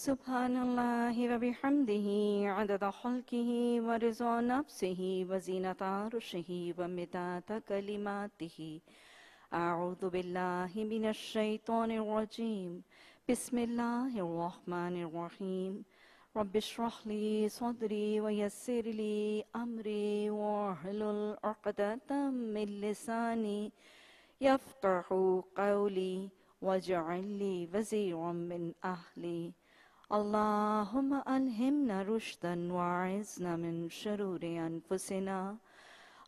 سبحان الله وبحمده عدد خلقه ورضا نفسه وزينة عرشه ومداد كلماته أعوذ بالله من الشيطان الرجيم بسم الله الرحمن الرحيم رب اشرح لي صدري ويسر لي أمري واحلل عقدة من لساني يفقه قولي واجعل لي وزيرا من أهلي اللهم ألهمنا رشدا وأعذنا من شرور أنفسنا.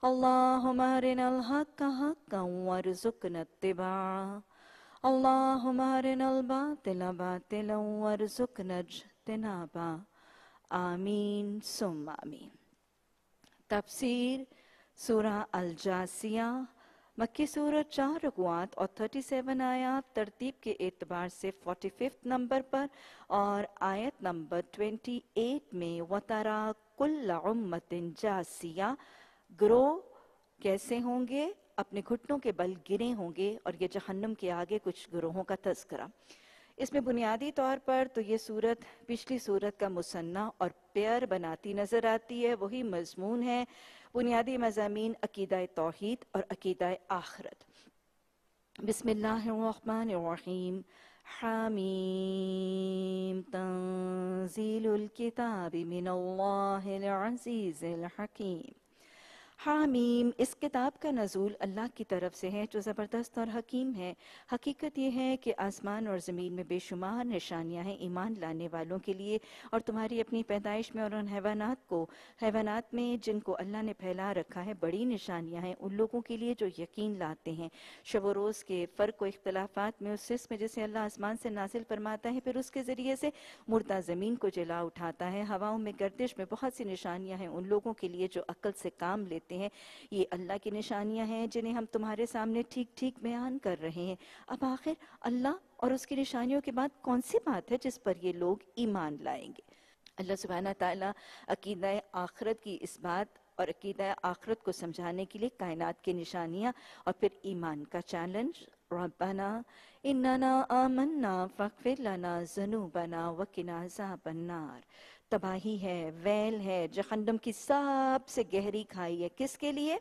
اللهم أرنا الحق حقا وارزقنا اتباعه. اللهم أرنا الباطل باطلا وارزقنا اجتنابه. آمين، ثم آمين. تفسیر سورہ الجاسیہ مکی سورت چار رکوات اور 37 آیات ترتیب کے اعتبار سے 45 نمبر پر اور آیت نمبر 28 میں وَتَرَا كُلَّ عُمَّةٍ جَاسِيَا گروہ کیسے ہوں گے؟ اپنے گھٹنوں کے بل گرے ہوں گے اور یہ جہنم کے آگے کچھ گروہوں کا تذکرہ۔ اس میں بنیادی طور پر تو یہ صورت پچھلی صورت کا مصنع اور پیئر بناتی نظر آتی ہے، وہی مضمون ہے۔ بنیادی مضامین، عقیدہ توحید اور عقیدہ آخرت۔ بسم اللہ الرحمن الرحیم۔ حامیم۔ تنزیل الكتاب من اللہ العزیز الحکیم۔ حامیم، اس کتاب کا نزول اللہ کی طرف سے ہے جو زبردست اور حکیم ہے۔ حقیقت یہ ہے کہ آسمان اور زمین میں بے شمار نشانیاں ہیں ایمان لانے والوں کے لیے اور تمہاری اپنی پیدائش میں اور ان حیوانات کو، حیوانات میں جن کو اللہ نے پھیلا رکھا ہے، بڑی نشانیاں ہیں ان لوگوں کے لیے جو یقین لاتے ہیں۔ شب و روز کے فرق و اختلافات میں اس جس میں جسے اللہ آسمان سے نازل فرماتا ہے، پھر اس کے ذریعے سے مردہ زمین کو جلا اٹھاتا ہے۔ ہواؤں میں گردش میں بہت سی نشانیاں ہیں ان لوگوں کے لیے جو عقل سے کام لیتے ہیں۔ یہ اللہ کی نشانیاں ہیں جنہیں ہم تمہارے سامنے ٹھیک ٹھیک بیان کر رہے ہیں۔ اب آخر اللہ اور اس کی نشانیوں کے بعد کون سی بات ہے جس پر یہ لوگ ایمان لائیں گے؟ اللہ سبحانہ تعالیٰ عقیدہ آخرت کی اس بات اور عقیدہ آخرت کو سمجھانے کے لیے کائنات کی نشانیاں اور پھر ایمان کا چیلنج۔ ربنا اننا آمنا فاغفر لنا ذنوبنا وقنا عذاب النار۔ تباہی ہے، ویل ہے جہنم کی سب سے گہری کھائی ہے۔ کس کے لیے؟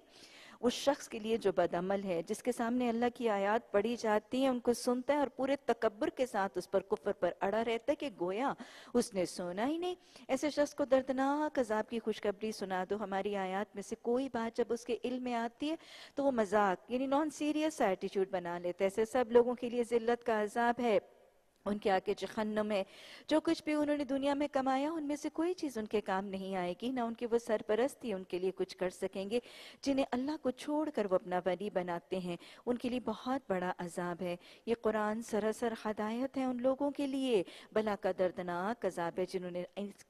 اس شخص کے لیے جو بدعمل ہے۔ جس کے سامنے اللہ کی آیات پڑھی جاتی ہیں، ان کو سنتا ہے اور پورے تکبر کے ساتھ اس پر کفر پر اڑا رہتا ہے کہ گویا اس نے سونا ہی نہیں۔ ایسے شخص کو دردناک عذاب کی خوشخبری سنا دو۔ ہماری آیات میں سے کوئی بات جب اس کے علم میں آتی ہے تو وہ مذاق یعنی نان سیریس ایٹیچیوڈ بنا لیتا ہے۔ ایسے سب لوگوں کے لیے ذلت کا عذاب ہے۔ ان کے آگے جہنم ہے۔ جو کچھ بھی انہوں نے دنیا میں کمایا، ان میں سے کوئی چیز ان کے کام نہیں آئے گی، نہ ان کے وہ سرپرستی ان کے لیے کچھ کر سکیں گے، جنہیں اللہ کو چھوڑ کر وہ اپنا ولی بناتے ہیں۔ ان کے لیے بہت بڑا عذاب ہے۔ یہ قرآن سراسر ہدایت ہے ان لوگوں کے لیے۔ بلا کا دردناک عذاب ہے جنہوں نے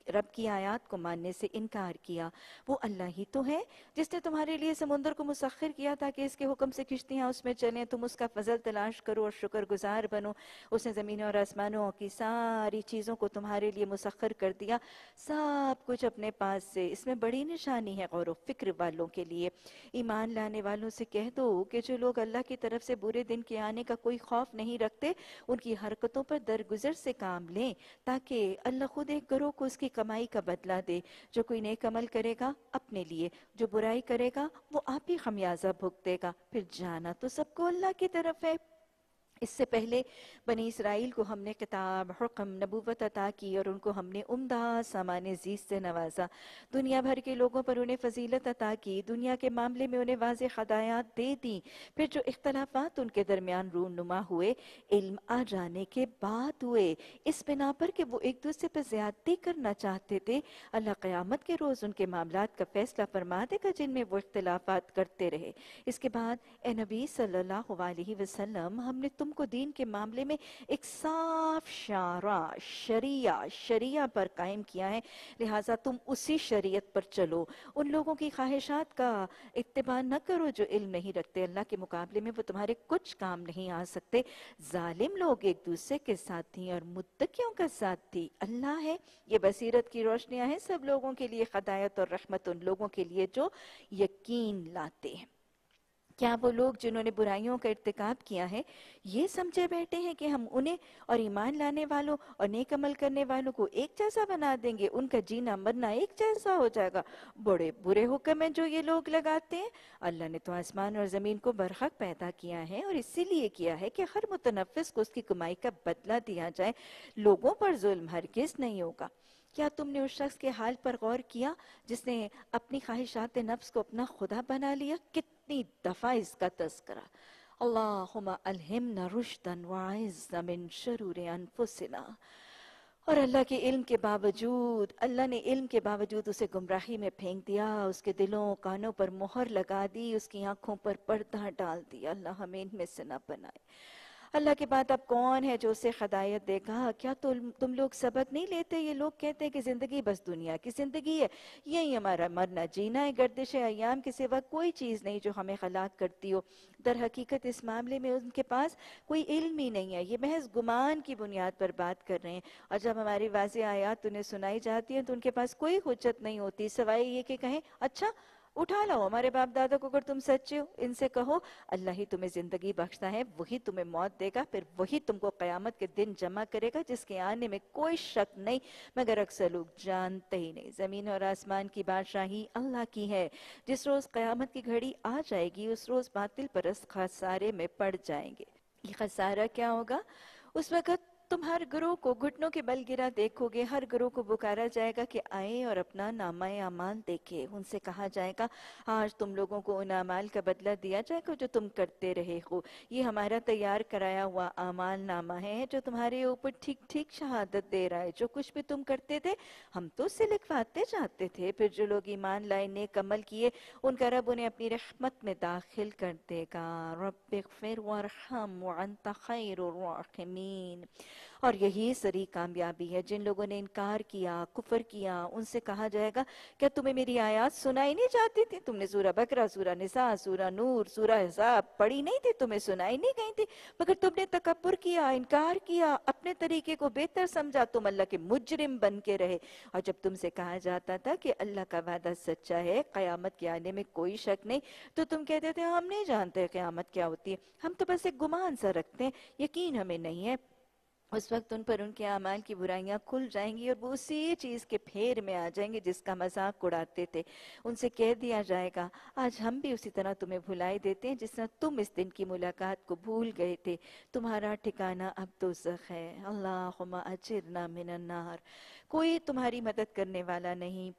رب کی آیات کو ماننے سے انکار کیا۔ وہ اللہ ہی تو ہے جس نے تمہارے لیے سمندر کو مسخر کیا تھا کہ اس کے حکم سے کشتیاں اس میں چلیں، تم اس کا فضل تلاش کرو اور شکر گزار بنو۔ اس نے زمین اور آسمانوں کی ساری چیزوں کو تمہارے لیے مسخر کر دیا، سب کچھ اپنے پاس سے۔ اس میں بڑی نشانی ہے غور و فکر والوں کے لیے۔ ایمان لانے والوں سے کہہ دو کہ جو لوگ اللہ کی طرف سے برے دن کے آنے کا کوئی خوف نہیں رکھتے، ان کی حرکتوں پر درگزر سے کام لیں تاکہ اللہ خود ایک گروہ کو اس کی کمائی کا بدلہ دے۔ جو کوئی نیک عمل کرے گا اپنے لیے، جو برائی کرے گا وہ آپ ہی خمیازہ بھگتے گا۔ پھر جانا تو سب کو اللہ کی طرف ہے۔ اس سے پہلے بنی اسرائیل کو ہم نے کتاب، حکم، نبوت عطا کی اور ان کو ہم نے عمدہ سامان زیست سے نوازا۔ دنیا بھر کے لوگوں پر انہیں فضیلت عطا کی، دنیا کے معاملے میں انہیں واضح خدایات دے دیں۔ پھر جو اختلافات ان کے درمیان رونما ہوئے، علم آ جانے کے بعد ہوئے۔ اس بنا پر کہ وہ ایک دوسرے پر زیادتی کرنا چاہتے تھے، اللہ قیامت کے روز ان کے معاملات کا فیصلہ فرما دے گا جن میں وہ اختلافات کرتے رہے۔ اس کے بعد اے نبی صلی اللہ علیہ وسلم، ہم نے تم کو دین کے معاملے میں ایک صاف شارع، شریعہ شریعہ پر قائم کیا ہے، لہٰذا تم اسی شریعت پر چلو۔ ان لوگوں کی خواہشات کا اتباع نہ کرو جو علم نہیں رکھتے۔ اللہ کے مقابلے میں وہ تمہارے کچھ کام نہیں آ سکتے۔ ظالم لوگ ایک دوسرے کے ساتھ تھی اور متقیوں کا ساتھ تھی۔ اللہ ہے، یہ بصیرت کی روشنیاں ہیں سب لوگوں کے لیے، خدایت اور رحمت ان لوگوں کے لیے جو یقین لاتے ہیں۔ کیا وہ لوگ جنہوں نے برائیوں کا ارتکاب کیا ہے، یہ سمجھے بیٹھے ہیں کہ ہم انہیں اور ایمان لانے والوں اور نیک عمل کرنے والوں کو ایک جیسا بنا دیں گے، ان کا جینا مرنا ایک جیسا ہو جائے گا۔ بڑے برے حکم ہیں جو یہ لوگ لگاتے ہیں۔ اللہ نے تو آسمان اور زمین کو برحق پیدا کیا ہے اور اسی لیے کیا ہے کہ ہر متنفس کو اس کی کمائی کا بدلہ دیا جائے۔ لوگوں پر ظلم ہرگز نہیں ہوگا۔ کیا تم نے اس شخص کے حال پر غور کیا جس نے اپنی خواہشات نفس کو اپنا خدا بنا لیا؟ کتنی دفعہ اس کا تذکرہ۔ اللہم الہمنا رشدن وعزا من شرور انفسنا۔ اور اللہ کے علم کے باوجود، اللہ نے علم کے باوجود اسے گمراہی میں پھینک دیا، اس کے دلوں، کانوں پر مہر لگا دی، اس کی آنکھوں پر پردہ ڈال دیا۔ اللہ ہمیں ان میں سے نہ بنائے۔ اللہ کے بعد اب کون ہے جو اسے خدایت دے؟ گا کیا تم لوگ سبق نہیں لیتے؟ یہ لوگ کہتے ہیں کہ زندگی بس دنیا کی زندگی ہے۔ یہی ہمارا مرنا جینا ہے، گردش ایام کے سوا کوئی چیز نہیں جو ہمیں خلاق کرتی ہو۔ در حقیقت اس معاملے میں ان کے پاس کوئی علم ہی نہیں ہے۔ یہ محض گمان کی بنیاد پر بات کر رہے ہیں۔ اور جب ہماری واضح آیات انہیں سنائی جاتی ہیں تو ان کے پاس کوئی حجت نہیں ہوتی، سوائے یہ کہ کہیں اچھا اٹھا لو ہمارے باپ دادا کو اگر تم سچے ہو، ان سے کہو، اللہ ہی تمہیں زندگی بخشتا ہے، وہی تمہیں موت دے گا، پھر وہی تم کو قیامت کے دن جمع کرے گا، جس کے آنے میں کوئی شک نہیں، مگر اکثر لوگ جانتے ہی نہیں۔ زمین اور آسمان کی بادشاہی اللہ کی ہے۔ جس روز قیامت کی گھڑی آ جائے گی، اس روز باطل پرست خسارے میں پڑ جائیں گے۔ یہ خسارہ کیا ہوگا؟ اس وقت تم ہر گروہ کو گھٹنوں کے بل گرا دیکھو گے، ہر گروہ کو بکارا جائے گا کہ آئیں اور اپنا نامہ اعمال دیکھے۔ ان سے کہا جائے گا، آج تم لوگوں کو ان اعمال کا بدلہ دیا جائے گا جو تم کرتے رہے ہو۔ یہ ہمارا تیار کرایا ہوا اعمال نامہ ہے جو تمہارے اوپر ٹھیک ٹھیک شہادت دے رہا ہے۔ جو کچھ بھی تم کرتے تھے، ہم تو اسے لکھواتے جاتے تھے۔ پھر جو لوگ ایمان لائے، نیک عمل کیے، ان کا رب انہیں اپنی رحمت میں داخل کر دے گا۔ رب اغفر وارحم وانت خیر الراحمین۔ اور یہی سری کامیابی ہے۔ جن لوگوں نے انکار کیا، کفر کیا، ان سے کہا جائے گا، کیا تمہیں میری آیات سنائی نہیں جاتی تھی؟ تم نے سورہ بکرہ سورہ نساء، سورہ نور، سورہ حساب پڑھی نہیں تھی، تمہیں سنائی نہیں گئی تھی۔ مگر تم نے تکبر کیا، انکار کیا، اپنے طریقے کو بہتر سمجھا، تم اللہ کے مجرم بن کے رہے۔ اور جب تم سے کہا جاتا تھا کہ اللہ کا وعدہ سچا ہے، قیامت کے آنے میں کوئی شک نہیں، تو تم کہتے تھے، ہم نہیں جانتے قیامت کیا ہوتی ہے۔ ہم تو بس ایک گمان سا رکھتے ہیں، یقین ہمیں نہیں ہے۔ اس وقت ان پر ان کے اعمال کی برائیاں کھل جائیں گی اور وہ اسی چیز کے پھیر میں آ جائیں گے جس کا مذاق اڑاتے تھے۔ ان سے کہہ دیا جائے گا، آج ہم بھی اسی طرح تمہیں بھلائی دیتے ہیں جس طرح تم اس دن کی ملاقات کو بھول گئے تھے۔ تمہارا ٹھکانہ اب تو زخ ہے۔ اللہم اجرنا من النار۔ کوئی تمہاری مدد کرنے والا نہیں۔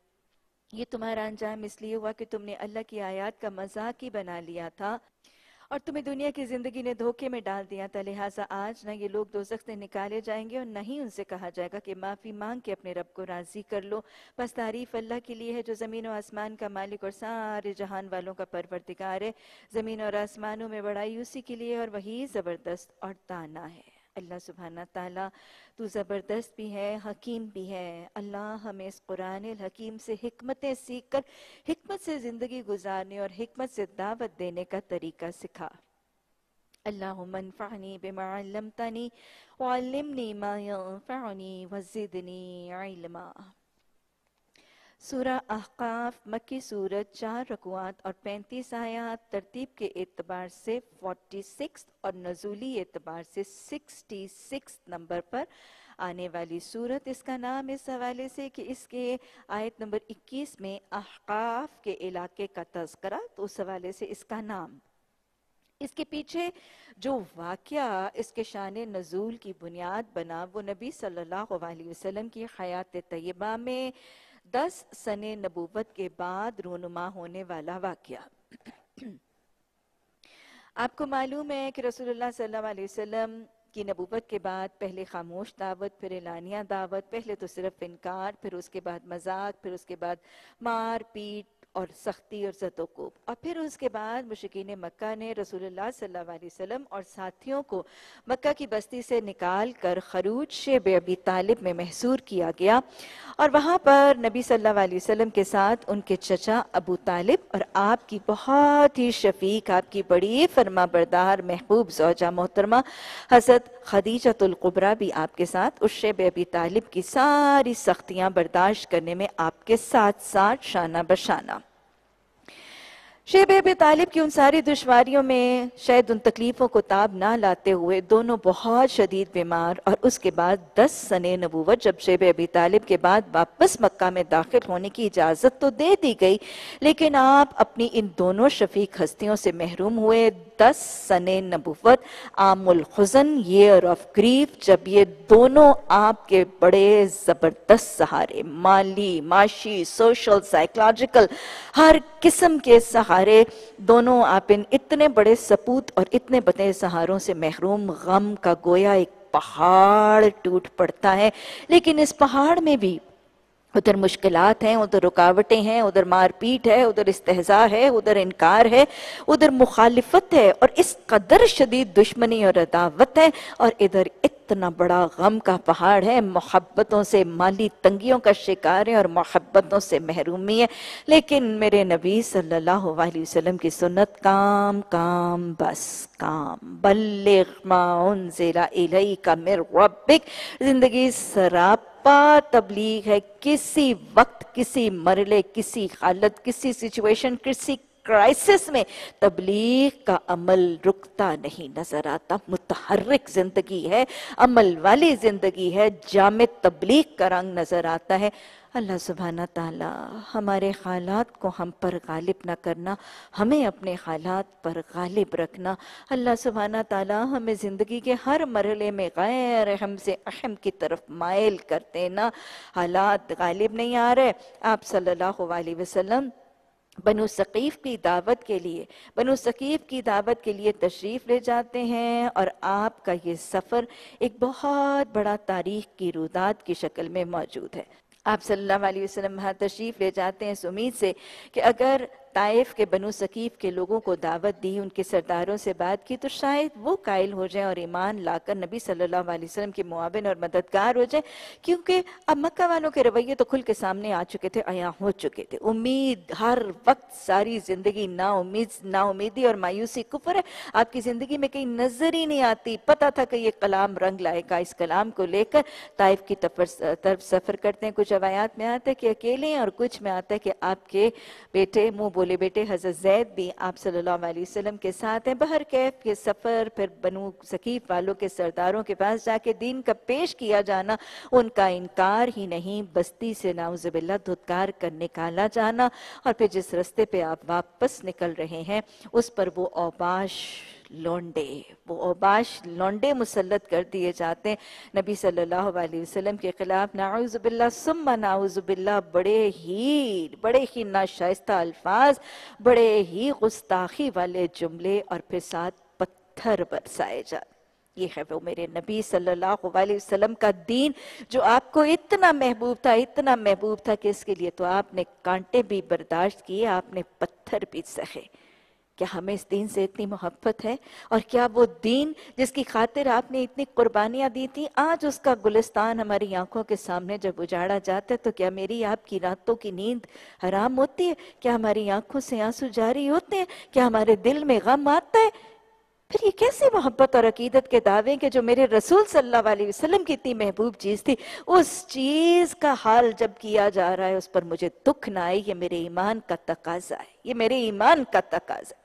یہ تمہارا انجام اس لیے ہوا کہ تم نے اللہ کی آیات کا مذاق ہی بنا لیا تھا۔ اور تمہیں دنیا کی زندگی نے دھوکے میں ڈال دیا تھا، لہٰذا آج نہ یہ لوگ دوزخ سے نکالے جائیں گے اور نہ ہی ان سے کہا جائے گا کہ معافی مانگ کے اپنے رب کو راضی کر لو۔ بس تعریف اللہ کے لیے ہے جو زمین و آسمان کا مالک اور سارے جہان والوں کا پروردگار ہے۔ زمین اور آسمانوں میں بڑائی اسی کے لیے اور وہی زبردست اور تانا ہے۔ اللہ سبحانہ تعالیٰ تو زبردست بھی ہے، حکیم بھی ہے۔ اللہ ہمیں اس قرآن الحکیم سے حکمتیں سیکھ کر حکمت سے زندگی گزارنے اور حکمت سے دعوت دینے کا طریقہ سکھا۔ اللہم انفعنی بما علمتنی وعلمنی ما ينفعنی وزدنی علما۔ سورہ احقاف، مکی سورت، چار رکوات اور پینتیس آیات، ترتیب کے اعتبار سے فورٹی سکس اور نزولی اعتبار سے سکسٹی سکس نمبر پر آنے والی سورت۔ اس کا نام اس حوالے سے کہ اس کے آیت نمبر اکیس میں احقاف کے علاقے کا تذکرہ، تو اس حوالے سے اس کا نام۔ اس کے پیچھے جو واقعہ، اس کے شان نزول کی بنیاد بنا، وہ نبی صلی اللہ علیہ وسلم کی حیات طیبہ میں دس سن نبوت کے بعد رونما ہونے والا واقعہ۔ آپ کو معلوم ہے کہ رسول اللہ صلی اللہ علیہ وسلم کی نبوت کے بعد پہلے خاموش دعوت، پھر اعلانیہ دعوت، پہلے تو صرف انکار، پھر اس کے بعد مذاق، پھر اس کے بعد مار پیٹ اور سختی اور زد و کوب اور پھر اس کے بعد مشکین مکہ نے رسول اللہ صلی اللہ علیہ وسلم اور ساتھیوں کو مکہ کی بستی سے نکال کر خروج شیب ابی طالب میں محصور کیا گیا۔ اور وہاں پر نبی صلی اللہ علیہ وسلم کے ساتھ ان کے چچا ابو طالب اور آپ کی بہت ہی شفیق، آپ کی بڑی فرما بردار محبوب زوجہ محترمہ حضرت خدیجت القبرہ بھی آپ کے ساتھ، اس شیب ابی طالب کی ساری سختیاں برداشت کرنے میں آپ کے ساتھ ساتھ شانہ بشانہ۔ شیب اب طالب کی ان ساری دشواریوں میں شاید ان تکلیفوں کو تاب نہ لاتے ہوئے دونوں بہت شدید بیمار اور اس کے بعد دس سنے نبوت جب شیب ابی طالب کے بعد واپس مکہ میں داخل ہونے کی اجازت تو دے دی گئی، لیکن آپ اپنی ان دونوں شفیق ہستیوں سے محروم ہوئے دس سنے نبوت، عام الخزن year آف گریف جب یہ دونوں آپ کے بڑے زبردست سہارے، مالی، معاشی سوشل سائیکلوجیکل ہر قسم کے سہارے، دونوں آپ ان اتنے بڑے سپوت اور اتنے بڑے سہاروں سے محروم، غم کا گویا ایک پہاڑ ٹوٹ پڑتا ہے، لیکن اس پہاڑ میں بھی ادھر مشکلات ہیں، ادھر رکاوٹیں ہیں، ادھر مار پیٹ ہے، ادھر استحضاء ہے، ادھر انکار ہے، ادھر مخالفت ہے اور اس قدر شدید دشمنی اور عداوت ہے اور ادھر اتنا بڑا غم کا پہاڑ ہے، محبتوں سے مالی تنگیوں کا شکار ہے اور محبتوں سے محرومی ہے۔ لیکن میرے نبی صلی اللہ علیہ وسلم کی سنت کام کام، بس کام۔ بلغ ما انزل الیک من ربک۔ زندگی سراب پا تبلیغ ہے۔ کسی وقت، کسی مرلے کسی حالت، کسی سچویشن کسی کرائسس میں تبلیغ کا عمل رکتا نہیں نظر آتا۔ متحرک زندگی ہے، عمل والی زندگی ہے۔ جامع تبلیغ کا رنگ نظر آتا ہے۔ اللہ سبحانہ تعالی ہمارے حالات کو ہم پر غالب نہ کرنا، ہمیں اپنے حالات پر غالب رکھنا۔ اللہ سبحانہ تعالی ہمیں زندگی کے ہر مرحلے میں غیر اہم سے اہم کی طرف مائل کرتے نا حالات غالب نہیں آ رہے۔ آپ صلی اللہ علیہ وسلم بنو ثقیف کی دعوت کے لیے۔ بنو ثقیف کی دعوت کے لیے تشریف لے جاتے ہیں اور آپ کا یہ سفر ایک بہت بڑا تاریخ کی رودات کی شکل میں موجود ہے۔ آپ صلی اللہ علیہ وسلم وہاں تشریف لے جاتے ہیں۔ اس امید سے کہ اگر طائف کے بنو سکیف کے لوگوں کو دعوت دی، ان کے سرداروں سے بات کی، تو شاید وہ قائل ہو جائیں اور ایمان لا کر نبی صلی اللہ علیہ وسلم کے معاون اور مددگار ہو جائیں۔ کیونکہ اب مکہ والوں کے رویے تو کھل کے سامنے آ چکے تھے عیاں ہو چکے تھے۔ امید، ہر وقت ساری زندگی نا امید نا امیدی اور مایوسی کفر ہے۔ آپ کی زندگی میں کہیں نظر ہی نہیں آتی۔ پتہ تھا کہ یہ کلام رنگ لائے گا۔ اس کلام کو لے کر طائف کی طرف سفر کرتے ہیں۔ کچھ روایات میں آتا ہے کہ اکیلے ہیں اور کچھ میں آتا ہے کہ آپ کے بیٹے منہ بولے، بیٹے حضرت زید بھی آپ صلی اللہ علیہ وسلم کے ساتھ ہیں، بہر کیف کے سفر پھر بنو سکیف والوں کے سرداروں کے پاس جا کے دین کا پیش کیا جانا، ان کا انکار ہی نہیں، بستی سے نعوذ باللہ دھتکار کر نکالا جانا۔ اور پھر جس رستے پہ آپ واپس نکل رہے ہیں، اس پر وہ اوباش لونڈے، وہ اوباش لونڈے مسلط کر دیے جاتے ہیں۔ نبی صلی اللہ علیہ وسلم کے خلاف نعوذ باللہ، ثم نعوذ باللہ، بڑے ہی بڑے ہی ناشائستہ الفاظ، بڑے ہی گستاخی والے جملے اور پھر ساتھ پتھر برسائے جاتے یہ ہے وہ میرے نبی صلی اللہ علیہ وسلم کا دین جو آپ کو اتنا محبوب تھا، اتنا محبوب تھا کہ اس کے لیے تو آپ نے کانٹے بھی برداشت کیے، آپ نے پتھر بھی سہے۔ کیا ہمیں اس دین سے اتنی محبت ہے؟ اور کیا وہ دین جس کی خاطر آپ نے اتنی قربانیاں دی تھی آج اس کا گلستان ہماری آنکھوں کے سامنے جب اجاڑا جاتا ہے، تو کیا میری آپ کی راتوں کی نیند حرام ہوتی ہے؟ کیا ہماری آنکھوں سے آنسو جاری ہوتے ہیں؟ کیا ہمارے دل میں غم آتا ہے؟ پھر یہ کیسی محبت اور عقیدت کے دعوے کہ جو میرے رسول صلی اللہ علیہ وسلم کی اتنی محبوب چیز تھی، اس چیز کا حال جب کیا جا رہا ہے، اس پر مجھے دکھ نہ آئی یہ میرے ایمان کا تقاضا ہے، یہ میرے ایمان کا تقاضا ہے۔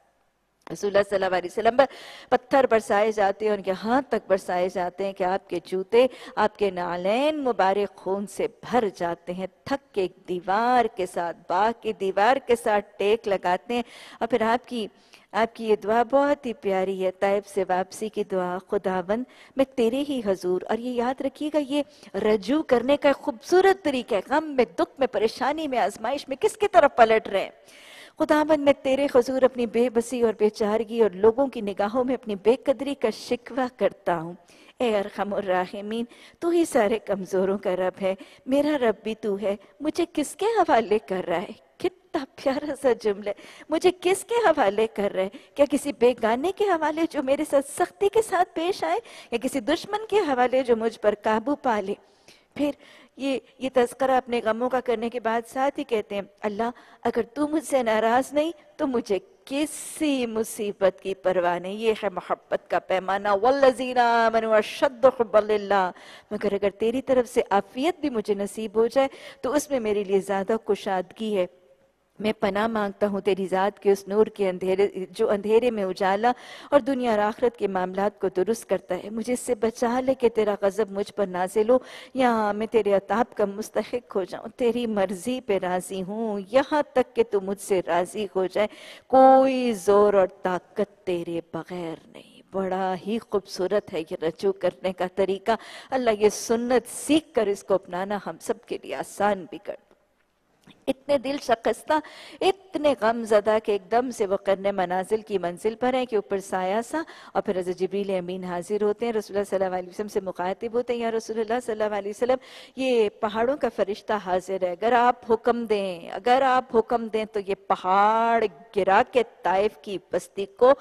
رسول اللہ صلی اللہ علیہ وسلم پر پتھر برسائے جاتے ہیں اور یہاں تک برسائے جاتے ہیں کہ آپ کے جوتے، آپ کے نالین مبارک خون سے بھر جاتے ہیں۔ تھک کے ایک دیوار کے ساتھ، باغ کی دیوار کے ساتھ ٹیک لگاتے ہیں۔ اور پھر آپ کی آپ کی یہ دعا بہت ہی پیاری ہے۔ طائب سے واپسی کی دعا خداون میں تیرے ہی حضور۔ اور یہ یاد رکھیے گا، یہ رجوع کرنے کا خوبصورت طریقہ ہے۔ غم میں، دکھ میں، پریشانی میں، آزمائش میں کس کی طرف پلٹ رہے ہیں؟ خداوند میں تیرے حضور اپنی بے بسی اور بے چارگی اور لوگوں کی نگاہوں میں اپنی بے قدری کا شکوہ کرتا ہوں۔ اے ارحم الراحمین، تو ہی سارے کمزوروں کا رب ہے۔ میرا رب بھی تو ہے۔ مجھے کس کے حوالے کر رہا ہے؟ کتنا پیارا سا جملے مجھے کس کے حوالے کر رہے کیا کسی بے گانے کے حوالے جو میرے ساتھ سختی کے ساتھ پیش آئے؟ یا کسی دشمن کے حوالے جو مجھ پر قابو پالے پھر یہ یہ تذکرہ اپنے غموں کا کرنے کے بعد ساتھ ہی کہتے ہیں، اللہ، اگر تو مجھ سے ناراض نہیں، تو مجھے کسی مصیبت کی پرواہ نہیں۔ یہ ہے محبت کا پیمانہ۔ والذین آمنوا اشد حب اللہ مگر اگر تیری طرف سے عافیت بھی مجھے نصیب ہو جائے، تو اس میں میرے لیے زیادہ کشادگی ہے۔ میں پناہ مانگتا ہوں تیری ذات کے اس نور کے اندھیرے، جو اندھیرے میں اجالا اور دنیا اور آخرت کے معاملات کو درست کرتا ہے۔ مجھے اس سے بچا لے کہ تیرا غضب مجھ پر نازل ہو۔ یہاں میں تیرے عطاب کا مستحق ہو جاؤں۔ تیری مرضی پہ راضی ہوں۔ یہاں تک کہ تو مجھ سے راضی ہو جائے۔ کوئی زور اور طاقت تیرے بغیر نہیں۔ بڑا ہی خوبصورت ہے یہ رجوع کرنے کا طریقہ۔ اللہ یہ سنت سیکھ کر اس کو اپنانا ہم سب کے لیے آسان بھی کر اتنے دل شکستہ، اتنے غم زدہ کہ ایک دم سے وہ قرن منازل کی منزل پر ہیں کہ اوپر سایہ سا اور پھر حضرت جبریل امین حاضر ہوتے ہیں، رسول اللہ صلی اللہ علیہ وسلم سے مخاطب ہوتے ہیں، یا رسول اللہ صلی اللہ علیہ وسلم، یہ پہاڑوں کا فرشتہ حاضر ہے، اگر آپ حکم دیں، اگر آپ حکم دیں تو یہ پہاڑ گرا کے طائف کی بستی کو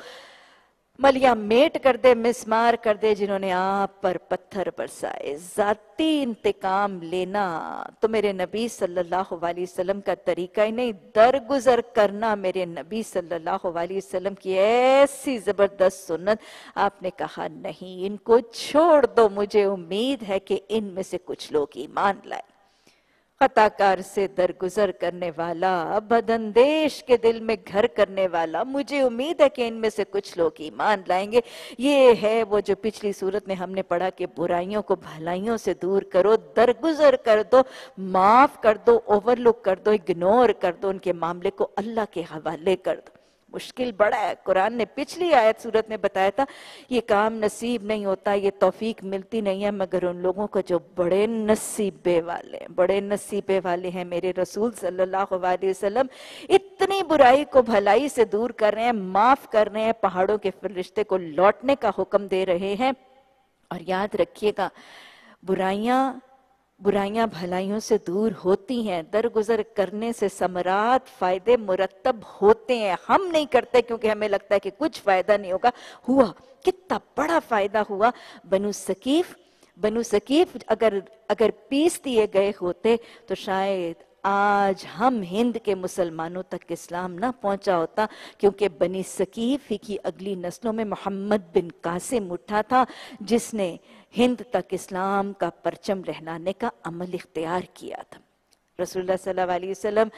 ملیا میٹ کر دے، مسمار کر دے، جنہوں نے آپ پر پتھر برسائے۔ ذاتی انتقام لینا تو میرے نبی صلی اللہ علیہ وسلم کا طریقہ ہی نہیں۔ درگزر کرنا میرے نبی صلی اللہ علیہ وسلم کی ایسی زبردست سنت۔ آپ نے کہا، نہیں، ان کو چھوڑ دو، مجھے امید ہے کہ ان میں سے کچھ لوگ ایمان لائے خطاکار سے درگزر کرنے والا بدندیش کے دل میں گھر کرنے والا، مجھے امید ہے کہ ان میں سے کچھ لوگ ایمان لائیں گے۔ یہ ہے وہ جو پچھلی صورت میں ہم نے پڑھا کہ برائیوں کو بھلائیوں سے دور کرو، درگزر کر دو، معاف کر دو اوور لک کر دو اگنور کر دو، ان کے معاملے کو اللہ کے حوالے کر دو۔ مشکل بڑا ہے۔ قرآن نے پچھلی آیت صورت میں بتایا تھا، یہ کام نصیب نہیں ہوتا، یہ توفیق ملتی نہیں ہے، مگر ان لوگوں کو جو بڑے نصیبے والے ہیں بڑے نصیبے والے ہیں میرے رسول صلی اللہ علیہ وسلم، اتنی برائی کو بھلائی سے دور کر رہے ہیں، معاف کر رہے ہیں، پہاڑوں کے فرشتے کو لوٹنے کا حکم دے رہے ہیں۔ اور یاد رکھیے گا، برائیاں برائیاں بھلائیوں سے دور ہوتی ہیں، درگزر کرنے سے سمرات فائدے مرتب ہوتے ہیں۔ ہم نہیں کرتے کیونکہ ہمیں لگتا ہے کہ کچھ فائدہ نہیں ہوگا۔ ہوا، کتنا بڑا فائدہ ہوا۔ بنو سکیف بنو سکیف اگر اگر پیس دیے گئے ہوتے تو شاید آج ہم ہند کے مسلمانوں تک اسلام نہ پہنچا ہوتا کیونکہ بنی سکیف ہی کی اگلی نسلوں میں محمد بن قاسم اٹھا تھا، جس نے ہند تک اسلام کا پرچم رہنانے کا عمل اختیار کیا تھا۔ رسول اللہ صلی اللہ علیہ وسلم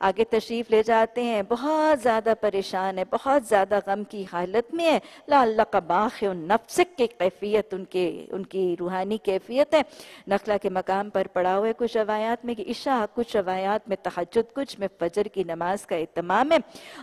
آگے تشریف لے جاتے ہیں۔ بہت زیادہ پریشان ہے بہت زیادہ غم کی حالت میں ہے لا اللہ کا باخ نفسک کی کیفیت، ان کے، ان کی روحانی کیفیت ہے۔ نخلا کے مقام پر پڑا ہوئے کچھ روایات میں کہ عشاء کچھ روایات میں تحجد کچھ میں فجر کی نماز کا اہتمام ہے۔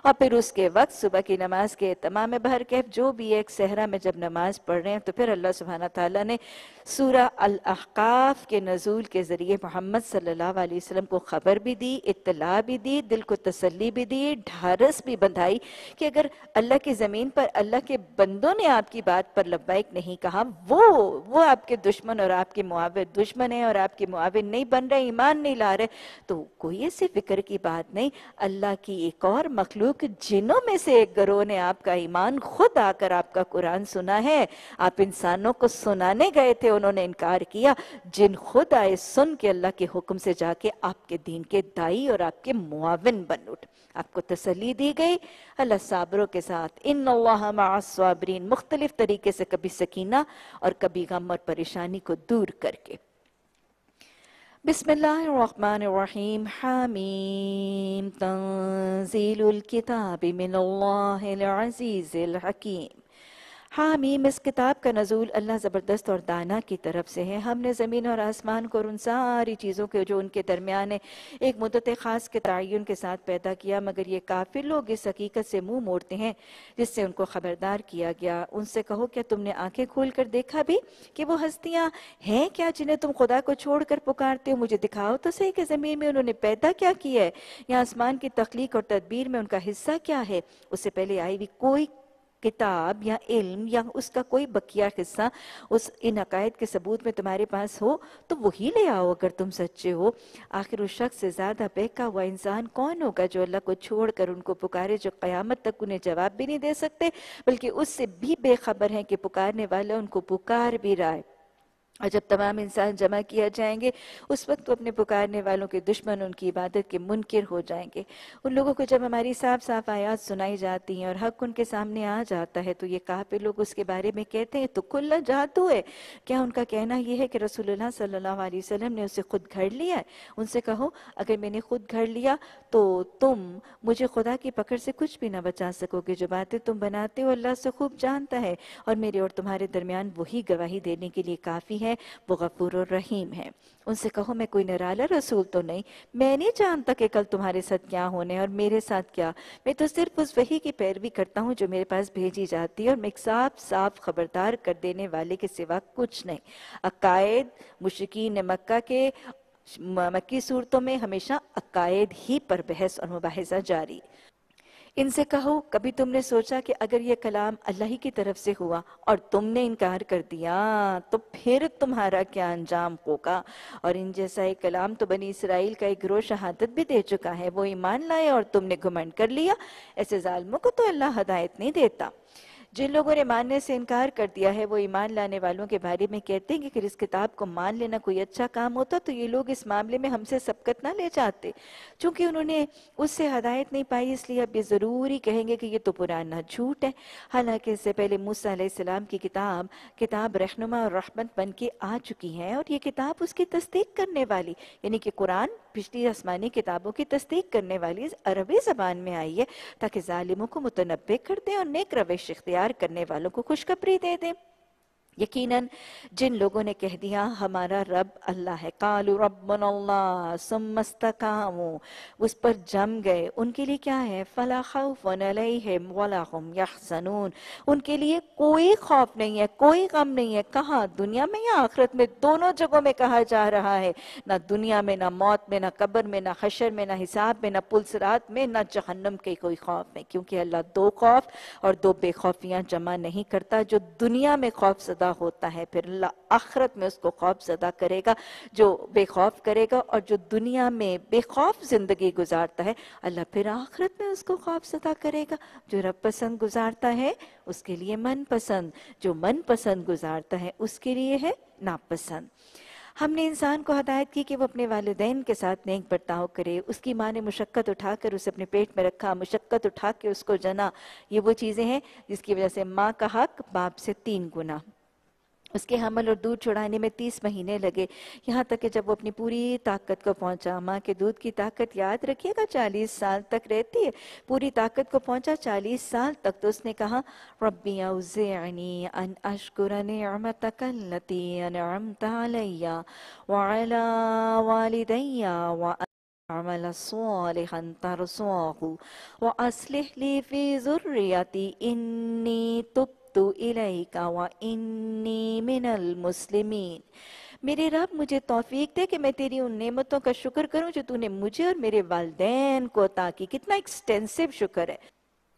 اور پھر اس کے وقت صبح کی نماز کے اہتمام ہے بہر کیف جو بھی ایک صحرا میں جب نماز پڑھ رہے ہیں تو پھر اللہ سبحانہ تعالیٰ نے سورہ الاحقاف کے نزول کے ذریعے محمد صلی اللہ علیہ وسلم کو خبر بھی دی، اطلاع بھی دی، دل کو تسلی بھی دی، ڈھارس بھی بندھائی کہ اگر اللہ کی زمین پر اللہ کے بندوں نے آپ کی بات پر لبائک نہیں کہا، وہ وہ آپ کے دشمن اور آپ کے معاون دشمن ہیں اور آپ کے معاون نہیں بن رہے، ایمان نہیں لا رہے۔ تو کوئی ایسی فکر کی بات نہیں، اللہ کی ایک اور مخلوق جنوں میں سے ایک گروہ نے آپ کا ایمان خود آ کر آپ کا قرآن سنا ہے۔ آپ انسانوں کو سنانے گئے تھے، انہوں نے انکار کیا۔ جن خود آئے سن کے اللہ کے حکم سے جا کے آپ کے دین کے دائی اور آپ کے معاون بن اٹھ آپ کو تسلی دی گئی۔ اللہ صابروں کے ساتھ ان اللہ مع الصابرین مختلف طریقے سے کبھی سکینہ اور کبھی غم اور پریشانی کو دور کر کے۔ بسم اللہ الرحمن الرحیم۔ حامیم۔ تنزیل الكتاب من اللہ العزیز الحکیم۔ حامیم اس کتاب کا نزول اللہ زبردست اور دانا کی طرف سے ہے۔ ہم نے زمین اور آسمان کو اور ان ساری چیزوں کے جو ان کے درمیان ایک مدت خاص کے تعین کے ساتھ پیدا کیا، مگر یہ کافر لوگ اس حقیقت سے منہ موڑتے ہیں جس سے ان کو خبردار کیا گیا۔ ان سے کہو، کیا تم نے آنکھیں کھول کر دیکھا بھی کہ وہ ہستیاں ہیں کیا جنہیں تم خدا کو چھوڑ کر پکارتے ہو؟ مجھے دکھاؤ تو صحیح کہ زمین میں انہوں نے پیدا کیا کیا ہے، یا آسمان کی تخلیق اور تدبیر میں ان کا حصہ کیا ہے؟ اس سے پہلے آئی بھی کوئی کتاب یا علم یا اس کا کوئی بقیہ حصہ اس ان عقائد کے ثبوت میں تمہارے پاس ہو، تو وہی لے آؤ اگر تم سچے ہو۔ آخر اس شخص سے زیادہ بہکا ہوا انسان کون ہوگا جو اللہ کو چھوڑ کر ان کو پکارے جو قیامت تک انہیں جواب بھی نہیں دے سکتے، بلکہ اس سے بھی بے خبر ہیں کہ پکارنے والا ان کو پکار بھی رہا ہے۔ اور جب تمام انسان جمع کیا جائیں گے، اس وقت وہ اپنے پکارنے والوں کے دشمن، ان کی عبادت کے منکر ہو جائیں گے۔ ان لوگوں کو جب ہماری صاف صاف آیات سنائی جاتی ہیں اور حق ان کے سامنے آ جاتا ہے، تو یہ کہا پہ لوگ اس کے بارے میں کہتے ہیں، تو کھلا جادو ہے۔ کیا ان کا کہنا یہ ہے کہ رسول اللہ صلی اللہ علیہ وسلم نے اسے خود گھڑ لیا ہے؟ ان سے کہو، اگر میں نے خود گھڑ لیا تو تم مجھے خدا کی پکڑ سے کچھ بھی نہ بچا سکو گے۔ جو باتیں تم بناتے ہو، اللہ سے خوب جانتا ہے۔ اور میرے اور تمہارے درمیان وہی گواہی دینے کے لیے کافی ہے۔ ہے، وہ غفور الرحیم ہے۔ ان سے کہو، میں کوئی نرالا رسول تو نہیں۔ میں نہیں جانتا کہ کل تمہارے ساتھ کیا ہونے اور میرے ساتھ کیا۔ میں تو صرف اس وحی کی پیروی کرتا ہوں جو میرے پاس بھیجی جاتی ہے اور میں ایک صاف صاف خبردار کر دینے والے کے سوا کچھ نہیں۔ عقائد مشرقین مکہ کے مکی صورتوں میں ہمیشہ عقائد ہی پر بحث اور مباحثہ جاری۔ ان سے کہو، کبھی تم نے سوچا کہ اگر یہ کلام اللہ ہی کی طرف سے ہوا اور تم نے انکار کر دیا، تو پھر تمہارا کیا انجام ہوگا؟ اور ان جیسا ایک کلام تو بنی اسرائیل کا ایک گروہ شہادت بھی دے چکا ہے۔ وہ ایمان لائے اور تم نے گھمنڈ کر لیا۔ ایسے ظالموں کو تو اللہ ہدایت نہیں دیتا۔ جن لوگوں نے ماننے سے انکار کر دیا ہے، وہ ایمان لانے والوں کے بارے میں کہتے ہیں کہ اس کتاب کو مان لینا کوئی اچھا کام ہوتا تو یہ لوگ اس معاملے میں ہم سے سبقت نہ لے جاتے۔ چونکہ انہوں نے اس سے ہدایت نہیں پائی، اس لیے اب یہ ضروری کہیں گے کہ یہ تو پرانا جھوٹ ہے۔ حالانکہ اس سے پہلے موسیٰ علیہ السلام کی کتاب کتاب رہنما اور رحمت بن کے آ چکی ہے اور یہ کتاب اس کی تصدیق کرنے والی یعنی کہ قرآن پچھلی آسمانی کتابوں کی تصدیق کرنے والی عربی زبان میں آئی ہے تاکہ ظالموں کو متنبع کر دیں اور نیک روش اختیار کرنے والوں کو خوشخبری دے دیں یقیناً جن لوگوں نے کہہ دیا، ہمارا رب اللہ ہے۔ قالو ربنا اللہ، ثم اس پر جم گئے۔ ان کے لیے کیا ہے؟ فلا خوف علیہم ولا هم یحزنون۔ ان کے لیے کوئی خوف نہیں ہے، کوئی غم نہیں ہے۔ کہاں؟ دنیا میں یا آخرت میں؟ دونوں جگہوں میں کہا جا رہا ہے۔ نہ دنیا میں نہ موت میں، نہ قبر میں، نہ حشر میں، نہ حساب میں، نہ پلسرات میں، نہ جہنم کے کوئی خوف میں۔ کیونکہ اللہ دو خوف اور دو بے خوفیاں جمع نہیں کرتا، جو دنیا میں خوف زدہ ہوتا ہے، پھر اللہ آخرت میں اس کو خوف زدہ کرے گا، جو بے خوف کرے گا اور جو دنیا میں بے خوف زندگی گزارتا ہے، اللہ پھر آخرت میں اس کو خوف زدہ کرے گا۔ جو رب پسند گزارتا ہے، اس کے لیے من پسند، جو من پسند گزارتا ہے، اس کے لیے ہے ناپسند۔ ہم نے انسان کو ہدایت کی کہ وہ اپنے والدین کے ساتھ نیک برتاؤ کرے، اس کی ماں نے مشقت اٹھا کر اسے اپنے پیٹ میں رکھا، مشقت اٹھا کے اس کو جنا۔ یہ وہ چیزیں ہیں جس کی وجہ سے ماں کا حق باپ سے تین گنا۔ اس کے حمل اور دودھ چھڑانے میں تیس مہینے لگے۔ یہاں تک کہ جب وہ اپنی پوری طاقت کو پہنچا، ماں کے دودھ کی طاقت یاد رکھیے گا، چالیس سال تک رہتی ہے۔ پوری طاقت کو پہنچا، چالیس سال تک تو اس نے کہا، ربی اوزعنی ان اشکر نعمتک اللتی انعمت علی وعلا والدی وان اعمل صالحا ترصاه واصلح لي في ذريتي اني تبت وَإِنِّي مِنَ الْمُسْلِمِينَ۔ میرے رب، مجھے توفیق دے کہ میں تیری ان نعمتوں کا شکر کروں جو تو نے مجھے اور میرے والدین کو عطا کی۔ کتنا ایکسٹینسو شکر ہے۔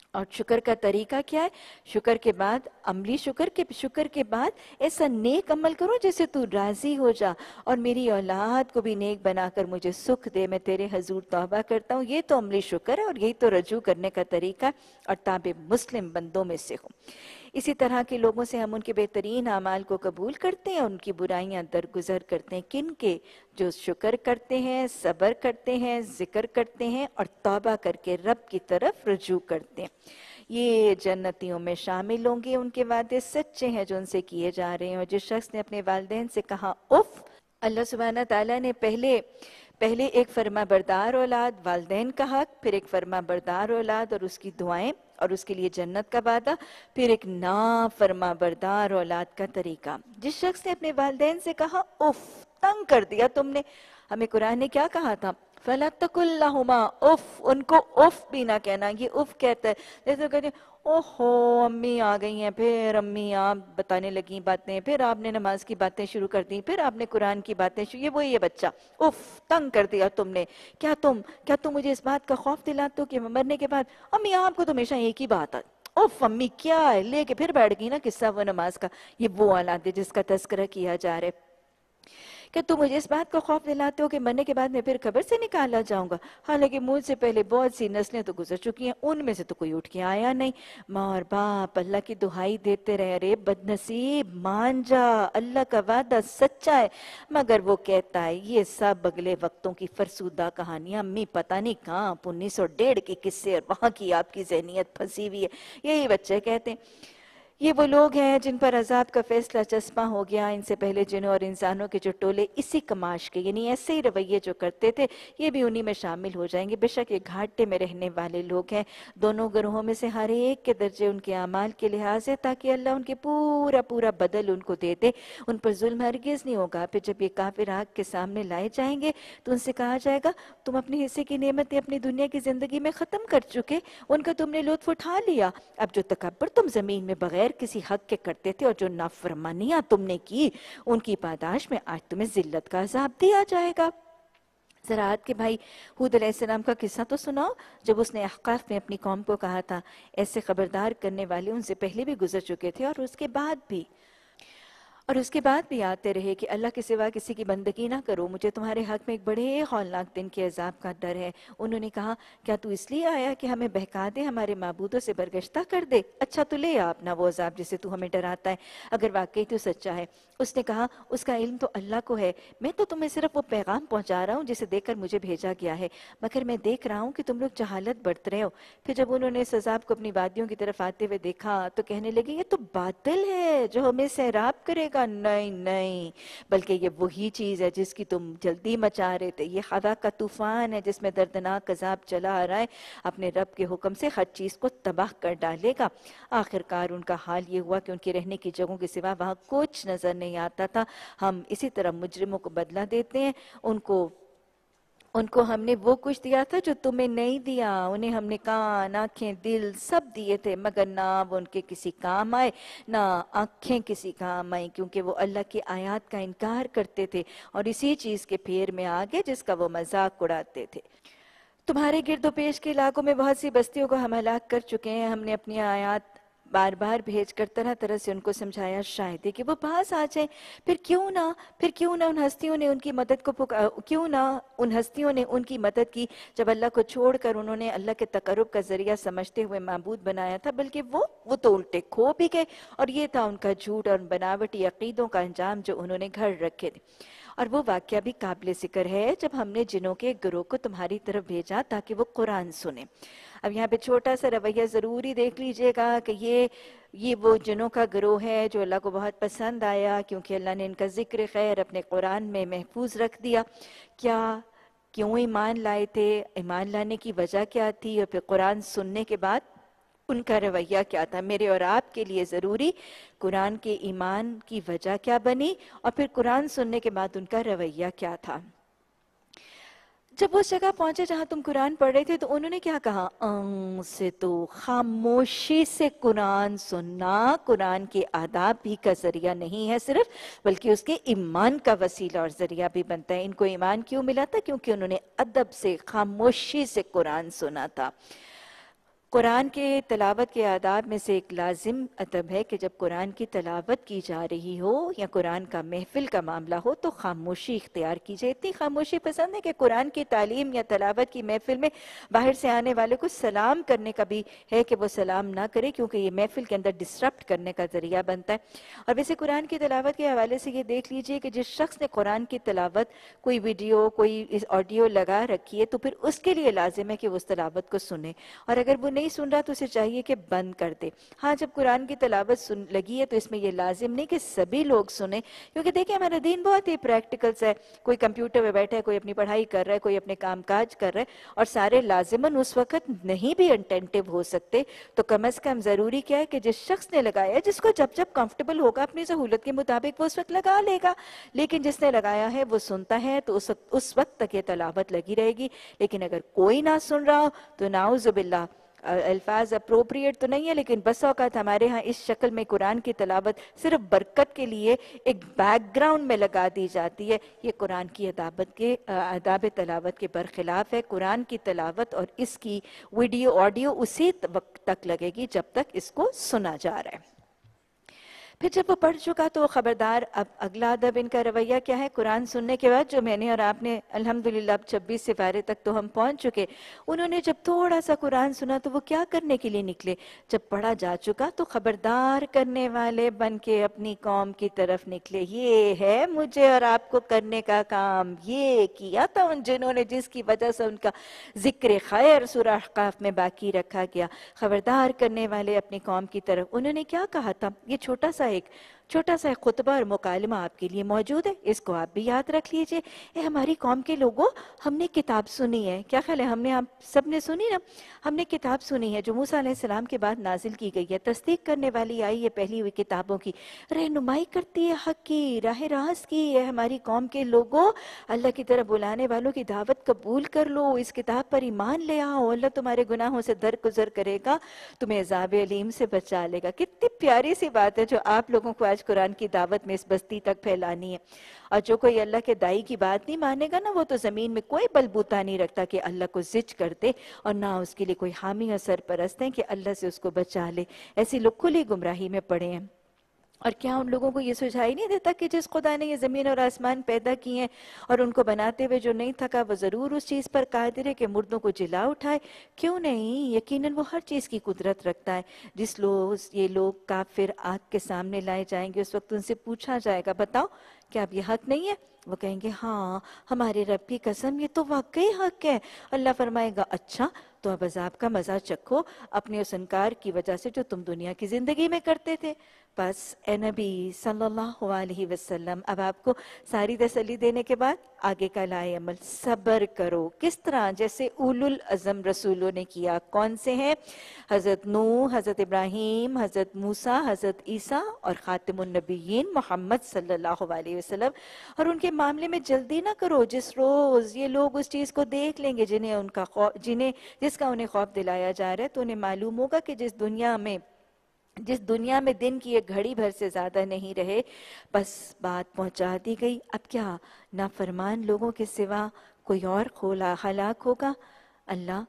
اور شکر کا طریقہ کیا ہے؟ شکر کے بعد عملی شکر کے شکر کے بعد ایسا نیک عمل کرو جیسے تو راضی ہو جا۔ اور میری اولاد کو بھی نیک بنا کر مجھے سکھ دے۔ میں تیرے حضور توبہ کرتا ہوں۔ یہ تو عملی شکر ہے اور یہی تو رجوع کرنے کا طریقہ اور تاب مسلم بندوں میں سے ہوں۔ اسی طرح کے لوگوں سے ہم ان کے بہترین اعمال کو قبول کرتے ہیں اور ان کی برائیاں درگزر کرتے ہیں۔ کن کے؟ جو شکر کرتے ہیں، صبر کرتے ہیں، ذکر کرتے ہیں اور توبہ کر کے رب کی طرف رجوع کرتے ہیں۔ یہ جنتیوں میں شامل ہوں گے، ان کے وعدے سچے ہیں جو ان سے کیے جا رہے ہیں۔ اور جس شخص نے اپنے والدین سے کہا اف اللہ سبحانہ تعالیٰ نے پہلے پہلے ایک فرما بردار اولاد، والدین کا حق، پھر ایک فرما بردار اولاد اور اس کی دعائیں اور اس کے لیے جنت کا وعدہ، پھر ایک نا فرما بردار اولاد کا طریقہ۔ جس شخص نے اپنے والدین سے کہا اف تنگ کر دیا تم نے، ہمیں قرآن نے کیا کہا تھا؟ فَلَتَّقُ اللَّهُمَا اف، ان کو اف بھی نہ کہنا، یہ اف کہتا ہے جیسے کہتے ہیں، اوہو، امی آ گئی ہیں، پھر امی آپ بتانے لگی باتیں، پھر آپ نے نماز کی باتیں شروع کر دی پھر آپ نے قرآن کی باتیں شروع، یہ وہی یہ بچہ۔ اف، تنگ کر دیا تم نے۔ کیا تم کیا تم مجھے اس بات کا خوف دلاتے ہو کہ مرنے کے بعد امی آپ کو تو ہمیشہ ایک ہی بات ہے اوف امی کیا ہے، لے کے پھر بیٹھ گئی نا قصہ وہ نماز کا۔ یہ وہ اولاد ہے جس کا تذکرہ کیا جا رہا ہے۔ کہ تم مجھے اس بات کا خوف دلاتے ہو کہ مرنے کے بعد میں پھر قبر سے نکالا جاؤں گا۔ حالانکہ مجھ سے پہلے بہت سی نسلیں تو گزر چکی ہیں، ان میں سے تو کوئی اٹھ کے آیا نہیں۔ ماں اور باپ، اللہ کی دہائی دیتے رہے رے بد نصیب مان جا، اللہ کا وعدہ سچا ہے۔ مگر وہ کہتا ہے، یہ سب اگلے وقتوں کی فرسودہ کہانیاں، امی پتہ نہیں کہاں، انیس سو ڈیڑھ کے قصے اور وہاں کی آپ کی ذہنیت پھنسی ہوئی ہے۔ یہی بچے کہتے ہیں۔ یہ وہ لوگ ہیں جن پر عذاب کا فیصلہ چسپاں ہو گیا۔ ان سے پہلے جنوں اور انسانوں کے جو ٹولے اسی کماش کے یعنی ایسے ہی رویے جو کرتے تھے، یہ بھی انہی میں شامل ہو جائیں گے۔ بے شک یہ گھاٹے میں رہنے والے لوگ ہیں۔ دونوں گروہوں میں سے ہر ایک کے درجے ان کے اعمال کے لحاظ ہے تاکہ اللہ ان کے پورا پورا بدل ان کو دے دے۔ ان پر ظلم ہرگز نہیں ہوگا۔ پھر جب یہ کافر آگ کے سامنے لائے جائیں گے، تو ان سے کہا جائے گا، تم اپنے حصے کی نعمتیں اپنی دنیا کی زندگی میں ختم کر چکے، ان کا تم نے لطف اٹھا لیا۔ اب جو تکبر تم زمین میں بغیر بغیر کسی حق کے کرتے تھے اور جو نافرمانیاں تم نے کی، ان کی پاداش میں آج تمہیں ذلت کا عذاب دیا جائے گا۔ زراعت کے بھائی، حود علیہ السلام کا قصہ تو سناؤ۔ جب اس نے احقاف میں اپنی قوم کو کہا تھا، ایسے خبردار کرنے والے ان سے پہلے بھی گزر چکے تھے اور اس کے بعد بھی۔ اور اس کے بعد بھی آتے رہے کہ اللہ کے سوا کسی کی بندگی نہ کرو، مجھے تمہارے حق میں ایک بڑے خولناک دن کے عذاب کا ڈر ہے۔ انہوں نے کہا، کیا تو اس لیے آیا کہ ہمیں بہکا دے، ہمارے معبودوں سے برگشتہ کر دے؟ اچھا تو لے آپ نہ وہ عذاب جسے تو ہمیں ڈراتا ہے۔ اگر واقعی تو سچا ہے۔ اس نے کہا، اس کا علم تو اللہ کو ہے، میں تو تمہیں صرف وہ پیغام پہنچا رہا ہوں جسے دیکھ کر مجھے بھیجا گیا ہے۔ مگر میں دیکھ رہا ہوں کہ تم لوگ جہالت برت رہے ہو۔ پھر جب انہوں نے اس عذاب کو اپنی وادیوں کی طرف آتے ہوئے دیکھا تو کہنے لگے، یہ تو باطل ہے جو ہمیں سیراب کرے گا۔ نہیں نہیں نہیں، بلکہ یہ وہی چیز ہے جس کی تم جلدی مچا رہے تھے۔ یہ ہوا کا طوفان ہے جس میں دردناک عذاب چلا آ رہا ہے۔ اپنے رب کے حکم سے ہر چیز کو تباہ کر ڈالے گا۔ آخرکار ان کا حال یہ ہوا کہ ان کے رہنے کی جگہوں کے سوا وہاں کچھ نظر نہیں آتا تھا۔ ہم اسی طرح مجرموں کو بدلہ دیتے ہیں۔ ان کو ان کو ہم نے وہ کچھ دیا تھا جو تمہیں نہیں دیا، انہیں ہم نے کان آنکھیں دل سب دیے تھے، مگر نہ وہ ان کے کسی کام آئے، نہ آنکھیں کسی کام آئیں، کیونکہ وہ اللہ کی آیات کا انکار کرتے تھے اور اسی چیز کے پھیر میں آگے جس کا وہ مذاق اڑاتے تھے۔ تمہارے گرد و پیش کے علاقوں میں بہت سی بستیوں کو ہم ہلاک کر چکے ہیں، ہم نے اپنی آیات بار بار بھیج کر طرح طرح سے ان کو سمجھایا شاید ہے کہ وہ پاس آ جائیں۔ پھر کیوں نہ، پھر کیوں نہ ان ہستیوں نے ان کی مدد کو کیوں نہ ان ہستیوں نے ان کی مدد کی۔ جب اللہ کو چھوڑ کر انہوں نے اللہ کے تقرب کا ذریعہ سمجھتے ہوئے معبود بنایا تھا، بلکہ وہ وہ تو الٹے کھو بھی گئے۔ اور یہ تھا ان کا جھوٹ اور بناوٹی عقیدوں کا انجام جو انہوں نے گھر رکھے تھے۔ اور وہ واقعہ بھی قابل ذکر ہے جب ہم نے جنوں کے گروہ کو تمہاری طرف بھیجا تاکہ وہ قرآن سنیں۔ اب یہاں پہ چھوٹا سا رویہ ضروری دیکھ لیجیے گا کہ یہ یہ وہ جنوں کا گروہ ہے جو اللہ کو بہت پسند آیا کیونکہ اللہ نے ان کا ذکر خیر اپنے قرآن میں محفوظ رکھ دیا۔ کیا، کیوں ایمان لائے تھے؟ ایمان لانے کی وجہ کیا تھی اور پھر قرآن سننے کے بعد ان کا رویہ کیا تھا؟ میرے اور آپ کے لیے ضروری۔ قرآن کے ایمان کی وجہ کیا بنی؟ اور پھر قرآن سننے کے بعد ان کا رویہ کیا تھا؟ جب اس جگہ پہنچے جہاں تم قرآن پڑھ رہے تھے، تو انہوں نے کیا کہا؟ سے تو خاموشی سے قرآن سننا قرآن کے آداب بھی کا ذریعہ نہیں ہے صرف، بلکہ اس کے ایمان کا وسیلہ اور ذریعہ بھی بنتا ہے۔ ان کو ایمان کیوں ملا تھا؟ کیونکہ انہوں نے ادب سے، خاموشی سے قرآن سنا تھا۔ قرآن کے تلاوت کے آداب میں سے ایک لازم ادب ہے کہ جب قرآن کی تلاوت کی جا رہی ہو یا قرآن کا محفل کا معاملہ ہو تو خاموشی اختیار کی جائے اتنی خاموشی پسند ہے کہ قرآن کی تعلیم یا تلاوت کی محفل میں باہر سے آنے والے کو سلام کرنے کا بھی ہے کہ وہ سلام نہ کرے کیونکہ یہ محفل کے اندر ڈسٹرپٹ کرنے کا ذریعہ بنتا ہے۔ اور ویسے قرآن کی تلاوت کے حوالے سے یہ دیکھ لیجیے کہ جس شخص نے قرآن کی تلاوت کوئی ویڈیو، کوئی آڈیو لگا رکھی ہے تو پھر اس کے لیے لازم ہے کہ وہ اس تلاوت کو سنے۔ اور اگر وہ نہیں نہیں سن رہا تو اسے چاہیے کہ بند کر دے۔ ہاں جب قرآن کی تلاوت سن لگی ہے تو اس میں یہ لازم نہیں کہ سبھی لوگ سنیں، کیونکہ دیکھیں ہمارا دین بہت ہی پریکٹیکلز ہے۔ کوئی کمپیوٹر پہ بیٹھا ہے، کوئی اپنی پڑھائی کر رہا ہے، کوئی اپنے کام کاج کر رہا ہے، اور سارے لازماً اس وقت نہیں بھی انٹینٹیو ہو سکتے۔ تو کم از کم ضروری کیا ہے کہ جس شخص نے لگایا ہے، جس کو جب جب کمفرٹیبل ہوگا، اپنی سہولت کے مطابق وہ اس وقت لگا لے گا۔ لیکن جس نے لگایا ہے، وہ سنتا ہے، تو اس وقت تک یہ تلاوت لگی رہے گی۔ لیکن اگر کوئی نہ سن رہا ہو، تو نعوذ باللہ۔ الفاظ اپروپریٹ تو نہیں ہے لیکن بس اوقات ہمارے ہاں اس شکل میں قرآن کی تلاوت صرف برکت کے لیے ایک بیک گراؤنڈ میں لگا دی جاتی ہے۔ یہ قرآن کی عدابت کے اداب تلاوت کے برخلاف ہے۔ قرآن کی تلاوت اور اس کی ویڈیو آڈیو اسی وقت تک لگے گی جب تک اس کو سنا جا رہا ہے۔ پھر جب وہ پڑھ چکا تو وہ خبردار اب اگلا ادب ان کا رویہ کیا ہے؟ قرآن سننے کے بعد جو میں نے اور آپ نے الحمدللہ اب چھبیس سفارے تک تو ہم پہنچ چکے، انہوں نے جب تھوڑا سا قرآن سنا تو وہ کیا کرنے کے لیے نکلے؟ جب پڑھا جا چکا تو خبردار کرنے والے بن کے اپنی قوم کی طرف نکلے، یہ ہے مجھے اور آپ کو کرنے کا کام، یہ کیا تھا ان جنہوں نے جس کی وجہ سے ان کا ذکر خیر سورہ احقاف میں باقی رکھا گیا؟ خبردار کرنے والے اپنی قوم کی طرف، انہوں نے کیا کہا تھا؟ یہ چھوٹا سا ایک چھوٹا سا خطبہ اور مکالمہ آپ کے لیے موجود ہے۔ اس کو آپ بھی یاد رکھ لیجیے۔ اے ہماری قوم کے لوگوں، ہم نے کتاب سنی ہے۔ کیا خیال ہے؟ ہم نے، آپ سب نے سنی نا؟ ہم نے کتاب سنی ہے جو موسیٰ علیہ السلام کے بعد نازل کی گئی ہے، تصدیق کرنے والی آئی ہے پہلی ہوئی کتابوں کی۔ رہنمائی کرتی ہے حق کی، راہ راست کی۔ ہے ہماری قوم کے لوگوں، اللہ کی طرف بلانے والوں کی دعوت قبول کر لو۔ اس کتاب پر ایمان لے آؤ۔ اللہ تمہارے گناہوں سے درگزر کرے گا، تمہیں عذاب علیم سے بچا لے گا۔ کتنی پیاری سی بات ہے جو آپ لوگوں کو آج قرآن کی دعوت میں اس بستی تک پھیلانی ہے۔ اور جو کوئی اللہ کے دائی کی بات نہیں مانے گا نا، وہ تو زمین میں کوئی بلبوتا نہیں رکھتا کہ اللہ کو زج کر دے اور نہ اس کے لیے کوئی حامی اور سرپرست ہیں کہ اللہ سے اس کو بچا لے۔ ایسی لوگ کھلی گمراہی میں پڑے ہیں۔ اور کیا ان لوگوں کو یہ سجھائی نہیں دیتا کہ جس خدا نے یہ زمین اور آسمان پیدا کی ہیں اور ان کو بناتے ہوئے جو نہیں تھکا وہ ضرور اس چیز پر قادر ہے کہ مردوں کو جلا اٹھائے؟ کیوں نہیں؟ یقیناً وہ ہر چیز کی قدرت رکھتا ہے۔ جس لوگ یہ لوگ کافر آگ کے سامنے لائے جائیں گے، اس وقت ان سے پوچھا جائے گا، بتاؤ، کیا اب یہ حق نہیں ہے؟ وہ کہیں گے ہاں ہمارے رب کی قسم، یہ تو واقعی حق ہے۔ اللہ فرمائے گا اچھا تو اب عذاب کا مزہ چکھو اپنے اس انکار کی وجہ سے جو تم دنیا کی زندگی میں کرتے تھے۔ بس اے نبی صلی اللہ علیہ وسلم، اب آپ کو ساری تسلی دینے کے بعد آگے کا لائے عمل، صبر کرو۔ کس طرح؟ جیسے اول العظم رسولوں نے کیا۔ کون سے ہیں؟ حضرت نو حضرت ابراہیم، حضرت موسیٰ، حضرت عیسیٰ اور خاتم النبیین محمد صلی اللہ علیہ وسلم۔ اور ان کے معاملے میں جلدی نہ کرو، جس روز یہ لوگ اس چیز کو دیکھ لیں گے جنہیں ان کا خوف جنہیں، جس کا انہیں خوف دلایا جا رہا ہے، تو انہیں معلوم ہوگا کہ جس دنیا میں جس دنیا میں دن کی ایک گھڑی بھر سے زیادہ نہیں رہے، بس بات پہنچا دی گئی۔ اب کیا نافرمان لوگوں کے سوا کوئی اور کھولا ہلاک ہوگا؟ اللہ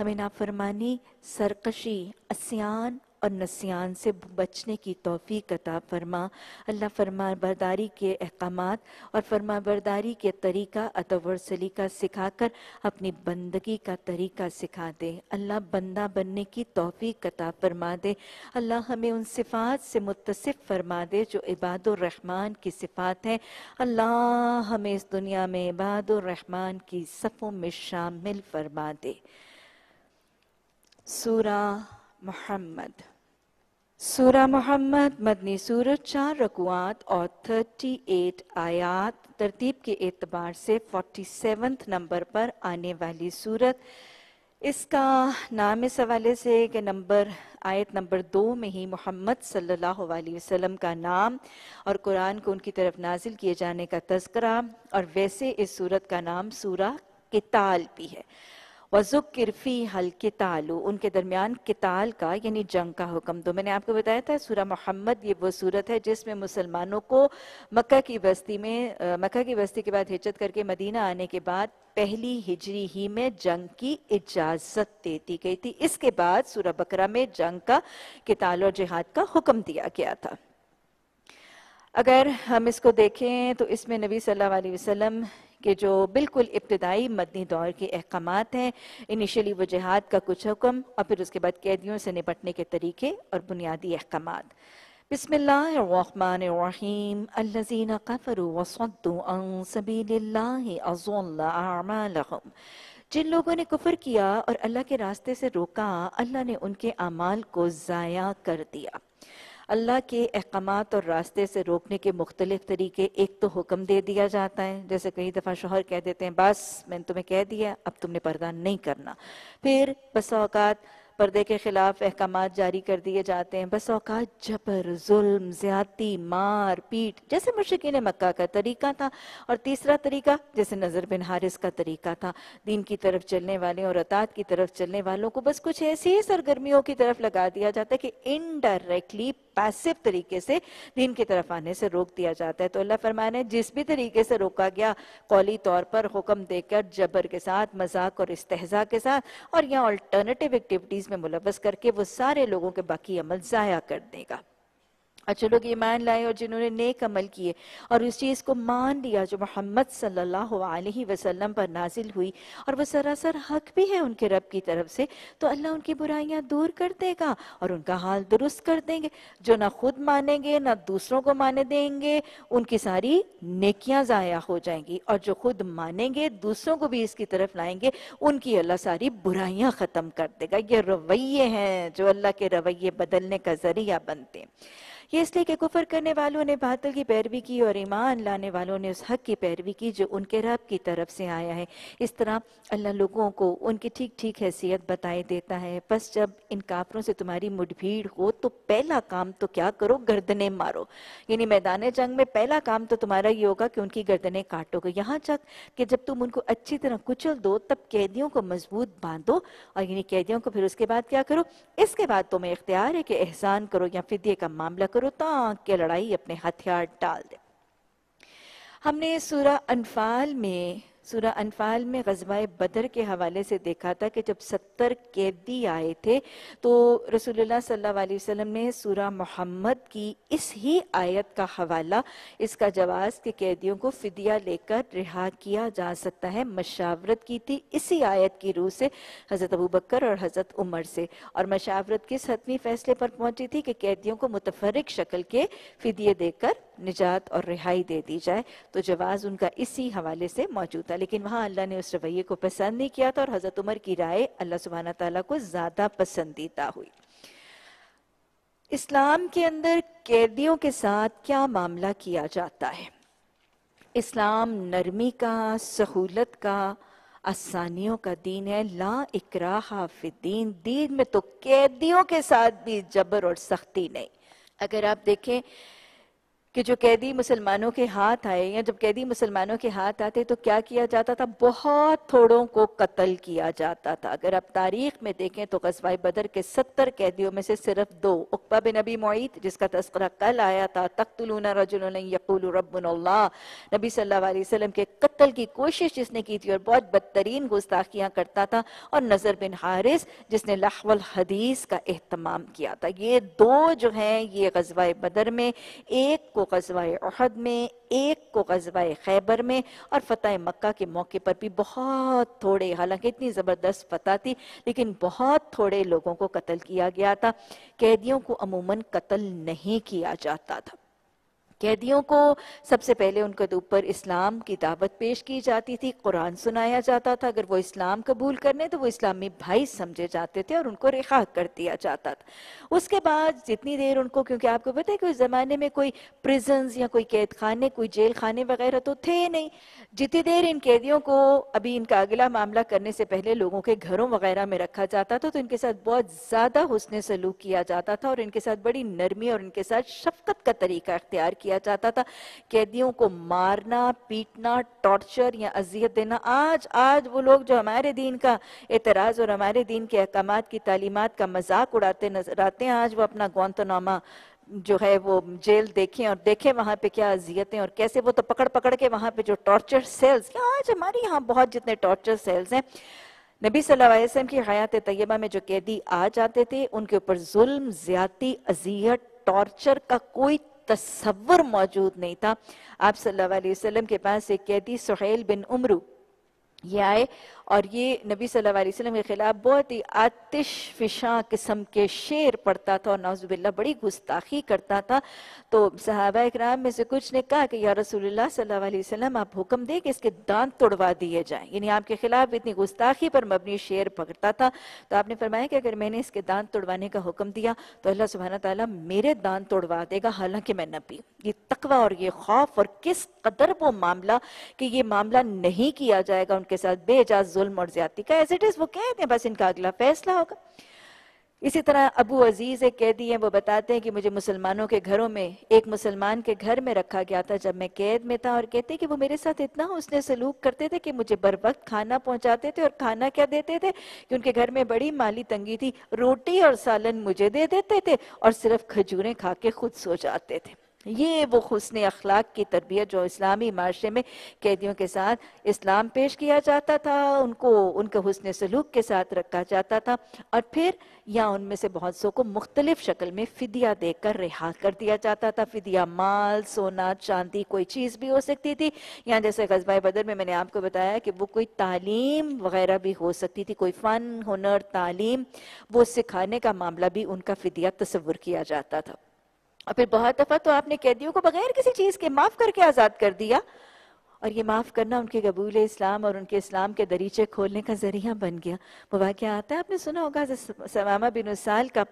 ہمیں نافرمانی، سرکشی، اسیان اور نسیان سے بچنے کی توفیق عطا فرما۔ اللہ فرما برداری کے احکامات اور فرما برداری کے طریقہ اتور سلیقہ سکھا کر اپنی بندگی کا طریقہ سکھا دے۔ اللہ بندہ بننے کی توفیق عطا فرما دے۔ اللہ ہمیں ان صفات سے متصف فرما دے جو عباد الرحمن کی صفات ہیں۔ اللہ ہمیں اس دنیا میں عباد الرحمن کی صفوں میں شامل فرما دے۔ سورہ محمد۔ سورہ محمد مدنی سورت چار رکوات اور تھرٹی ایٹ آیات ترتیب کے اعتبار سے فورٹی سیونتھ نمبر پر آنے والی سورت۔ اس کا نام اس حوالے سے کہ نمبر، آیت نمبر دو میں ہی محمد صلی اللہ علیہ وسلم کا نام اور قرآن کو ان کی طرف نازل کیے جانے کا تذکرہ اور ویسے اس سورت کا نام سورہ کتال بھی ہے۔ وَذُكِّرْ فِيهَا الْكِتَالُ ان کے درمیان کتال کا یعنی جنگ کا حکم۔ دو میں نے آپ کو بتایا تھا، سورہ محمد یہ وہ صورت ہے جس میں مسلمانوں کو مکہ کی بستی میں، مکہ کی بستی کے بعد ہجرت کر کے مدینہ آنے کے بعد پہلی ہجری ہی میں جنگ کی اجازت دیتی گئی تھی۔ اس کے بعد سورہ بکرہ میں جنگ کا کتال اور جہاد کا حکم دیا گیا تھا۔ اگر ہم اس کو دیکھیں تو اس میں نبی صلی اللہ علیہ وسلم کہ جو بالکل ابتدائی مدنی دور کے احکامات ہیں انیشلی وہ جہاد کا کچھ حکم اور پھر اس کے بعد قیدیوں سے نپٹنے کے طریقے اور بنیادی احکامات۔ بسم اللہ الرحمن الرحیم۔ الذین قفروا وصدوا عن سبیل اللہ اضل اعمالهم۔ جن لوگوں نے کفر کیا اور اللہ کے راستے سے روکا، اللہ نے ان کے اعمال کو ضائع کر دیا۔ اللہ کے احکامات اور راستے سے روکنے کے مختلف طریقے ایک تو حکم دے دیا جاتا ہے۔ جیسے کئی دفعہ شوہر کہہ دیتے ہیں، بس، میں نے تمہیں کہہ دیا، اب تم نے پردہ نہیں کرنا۔ پھر بس اوقات پردے کے خلاف احکامات جاری کر دیے جاتے ہیں۔ بس اوقات جبر، ظلم، زیادتی، مار، پیٹ، جیسے مشرقین مکہ کا طریقہ تھا۔ اور تیسرا طریقہ، جیسے نظر بن حارث کا طریقہ تھا۔ دین کی طرف چلنے والے اور اطاعت کی طرف چلنے والوں کو بس کچھ ایسی سرگرمیوں کی طرف لگا دیا جاتا ہے کہ انڈائریکٹلی پیسو طریقے سے دین کی طرف آنے سے روک دیا جاتا ہے۔ تو اللہ فرمانے ہے، جس بھی طریقے سے روکا گیا، قولی طور پر حکم دے کر جبر کے ساتھ، مذاق اور استحضاء کے ساتھ، اور یہاں الٹرنیٹیو ایکٹیویٹیز میں ملوث کر کے وہ سارے لوگوں کے باقی عمل ضائع کر دے گا۔ اور جو لوگ ایمان لائے اور جنہوں نے نیک عمل کیے، اور اس چیز کو مان لیا جو محمد صلی اللہ علیہ وسلم پر نازل ہوئی، اور وہ سراسر حق بھی ہے ان کے رب کی طرف سے، تو اللہ ان کی برائیاں دور کر دے گا اور ان کا حال درست کر دیں گے، جو نہ خود مانیں گے، نہ دوسروں کو مانے دیں گے، ان کی ساری نیکیاں ضائع ہو جائیں گی، اور جو خود مانیں گے، دوسروں کو بھی اس کی طرف لائیں گے، ان کی اللہ ساری برائیاں ختم کر دے گا۔ یہ رویے ہیں جو اللہ کے رویے بدلنے کا ذریعہ بنتے ہیں۔ یہ اس لیے کہ کفر کرنے والوں نے باطل کی پیروی کی اور ایمان لانے والوں نے اس حق کی پیروی کی جو ان کے رب کی طرف سے آیا ہے۔ اس طرح اللہ لوگوں کو ان کی ٹھیک ٹھیک حیثیت بتائے دیتا ہے۔ بس جب ان کافروں سے تمہاری مڈ بھیڑ ہو تو پہلا کام تو کیا کرو؟ گردنے مارو۔ یعنی میدان جنگ میں پہلا کام تو تمہارا یہ ہوگا کہ ان کی گردنیں کاٹو۔ گے یہاں تک کہ جب تم ان کو اچھی طرح کچل دو تب قیدیوں کو مضبوط باندھو اور یعنی قیدیوں کو پھر اس کے بعد کیا کرو؟ اس کے بعد تمہیں اختیار ہے کہ احسان کرو یا فدیے کا معاملہ کرو۔ تاک کے لڑائی اپنے ہتھیار ڈال دے۔ ہم نے سورہ انفال میں سورہ انفال میں غزوہ بدر کے حوالے سے دیکھا تھا کہ جب ستر قیدی آئے تھے تو رسول اللہ صلی اللہ علیہ وسلم نے سورہ محمد کی اس ہی آیت کا حوالہ، اس کا جواز کہ قیدیوں کو فدیہ لے کر رہا کیا جا سکتا ہے، مشاورت کی تھی اسی آیت کی روح سے حضرت ابو بکر اور حضرت عمر سے۔ اور مشاورت کس حتمی فیصلے پر پہنچی تھی کہ قیدیوں کو متفرق شکل کے فدیے دے کر نجات اور رہائی دے دی جائے؟ تو جواز ان کا اسی حوالے سے موجود تھا لیکن وہاں اللہ نے اس رویے کو پسند نہیں کیا تھا اور حضرت عمر کی رائے اللہ سبحانہ تعالیٰ کو زیادہ پسندیدہ ہوئی۔ اسلام کے اندر قیدیوں کے ساتھ کیا معاملہ کیا جاتا ہے؟ اسلام نرمی کا، سہولت کا، آسانیوں کا دین ہے۔ لا اکراہ فی الدین، دین میں تو قیدیوں کے ساتھ بھی جبر اور سختی نہیں۔ اگر آپ دیکھیں کہ جو قیدی مسلمانوں کے ہاتھ آئے یا جب قیدی مسلمانوں کے ہاتھ آتے تو کیا کیا جاتا تھا؟ بہت تھوڑوں کو قتل کیا جاتا تھا۔ اگر آپ تاریخ میں دیکھیں تو غزوہ بدر کے ستر قیدیوں میں سے صرف دو، اقبہ بن نبی معید جس کا تذکرہ کل آیا تھا، تقتلون رجل یقول ربنا اللہ۔ نبی صلی اللہ علیہ وسلم کے قتل قتل کی کوشش جس نے کی تھی اور بہت بدترین گستاخیاں کرتا تھا اور نظر بن حارث جس نے لحو الحدیث کا اہتمام کیا تھا۔ یہ دو جو ہیں، یہ غزوہ بدر میں، ایک کو کو غزوہ احد میں، ایک کو غزوہ خیبر میں۔ اور فتح مکہ کے موقع پر بھی بہت تھوڑے، حالانکہ اتنی زبردست فتح تھی، لیکن بہت تھوڑے لوگوں کو قتل کیا گیا تھا۔ قیدیوں کو عموماً قتل نہیں کیا جاتا تھا۔ قیدیوں کو۔ سب سے پہلے ان کے اوپر اسلام کی دعوت پیش کی جاتی تھی، قرآن سنایا جاتا تھا۔ اگر وہ اسلام قبول کرنے تو وہ اسلامی بھائی سمجھے جاتے تھے اور ان کو رخا کر دیا جاتا تھا۔ اس کے بعد جتنی دیر ان کو، کیونکہ آپ کو پتہ ہے کہ اس زمانے میں کوئی پریزنز یا کوئی قید خانے کوئی جیل خانے وغیرہ تو تھے نہیں۔ جتنی دیر ان قیدیوں کو ابھی ان کا اگلا معاملہ کرنے سے پہلے لوگوں کے گھروں وغیرہ میں رکھا جاتا تھا تو ان کے ساتھ بہت زیادہ حسن سلوک کیا جاتا تھا اور ان کے ساتھ بڑی نرمی اور ان کے ساتھ شفقت کا طریقہ اختیار کیا کیا جاتا تھا، قیدیوں کو مارنا، پیٹنا، ٹارچر یا عذیت دینا۔ آج آج وہ لوگ جو ہمارے دین کا اعتراض اور ہمارے دین کے احکامات کی تعلیمات کا مذاق اڑاتے نظر آتے ہیں، آج وہ اپنا گونتنامہ جو ہے وہ جیل دیکھیں اور دیکھیں وہاں پہ کیا عذیتیں اور کیسے وہ تو پکڑ پکڑ کے وہاں پہ جو ٹارچر سیلز آج ہماری یہاں بہت جتنے ٹارچر سیلز ہیں۔ نبی صلی اللہ علیہ وسلم کی حیات طیبہ میں جو قیدی آ جاتے تھے، ان کے اوپر ظلم، زیادتی عذیت ٹارچر کا کوئی تصور موجود نہیں تھا۔ آپ صلی اللہ علیہ وسلم کے پاس ایک قیدی سحیل بن عمرو، یہ آئے اور یہ نبی صلی اللہ علیہ وسلم کے خلاف بہت ہی آتش فشاں قسم کے شیر پڑتا تھا اور نعوذ باللہ بڑی گستاخی کرتا تھا۔ تو صحابہ اکرام میں سے کچھ نے کہا کہ یا رسول اللہ صلی اللہ علیہ وسلم، آپ حکم دیں کہ اس کے دانت توڑوا دیے جائیں۔ یعنی آپ کے خلاف اتنی گستاخی پر مبنی شیر پکڑتا تھا۔ تو آپ نے فرمایا کہ اگر میں نے اس کے دانت توڑوانے کا حکم دیا تو اللہ سبحانہ تعالیٰ میرے دانت توڑوا دے گا، حالانکہ میں نبی یہ تقوی اور یہ خوف اور کس قدر وہ معاملہ کہ یہ معاملہ نہیں کیا جائے گا، ان کے ساتھ بے اجاز ظلم اور زیادتی کا. ایز اٹ از وہ کہتے ہیں بس ان کا اگلا فیصلہ ہوگا. اسی طرح ابو عزیز ایک قیدی ہیں، وہ بتاتے ہیں کہ مجھے مسلمانوں کے گھروں میں ایک مسلمان کے گھر میں رکھا گیا تھا جب میں قید میں تھا اور کہتے کہ وہ میرے ساتھ اتنا اس نے سلوک کرتے تھے کہ مجھے بر وقت کھانا پہنچاتے تھے اور کھانا کیا دیتے تھے؟ کہ ان کے گھر میں بڑی مالی تنگی تھی، روٹی اور سالن مجھے دے دیتے تھے اور صرف کھجوریں کھا کے خود سو جاتے تھے۔ یہ وہ حسن اخلاق کی تربیت جو اسلامی معاشرے میں قیدیوں کے ساتھ اسلام پیش کیا جاتا تھا، ان کو، ان کے حسن سلوک کے ساتھ رکھا جاتا تھا اور پھر یا ان میں سے بہت سو کو مختلف شکل میں فدیہ دے کر رہا کر دیا جاتا تھا۔ فدیہ مال، سونا، چاندی، کوئی چیز بھی ہو سکتی تھی۔ یا جیسے غزبۂ بدر میں میں نے آپ کو بتایا کہ وہ کوئی تعلیم وغیرہ بھی ہو سکتی تھی، کوئی فن، ہنر، تعلیم، وہ سکھانے کا معاملہ بھی ان کا فدیہ تصور کیا جاتا تھا۔ اور پھر بہت دفعہ تو آپ نے قیدیوں کو بغیر کسی چیز کے معاف کر کے آزاد کر دیا اور یہ معاف کرنا ان کے قبول اسلام اور ان کے اسلام کے دریچے کھولنے کا ذریعہ بن گیا۔ وہ واقعہ آتا ہے، آپ نے سنا ہوگا سوامہ بن اسال کا،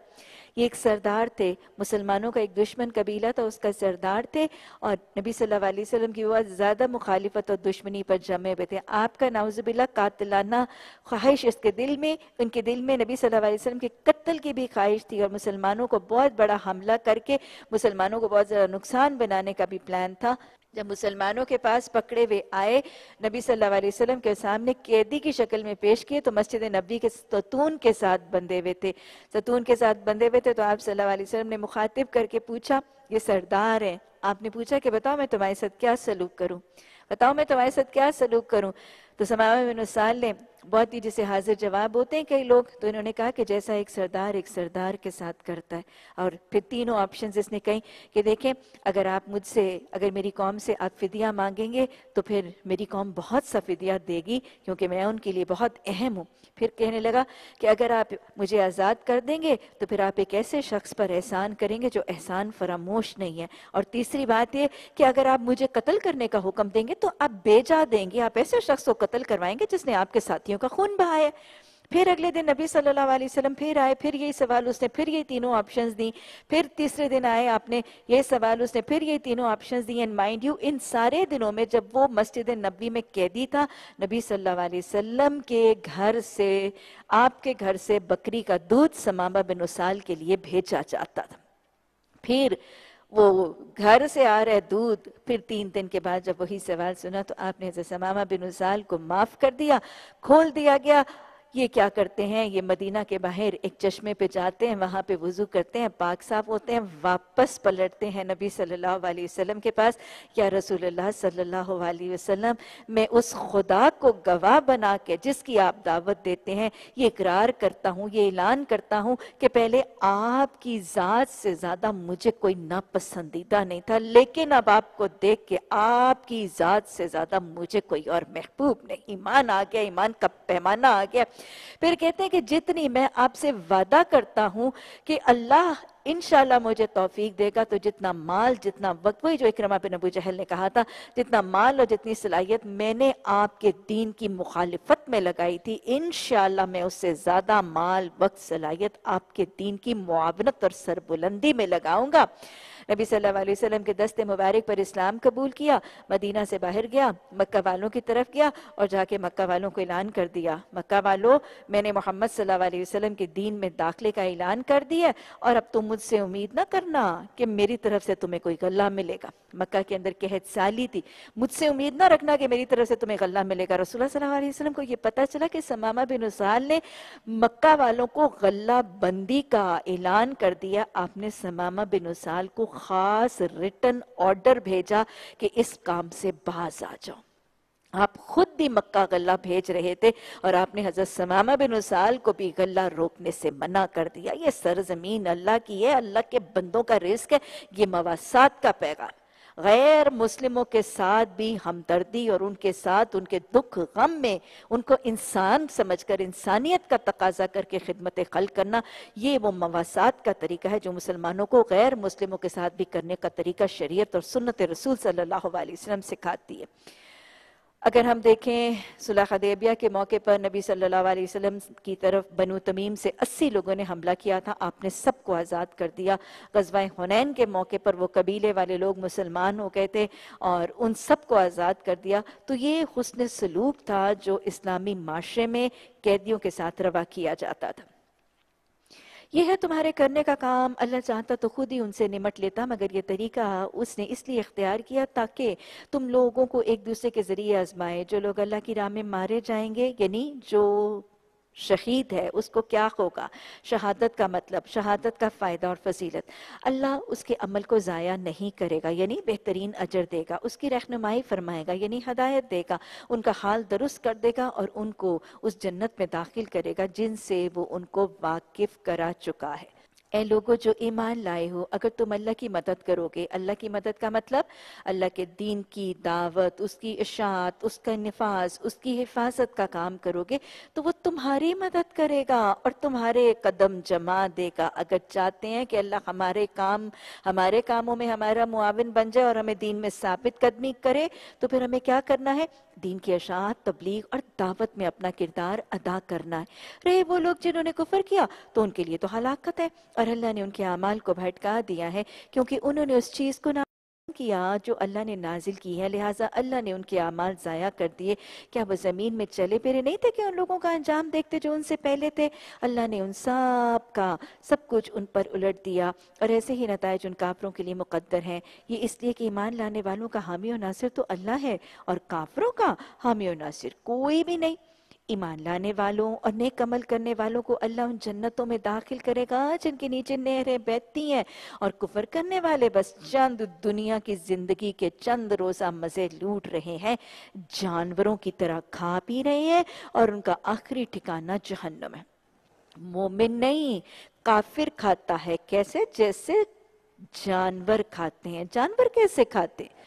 یہ ایک سردار تھے، مسلمانوں کا ایک دشمن قبیلہ تھا، اس کا سردار تھے اور نبی صلی اللہ علیہ وسلم کی بہت زیادہ مخالفت اور دشمنی پر جمع ہوئے تھے۔ آپ کا نعوذ باللہ قاتلانہ خواہش اس کے دل میں، ان کے دل میں نبی صلی اللہ علیہ وسلم کے قتل کی بھی خواہش تھی اور مسلمانوں کو بہت بڑا حملہ کر کے مسلمانوں کو بہت زیادہ نقصان بنانے کا بھی پلان تھا۔ جب مسلمانوں کے پاس پکڑے ہوئے آئے، نبی صلی اللہ علیہ وسلم کے سامنے قیدی کی شکل میں پیش کیے تو مسجد نبی کے ستون کے ساتھ بندے ہوئے تھے۔ ستون کے ساتھ بندے ہوئے تھے تو آپ صلی اللہ علیہ وسلم نے مخاطب کر کے پوچھا، یہ سردار ہیں۔ آپ نے پوچھا کہ بتاؤ میں تمہارے ساتھ کیا سلوک کروں؟ بتاؤ میں تمہارے ساتھ کیا سلوک کروں؟ تو سماوہ بن سال نے بہت ہی جسے حاضر جواب ہوتے ہیں کئی لوگ، تو انہوں نے کہا کہ جیسا ایک سردار ایک سردار کے ساتھ کرتا ہے۔ اور پھر تینوں آپشنز اس نے کہیں کہ دیکھیں، اگر آپ مجھ سے، اگر میری قوم سے آپ فدیہ مانگیں گے تو پھر میری قوم بہت سا فدیہ دے گی، کیونکہ میں ان کے لیے بہت اہم ہوں۔ پھر کہنے لگا کہ اگر آپ مجھے آزاد کر دیں گے تو پھر آپ ایک ایسے شخص پر احسان کریں گے جو احسان فراموش نہیں ہے۔ اور تیسری بات یہ کہ اگر آپ مجھے قتل کرنے کا حکم دیں گے تو آپ بیجا دیں گے، آپ ایسے شخص کو قتل قتل کروائیں گے جس نے آپ کے ساتھیوں کا خون بہایا پھر اگلے دن نبی صلی اللہ علیہ وسلم پھر آئے، پھر یہی سوال اس نے، پھر یہ تینوں آپشنز دیں۔ پھر تیسرے دن آئے، آپ نے یہ سوال اس نے، پھر یہ تینوں آپشنز دیں۔ ان مائنڈ یو ان سارے دنوں میں جب وہ مسجد نبی میں قیدی تھا، نبی صلی اللہ علیہ وسلم کے گھر سے، آپ کے گھر سے بکری کا دودھ سمامہ بن اسال کے لیے بھیجا جاتا تھا۔ پھر وہ گھر سے آ رہے دودھ، پھر تین دن کے بعد جب وہی سوال سنا تو آپ نے حضرت سمامہ بن اسال کو معاف کر دیا، کھول دیا گیا۔ یہ کیا کرتے ہیں؟ یہ مدینہ کے باہر ایک چشمے پہ جاتے ہیں، وہاں پہ وضو کرتے ہیں، پاک صاف ہوتے ہیں، واپس پلٹتے ہیں نبی صلی اللہ علیہ وسلم کے پاس۔ یا رسول اللہ صلی اللہ علیہ وسلم، میں اس خدا کو گواہ بنا کے جس کی آپ دعوت دیتے ہیں، یہ اقرار کرتا ہوں، یہ اعلان کرتا ہوں کہ پہلے آپ کی ذات سے زیادہ مجھے کوئی ناپسندیدہ نہیں تھا، لیکن اب آپ کو دیکھ کے آپ کی ذات سے زیادہ مجھے کوئی اور محبوب نہیں۔ ایمان آ گیا، ایمان کا پیمانہ آ گیا۔ پھر کہتے ہیں کہ جتنی میں آپ سے وعدہ کرتا ہوں کہ اللہ انشاءاللہ مجھے توفیق دے گا، تو جتنا مال، جتنا وقت، وہی جو اکرمہ بن ابو جہل نے کہا تھا، جتنا مال اور جتنی صلاحیت میں نے آپ کے دین کی مخالفت میں لگائی تھی، انشاءاللہ میں اس سے زیادہ مال، وقت، صلاحیت آپ کے دین کی معاونت اور سربلندی میں لگاؤں گا۔ نبی صلی اللہ علیہ وسلم کے دست مبارک پر اسلام قبول کیا، مدینہ سے باہر گیا، مکہ والوں کی طرف گیا اور جا کے مکہ والوں کو اعلان کر دیا۔ مکہ والوں، میں نے محمد صلی اللہ علیہ وسلم کے دین میں داخلے کا اعلان کر دیا اور اب تم مجھ سے امید نہ کرنا کہ میری طرف سے تمہیں کوئی غلہ ملے گا۔ مکہ کے اندر قحط سالی تھی۔ مجھ سے امید نہ رکھنا کہ میری طرف سے تمہیں غلہ ملے گا۔ رسول اللہ صلی اللہ علیہ وسلم کو یہ پتا چلا کہ سمامہ بن اسال نے مکہ والوں کو غلہ بندی کا اعلان کر دیا۔ آپ نے سمامہ بن اسال کو خاص ریٹن آرڈر بھیجا کہ اس کام سے باز آ جاؤ آپ خود بھی مکہ غلہ بھیج رہے تھے اور آپ نے حضرت سمامہ بن اسال کو بھی غلہ روکنے سے منع کر دیا۔ یہ سرزمین اللہ کی ہے، اللہ کے بندوں کا رزق ہے، یہ مواسات کا پیغام۔ غیر مسلموں کے ساتھ بھی ہمدردی اور ان کے ساتھ ان کے دکھ، غم میں ان کو انسان سمجھ کر، انسانیت کا تقاضا کر کے خدمت خلق کرنا، یہ وہ مواسات کا طریقہ ہے جو مسلمانوں کو غیر مسلموں کے ساتھ بھی کرنے کا طریقہ شریعت اور سنت رسول صلی اللہ علیہ وسلم سکھاتی ہے۔ اگر ہم دیکھیں صلح خدیبیہ کے موقع پر نبی صلی اللہ علیہ وسلم کی طرف بنو تمیم سے اسی لوگوں نے حملہ کیا تھا، آپ نے سب کو آزاد کر دیا۔ غزوہ حنین کے موقع پر وہ قبیلے والے لوگ مسلمان ہو گئے تھے اور ان سب کو آزاد کر دیا۔ تو یہ حسن سلوک تھا جو اسلامی معاشرے میں قیدیوں کے ساتھ روا کیا جاتا تھا۔ یہ ہے تمہارے کرنے کا کام۔ اللہ چاہتا تو خود ہی ان سے نمٹ لیتا، مگر یہ طریقہ اس نے اس لیے اختیار کیا تاکہ تم لوگوں کو ایک دوسرے کے ذریعے آزمائے۔ جو لوگ اللہ کی راہ میں مارے جائیں گے یعنی جو شہید ہے، اس کو کیا ہوگا؟ شہادت کا مطلب شہادت کا فائدہ اور فضیلت۔ اللہ اس کے عمل کو ضائع نہیں کرے گا یعنی بہترین اجر دے گا، اس کی رہنمائی فرمائے گا یعنی ہدایت دے گا، ان کا حال درست کر دے گا اور ان کو اس جنت میں داخل کرے گا جن سے وہ ان کو واقف کرا چکا ہے۔ اے لوگو جو ایمان لائے ہو، اگر تم اللہ کی مدد کرو گے، اللہ کی مدد کا مطلب اللہ کے دین کی دعوت، اس کی اشاعت، اس کا نفاذ، اس کی حفاظت کا کام کرو گے، تو وہ تمہاری مدد کرے گا اور تمہارے قدم جما دے گا۔ اگر چاہتے ہیں کہ اللہ ہمارے کام، ہمارے کاموں میں ہمارا معاون بن جائے اور ہمیں دین میں ثابت قدمی کرے، تو پھر ہمیں کیا کرنا ہے؟ دین کی اشاعت، تبلیغ اور دعوت میں اپنا کردار ادا کرنا ہے۔ رہے وہ لوگ جنہوں نے کفر کیا، تو ان کے لیے تو ہلاکت ہے۔ اور اللہ نے ان کے اعمال کو بھٹکا دیا ہے کیونکہ انہوں نے اس چیز کو نہ کیا جو اللہ نے نازل کی ہے۔ لہٰذا اللہ نے ان کے اعمال ضائع کر دیے۔ کیا وہ زمین میں چلے پھرے نہیں تھے کہ ان لوگوں کا انجام دیکھتے جو ان سے پہلے تھے؟ اللہ نے ان سب کا سب کچھ ان پر الٹ دیا اور ایسے ہی نتائج ان کافروں کے لیے مقدر ہیں۔ یہ اس لیے کہ ایمان لانے والوں کا حامی و ناصر تو اللہ ہے اور کافروں کا حامی و ناصر کوئی بھی نہیں۔ ایمان لانے والوں اور نیک عمل کرنے والوں کو اللہ ان جنتوں میں داخل کرے گا، جن کے نیچے نہریں بیٹھتی ہیں اور کفر کرنے والے بس چند دنیا کی زندگی کے چند روزہ مزے لوٹ رہے ہیں۔ جانوروں کی طرح کھا پی رہے ہیں اور ان کا آخری ٹھکانہ جہنم ہے۔ مومن نہیں، کافر کھاتا ہے۔ کیسے؟ جیسے جانور کھاتے ہیں۔ جانور کیسے کھاتے؟ ہیں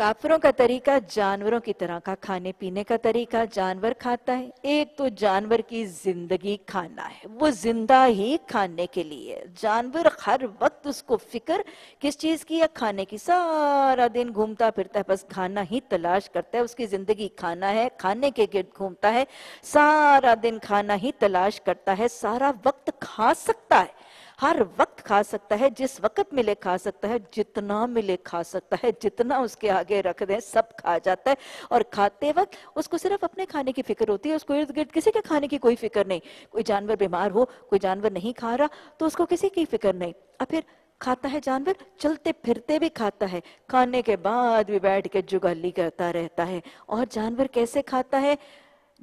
کافروں کا طریقہ جانوروں کی طرح کا کھانے پینے کا طریقہ جانور کھاتا ہے۔ ایک تو جانور کی زندگی کھانا ہے، وہ زندہ ہی کھانے کے لیے۔ جانور ہر وقت اس کو فکر کس چیز کی ہے، کھانے کی۔ سارا دن گھومتا پھرتا ہے، بس کھانا ہی تلاش کرتا ہے، اس کی زندگی کھانا ہے، کھانے کے گرد گھومتا ہے۔ سارا دن کھانا ہی تلاش کرتا ہے، سارا وقت کھا سکتا ہے۔ ہر وقت کھا سکتا ہے، جس وقت ملے کھا سکتا ہے، جتنا ملے کھا سکتا ہے، جتنا اس کے آگے رکھ دیں، سب کھا جاتا ہے۔ اور کھاتے وقت اس کو صرف اپنے کھانے کی فکر ہوتی ہے، اس کو ارد گرد کسی کے کھانے کی کوئی فکر نہیں۔ کوئی جانور بیمار ہو، کوئی جانور نہیں کھا رہا، تو اس کو کسی کی فکر نہیں۔ اور پھر کھاتا ہے جانور، چلتے پھرتے بھی کھاتا ہے۔ کھانے کے بعد بھی بیٹھ کے جگلی کرتا رہتا ہے۔ اور جانور کیسے کھاتا ہے؟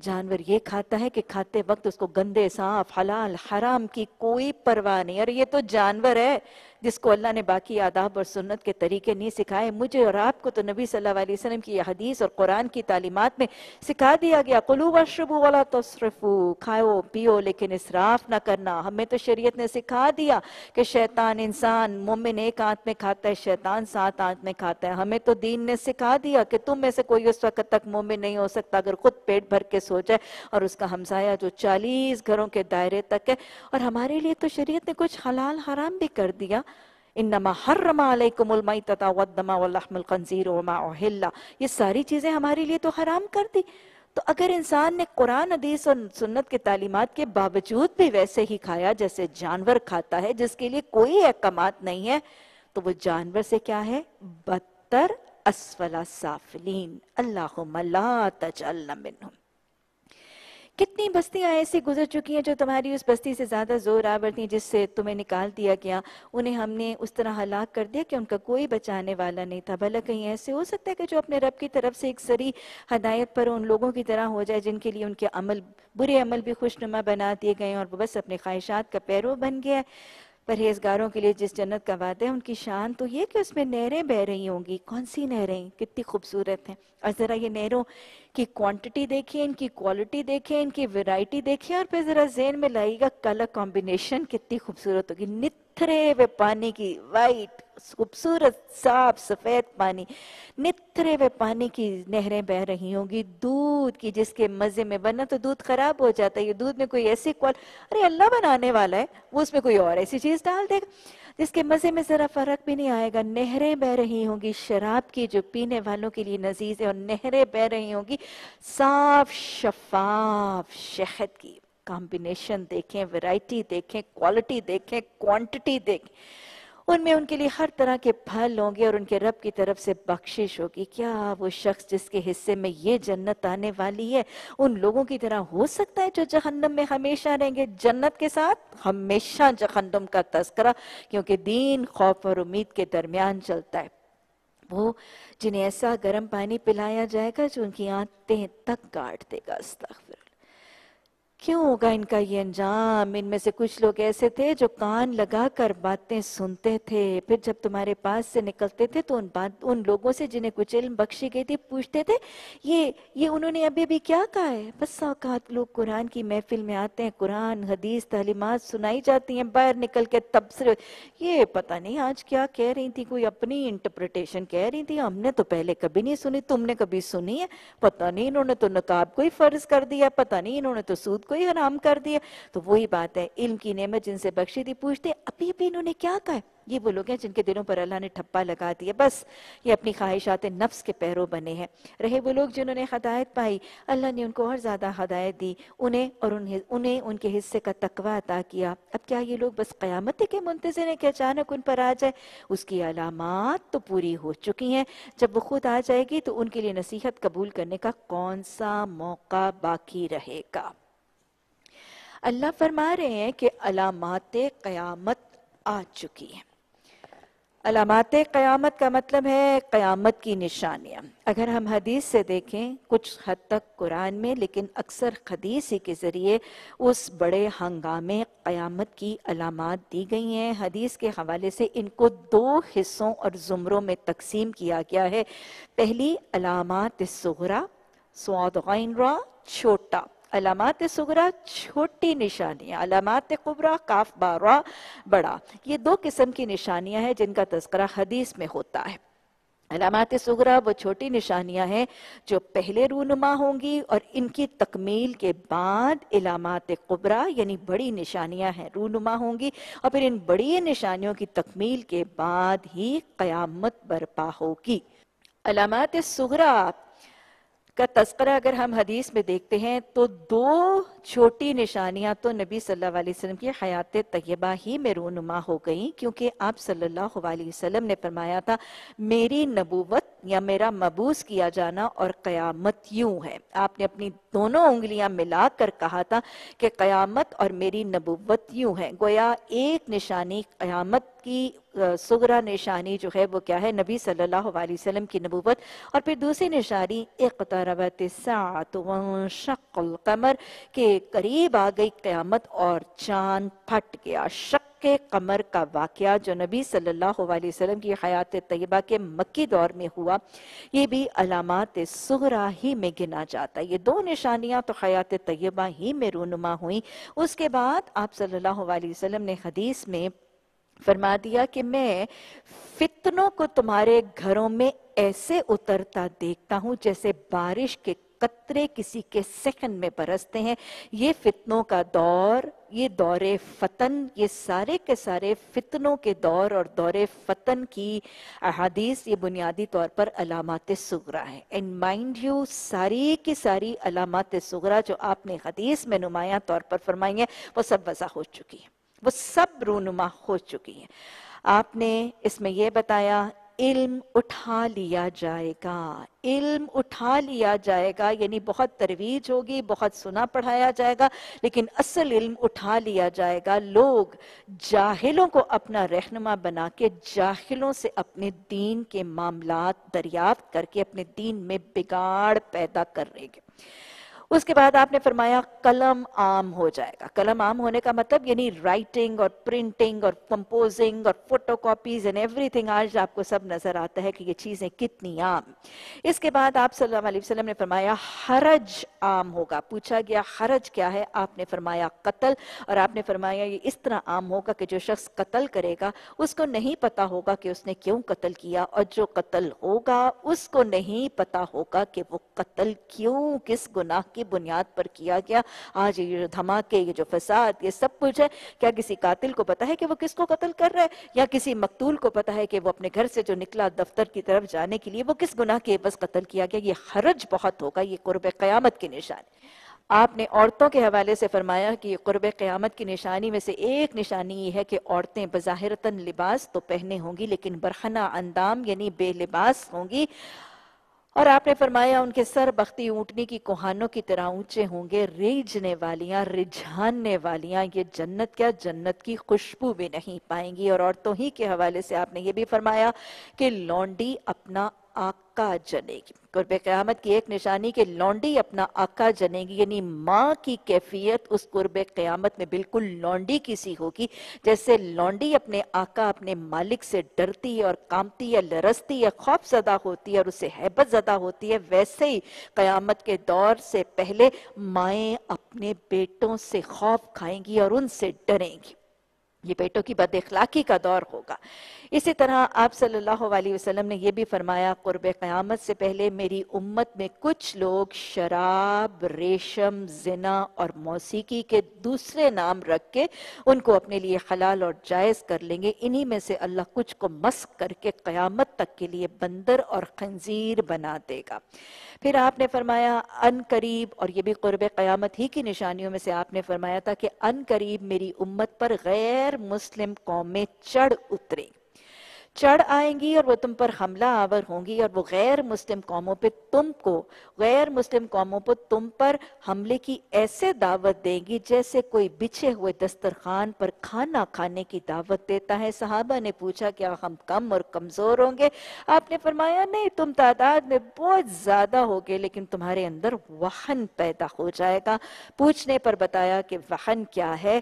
جانور یہ کھاتا ہے کہ کھاتے وقت اس کو گندے صاف حلال، حرام کی کوئی پرواہ نہیں۔ اور یہ تو جانور ہے۔ جس کو اللہ نے باقی آداب اور سنت کے طریقے نہیں سکھائے، مجھے اور آپ کو تو نبی صلی اللہ علیہ وسلم کی یہ حدیث اور قرآن کی تعلیمات میں سکھا دیا گیا۔ قلو وشربو ولا تصرفو، کھائو، پیو، لیکن اسراف نہ کرنا۔ ہمیں تو شریعت نے سکھا دیا کہ شیطان انسان، مومن ایک آنت میں کھاتا ہے، شیطان سات آنت میں کھاتا ہے۔ ہمیں تو دین نے سکھا دیا کہ تم میں سے کوئی اس وقت تک مومن نہیں ہو سکتا اگر خود پیٹ بھر کے سو جائے۔ اور اس کا ہمسایہ جو چالیس گھروں کے دائرے تک ہے۔ اور ہمارے لیے تو شریعت نے کچھ حلال حرام بھی کر دیا۔ انما حرم علیکم المیتتا والدما واللحم القنزیر وما احلا یہ ساری چیزیں ہمارے لیے تو حرام کر دی. تو اگر انسان نے قرآن، حدیث اور سنت کے تعلیمات کے باوجود بھی ویسے ہی کھایا، جیسے جانور کھاتا ہے، جس کے لیے کوئی احکامات نہیں ہے، تو وہ جانور سے کیا ہے؟ بدتر اسفل سافلین. اللہم لا تجعلنا منہم. کتنی بستیاں ایسی گزر چکی ہیں جو تمہاری اس بستی سے زیادہ زور آورتی ہیں جس سے تمہیں نکال دیا گیا، انہیں ہم نے اس طرح ہلاک کر دیا کہ ان کا کوئی بچانے والا نہیں تھا۔ بھلا کہیں ایسے ہو سکتا ہے کہ جو اپنے رب کی طرف سے ایک سری ہدایت پر ان لوگوں کی طرح ہو جائے جن کے لیے ان کے عمل، برے عمل بھی خوشنما بنا دیے گئے ہیں اور وہ بس اپنے خواہشات کا پیرو بن گیا ہے۔ پرہیزگاروں کے لیے جس جنت کا وعدہ ہے، ان کی شان تو یہ کہ اس میں نہریں بہ رہی ہوں گی۔ کون سی نہریں؟ کتنی خوبصورت ہیں۔ اور ذرا یہ نہروں کی کوانٹٹی دیکھیں، ان کی کوالٹی دیکھیں، ان کی ورائٹی دیکھیں، اور پھر ذرا ذہن میں لائے گا کلر کمبینیشن کتنی خوبصورت ہوگی۔ نت نتھرے ہوئے پانی کی وائٹ خوبصورت، صاف، سفید پانی۔ نتھرے ہوئے پانی کی نہریں بہ رہی ہوں گی۔ دودھ کی جس کے مزے میں بنا تو دودھ خراب ہو جاتا ہے۔ یہ دودھ میں کوئی ایسی کوال ارے اللہ بنانے والا ہے۔ وہ اس میں کوئی اور ایسی چیز ڈال دے۔ گا جس کے مزے میں ذرا فرق بھی نہیں آئے گا۔ نہریں بہ رہی ہوں گی۔ شراب کی جو پینے والوں کے لیے نزیز ہے اور نہریں بہ رہی ہوں گی۔ صاف، شفاف شہد کی۔ کمبینیشن دیکھیں ورائٹی دیکھیں کوالٹی دیکھیں کوانٹٹی دیکھیں، ان میں ان کے لیے ہر طرح کے پھل ہوں گے اور ان کے رب کی طرف سے بخشش ہوگی۔ کیا وہ شخص جس کے حصے میں یہ جنت آنے والی ہے، ان لوگوں کی طرح ہو سکتا ہے جو جہنم میں ہمیشہ رہیں گے جنت کے ساتھ؟ ہمیشہ جہنم کا تذکرہ، کیونکہ دین، خوف اور امید کے درمیان چلتا ہے۔ وہ جنہیں ایسا گرم پانی پلایا جائے گا جو ان کی آنتیں تک کاٹ دے گا۔ استغفر کیوں ہوگا ان کا یہ انجام؟ ان میں سے کچھ لوگ ایسے تھے جو کان لگا کر باتیں سنتے تھے پھر جب تمہارے پاس سے نکلتے تھے تو ان, بات ان لوگوں سے جنہیں کچھ علم بخشی گئی تھی پوچھتے تھے یہ یہ انہوں نے ابھی ابھی کیا کہا ہے؟ بس اوقات لوگ قرآن کی محفل میں آتے ہیں قرآن حدیث تعلیمات سنائی جاتی ہیں باہر نکل کے تب سے یہ پتہ نہیں آج کیا کہہ رہی تھی کوئی اپنی انٹرپریٹیشن کہہ رہی تھی ہم نے تو پہلے کبھی نہیں سنی تم نے کبھی سنی ہے؟ پتہ نہیں انہوں نے تو نقاب کو ہی فرض کر دیا پتہ نہیں انہوں نے تو سود کو ہی حرام کر دیا تو وہی بات ہے، علم کی نعمت جن سے بخشی تھی، پوچھتے ابھی ابھی انہوں نے کیا کہا؟ ہے یہ وہ لوگ ہیں جن کے دلوں پر اللہ نے ٹھپا لگا دیا۔ بس، یہ اپنی خواہشات نفس کے پیرو بنے ہیں۔ رہے وہ لوگ جنہوں نے ہدایت پائی۔ اللہ نے ان کو اور زیادہ ہدایت دی، انہیں اور انہیں ان کے حصے کا تقوی عطا کیا۔ اب کیا یہ لوگ بس قیامت کے منتظر ہیں کہ اچانک ان پر آ جائے؟ اس کی علامات تو پوری ہو چکی ہیں۔ جب وہ خود آ جائے گی تو ان کے لیے نصیحت قبول کرنے کا کون سا موقع باقی رہے گا؟ اللہ فرما رہے ہیں کہ علامات قیامت آ چکی ہیں۔ علامات قیامت کا مطلب ہے قیامت کی نشانیاں۔ اگر ہم حدیث سے دیکھیں، کچھ حد تک قرآن میں، لیکن اکثر حدیث ہی کے ذریعے اس بڑے ہنگامے قیامت کی علامات دی گئی ہیں۔ حدیث کے حوالے سے ان کو دو حصوں اور زمروں میں تقسیم کیا گیا ہے۔ پہلی، علامات سغرا سواد غین را چھوٹا۔ علامات سغرا چھوٹی نشانیاں، علامات قبرہ کاف بارا بڑا، یہ دو قسم کی نشانیاں ہیں جن کا تذکرہ حدیث میں ہوتا ہے۔ علامات سغرا وہ چھوٹی نشانیاں ہیں جو پہلے رونما ہوں گی اور ان کی تکمیل کے بعد علامات قبرہ یعنی بڑی نشانیاں ہیں، رونما ہوں گی اور پھر ان بڑی نشانیوں کی تکمیل کے بعد ہی قیامت برپا ہوگی۔ علامات سغرا کا تذکرہ اگر ہم حدیث میں دیکھتے ہیں تو دو چھوٹی نشانیاں تو نبی صلی اللہ علیہ وسلم کی حیات طیبہ ہی میں رونما ہو گئیں، کیونکہ آپ صلی اللہ علیہ وسلم نے فرمایا تھا، میری نبوت یا میرا مبوس کیا جانا اور قیامت یوں ہے۔ آپ نے اپنی دونوں انگلیاں ملا کر کہا تھا کہ قیامت اور میری نبوت یوں ہے۔ گویا ایک نشانی قیامت کی سغرہ نشانی جو ہے وہ کیا ہے؟ نبی صلی اللہ علیہ وسلم کی نبوت۔ اور پھر دوسری نشانی، اقتربت الساعت وانشق القمر کے قریب آ گئی قیامت اور چاند پھٹ گیا۔ شک قمر کا واقعہ جو نبی صلی اللہ علیہ وسلم کی حیات طیبہ کے مکی دور میں ہوا، یہ بھی علامات سغرہ ہی میں گنا جاتا۔ ہے یہ دو نشانیاں تو حیات طیبہ ہی میں رونما ہوئیں۔ اس کے بعد آپ صلی اللہ علیہ وسلم نے حدیث میں فرما دیا کہ میں فتنوں کو تمہارے گھروں میں ایسے اترتا دیکھتا ہوں جیسے بارش کے قطرے کسی کے سکن میں برستے ہیں۔ یہ فتنوں کا دور، یہ دور فتن، یہ سارے کے سارے فتنوں کے دور اور دور فتن کی احادیث یہ بنیادی طور پر علامات سغرہ ہیں۔ ان مائنڈ یو ساری کی ساری علامات سغرہ جو آپ نے حدیث میں نمایاں طور پر فرمائی ہیں، وہ سب وضع ہو چکی ہیں۔ وہ سب رونما ہو چکی ہیں۔ آپ نے اس میں یہ بتایا علم اٹھا لیا جائے گا۔ علم اٹھا لیا جائے گا یعنی بہت ترویج ہوگی، بہت سنا پڑھایا جائے گا، لیکن اصل علم اٹھا لیا جائے گا۔ لوگ جاہلوں کو اپنا رہنما بنا کے جاہلوں سے اپنے دین کے معاملات دریافت کر کے اپنے دین میں بگاڑ پیدا کر رہے گے۔ اس کے بعد آپ نے فرمایا قلم عام ہو جائے گا۔ قلم عام ہونے کا مطلب یعنی رائٹنگ اور پرنٹنگ اور کمپوزنگ اور photo copies and every thing آج آپ کو سب نظر آتا ہے کہ یہ چیزیں کتنی عام۔ اس کے بعد آپ صلی اللہ علیہ وسلم نے فرمایا حرج عام ہوگا۔ پوچھا گیا حرج کیا ہے؟ آپ نے فرمایا قتل اور آپ نے فرمایا یہ اس طرح عام ہوگا کہ جو شخص قتل کرے گا، اس کو نہیں پتا ہوگا کہ اس نے کیوں قتل کیا اور جو قتل ہوگا، اس کو نہیں پتا ہوگا کہ وہ قتل کیوں، کس گناہ کی بنیاد پر کیا گیا۔ آج یہ جو دھماکے، یہ جو فساد، یہ سب کچھ ہے، کیا کسی قاتل کو پتا ہے کہ وہ کس کو قتل کر رہا ہے؟ یا کسی مقتول کو پتا ہے کہ وہ اپنے گھر سے جو نکلا دفتر کی طرف جانے کے لیے وہ کس گناہ کے بس قتل کیا گیا؟ یہ حرج بہت ہوگا، یہ قرب قیامت کی نشانی۔ آپ نے عورتوں کے حوالے سے فرمایا کہ یہ قرب قیامت کی نشانی میں سے ایک نشانی یہ ہے کہ عورتیں بظاہرتاً لباس تو پہنے ہوں گی، لیکن برہنہ اندام یعنی بے لباس ہوں گی۔ اور آپ نے فرمایا ان کے سر بختی اونٹنی کی کوہانوں کی طرح اونچے ہوں گے ریجنے والیاں، رجھاننے والیاں، یہ جنت کیا جنت کی خوشبو بھی نہیں پائیں گی۔ اور عورتوں ہی کے حوالے سے آپ نے یہ بھی فرمایا کہ لونڈی اپنا آقا جنے گی قرب قیامت کی ایک نشانی کہ لونڈی اپنا آقا جنے گی یعنی ماں کی کیفیت اس قرب قیامت میں بالکل لونڈی کی سی ہوگی، جیسے لونڈی اپنے آقا، اپنے مالک سے ڈرتی ہے اور کامتی ہے لرستی ہے، خوف زدہ ہوتی ہے اور اسے حیبت زدہ ہوتی ہے۔ ویسے ہی قیامت کے دور سے پہلے مائیں اپنے بیٹوں سے خوف کھائیں گی اور ان سے ڈریں گی۔ یہ بیٹوں کی بد اخلاقی کا دور ہوگا۔ اسی طرح آپ صلی اللہ علیہ وسلم نے یہ بھی فرمایا، قرب قیامت سے پہلے میری امت میں کچھ لوگ شراب، ریشم، زنا اور موسیقی کے دوسرے نام رکھ کے ان کو اپنے لیے حلال اور جائز کر لیں گے۔ انہی میں سے اللہ کچھ کو مسک کر کے قیامت تک کے لیے بندر اور خنزیر بنا دے گا۔ پھر آپ نے فرمایا، ان قریب، اور یہ بھی قرب قیامت ہی کی نشانیوں میں سے آپ نے فرمایا تھا کہ ان قریب میری امت پر غیر مسلم قومیں چڑھ اتریں۔ چڑھ آئیں گی اور وہ تم پر حملہ آور ہوں گی اور وہ غیر مسلم قوموں پہ تم کو، غیر مسلم قوموں پہ تم پر حملے کی ایسے دعوت دیں گی جیسے کوئی بچھے ہوئے دسترخوان پر کھانا کھانے کی دعوت دیتا ہے۔ صحابہ نے پوچھا کیا ہم کم اور کمزور ہوں گے؟ آپ نے فرمایا، نہیں، تم تعداد میں بہت زیادہ ہوگے، لیکن تمہارے اندر وحن پیدا ہو جائے گا۔ پوچھنے پر بتایا کہ وحن کیا ہے؟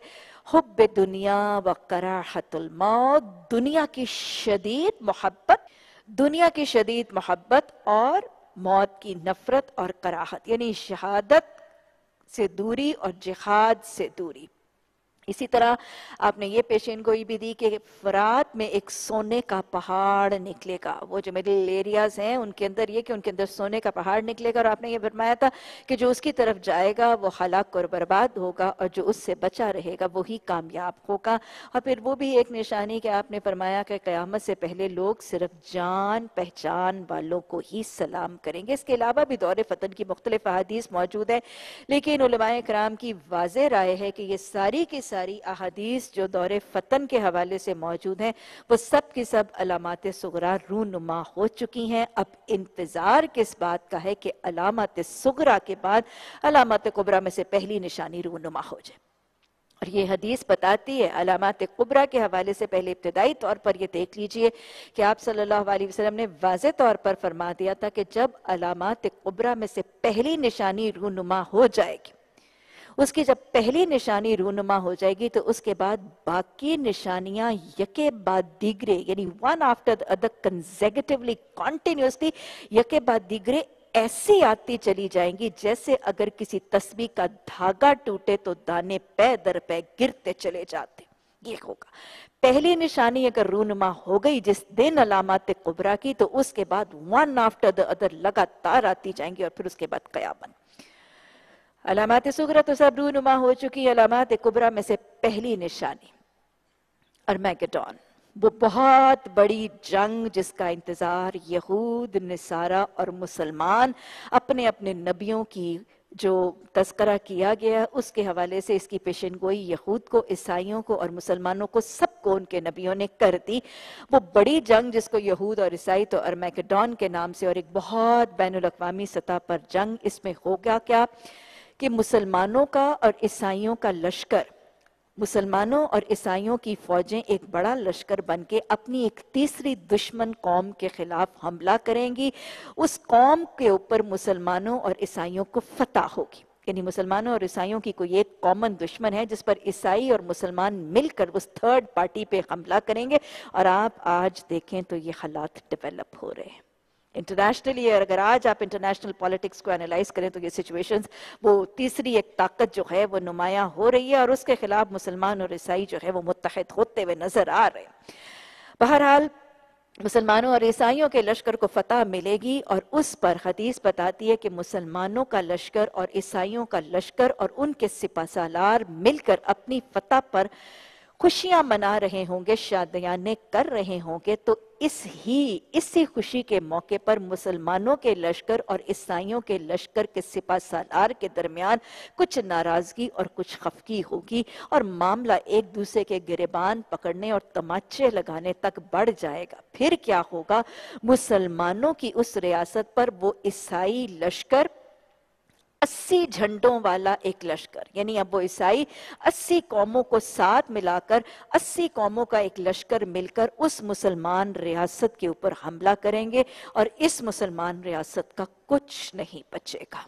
حب دنیا و کراحت الموت، دنیا کی شدید محبت، دنیا کی شدید محبت اور موت کی نفرت اور کراحت یعنی شہادت سے دوری اور جہاد سے دوری۔ اسی طرح آپ نے یہ پیشین گوئی بھی دی کہ فرات میں ایک سونے کا پہاڑ نکلے گا۔ وہ جو مڈل ایریاز ہیں، ان کے اندر یہ کہ ان کے اندر سونے کا پہاڑ نکلے گا۔ اور آپ نے یہ فرمایا تھا کہ جو اس کی طرف جائے گا، وہ ہلاک اور برباد ہوگا اور جو اس سے بچا رہے گا، وہی کامیاب ہوگا۔ اور پھر وہ بھی ایک نشانی کہ آپ نے فرمایا کہ قیامت سے پہلے لوگ صرف جان پہچان والوں کو ہی سلام کریں گے۔ اس کے علاوہ بھی دور فتن کی مختلف احادیث موجود ہے لیکن علماء کرام کی واضح رائے ہے کہ یہ ساری کی ساری احادیث جو دور فتن کے حوالے سے موجود ہیں، وہ سب کی سب علامات سغرا رونما ہو چکی ہیں۔ اب انتظار کس بات کا ہے کہ علامات سغرا کے بعد علامات قبرہ میں سے پہلی نشانی رونما ہو جائے۔ اور یہ حدیث بتاتی ہے، علامات قبرہ کے حوالے سے پہلے ابتدائی طور پر یہ دیکھ لیجیے کہ آپ صلی اللہ علیہ وسلم نے واضح طور پر فرما دیا تھا کہ جب علامات قبرہ میں سے پہلی نشانی رونما ہو جائے گی اس کی جب پہلی نشانی رونما ہو جائے گی تو اس کے بعد باقی نشانیاں یکے بعد دیگرے یعنی one after other consecutively continuously یکے بعد دیگرے ایسی آتی چلی جائیں گی جیسے اگر کسی تسبیح کا دھاگا ٹوٹے تو دانے پے در پے گرتے چلے جاتے۔ یہ ہوگا۔ پہلی نشانی اگر رونما ہو گئی جس دن علامات قبرہ کی تو اس کے بعد ون آفٹر دا ادر لگاتار آتی جائیں گی اور پھر اس کے بعد قیامن علامات سگرہ تو سب رونما ہو چکی علامات قبرہ میں سے پہلی نشانی۔ ارمیگڈون وہ بہت بڑی جنگ جس کا انتظار یہود، نصارہ اور مسلمان اپنے اپنے نبیوں کی جو تذکرہ کیا گیا، اس کے حوالے سے اس کی پیشن گوئی یہود کو، عیسائیوں کو اور مسلمانوں کو سب کو ان کے نبیوں نے کر دی۔ وہ بڑی جنگ جس کو یہود اور عیسائی تو ارمیگڈون کے نام سے اور ایک بہت بین الاقوامی سطح پر جنگ اس میں ہو گیا کیا؟ کہ مسلمانوں کا اور عیسائیوں کا لشکر۔ مسلمانوں اور عیسائیوں کی فوجیں ایک بڑا لشکر بن کے اپنی ایک تیسری دشمن قوم کے خلاف حملہ کریں گی۔ اس قوم کے اوپر مسلمانوں اور عیسائیوں کو فتح ہوگی۔ یعنی مسلمانوں اور عیسائیوں کی کوئی ایک کامن دشمن ہے جس پر عیسائی اور مسلمان مل کر اس تھرڈ پارٹی پہ حملہ کریں گے۔ اور آپ آج دیکھیں تو یہ حالات ڈیولپ ہو رہے ہیں۔ انٹرنیشنلی اگر آج آپ انٹرنیشنل پالیٹکس کو انالائز کریں تو یہ سچویشنز وہ تیسری ایک طاقت جو ہے وہ نمایاں ہو رہی ہے اور اس کے خلاف مسلمان اور عیسائی جو ہے وہ متحد ہوتے ہوئے نظر آ رہے ہیں۔ بہرحال، مسلمانوں اور عیسائیوں کے لشکر کو فتح ملے گی اور اس پر حدیث بتاتی ہے کہ مسلمانوں کا لشکر اور عیسائیوں کا لشکر اور ان کے سپہ سالار مل کر اپنی فتح پر خوشیاں منا رہے ہوں گے، شادیانے کر رہے ہوں گے، تو اس ہی اسی خوشی کے موقع پر مسلمانوں کے لشکر اور عیسائیوں کے لشکر کے سپا سالار کے درمیان کچھ ناراضگی اور کچھ خفگی ہوگی اور معاملہ ایک دوسرے کے گریبان پکڑنے اور تماچے لگانے تک بڑھ جائے گا۔ پھر کیا ہوگا؟ مسلمانوں کی اس ریاست پر وہ عیسائی لشکر اسی جھنڈوں والا ایک لشکر یعنی اب وہ عیسائی اسی قوموں کو ساتھ ملا کر اسی قوموں کا ایک لشکر مل کر اس مسلمان ریاست کے اوپر حملہ کریں گے اور اس مسلمان ریاست کا کچھ نہیں بچے گا۔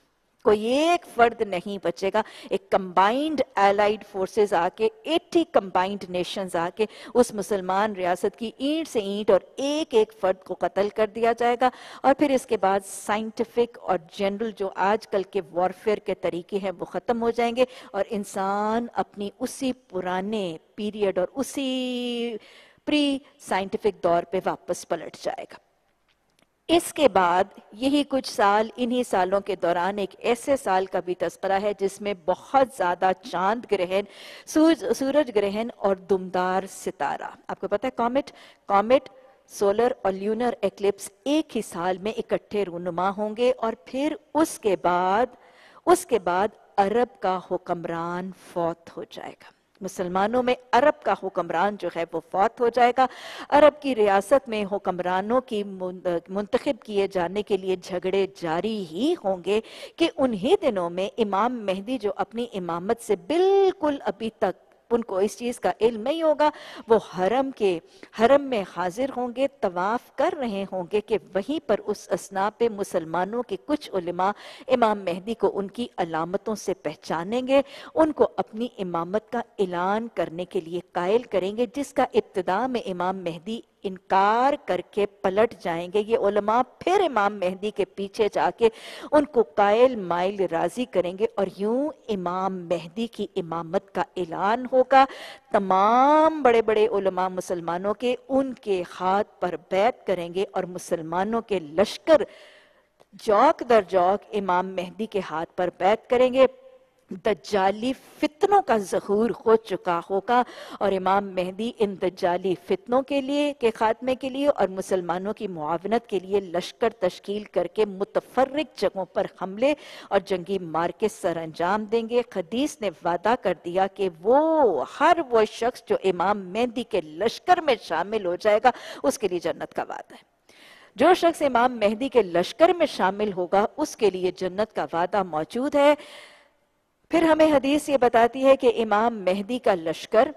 کوئی ایک فرد نہیں بچے گا۔ ایک کمبائنڈ ایلائیڈ فورسز آ کے ایٹی کمبائنڈ نیشنز آ کے اس مسلمان ریاست کی اینٹ سے اینٹ اور ایک ایک فرد کو قتل کر دیا جائے گا۔ اور پھر اس کے بعد سائنٹیفک اور جنرل جو آج کل کے وارفیئر کے طریقے ہیں، وہ ختم ہو جائیں گے۔ اور انسان اپنی اسی پرانے پیریڈ اور اسی پری سائنٹیفک دور پہ واپس پلٹ جائے گا۔ اس کے بعد یہی کچھ سال انہی سالوں کے دوران ایک ایسے سال کا بھی تذکرہ ہے جس میں بہت زیادہ چاند گرہن، سورج گرہن اور دمدار ستارہ۔ آپ کو پتا ہے کامٹ کامٹ سولر اور لیونر ایکلپس ایک ہی سال میں اکٹھے رونما ہوں گے اور پھر اس کے بعد، اس کے بعد عرب کا حکمران فوت ہو جائے گا۔ مسلمانوں میں عرب کا حکمران جو ہے وہ فوت ہو جائے گا۔ عرب کی ریاست میں حکمرانوں کی منتخب کیے جانے کے لیے جھگڑے جاری ہی ہوں گے کہ انہی دنوں میں امام مہدی جو اپنی امامت سے بالکل ابھی تک ان کو اس چیز کا علم نہیں ہوگا، وہ حرم کے، حرم میں حاضر ہوں گے، طواف کر رہے ہوں گے کہ وہیں پر اس اسنا پہ مسلمانوں کے کچھ علماء امام مہدی کو ان کی علامتوں سے پہچانیں گے، ان کو اپنی امامت کا اعلان کرنے کے لیے قائل کریں گے، جس کا ابتدا میں امام مہدی انکار کر کے پلٹ جائیں گے۔ یہ علماء پھر امام مہدی کے پیچھے جا کے ان کو قائل مائل راضی کریں گے اور یوں امام مہدی کی امامت کا اعلان ہوگا۔ تمام بڑے بڑے علماء مسلمانوں کے ان کے ہاتھ پر بیعت کریں گے اور مسلمانوں کے لشکر جوک در جوک امام مہدی کے ہاتھ پر بیعت کریں گے۔ دجالی فتنوں کا ظہور ہو چکا ہوگا اور امام مہدی ان دجالی فتنوں کے لیے، کے خاتمے کے لیے اور مسلمانوں کی معاونت کے لیے لشکر تشکیل کر کے متفرق جگہوں پر حملے اور جنگی مار کے سر انجام دیں گے۔ خدیث نے وعدہ کر دیا کہ وہ، ہر وہ شخص جو امام مہدی کے لشکر میں شامل ہو جائے گا، اس کے لیے جنت کا وعدہ ہے۔ جو شخص امام مہدی کے لشکر میں شامل ہوگا، اس کے لیے جنت کا وعدہ موجود ہے۔ پھر ہمیں حدیث یہ بتاتی ہے کہ امام مہدی کا لشکر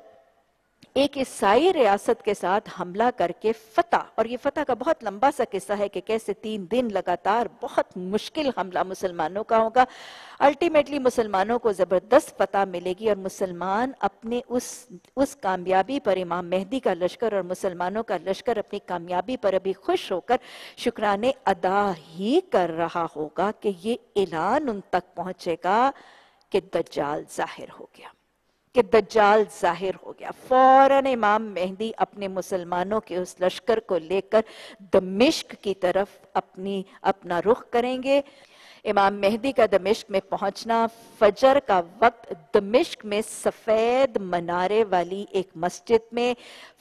ایک عیسائی ریاست کے ساتھ حملہ کر کے فتح، اور یہ فتح کا بہت لمبا سا قصہ ہے کہ کیسے تین دن لگاتار بہت مشکل حملہ مسلمانوں کا ہوگا۔ الٹیمیٹلی مسلمانوں کو زبردست فتح ملے گی اور مسلمان اپنے اس اس کامیابی پر، امام مہدی کا لشکر اور مسلمانوں کا لشکر اپنی کامیابی پر ابھی خوش ہو کر شکرانے ادا ہی کر رہا ہوگا کہ یہ اعلان ان تک پہنچے گا۔ کہ دجال ظاہر ہو گیا، کہ دجال ظاہر ہو گیا۔ فوراً امام مہدی اپنے مسلمانوں کے اس لشکر کو لے کر دمشق کی طرف اپنی، اپنا رخ کریں گے۔ امام مہدی کا دمشق میں پہنچنا، فجر کا وقت دمشق میں سفید منارے والی ایک مسجد میں،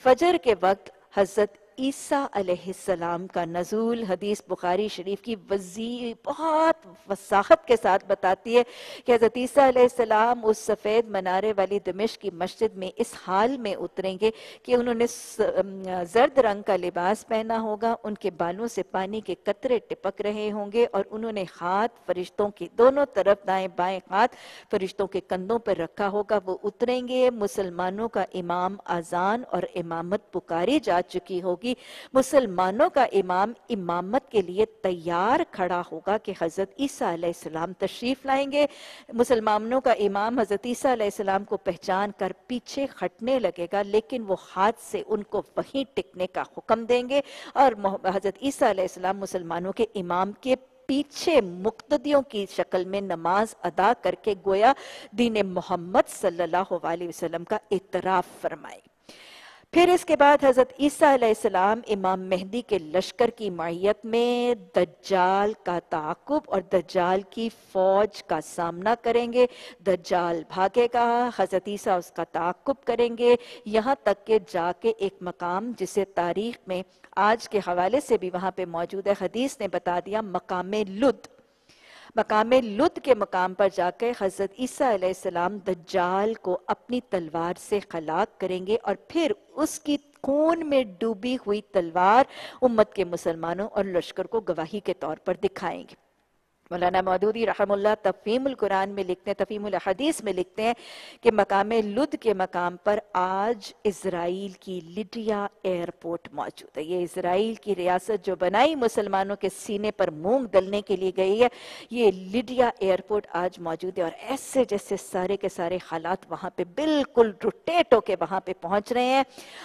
فجر کے وقت حضرت عیسیٰ علیہ السلام کا نزول حدیث بخاری شریف کی وزیر بہت وساخت کے ساتھ بتاتی ہے کہ حضرت عیسیٰ علیہ السلام اس سفید منارے والی دمشق کی مسجد میں اس حال میں اتریں گے کہ انہوں نے زرد رنگ کا لباس پہنا ہوگا، ان کے بالوں سے پانی کے قطرے ٹپک رہے ہوں گے اور انہوں نے ہاتھ فرشتوں کی دونوں طرف دائیں بائیں ہاتھ فرشتوں کے کندھوں پر رکھا ہوگا، وہ اتریں گے، مسلمانوں کا امام آزان اور امامت پکاری جا چکی ہوگی۔ مسلمانوں کا امام امامت کے لیے تیار کھڑا ہوگا کہ حضرت عیسیٰ علیہ السلام تشریف لائیں گے۔ مسلمانوں کا امام حضرت عیسیٰ علیہ السلام کو پہچان کر پیچھے کھٹنے لگے گا، لیکن وہ ہاتھ سے ان کو وہیں ٹکنے کا حکم دیں گے۔ اور حضرت عیسیٰ علیہ السلام مسلمانوں کے امام کے پیچھے مقتدیوں کی شکل میں نماز ادا کر کے گویا دین محمد صلی اللہ علیہ وسلم کا اعتراف فرمائے۔ پھر اس کے بعد حضرت عیسیٰ علیہ السلام امام مہدی کے لشکر کی معیت میں دجال کا تعاقب اور دجال کی فوج کا سامنا کریں گے۔ دجال بھاگے گا، حضرت عیسیٰ اس کا تعاقب کریں گے۔ یہاں تک کہ جا کے ایک مقام جسے تاریخ میں آج کے حوالے سے بھی وہاں پہ موجود ہے، حدیث نے بتا دیا، مقام لد۔ مقام لد کے مقام پر جا کے حضرت عیسیٰ علیہ السلام دجال کو اپنی تلوار سے خلاق کریں گے اور پھر اس کی خون میں ڈوبی ہوئی تلوار امت کے مسلمانوں اور لشکر کو گواہی کے طور پر دکھائیں گے۔ مولانا مودودی رحم اللہ تفیم القرآن میں لکھتے ہیں تفیم الحدیث میں لکھتے ہیں کہ مقام لد کے مقام پر آج اسرائیل کی لڈیا ایئرپورٹ موجود ہے۔ یہ اسرائیل کی ریاست جو بنائی مسلمانوں کے سینے پر مونگ دلنے کے لیے گئی ہے، یہ لڈیا ایئرپورٹ آج موجود ہے اور ایسے جیسے سارے کے سارے حالات وہاں پہ بالکل روٹیٹ ہو کے وہاں پہ پہنچ رہے ہیں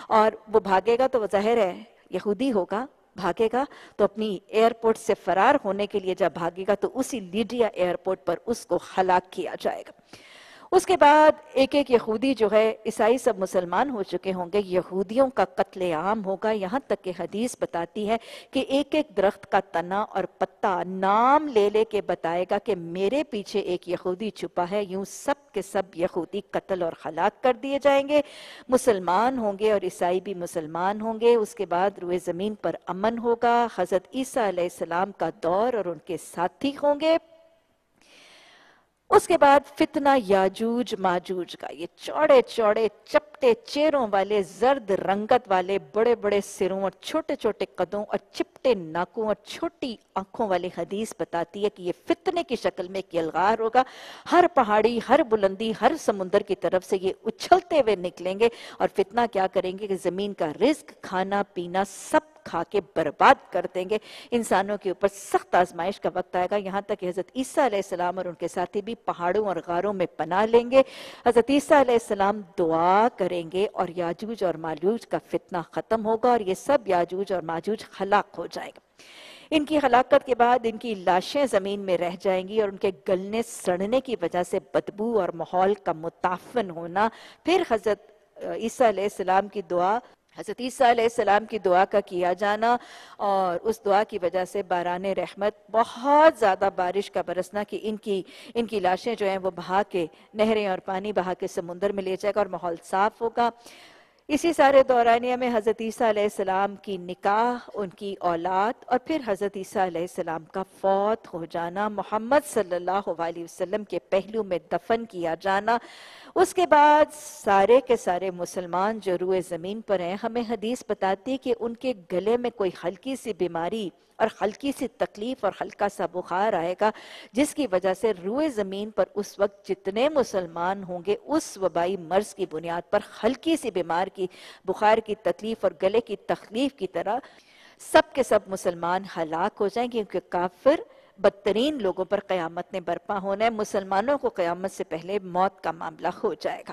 اور وہ بھاگے گا تو وہ ظاہر ہے یہودی ہوگا۔ بھاگے گا تو اپنی ایئرپورٹ سے فرار ہونے کے لیے جب بھاگے گا تو اسی لیڈیا ایئرپورٹ پر اس کو ہلاک کیا جائے گا۔ اس کے بعد ایک ایک یہودی جو ہے، عیسائی سب مسلمان ہو چکے ہوں گے۔ یہودیوں کا قتل عام ہوگا۔ یہاں تک کہ حدیث بتاتی ہے کہ ایک ایک درخت کا تنا اور پتا نام لے لے کے بتائے گا کہ میرے پیچھے ایک یہودی چھپا ہے۔ یوں سب کے سب یہودی قتل اور خلاق کر دیے جائیں گے۔ مسلمان ہوں گے اور عیسائی بھی مسلمان ہوں گے۔ اس کے بعد روئے زمین پر امن ہوگا۔ حضرت عیسیٰ علیہ السلام کا دور اور ان کے ساتھی ہوں گے۔ اس کے بعد فتنہ یاجوج ماجوج کا، یہ چوڑے چوڑے چپٹے چیروں والے، زرد رنگت والے، بڑے بڑے سروں اور چھوٹے چھوٹے قدوں اور چپٹے ناکوں اور چھوٹی آنکھوں والی حدیث بتاتی ہے کہ یہ فتنے کی شکل میں ایک یلغار ہوگا۔ ہر پہاڑی، ہر بلندی، ہر سمندر کی طرف سے یہ اچھلتے ہوئے نکلیں گے اور فتنہ کیا کریں گے کہ زمین کا رزق، کھانا، پینا، سب کھا کے برباد کر دیں گے۔ انسانوں کے اوپر سخت آزمائش کا وقت آئے گا۔ یہاں تک کہ حضرت عیسیٰ علیہ السلام اور ان کے ساتھی بھی پہاڑوں اور غاروں میں پناہ لیں گے۔ حضرت عیسیٰ علیہ السلام دعا کریں گے اور یاجوج اور ماجوج کا فتنہ ختم ہوگا اور یہ سب یاجوج اور ماجوج خلاق ہو جائے گا ان کی ہلاکت کے بعد ان کی لاشیں زمین میں رہ جائیں گی اور ان کے گلنے سڑنے کی وجہ سے بدبو اور ماحول کا متافن ہونا۔ پھر حضرت عیسیٰ علیہ السلام کی دعا حضرت عیسیٰ علیہ السلام کی دعا کا کیا جانا اور اس دعا کی وجہ سے باران رحمت بہت زیادہ بارش کا برسنا کہ ان کی ان کی لاشیں جو ہیں وہ بہا کے نہریں اور پانی بہا کے سمندر میں لے جائے گا اور ماحول صاف ہوگا۔ اسی سارے دورانیہ میں حضرت عیسیٰ علیہ السلام کی نکاح، ان کی اولاد اور پھر حضرت عیسیٰ علیہ السلام کا فوت ہو جانا، محمد صلی اللہ علیہ وسلم کے پہلو میں دفن کیا جانا، اس کے بعد سارے کے سارے مسلمان جو روئے زمین پر ہیں، ہمیں حدیث بتاتی کہ ان کے گلے میں کوئی ہلکی سی بیماری اور ہلکی سی تکلیف اور ہلکا سا بخار آئے گا، جس کی وجہ سے روئے زمین پر اس وقت جتنے مسلمان ہوں گے، اس وبائی مرض کی بنیاد پر ہلکی سی بیمار کی، بخار کی تکلیف اور گلے کی تکلیف کی طرح سب کے سب مسلمان ہلاک ہو جائیں گے، کیونکہ کافر بدترین لوگوں پر قیامت نے برپا ہونا ہے۔ مسلمانوں کو قیامت سے پہلے موت کا معاملہ ہو جائے گا۔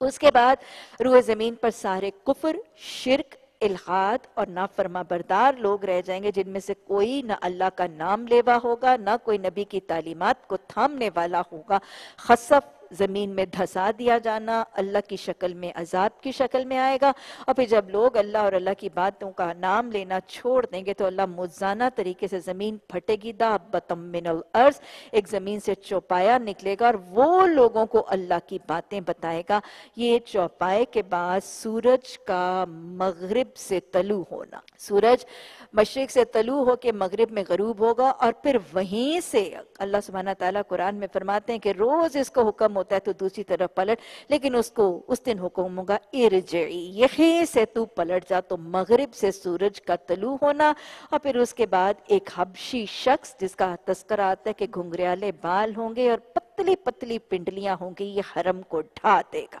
اس کے بعد روح زمین پر سارے کفر، شرک الحاد اور نہ فرما بردار لوگ رہ جائیں گے جن میں سے کوئی نہ اللہ کا نام لیوا ہوگا، نہ کوئی نبی کی تعلیمات کو تھامنے والا ہوگا۔ خصف زمین میں دھسا دیا جانا، اللہ کی شکل میں، عذاب کی شکل میں آئے گا۔ اور پھر جب لوگ اللہ اور اللہ کی باتوں کا نام لینا چھوڑ دیں گے تو اللہ مزانہ طریقے سے زمین پھٹے گی۔ دا بتم من الارض، ایک زمین سے چوپایا نکلے گا اور وہ لوگوں کو اللہ کی باتیں بتائے گا۔ یہ چوپائے کے بعد سورج کا مغرب سے تلو ہونا۔ سورج مشرق سے طلوع ہو کے مغرب میں غروب ہوگا اور پھر وہیں سے اللہ سبحانہ تعالیٰ قرآن میں فرماتے ہیں کہ روز اس کو حکم ہوتا ہے تو دوسری طرف پلٹ، لیکن اس کو اس دن حکم ہوگا، ارجعی یہی سے تو پلٹ جا، تو مغرب سے سورج کا طلوع ہونا۔ اور پھر اس کے بعد ایک حبشی شخص جس کا تذکرہ آتا ہے کہ گھنگریالے بال ہوں گے اور پتلی پتلی پنڈلیاں ہوں گی، یہ حرم کو ڈھا دے گا۔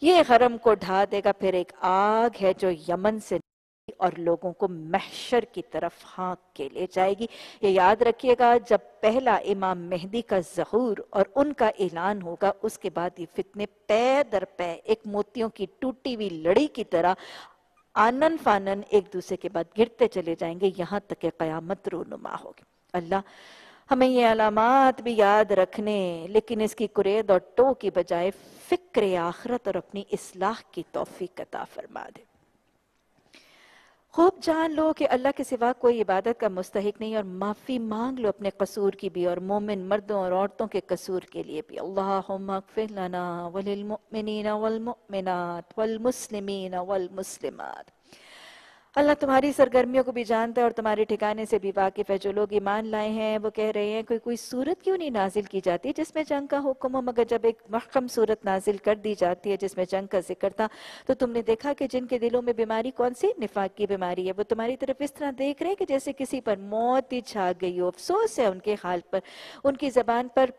یہ حرم کو ڈھا دے گا، پھر ایک آگ ہے جو یمن سے اور لوگوں کو محشر کی طرف ہانک کے لے جائے گی۔ یہ یاد رکھیے گا، جب پہلا امام مہدی کا ظہور اور ان کا اعلان ہوگا، اس کے بعد یہ فتنے پے در پے، ایک موتیوں کی ٹوٹی ہوئی لڑی کی طرح آنن فانن ایک دوسرے کے بعد گرتے چلے جائیں گے۔ یہاں تک کہ قیامت رونما ہوگی۔ اللہ، ہمیں یہ علامات بھی یاد رکھنے، لیکن اس کی قرید اور ٹو کی بجائے فکر آخرت اور اپنی اصلاح کی توفیق عطا فرما دے۔ خوب جان لو کہ اللہ کے سوا کوئی عبادت کا مستحق نہیں اور معافی مانگ لو اپنے قصور کی بھی اور مومن مردوں اور عورتوں کے قصور کے لیے بھی۔ اللہم اغفر لنا وللمؤمنین والمؤمنات والمسلمین والمسلمات۔ اللہ تمہاری سرگرمیوں کو بھی جانتا ہے اور تمہارے ٹھکانے سے بھی واقف ہے۔ جو لوگ ایمان لائے ہیں، وہ کہہ رہے ہیں کہ کوئی صورت کیوں نہیں نازل کی جاتی جس میں جنگ کا حکم ہو؟ مگر جب ایک محکم صورت نازل کر دی جاتی ہے جس میں جنگ کا ذکر تھا، تو تم نے دیکھا کہ جن کے دلوں میں بیماری کون سی؟ نفاق کی بیماری ہے۔ وہ تمہاری طرف اس طرح دیکھ رہے ہیں کہ جیسے کسی پر موت ہی چھا گئی ہو۔ افسوس ہے ان کے حال پر۔ ان کی زبان پر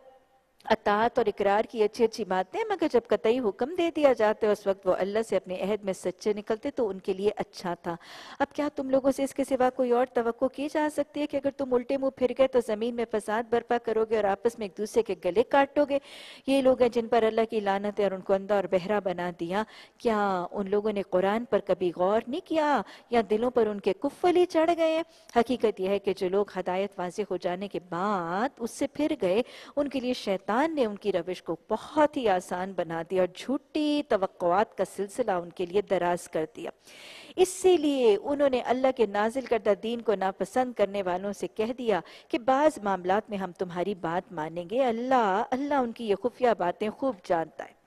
اطاعت اور اقرار کی اچھی اچھی باتیں، مگر جب قطعی حکم دے دیا جاتا ہے اس وقت وہ اللہ سے اپنے عہد میں سچے نکلتے تو ان کے لیے اچھا تھا۔ اب کیا تم لوگوں سے اس کے سوا کوئی اور توقع کی جا سکتی ہے کہ اگر تم الٹے منہ پھر گئے تو زمین میں فساد برپا کرو گے اور آپس میں ایک دوسرے کے گلے کاٹو گے؟ یہ لوگ ہیں جن پر اللہ کی لانت ہے اور ان کو اندھا اور بہرا بنا دیا۔ کیا ان لوگوں نے قرآن پر کبھی غور نہیں کیا یا دلوں پر ان کے کفلی چڑھ گئے؟ حقیقت یہ ہے کہ جو لوگ ہدایت واضح ہو جانے کے بعد اس سے پھر گئے، ان کے لیے شیطان شیطان نے ان کی روش کو بہت ہی آسان بنا دیا اور جھوٹی توقعات کا سلسلہ ان کے لیے دراز کر دیا۔ اسی لیے انہوں نے اللہ کے نازل کردہ دین کو ناپسند کرنے والوں سے کہہ دیا کہ بعض معاملات میں ہم تمہاری بات مانیں گے۔ اللہ اللہ ان کی یہ خفیہ باتیں خوب جانتا ہے۔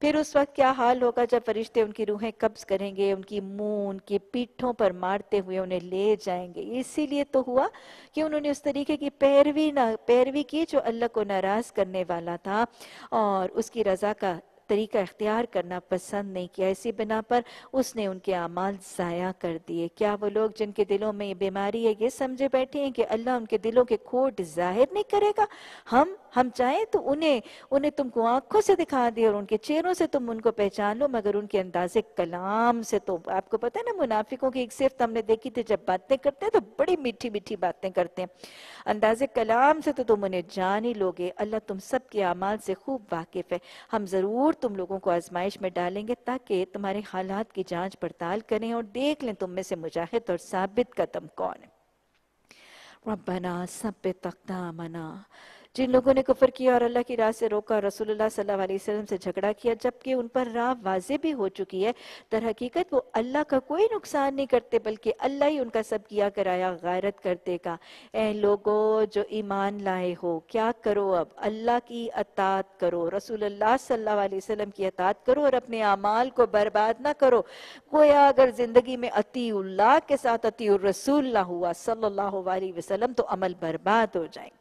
پھر اس وقت کیا حال ہوگا جب فرشتے ان کی روحیں قبض کریں گے، ان کی منہ، ان کی پیٹھوں پر مارتے ہوئے انہیں لے جائیں گے؟ اسی لیے تو ہوا کہ انہوں نے اس طریقے کی پیروی نہ، پیروی کی جو اللہ کو ناراض کرنے والا تھا، اور اس کی رضا کا طریقہ اختیار کرنا پسند نہیں کیا۔ اسی بنا پر اس نے ان کے اعمال ضائع کر دیے۔ کیا وہ لوگ جن کے دلوں میں یہ بیماری ہے، یہ سمجھے بیٹھے ہیں کہ اللہ ان کے دلوں کے کھوٹ ظاہر نہیں کرے گا؟ ہم ہم چاہیں تو انہیں انہیں تم کو آنکھوں سے دکھا دے اور ان کے چہروں سے تم ان کو پہچان لو، مگر ان کے انداز کلام سے تو، آپ کو پتہ ہے نا، منافقوں کی ایک صرف ہم نے دیکھی تھی، جب باتیں کرتے ہیں تو بڑی میٹھی میٹھی باتیں کرتے ہیں۔ انداز کلام سے تو تم انہیں جان ہی لوگے، اللہ تم سب کے اعمال سے خوب واقف ہے۔ ہم ضرور تم لوگوں کو آزمائش میں ڈالیں گے تاکہ تمہارے حالات کی جانچ پڑتال کریں اور دیکھ لیں تم میں سے مجاہد اور ثابت قدم کون ہے۔ ربنا ثبت اقدامنا جن لوگوں نے کفر کیا اور اللہ کی راہ سے روکا اور رسول اللہ صلی اللہ علیہ وسلم سے جھگڑا کیا، جبکہ ان پر راہ واضح بھی ہو چکی ہے۔ در حقیقت وہ اللہ کا کوئی نقصان نہیں کرتے، بلکہ اللہ ہی ان کا سب کیا کرایا غیرت کرتے کا۔ اے لوگو، جو ایمان لائے ہو، کیا کرو اب؟ اللہ کی اطاعت کرو، رسول اللہ صلی اللہ علیہ وسلم کی اطاعت کرو اور اپنے اعمال کو برباد نہ کرو۔ گویا اگر زندگی میں اتی اللہ کے ساتھ اتی الرسول اللہ ہوا صلی اللہ علیہ وسلم، تو عمل برباد ہو جائیں۔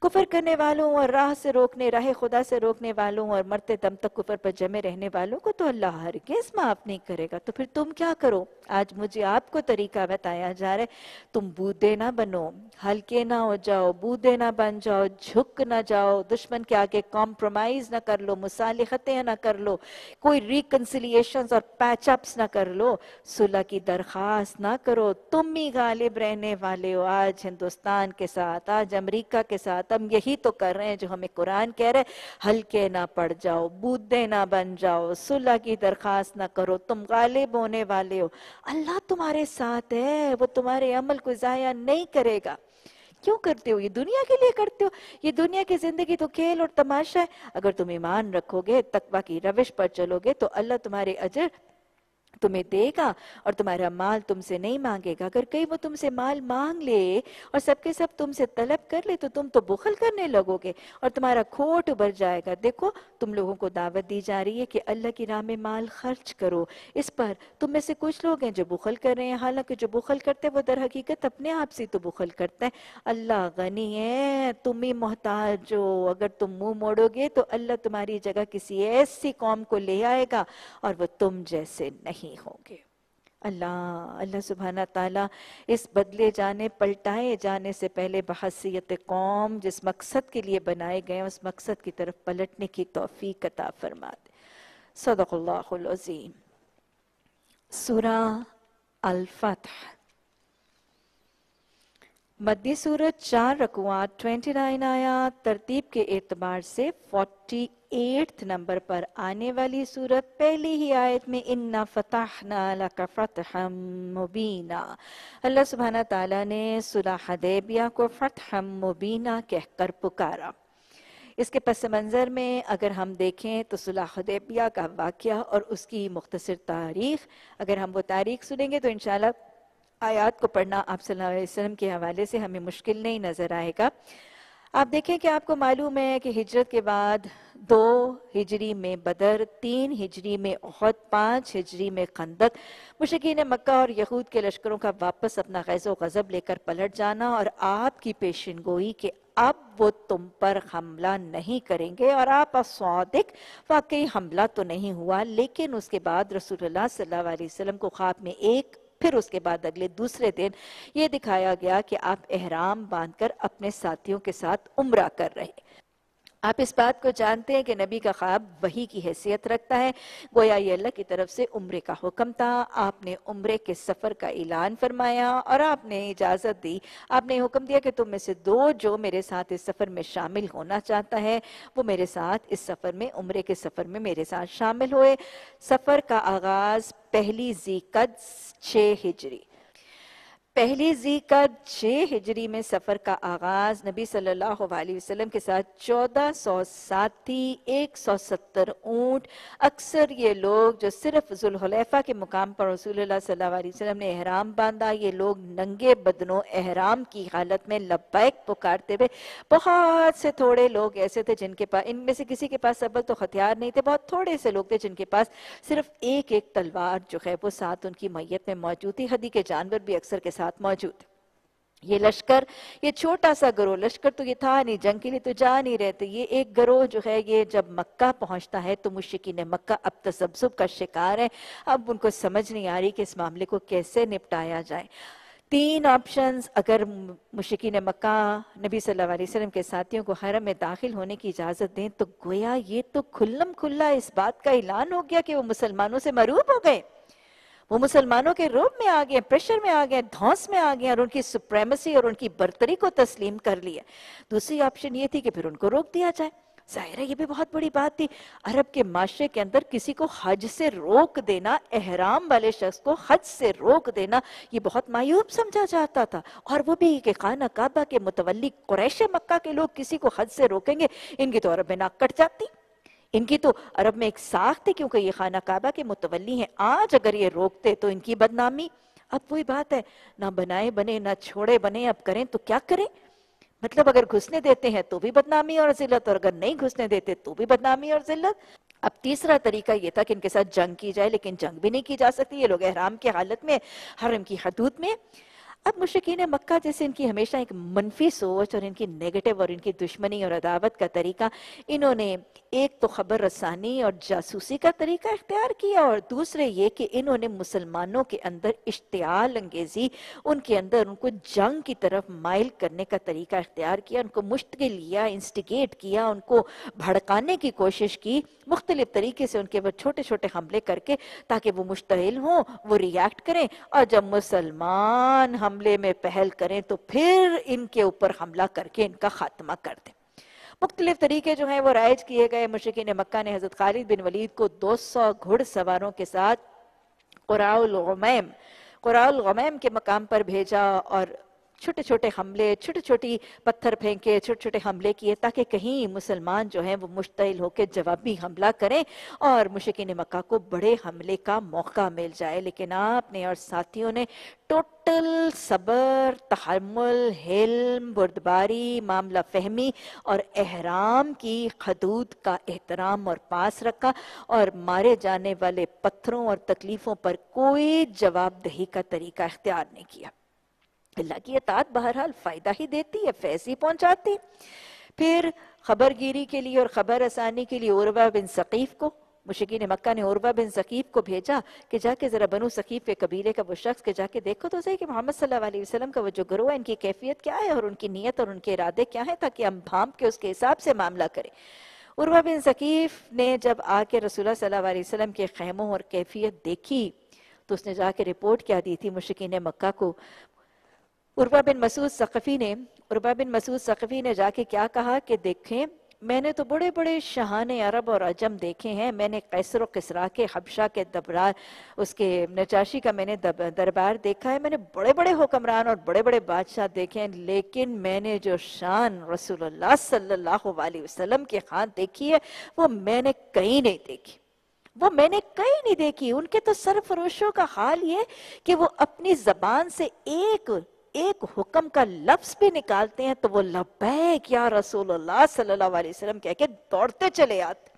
کفر کرنے والوں اور راہ سے روکنے، راہ خدا سے روکنے والوں اور مرتے دم تک کفر پر جمے رہنے والوں کو تو اللہ ہرگز معاف نہیں کرے گا۔ تو پھر تم کیا کرو؟ آج مجھے آپ کو طریقہ بتایا جا رہا ہے۔ تم بودے نہ بنو، ہلکے نہ ہو جاؤ، بودے نہ بن جاؤ، جھک نہ جاؤ، دشمن کے آگے کمپرومائز نہ کر لو، مصالحتیں نہ کر لو، کوئی ریکنسلیشنز اور پیچ اپس نہ کر لو۔ صلح کی درخواست نہ کرو۔ تم ہی غالب رہنے والے ہو۔ آج ہندوستان کے ساتھ، آج امریکہ کے ساتھ ہم یہی تو کر رہے ہیں جو ہمیں قرآن کہہ رہے ہلکے نہ پڑ جاؤ، بودے نہ بن جاؤ، صلح کی درخواست نہ کرو، تم غالب ہونے والے ہو۔ اللہ تمہارے ساتھ ہے، وہ تمہارے عمل کو ضائع نہیں کرے گا۔ کیوں کرتے ہو؟ یہ دنیا کے لیے کرتے ہو۔ یہ دنیا کی زندگی تو کھیل اور تماشا ہے۔ اگر تم ایمان رکھو گے، تقوی کی روش پر چلو گے، تو اللہ تمہارے اجر تمہیں دے گا اور تمہارا مال تم سے نہیں مانگے گا۔ اگر کئی وہ تم سے مال مانگ لے اور سب کے سب تم سے طلب کر لے تو تم تو بخل کرنے لگو گے اور تمہارا کھوٹ ابھر جائے گا۔ دیکھو، تم لوگوں کو دعوت دی جا رہی ہے کہ اللہ کی راہ میں مال خرچ کرو۔ اس پر تم میں سے کچھ لوگ ہیں جو بخل کر رہے ہیں۔ حالانکہ جو بخل کرتے ہیں، وہ در حقیقت اپنے آپ سے تو بخل کرتا ہے اللہ غنی ہے، تم ہی محتاج ہو۔ اگر تم منہ موڑو گے تو اللہ تمہاری جگہ کسی ایسی قوم کو لے آئے گا اور وہ تم جیسے نہیں۔ نہیں ہوں گے۔ اللہ اللہ سبحانہ تعالیٰ اس بدلے جانے پلٹائے جانے سے پہلے بحثیت قوم جس مقصد کے لیے بنائے گئے اس مقصد کی طرف پلٹنے کی توفیق عطا فرما دے صدق اللہ العظیم۔ سورہ الفتح۔ مدی سورت چار رکوات 29 آیات ترتیب کے اعتبار سے 48 نمبر پر آنے والی سورت پہلی ہی آیت میں انَّا فَتَحْنَا لَكَ فَتْحًا مُبِينًا اللہ سبحانہ تعالیٰ نے سورہ حدیبیہ کو فتح مبینہ کہہ کر پکارا۔ اس کے پس منظر میں اگر ہم دیکھیں تو صلح حدیبیہ کا واقعہ اور اس کی مختصر تاریخ، اگر ہم وہ تاریخ سنیں گے تو انشاءاللہ آیات کو پڑھنا آپ صلی اللہ علیہ وسلم کے حوالے سے ہمیں مشکل نہیں نظر آئے گا۔ آپ دیکھیں کہ آپ کو معلوم ہے کہ ہجرت کے بعد دو ہجری میں بدر، تین ہجری میں احد پانچ ہجری میں خندق۔ مشکین مکہ اور یہود کے لشکروں کا واپس اپنا غیظ و غضب لے کر پلٹ جانا اور آپ کی پیشن گوئی کہ اب وہ تم پر حملہ نہیں کریں گے اور آپ صادق واقعی حملہ تو نہیں ہوا، لیکن اس کے بعد رسول اللہ صلی اللہ علیہ وسلم کو خواب میں ایک پھر اس کے بعد اگلے دوسرے دن یہ دکھایا گیا کہ آپ احرام باندھ کر اپنے ساتھیوں کے ساتھ عمرہ کر رہے آپ اس بات کو جانتے ہیں کہ نبی کا خواب وہی کی حیثیت رکھتا ہے۔ گویا یہ اللہ کی طرف سے عمرے کا حکم تھا۔ آپ نے عمرے کے سفر کا اعلان فرمایا اور آپ نے اجازت دی۔ آپ نے حکم دیا کہ تم میں سے دو جو میرے ساتھ اس سفر میں شامل ہونا چاہتا ہے، وہ میرے ساتھ اس سفر میں، عمرے کے سفر میں میرے ساتھ شامل ہوئے۔ سفر کا آغاز پہلی زیقد چھ ہجری۔ پہلی زی کا چھ ہجری میں سفر کا آغاز نبی صلی اللہ علیہ وسلم کے ساتھ چودہ سو ساتھی ایک سو ستر اونٹ۔ اکثر یہ لوگ جو صرف ذوالحلیفہ کے مقام پر رسول اللہ صلی اللہ علیہ وسلم نے احرام باندھا، یہ لوگ ننگے بدنوں احرام کی حالت میں لبائک پکارتے ہوئے بہت سے تھوڑے لوگ ایسے تھے جن کے پاس ان میں سے کسی کے پاس سبل تو ہتھیار نہیں تھے۔ بہت تھوڑے سے لوگ تھے جن کے پاس صرف ایک ایک تلوار جو ہے وہ ساتھ ان کی میت میں موجود تھی۔ حدی کے جانور بھی اکثر کے ساتھ ساتھ موجود۔ یہ لشکر، یہ چھوٹا سا گروہ، لشکر تو یہ تھا نہیں جنگ کے لیے تو جا نہیں رہتے یہ ایک گروہ جو ہے، یہ جب مکہ پہنچتا ہے تو مشکین مکہ اب تسبسب کا شکار ہے اب ان کو سمجھ نہیں آ رہی کہ اس معاملے کو کیسے نپٹایا جائے۔ تین آپشنز اگر مشکین مکہ نبی صلی اللہ علیہ وسلم کے ساتھیوں کو حرم میں داخل ہونے کی اجازت دیں تو گویا یہ تو کھلم کھلا اس بات کا اعلان ہو گیا کہ وہ مسلمانوں سے مروب ہو گئے۔ وہ مسلمانوں کے روب میں آگئے پریشر میں آگئے دھونس میں آگئے اور ان کی سپریمسی اور ان کی برتری کو تسلیم کر لیا۔ دوسری آپشن یہ تھی کہ پھر ان کو روک دیا جائے۔ ظاہر ہے یہ بھی بہت بڑی بات تھی۔ عرب کے معاشرے کے اندر کسی کو حج سے روک دینا، احرام والے شخص کو حج سے روک دینا، یہ بہت مایوب سمجھا جاتا تھا۔ اور وہ بھی کہ خانہ کعبہ کے متولی قریش مکہ کے لوگ کسی کو حج سے روکیں گے، ان کی تو عرب میں ناک کٹ جاتی۔ ان کی تو عرب میں ایک ساخت ہے کیونکہ یہ خانہ کعبہ کے متولی ہیں۔ آج اگر یہ روکتے تو ان کی بدنامی۔ اب وہی بات ہے، نہ بنائے بنے، نہ چھوڑے بنے، اب کریں تو کیا کریں؟ مطلب اگر گھسنے دیتے ہیں تو بھی بدنامی اور ذلت، اور اگر نہیں گھسنے دیتے تو بھی بدنامی اور ذلت۔ اب تیسرا طریقہ یہ تھا کہ ان کے ساتھ جنگ کی جائے، لیکن جنگ بھی نہیں کی جا سکتی۔ یہ لوگ احرام کی حالت میں حرم کی حدود میں اب مشکین مکہ جیسے ان کی ہمیشہ ایک منفی سوچ اور ان کی نیگٹیو اور ان کی دشمنی اور عداوت کا طریقہ، انہوں نے ایک تو خبر رسانی اور جاسوسی کا طریقہ اختیار کیا اور دوسرے یہ کہ انہوں نے مسلمانوں کے اندر اشتعال انگیزی، ان کے اندر ان کو جنگ کی طرف مائل کرنے کا طریقہ اختیار کیا، ان کو مشتقل لیا انسٹیگیٹ کیا، ان کو بھڑکانے کی کوشش کی، مختلف طریقے سے ان کے وہ چھوٹے چھوٹے حملے کر کے تاکہ وہ مشتعل ہوں، وہ ریاکٹ کریں۔ اور جب مسلمان ہم معاملے میں پہل کریں تو پھر ان کے اوپر حملہ کر کے ان کا خاتمہ کر دیں۔ مختلف طریقے جو ہیں وہ رائج کیے گئے۔ مشرقین مکہ نے حضرت خالد بن ولید کو دو سو گھڑ سواروں کے ساتھ قرآ الغمیم قرآ الغمیم کے مقام پر بھیجا اور چھوٹے چھوٹے حملے، چھوٹے چھوٹی پتھر پھینکے، چھوٹے چھوٹے حملے کیے تاکہ کہیں مسلمان جو ہیں وہ مشتعل ہو کے جوابی حملہ کریں اور مشکین مکہ کو بڑے حملے کا موقع مل جائے۔ لیکن آپ نے اور ساتھیوں نے ٹوٹل صبر، تحمل، حلم، بردباری، معاملہ فہمی اور احرام کی حدود کا احترام اور پاس رکھا اور مارے جانے والے پتھروں اور تکلیفوں پر کوئی جواب دہی کا طریقہ اختیار نہیں کیا۔ اللہ کی اطاعت بہرحال فائدہ ہی دیتی ہے، فیض ہی پہنچاتی پھر خبر گیری کے لیے اور خبر رسانی کے لیے عروہ بن ثقیف کو مشکین مکہ نے عروہ بن ثقیف کو بھیجا کہ جا کے ذرا بنو ثقیف کے قبیلے کا وہ شخص کہ جا کے دیکھو تو صحیح کہ محمد صلی اللہ علیہ وسلم کا وہ جو گروہ ہے، ان کی کیفیت کیا ہے اور ان کی نیت اور ان کے ارادے کیا ہیں تاکہ ہم بھامپ کے اس کے حساب سے معاملہ کریں۔ عروہ بن ثقیف نے جب آ کے رسول اللہ صلی اللہ علیہ وسلم کے خیموں اور کیفیت دیکھی تو اس نے جا کے رپورٹ کیا دی تھی مشکین مکہ کو۔ عربہ بن مسعود سقفی نے عربہ بن مسعود سقفی نے جا کے کیا کہا کہ دیکھیں، میں نے تو بڑے بڑے شہان عرب اور عجم دیکھے ہیں۔ میں نے قیسر و قسرا کے، حبشہ کے دبرار اس کے نچاشی کا میں نے دربار دیکھا ہے۔ میں نے بڑے بڑے حکمران اور بڑے بڑے بادشاہ دیکھے ہیں، لیکن میں نے جو شان رسول اللہ صلی اللہ علیہ وسلم کے خان دیکھی ہے، وہ میں نے کہیں نہیں دیکھی۔ وہ میں نے کہیں نہیں دیکھی۔ ان کے تو سرفروشوں کا حال یہ کہ وہ اپنی زبان سے ایک ایک حکم کا لفظ بھی نکالتے ہیں تو وہ لبیک یا رسول اللہ صلی اللہ علیہ وسلم کہہ کے دوڑتے چلے آتے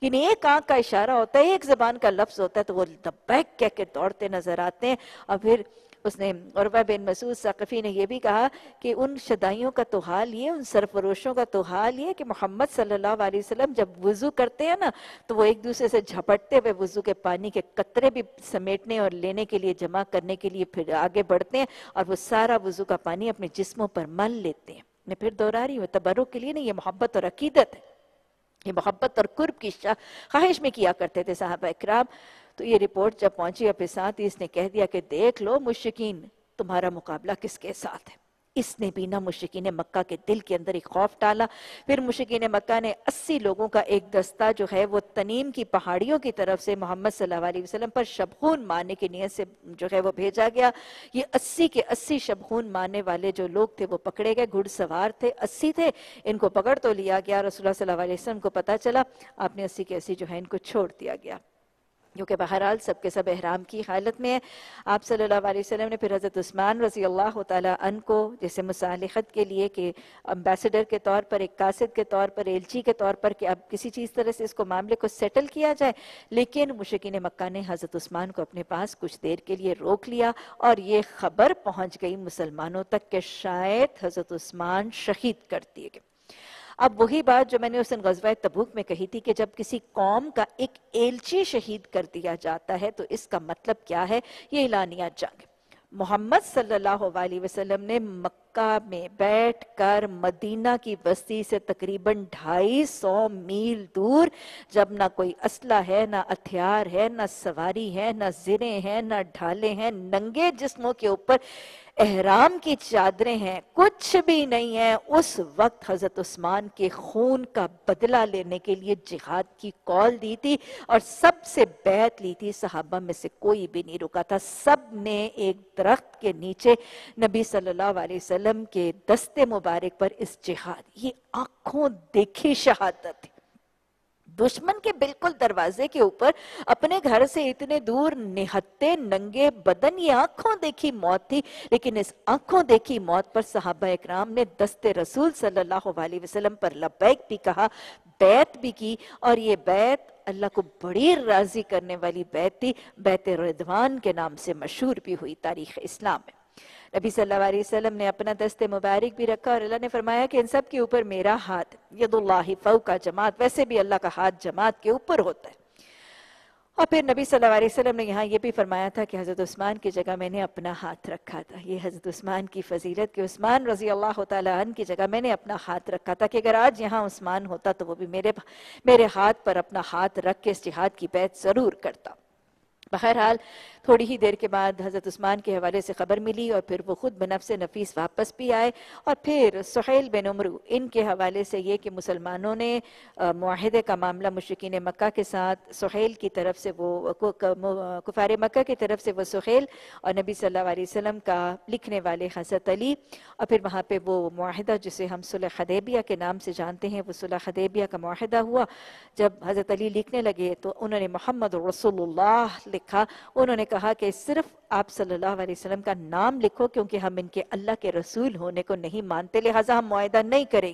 یعنی ایک آنکھ کا اشارہ ہوتا ہے، ایک زبان کا لفظ ہوتا ہے تو وہ لبیک کہہ کے دوڑتے نظر آتے ہیں۔ اور پھر اس نے عربہ بن مسعود ثقفی نے یہ بھی کہا کہ ان شدائیوں کا تو حال یہ ان سرفروشوں کا تو حال یہ کہ محمد صلی اللہ علیہ وسلم جب وضو کرتے ہیں نا، تو وہ ایک دوسرے سے جھپٹتے ہوئے وضو کے پانی کے قطرے بھی سمیٹنے اور لینے کے لیے، جمع کرنے کے لیے پھر آگے بڑھتے ہیں اور وہ سارا وضو کا پانی اپنے جسموں پر مل لیتے ہیں۔ میں پھر دورا رہی ہوں، تبرک کے لیے نہیں، یہ محبت اور عقیدت ہے۔ یہ محبت اور قرب کی خواہش میں کیا کرتے تھے صحابہ اکرام؟ تو یہ رپورٹ جب پہنچی اپنے ساتھ اس نے کہہ دیا کہ دیکھ لو مشکین تمہارا مقابلہ کس کے ساتھ ہے؟ اس نے بھی نہ مشکین مکہ کے دل کے اندر ایک خوف ڈالا، پھر مشکین مکہ نے اسی لوگوں کا ایک دستہ جو ہے وہ تنیم کی پہاڑیوں کی طرف سے محمد صلی اللہ علیہ وسلم پر شبخون مارنے کی نیت سے جو ہے وہ بھیجا گیا۔ یہ اسی کے اسی شبخون مارنے والے جو لوگ تھے وہ پکڑے گئے، گھڑ سوار تھے، اسی تھے۔ ان کو پکڑ تو لیا گیا، رسول اللہ صلی اللہ علیہ وسلم کو پتا چلا، آپ نے اسی کے اسی جو ہے ان کو چھوڑ دیا گیا۔ کیونکہ بہرحال سب کے سب احرام کی حالت میں ہے آپ صلی اللہ علیہ وسلم نے پھر حضرت عثمان رضی اللہ تعالیٰ عنہ کو جیسے مصالحت کے لیے کہ امبیسڈر کے طور پر، ایک قاسد کے طور پر ایلچی جی کے طور پر کہ اب کسی چیز طرح سے اس کو معاملے کو سیٹل کیا جائے۔ لیکن مشکین مکہ نے حضرت عثمان کو اپنے پاس کچھ دیر کے لیے روک لیا اور یہ خبر پہنچ گئی مسلمانوں تک کہ شاید حضرت عثمان شہید کر دیے گئے۔ اب وہی بات جو میں نے اس دن غزوہ تبوک میں کہی تھی کہ جب کسی قوم کا ایک ایلچی شہید کر دیا جاتا ہے تو اس کا مطلب کیا ہے؟ یہ اعلانیہ جنگ محمد صلی اللہ علیہ وسلم نے مکہ میں بیٹھ کر مدینہ کی بستی سے تقریباً ڈھائی سو میل دور جب نہ کوئی اسلحہ ہے، نہ اتھیار ہے، نہ سواری ہے، نہ زریں ہیں، نہ ڈھالے ہیں، ننگے جسموں کے اوپر احرام کی چادریں ہیں، کچھ بھی نہیں ہے اس وقت حضرت عثمان کے خون کا بدلہ لینے کے لیے جہاد کی کال دی تھی اور سب سے بیعت لی تھی۔ صحابہ میں سے کوئی بھی نہیں رکا تھا۔ سب نے ایک درخت کے نیچے نبی صلی اللہ علیہ وسلم کے دستے مبارک پر اس جہاد، یہ آنکھوں دیکھی شہادت۔ تھی دشمن کے بالکل دروازے کے اوپر اپنے گھر سے اتنے دور نہتے، ننگے، بدن یہ آنکھوں دیکھی موت تھی، لیکن اس آنکھوں دیکھی موت پر صحابہ اکرام نے دست رسول صلی اللہ علیہ وسلم پر لبیک بھی کہا بیت بھی کی اور یہ بیت اللہ کو بڑی راضی کرنے والی بیت تھی۔ بیت ردوان کے نام سے مشہور بھی ہوئی تاریخ اسلام میں۔ نبی صلی اللہ علیہ وسلم نے اپنا دست مبارک بھی رکھا اور اللہ نے فرمایا کہ ان سب کے اوپر میرا ہاتھ، ید اللہ فوقا جماعت، ویسے بھی اللہ کا ہاتھ جماعت کے اوپر ہوتا ہے۔ اور پھر نبی صلی اللہ علیہ وسلم نے یہاں یہ بھی فرمایا تھا کہ حضرت عثمان کی جگہ میں نے اپنا ہاتھ رکھا تھا۔ یہ حضرت عثمان کی فضیلت کہ عثمان رضی اللہ تعالیٰ عنہ کی جگہ میں نے اپنا ہاتھ رکھا تھا کہ اگر آج یہاں عثمان ہوتا تو وہ بھی میرے میرے ہاتھ پر اپنا ہاتھ رکھ کے اس جہاد کی بیعت ضرور کرتا۔ بہرحال تھوڑی ہی دیر کے بعد حضرت عثمان کے حوالے سے خبر ملی اور پھر وہ خود بنفس نفیس واپس بھی آئے اور پھر سحیل بن عمرو، ان کے حوالے سے یہ کہ مسلمانوں نے معاہدے کا معاملہ مشرقین مکہ کے ساتھ سحیل کی طرف سے وہ کفار مکہ کی طرف سے وہ سحیل اور نبی صلی اللہ علیہ وسلم کا لکھنے والے حضرت علی اور پھر وہاں پہ وہ معاہدہ جسے ہم صلح خدیبیہ کے نام سے جانتے ہیں، وہ صلح خدیبیہ کا معاہدہ ہوا۔ جب حضرت علی لکھنے لگے تو انہوں نے محمد رسول اللہ لکھا، انہوں نے کہا کہا کہ صرف آپ صلی اللہ علیہ وسلم کا نام لکھو کیونکہ ہم ان کے اللہ کے رسول ہونے کو نہیں مانتے، لہٰذا ہم معاہدہ نہیں کریں۔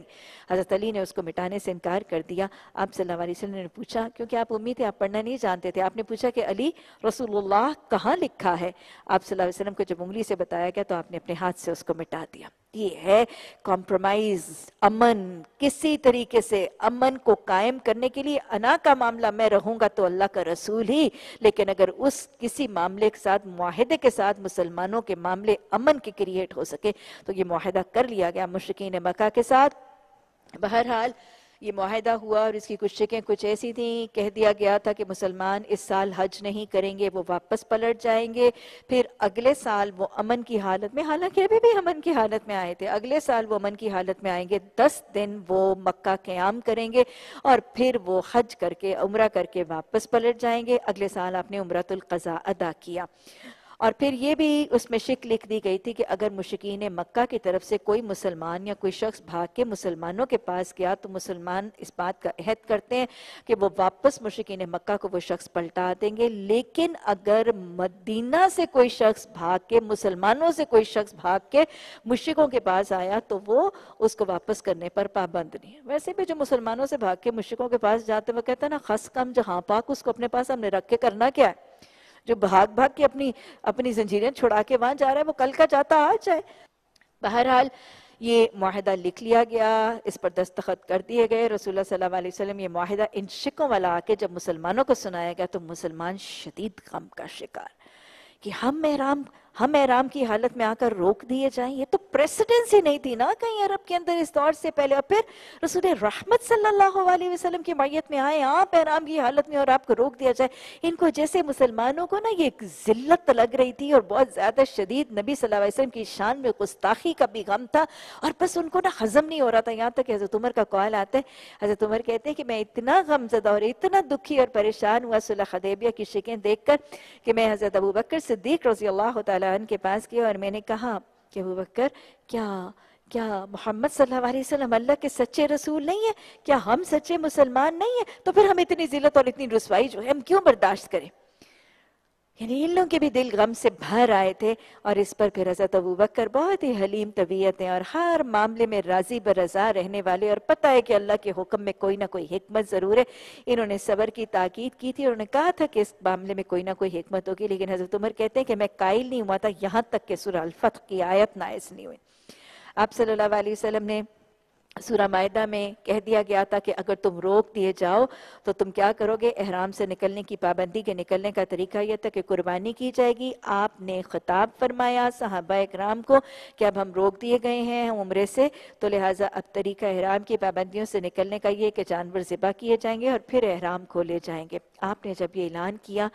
حضرت علی نے اس کو مٹانے سے انکار کر دیا۔ آپ صلی اللہ علیہ وسلم نے پوچھا، کیونکہ آپ امید ہے، آپ پڑھنا نہیں جانتے تھے۔ آپ نے پوچھا کہ علی، رسول اللہ کہاں لکھا ہے؟ آپ صلی اللہ علیہ وسلم کو جب انگلی سے بتایا گیا تو آپ نے اپنے ہاتھ سے اس کو مٹا دیا۔ سکتی ہے۔ کمپرومائز امن، کسی طریقے سے امن کو قائم کرنے کے لیے انا کا معاملہ میں رہوں گا تو اللہ کا رسول ہی۔ لیکن اگر اس کسی معاملے کے ساتھ، معاہدے کے ساتھ مسلمانوں کے معاملے امن کے کریٹ ہو سکے، تو یہ معاہدہ کر لیا گیا مشرقین مکہ کے ساتھ۔ بہرحال یہ معاہدہ ہوا اور اس کی کچھ شکیں کچھ ایسی تھیں۔ کہہ دیا گیا تھا کہ مسلمان اس سال حج نہیں کریں گے، وہ واپس پلٹ جائیں گے۔ پھر اگلے سال وہ امن کی حالت میں، حالانکہ ابھی بھی امن کی حالت میں آئے تھے، اگلے سال وہ امن کی حالت میں آئیں گے۔ دس دن وہ مکہ قیام کریں گے اور پھر وہ حج کر کے، عمرہ کر کے واپس پلٹ جائیں گے۔ اگلے سال آپ نے عمرۃ القضاء ادا کیا۔ اور پھر یہ بھی اس میں شک لکھ دی گئی تھی کہ اگر مشکین مکہ کی طرف سے کوئی مسلمان یا کوئی شخص بھاگ کے مسلمانوں کے پاس گیا تو مسلمان اس بات کا عہد کرتے ہیں کہ وہ واپس مشکین مکہ کو وہ شخص پلٹا دیں گے۔ لیکن اگر مدینہ سے کوئی شخص بھاگ کے، مسلمانوں سے کوئی شخص بھاگ کے مشکوں کے پاس آیا تو وہ اس کو واپس کرنے پر پابند نہیں ویسے بھی جو مسلمانوں سے بھاگ کے مشکوں کے پاس جاتے وہ کہتے ہیں نا خس کم جہاں پاک اس کو اپنے پاس ہم نے رکھ کے کرنا کیا ہے؟ جو بھاگ بھاگ کے اپنی اپنی زنجیریں چھڑا کے وہاں جا رہا ہے، وہ کل کا جاتا آ جائے۔ بہرحال یہ معاہدہ لکھ لیا گیا، اس پر دستخط کر دیے گئے۔ رسول اللہ صلی اللہ علیہ وسلم یہ معاہدہ ان شکوں والا آ کے جب مسلمانوں کو سنایا گیا تو مسلمان شدید غم کا شکار۔ کہ ہم احرام ہم احرام کی حالت میں آ کر روک دیے جائیں، یہ تو پریسیڈنس ہی نہیں تھی نا کہیں عرب کے اندر اس دور سے پہلے۔ اور پھر رسول رحمت صلی اللہ علیہ وسلم کی معیت میں آئے آپ احرام کی حالت میں اور آپ کو روک دیا جائے۔ ان کو جیسے مسلمانوں کو نا یہ ایک ذلت لگ رہی تھی اور بہت زیادہ شدید نبی صلی اللہ علیہ وسلم کی شان میں گستاخی کا بھی غم تھا۔ اور بس ان کو نا حضم نہیں ہو رہا تھا۔ یہاں تک کہ حضرت عمر کا قول آتا ہے، حضرت عمر کہتے ہیں کہ میں اتنا غم زدہ اور اتنا دکھی اور پریشان ہوا صلح خدیبیہ کی شکیں دیکھ کر کہ میں حضرت ابو بکر صدیق رضی اللہ تعالیٰ عنہ کے پاس کیا اور میں نے کہا کہ ابو بکر، کیا کیا محمد صلی اللہ علیہ وسلم اللہ کے سچے رسول نہیں ہیں؟ کیا ہم سچے مسلمان نہیں ہیں؟ تو پھر ہم اتنی ذلت اور اتنی رسوائی جو ہے ہم کیوں برداشت کریں؟ یعنی ان لوگوں کے بھی دل غم سے بھر آئے تھے اور اس پر پھر حضرت ابو بکر بہت ہی حلیم طبیعت ہیں اور ہر معاملے میں راضی برضا رہنے والے اور پتہ ہے کہ اللہ کے حکم میں کوئی نہ کوئی حکمت ضرور ہے۔ انہوں نے صبر کی، تاکید کی تھی اور انہوں نے کہا تھا کہ اس معاملے میں کوئی نہ کوئی حکمت ہوگی، لیکن حضرت عمر کہتے ہیں کہ میں قائل نہیں ہوا تھا، یہاں تک کہ سورہ الفتح کی آیت نائز نہیں ہوئی۔ آپ صلی اللہ علیہ وسلم نے سورہ معدہ میں کہہ دیا گیا تھا کہ اگر تم روک دیے جاؤ تو تم کیا کرو گے؟ احرام سے نکلنے کی پابندی کے نکلنے کا طریقہ یہ تھا کہ قربانی کی جائے گی۔ آپ نے خطاب فرمایا صحابہ اکرام کو کہ اب ہم روک دیے گئے ہیں عمرے سے، تو لہٰذا اب طریقہ احرام کی پابندیوں سے نکلنے کا یہ کہ جانور ذبح کیے جائیں گے اور پھر احرام کھولے جائیں گے۔ آپ نے جب یہ اعلان کیا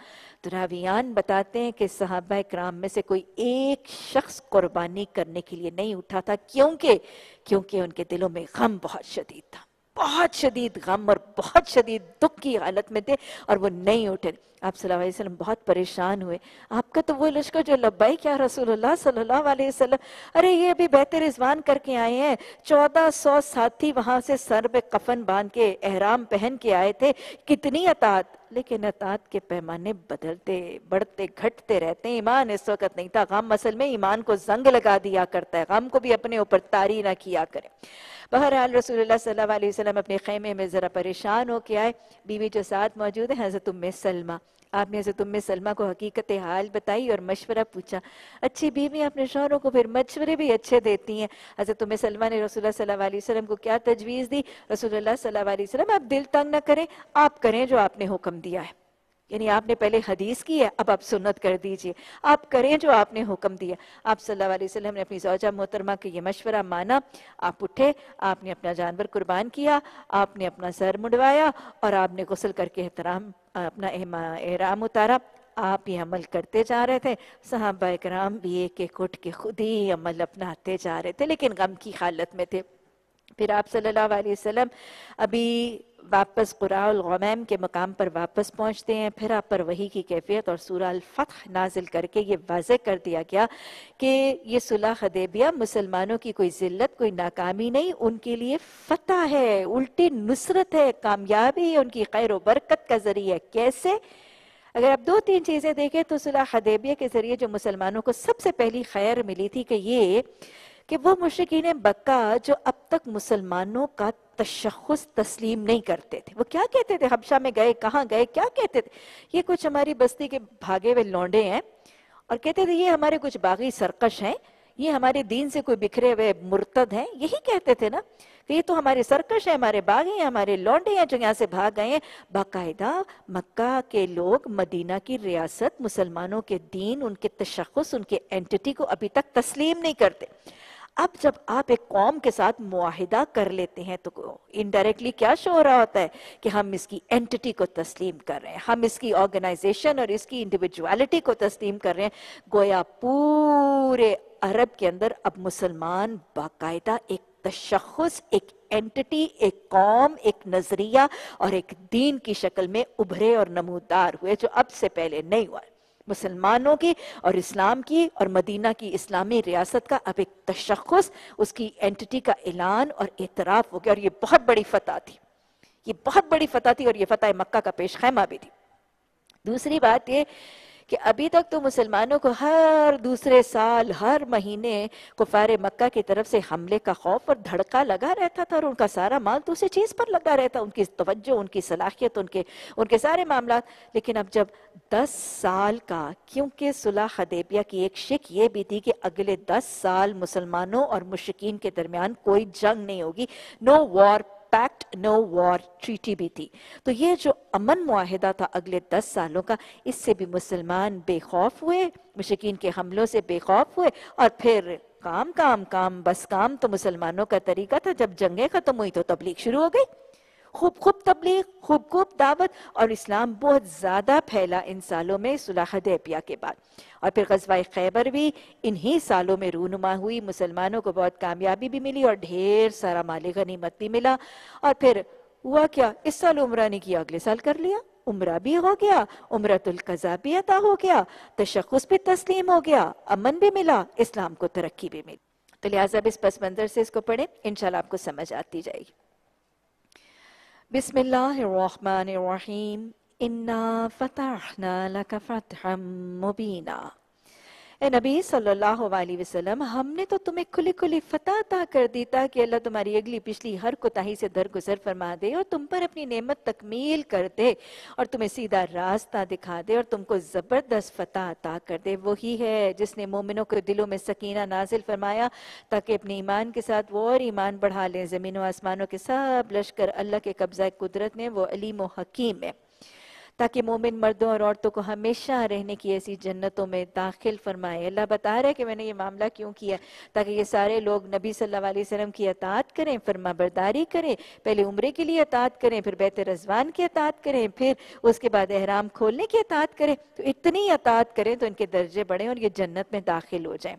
راویان بتاتے ہیں کہ صحابہ اکرام میں سے کوئی ایک شخص قربانی کرنے کے لیے نہیں اٹھا تھا، کیونکہ کیونکہ ان کے دلوں میں غم بہت شدید تھا۔ بہت شدید غم اور بہت شدید دکھ کی حالت میں تھے اور وہ نہیں اٹھے۔ آپ صلی اللہ علیہ وسلم بہت پریشان ہوئے۔ آپ کا تو وہ لشکر جو لبائی کیا رسول اللہ صلی اللہ علیہ وسلم۔ ارے یہ ابھی بہتر رضوان کر کے آئے ہیں۔ چودہ سو ساتھی وہاں سے سر پہ کفن باندھ کے احرام پہن کے آئے تھے۔ کتنی اطاعت۔ لیکن اطاعت کے پیمانے بدلتے، بڑھتے، گھٹتے رہتے۔ ہیں ایمان اس وقت نہیں تھا۔ غم اصل میں ایمان کو زنگ لگا دیا کرتا ہے۔ غم کو بھی اپنے اوپر تاری نہ کیا کرے۔ بہرحال رسول اللہ صلی اللہ علیہ وسلم اپنے خیمے میں ذرا پریشان ہو کے آئے۔ بیوی جو ساتھ موجود ہے، حضرت ام سلمہ۔ آپ نے حضرت ام سلمہ کو حقیقت حال بتائی اور مشورہ پوچھا۔ اچھی بیوی، اپنے شوہروں کو پھر مشورے بھی اچھے دیتی ہیں۔ حضرت ام سلمہ نے رسول اللہ صلی اللہ علیہ وسلم کو کیا تجویز دی؟ رسول اللہ صلی اللہ علیہ وسلم، آپ دل تنگ نہ کریں، آپ کریں جو آپ نے حکم دیا ہے۔ یعنی آپ نے پہلے حدیث کی ہے، اب آپ سنت کر دیجیے۔ آپ کریں جو آپ نے حکم دیا۔ آپ صلی اللہ علیہ وسلم نے اپنی زوجہ محترمہ کے یہ مشورہ مانا۔ آپ اٹھے، آپ نے اپنا جانور قربان کیا، آپ نے اپنا سر مڈوایا اور آپ نے غسل کر کے احترام، اپنا احرام اتارا۔ آپ یہ عمل کرتے جا رہے تھے۔ صحابہ اکرام بھی ایک ایک اٹھ کے خود ہی عمل اپناتے جا رہے تھے، لیکن غم کی حالت میں تھے۔ پھر آپ صلی اللہ علیہ وسلم ابھی واپس قرآ الغمیم کے مقام پر واپس پہنچتے ہیں۔ پھر آپ پر وہی کی کیفیت اور سورہ الفتح نازل کر کے یہ واضح کر دیا گیا کہ یہ صلح خدیبیہ مسلمانوں کی کوئی ذلت، کوئی ناکامی نہیں، ان کے لیے فتح ہے، الٹی نصرت ہے، کامیابی ان کی خیر و برکت کا ذریعہ کیسے؟ اگر آپ دو تین چیزیں دیکھیں تو صلح خدیبیہ کے ذریعے جو مسلمانوں کو سب سے پہلی خیر ملی تھی کہ یہ کہ وہ مشرقین بکہ جو اب تک مسلمانوں کا تشخص تسلیم نہیں کرتے تھے۔ وہ کیا کہتے تھے؟ حبشہ میں گئے، کہاں گئے؟ کیا کہتے تھے؟ یہ کچھ ہماری بستی کے بھاگے ہوئے لونڈے ہیں اور کہتے تھے یہ ہمارے کچھ باغی سرکش ہیں، یہ ہمارے دین سے کوئی بکھرے ہوئے مرتد ہیں۔ یہی کہتے تھے نا کہ یہ تو ہمارے سرکش ہیں، ہمارے باغی ہیں، ہمارے لونڈے ہیں جو یہاں سے بھاگ گئے ہیں۔ باقاعدہ مکہ کے لوگ مدینہ کی ریاست مسلمانوں کے دین، ان کے تشخص، ان کے اینٹی کو ابھی تک تسلیم نہیں کرتے۔ اب جب آپ ایک قوم کے ساتھ معاہدہ کر لیتے ہیں تو انڈائریکٹلی کیا شو ہو رہا ہوتا ہے کہ ہم اس کی اینٹی کو تسلیم کر رہے ہیں، ہم اس کی آرگنائزیشن اور اس کی انڈیویجوالٹی کو تسلیم کر رہے ہیں۔ گویا پورے عرب کے اندر اب مسلمان باقاعدہ ایک تشخص، ایک اینٹی ایک قوم، ایک نظریہ اور ایک دین کی شکل میں ابھرے اور نمودار ہوئے جو اب سے پہلے نہیں ہوا۔ مسلمانوں کی اور اسلام کی اور مدینہ کی اسلامی ریاست کا اب ایک تشخص، اس کی اینٹی کا اعلان اور اعتراف ہو گیا اور یہ بہت بڑی فتح تھی۔ یہ بہت بڑی فتح تھی اور یہ فتح مکہ کا پیش خیمہ بھی تھی۔ دوسری بات یہ کہ ابھی تک تو مسلمانوں کو ہر دوسرے سال، ہر مہینے کفار مکہ کی طرف سے حملے کا خوف اور دھڑکا لگا رہتا تھا اور ان کا سارا مال تو اسی چیز پر لگا رہتا، ان کی توجہ، ان کی صلاحیت، ان کے ان کے سارے معاملات۔ لیکن اب جب دس سال کا، کیونکہ صلح حدیبیہ کی ایک شک یہ بھی تھی کہ اگلے دس سال مسلمانوں اور مشکین کے درمیان کوئی جنگ نہیں ہوگی نو وار پیکٹ نو وار ٹریٹی بھی تھی۔ تو یہ جو امن معاہدہ تھا اگلے دس سالوں کا، اس سے بھی مسلمان بے خوف ہوئے مشکین کے حملوں سے بے خوف ہوئے، اور پھر کام کام کام، بس کام تو مسلمانوں کا طریقہ تھا۔ جب جنگیں ختم ہوئی تو تبلیغ شروع ہو گئی۔ خوب خوب تبلیغ، خوب خوب دعوت اور اسلام بہت زیادہ پھیلا ان سالوں میں صلح حدیبیہ کے بعد۔ اور پھر غزوہ خیبر بھی انہی سالوں میں رونما ہوئی، مسلمانوں کو بہت کامیابی بھی ملی اور ڈھیر سارا مال غنیمت بھی ملا۔ اور پھر ہوا کیا؟ اس سال عمرہ نے کیا اگلے سال کر لیا۔ عمرہ بھی ہو گیا عمرت القضا بھی عطا ہو گیا، تشخص بھی تسلیم ہو گیا، امن بھی ملا، اسلام کو ترقی بھی ملی۔ تو لہٰذا اس پس منظر سے اس کو پڑھیں، انشاءاللہ آپ کو سمجھ آتی جائے گی۔ بسم الله الرحمن الرحيم. إنا فتحنا لك فتحا مبينا. اے نبی صلی اللہ علیہ وسلم، ہم نے تو تمہیں کھلی کھلی فتح عطا کر دی تاکہ اللہ تمہاری اگلی پچھلی ہر کوتاہی سے درگزر فرما دے اور تم پر اپنی نعمت تکمیل کر دے اور تمہیں سیدھا راستہ دکھا دے اور تم کو زبردست فتح عطا کر دے۔ وہی ہے جس نے مومنوں کے دلوں میں سکینہ نازل فرمایا تاکہ اپنے ایمان کے ساتھ وہ اور ایمان بڑھا لیں۔ زمین و آسمانوں کے سب لشکر اللہ کے قبضہ قدرت میں، وہ علیم و حکیم ہے تاکہ مومن مردوں اور عورتوں کو ہمیشہ رہنے کی ایسی جنتوں میں داخل فرمائے۔ اللہ بتا رہے کہ میں نے یہ معاملہ کیوں کیا؟ تاکہ یہ سارے لوگ نبی صلی اللہ علیہ وسلم کی اطاعت کریں، فرما برداری کریں، پہلے عمرے کے لیے اطاعت کریں، پھر بیت رضوان کی اطاعت کریں، پھر اس کے بعد احرام کھولنے کی اطاعت کریں۔ تو اتنی اطاعت کریں تو ان کے درجے بڑھیں اور یہ جنت میں داخل ہو جائیں۔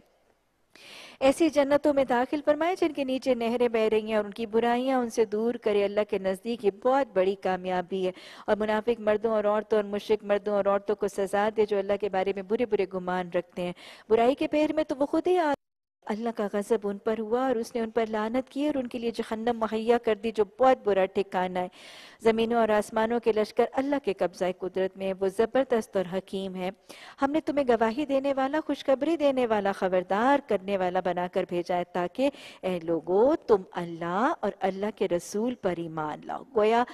ایسی جنتوں میں داخل فرمائے جن کے نیچے نہریں بہ رہی ہیں اور ان کی برائیاں ان سے دور کرے۔ اللہ کے نزدیک یہ بہت بڑی کامیابی ہے۔ اور منافق مردوں اور عورتوں اور مشرق مردوں اور عورتوں کو سزا دے جو اللہ کے بارے میں برے برے گمان رکھتے ہیں۔ برائی کے پیر میں تو وہ خود ہی آ اللہ کا غضب ان پر ہوا اور اس نے ان پر لانت کی اور ان کے لیے جہنم مہیا کر دی جو بہت برا ٹھکانہ ہے۔ زمینوں اور آسمانوں کے لشکر اللہ کے قبضہ قدرت میں وہ زبردست اور حکیم ہے ہم نے تمہیں گواہی دینے والا، خوشخبری دینے والا، خبردار کرنے والا بنا کر بھیجا ہے تاکہ اے لوگو، تم اللہ اور اللہ کے رسول پر ایمان لاؤ۔ گویا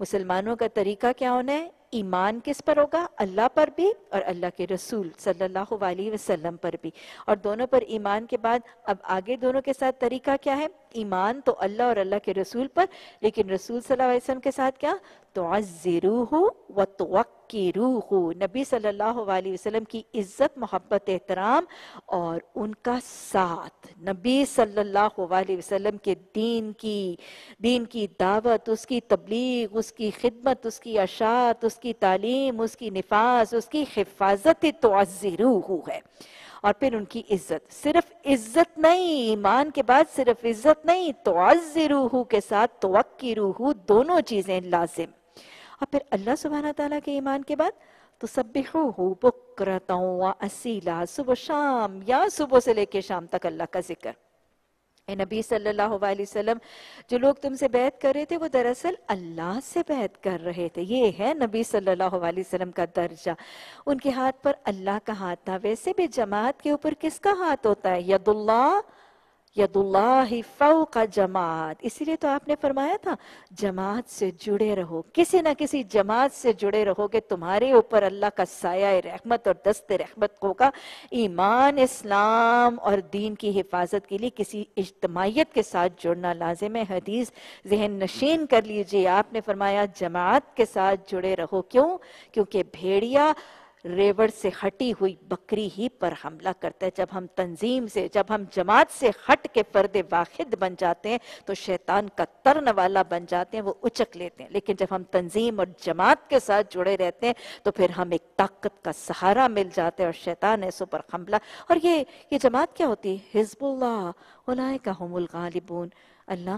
مسلمانوں کا طریقہ کیا ہونا ہے ایمان کس پر ہوگا؟ اللہ پر بھی اور اللہ کے رسول صلی اللہ علیہ وسلم پر بھی۔ اور دونوں پر ایمان کے بعد اب آگے دونوں کے ساتھ طریقہ کیا ہے؟ ایمان تو اللہ اور اللہ کے رسول پر، لیکن رسول صلی اللہ علیہ وسلم کے ساتھ کیا؟ تعزروہ و نبی صلی اللہ علیہ وسلم کی عزت، محبت، احترام اور ان کا ساتھ۔ نبی صلی اللہ علیہ وسلم کے دین کی دین کی دعوت، اس کی تبلیغ، اس کی خدمت، اس کی اشاعت، اس کی تعلیم، اس کی نفاذ، اس کی حفاظت تعزروہ ہے۔ اور پھر ان کی عزت، صرف عزت نہیں، ایمان کے بعد صرف عزت نہیں، تو کے ساتھ توقیروہ دونوں چیزیں لازم۔ اور پھر اللہ سبحانہ تعالیٰ کے ایمان کے بعد تو سبحوہ بکرتا و اسیلا صبح شام، یا صبح سے لے کے شام تک اللہ کا ذکر۔ اے نبی صلی اللہ علیہ وسلم، جو لوگ تم سے بیعت کر رہے تھے، وہ دراصل اللہ سے بیعت کر رہے تھے۔ یہ ہے نبی صلی اللہ علیہ وسلم کا درجہ۔ ان کے ہاتھ پر اللہ کا ہاتھ تھا۔ ویسے بھی جماعت کے اوپر کس کا ہاتھ ہوتا ہے؟ ید اللہ ید اللہ فوق جماعت۔ اسی لیے تو آپ نے فرمایا تھا، جماعت سے جڑے رہو۔ کسی نہ کسی جماعت سے جڑے رہو گے، تمہارے اوپر اللہ کا سایہ رحمت اور دست رحمت ہوگا۔ ایمان اسلام اور دین کی حفاظت کے لیے کسی اجتماعیت کے ساتھ جڑنا لازم ہے۔ حدیث ذہن نشین کر لیجیے۔ آپ نے فرمایا، جماعت کے ساتھ جڑے رہو۔ کیوں؟ کیونکہ بھیڑیا ریوڑ سے ہٹی ہوئی بکری ہی پر حملہ کرتا ہے۔ جب ہم تنظیم سے، جب ہم جماعت سے ہٹ کے فرد واحد بن جاتے ہیں، تو شیطان کا ترن والا بن جاتے ہیں، وہ اچک لیتے ہیں۔ لیکن جب ہم تنظیم اور جماعت کے ساتھ جڑے رہتے ہیں، تو پھر ہم ایک طاقت کا سہارا مل جاتے ہیں اور شیطان ایسو پر حملہ۔ اور یہ یہ جماعت کیا ہوتی ہے؟ حزب اللہ، اولائکہ ہم الغالبون۔ اللہ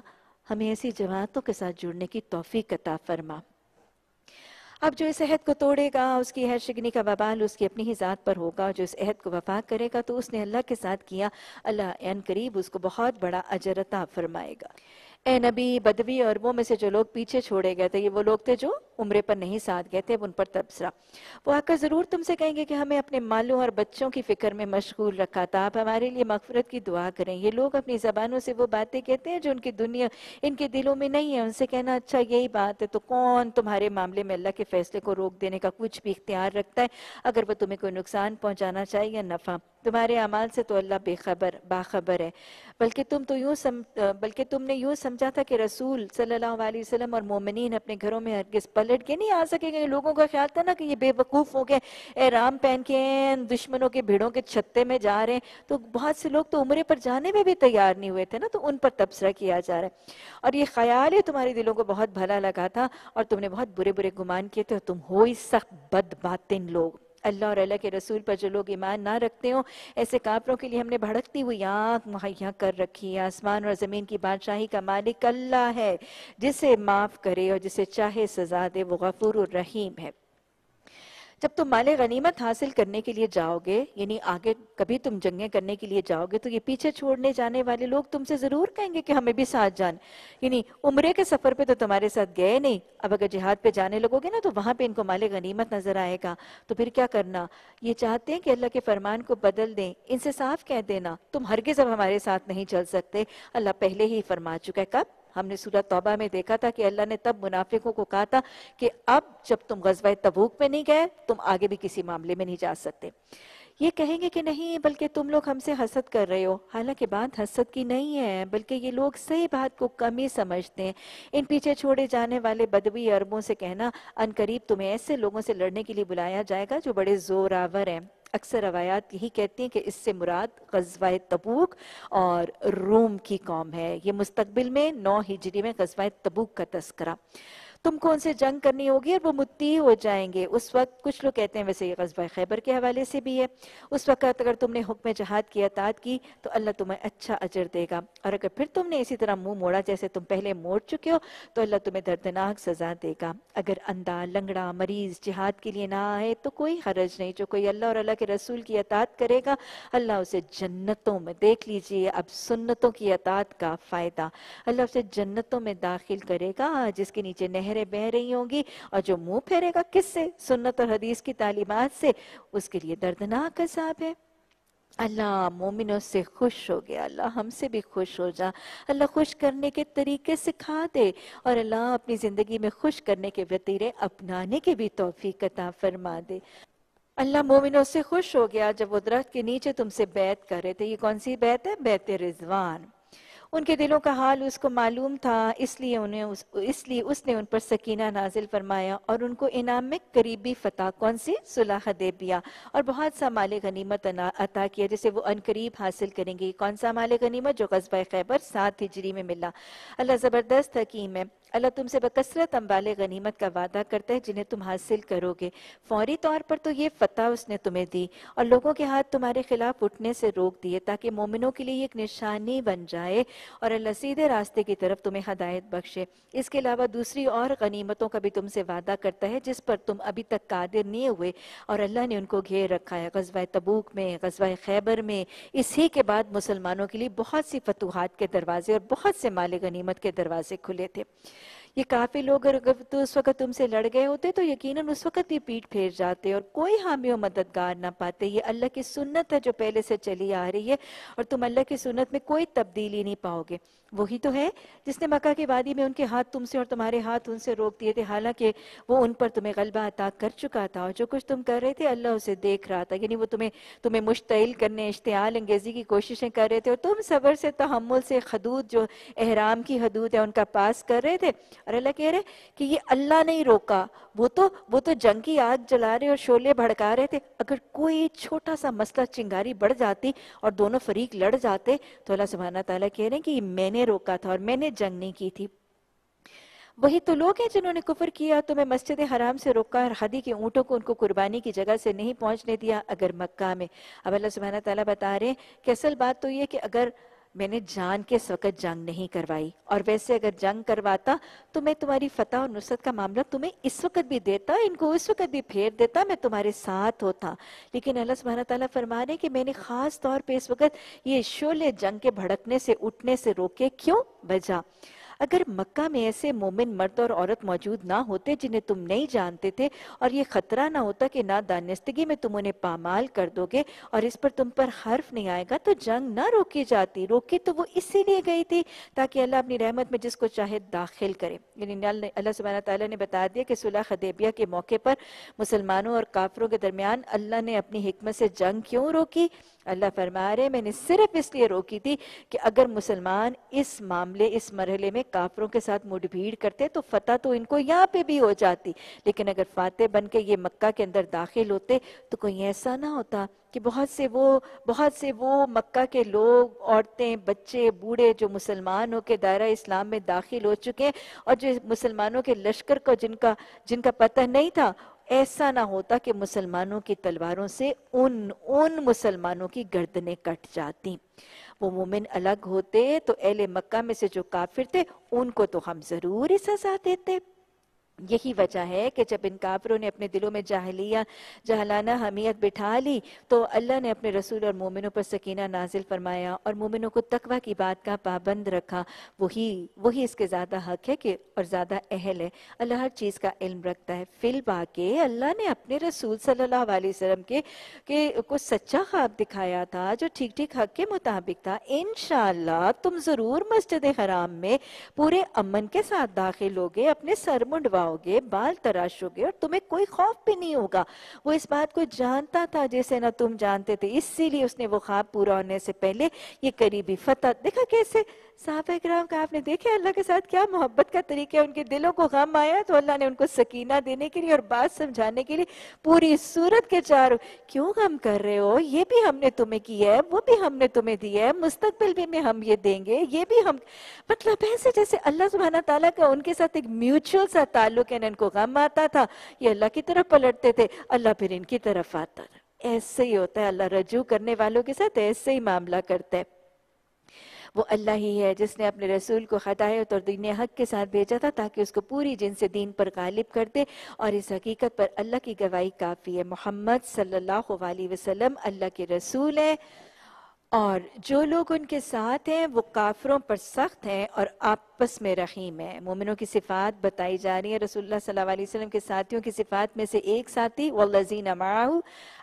ہمیں ایسی جماعتوں کے ساتھ جڑنے کی توفیق عطا فرما۔ اب جو اس عہد کو توڑے گا، اس کی عہد شگنی کا وبال اس کی اپنی ہی ذات پر ہوگا جو اس عہد کو وفا کرے گا تو اس نے اللہ کے ساتھ کیا۔ اللہ ان قریب اس کو بہت بڑا اجرتا فرمائے گا۔ اے نبی، بدوی اور وہ میں سے جو لوگ پیچھے چھوڑے گئے تھے، یہ وہ لوگ تھے جو عمرے پر نہیں ساتھ گئے تھے ان پر تبصرہ۔ وہ آ کر ضرور تم سے کہیں گے کہ ہمیں اپنے مالوں اور بچوں کی فکر میں مشغول رکھا تھا۔ آپ ہمارے لیے مغفرت کی دعا کریں۔ یہ لوگ اپنی زبانوں سے وہ باتیں کہتے ہیں جو ان کی دنیا، ان کے دلوں میں نہیں ہے ان سے کہنا اچھا یہی بات ہے، تو کون تمہارے معاملے میں اللہ کے فیصلے کو روک دینے کا کچھ بھی اختیار رکھتا ہے؟ اگر وہ تمہیں کوئی نقصان پہنچانا چاہیے یا نفع، تمہارے اعمال سے تو اللہ بے خبر، باخبر ہے۔ بلکہ تم تو یوں سم، بلکہ تم نے یوں سمجھا تھا کہ رسول صلی اللہ علیہ وسلم اور مومنین اپنے گھروں میں ہرگز پلٹ کے نہیں آ سکیں گے لوگوں کا خیال تھا نا کہ یہ بے وقوف ہو گئے احرام پہن کے دشمنوں کے بھیڑوں کے چھتے میں جا رہے ہیں۔ تو بہت سے لوگ تو عمرے پر جانے میں بھی تیار نہیں ہوئے تھے نا، تو ان پر تبصرہ کیا جا رہا ہے۔ اور یہ خیال ہے تمہارے دلوں کو بہت بھلا لگا تھا اور تم نے بہت برے برے گمان کیے تھے اور تم ہوئی سخت بد باطن لوگ۔ اللہ اور اللہ کے رسول پر جو لوگ ایمان نہ رکھتے ہوں، ایسے کافروں کے لیے ہم نے بھڑکتی ہوئی آنکھ مہیا کر رکھی ہے۔ آسمان اور زمین کی بادشاہی کا مالک اللہ ہے۔ جسے معاف کرے اور جسے چاہے سزا دے، وہ غفور الرحیم ہے۔ جب تم مال غنیمت حاصل کرنے کے لیے جاؤ گے یعنی آگے کبھی تم جنگیں کرنے کے لیے جاؤ گے، تو یہ پیچھے چھوڑنے جانے والے لوگ تم سے ضرور کہیں گے کہ ہمیں بھی ساتھ جان۔ یعنی عمرے کے سفر پہ تو تمہارے ساتھ گئے نہیں، اب اگر جہاد پہ جانے لگو گے نا، تو وہاں پہ ان کو مال غنیمت نظر آئے گا۔ تو پھر کیا کرنا؟ یہ چاہتے ہیں کہ اللہ کے فرمان کو بدل دیں ان سے صاف کہہ دینا۔ تم ہرگز اب ہمارے ساتھ نہیں چل سکتے۔ اللہ پہلے ہی فرما چکا ہے۔ کب؟ ہم نے سورہ توبہ میں دیکھا تھا کہ اللہ نے تب منافقوں کو کہا تھا کہ اب جب تم غزوہ تبوک میں نہیں گئے، تم آگے بھی کسی معاملے میں نہیں جا سکتے۔ یہ کہیں گے کہ نہیں، بلکہ تم لوگ ہم سے حسد کر رہے ہو۔ حالانکہ بات حسد کی نہیں ہے، بلکہ یہ لوگ صحیح بات کو کمی سمجھتے ہیں۔ ان پیچھے چھوڑے جانے والے بدوی عربوں سے کہنا، ان قریب تمہیں ایسے لوگوں سے لڑنے کے لیے بلایا جائے گا جو بڑے زور آور ہیں۔ اکثر روایات یہی کہتی ہیں کہ اس سے مراد غزوہ تبوک اور روم کی قوم ہے۔ یہ مستقبل میں نو ہجری میں غزوہ تبوک کا تذکرہ۔ تم کون سے جنگ کرنی ہوگی اور وہ متی ہو جائیں گے۔ اس وقت کچھ لوگ کہتے ہیں، ویسے یہ غزوہ خیبر کے حوالے سے بھی ہے۔ اس وقت اگر تم نے حکم جہاد کی، اطاعت کی، تو اللہ تمہیں اچھا اجر دے گا۔ اور اگر پھر تم نے اسی طرح منہ موڑا، جیسے تم پہلے موڑ چکے ہو، تو اللہ تمہیں دردناک سزا دے گا۔ اگر اندھا، لنگڑا، مریض جہاد کے لیے نہ آئے، تو کوئی حرج نہیں۔ جو کوئی اللہ اور اللہ کے رسول کی اطاعت کرے گا، اللہ اسے جنتوں میں دیکھ لیجیے۔ اب سنتوں کی اطاعت کا فائدہ، اللہ اسے جنتوں میں داخل کرے گا، جس کے نیچے نہر نہریں بہ رہی ہوں گی اور جو منہ پھیرے گا کس سے؟ سنت اور حدیث کی تعلیمات سے۔ اس کے لیے دردناک عذاب ہے۔ اللہ مومنوں سے خوش ہو گیا۔ اللہ ہم سے بھی خوش ہو جا۔ اللہ خوش کرنے کے طریقے سکھا دے۔ اور اللہ اپنی زندگی میں خوش کرنے کے وطیرے اپنانے کے بھی توفیق عطا فرما دے۔ اللہ مومنوں سے خوش ہو گیا۔ جب وہ درخت کے نیچے تم سے بیعت کر رہے تھے، یہ کون سی بیعت ہے؟ بیعت رضوان۔ ان کے دلوں کا حال اس کو معلوم تھا، اس لیے انہیں اس لیے اس نے ان پر سکینہ نازل فرمایا اور ان کو انعام میں قریبی فتح کون سی؟ دے حدیبیہ اور بہت سا مال غنیمت عطا کیا، جسے وہ ان قریب حاصل کریں گے۔ کون سا مال غنیمت جو غزبہ خیبر سات ہجری میں ملا؟ اللہ زبردست حکیم ہے۔ اللہ تم سے بکثرت امبال غنیمت کا وعدہ کرتا ہے جنہیں تم حاصل کرو گے۔ فوری طور پر تو یہ فتح اس نے تمہیں دی اور لوگوں کے ہاتھ تمہارے خلاف اٹھنے سے روک دیے تاکہ مومنوں کے لیے ایک نشانی بن جائے اور اللہ سیدھے راستے کی طرف تمہیں ہدایت بخشے۔ اس کے علاوہ دوسری اور غنیمتوں کا بھی تم سے وعدہ کرتا ہے جس پر تم ابھی تک قادر نہیں ہوئے اور اللہ نے ان کو گھیر رکھا ہے۔ غزوہ تبوک میں، غزوہ خیبر میں، اسی کے بعد مسلمانوں کے لیے بہت سی فتوحات کے دروازے اور بہت سے مال غنیمت کے دروازے کھلے تھے۔ یہ کافی لوگ اگر تو اس وقت تم سے لڑ گئے ہوتے تو یقیناً اس وقت بھی پیٹ پھیر جاتے اور کوئی حامی و مددگار نہ پاتے۔ یہ اللہ کی سنت ہے جو پہلے سے چلی آ رہی ہے اور تم اللہ کی سنت میں کوئی تبدیلی نہیں پاؤ گے۔ وہی تو ہے جس نے مکہ کی وادی میں ان کے ہاتھ تم سے اور تمہارے ہاتھ ان سے روک دیے تھے، حالانکہ وہ ان پر تمہیں غلبہ عطا کر چکا تھا اور جو کچھ تم کر رہے تھے اللہ اسے دیکھ رہا تھا یعنی وہ تمہیں تمہیں مشتعل کرنے، اشتعال، انگیزی کی کوششیں کر رہے تھے اور تم صبر سے، تحمل سے حدود، جو احرام کی حدود ہے ان کا پاس کر رہے تھے۔ اور اللہ کہہ رہے کہ یہ اللہ نہیں روکا، وہ تو وہ تو جنگ کی آگ جلا رہے اور شولے بھڑکا رہے تھے۔ اگر کوئی چھوٹا سا مسئلہ، چنگاری بڑھ جاتی اور دونوں فریق لڑ جاتے تو اللہ سبحانہ تعالیٰ کہہ رہے ہیں کہ میں نے روکا تھا اور میں نے جنگ نہیں کی تھی۔ وہی تو لوگ ہیں جنہوں نے کفر کیا، تو میں مسجد حرام سے روکا اور حدی کے اونٹوں کو ان کو قربانی کی جگہ سے نہیں پہنچنے دیا اگر مکہ میں۔ اب اللہ سبحانہ تعالیٰ بتا رہے ہیں کہ اصل بات تو یہ کہ اگر میں نے جان کے اس وقت جنگ نہیں کروائی اور ویسے اگر جنگ کرواتا تو میں تمہاری فتح اور نصرت کا معاملہ تمہیں اس وقت بھی دیتا، ان کو اس وقت بھی پھیر دیتا، میں تمہارے ساتھ ہوتا۔ لیکن اللہ سبحانہ تعالیٰ فرمانے کہ میں نے خاص طور پہ اس وقت یہ شعلے جنگ کے بھڑکنے سے، اٹھنے سے روکے، کیوں؟ بجا اگر مکہ میں ایسے مومن مرد اور عورت موجود نہ ہوتے جنہیں تم نہیں جانتے تھے اور یہ خطرہ نہ ہوتا کہ نہ دانستگی میں تم انہیں پامال کر دو گے اور اس پر تم پر حرف نہیں آئے گا، تو جنگ نہ روکی جاتی۔ روکی تو وہ اسی لیے گئی تھی تاکہ اللہ اپنی رحمت میں جس کو چاہے داخل کرے۔ یعنی اللہ سبحانہ تعالیٰ نے بتا دیا کہ صلح خدیبیہ کے موقع پر مسلمانوں اور کافروں کے درمیان اللہ نے اپنی حکمت سے جنگ کیوں روکی؟ اللہ فرما رہے میں نے صرف اس لیے روکی تھی کہ اگر مسلمان اس معاملے، اس مرحلے میں کافروں کے ساتھ مڈ بھیڑ کرتے تو فتح تو ان کو یہاں پہ بھی ہو جاتی۔ لیکن اگر فاتح بن کے یہ مکہ کے اندر داخل ہوتے تو کوئی ایسا نہ ہوتا کہ بہت سے وہ، بہت سے وہ مکہ کے لوگ، عورتیں، بچے، بوڑھے جو مسلمان ہو کے دائرہ اسلام میں داخل ہو چکے ہیں اور جو مسلمانوں کے لشکر کو جن کا جن کا پتہ نہیں تھا، ایسا نہ ہوتا کہ مسلمانوں کی تلواروں سے ان ان مسلمانوں کی گردنیں کٹ جاتی۔ وہ مومن الگ ہوتے تو اہل مکہ میں سے جو کافر تھے، ان کو تو ہم ضرور ہی سزا دیتے۔ یہی وجہ ہے کہ جب ان کافروں نے اپنے دلوں میں جاہلیہ جہلانہ حمیت بٹھا لی، تو اللہ نے اپنے رسول اور مومنوں پر سکینہ نازل فرمایا اور مومنوں کو تقوی کی بات کا پابند رکھا۔ وہی وہی اس کے زیادہ حق ہے کہ، اور زیادہ اہل ہے۔ اللہ ہر چیز کا علم رکھتا ہے۔ فی الباقی اللہ نے اپنے رسول صلی اللہ علیہ وسلم کے کہ کچھ سچا خواب دکھایا تھا، جو ٹھیک ٹھیک حق کے مطابق تھا۔ انشاءاللہ تم ضرور مسجد حرام میں پورے امن کے ساتھ داخل ہوگے، اپنے سر منڈوا گے بال تراشو گے اور تمہیں کوئی خوف بھی نہیں ہوگا۔ وہ اس بات کو جانتا تھا جیسے نہ تم جانتے تھے، اسی لیے اس نے وہ خواب پورا ہونے سے پہلے یہ قریبی فتح، دیکھا کیسے؟ صحابہ اکرام کا آپ نے دیکھا اللہ کے ساتھ کیا محبت کا طریقہ ہے؟ ان کے دلوں کو غم آیا تو اللہ نے ان کو سکینہ دینے کے لیے اور بات سمجھانے کے لیے پوری صورت کے چاروں، کیوں غم کر رہے ہو؟ یہ بھی ہم نے تمہیں کیا ہے، وہ بھی ہم نے تمہیں دیا ہے، مستقبل بھی میں ہم یہ دیں گے، یہ بھی ہم مطلب ایسے جیسے اللہ سبحانہ تعالیٰ کا ان کے ساتھ ایک میوچل سا تعلق ہے، ان کو غم آتا تھا، یہ اللہ کی طرف پلٹتے تھے، اللہ پھر ان کی طرف آتا تھا۔ ایسے ہی ہوتا ہے، اللہ رجوع کرنے والوں کے ساتھ ایسے ہی معاملہ کرتا ہے وہ اللہ ہی ہے، جس نے اپنے رسول کو خطایت اور دین حق کے ساتھ بھیجا تھا تاکہ اس کو پوری جن سے دین پر غالب کر دے اور اس حقیقت پر اللہ کی گواہی کافی ہے۔ محمد صلی اللہ علیہ وسلم اللہ کے رسول ہے اور جو لوگ ان کے ساتھ ہیں وہ کافروں پر سخت ہیں اور آپس میں رحیم ہیں۔ مومنوں کی صفات بتائی جا رہی ہے رسول اللہ صلی اللہ علیہ وسلم کے ساتھیوں کی صفات میں سے ایک ساتھی وَالَّذِينَ مَعَهُ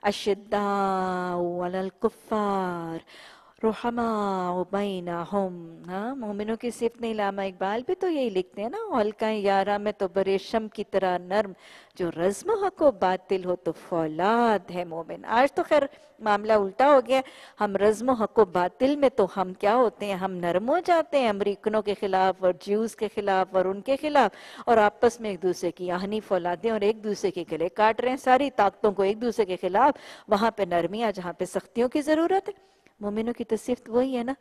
أَشِدَّاءُ عَلَى الْكُفَّارِ رحماء بینہم ہاں مومنوں کی صفت نہیں علامہ اقبال بھی تو یہی لکھتے ہیں نا حلقہ یارہ میں تو بریشم کی طرح نرم، جو رزم حق و باطل ہو تو فولاد ہے مومن۔ آج تو خیر معاملہ الٹا ہو گیا، ہم رزم و حق و باطل میں تو ہم کیا ہوتے ہیں؟ ہم نرم ہو جاتے ہیں امریکنوں کے خلاف اور جیوز کے خلاف اور ان کے خلاف، اور آپس میں ایک دوسرے کی آہنی فولادیں اور ایک دوسرے کے گلے کاٹ رہے ہیں، ساری طاقتوں کو ایک دوسرے کے خلاف، وہاں پہ نرمیاں جہاں پہ سختیوں کی ضرورت ہے۔ مومنوں کی تصف وہی ہے نا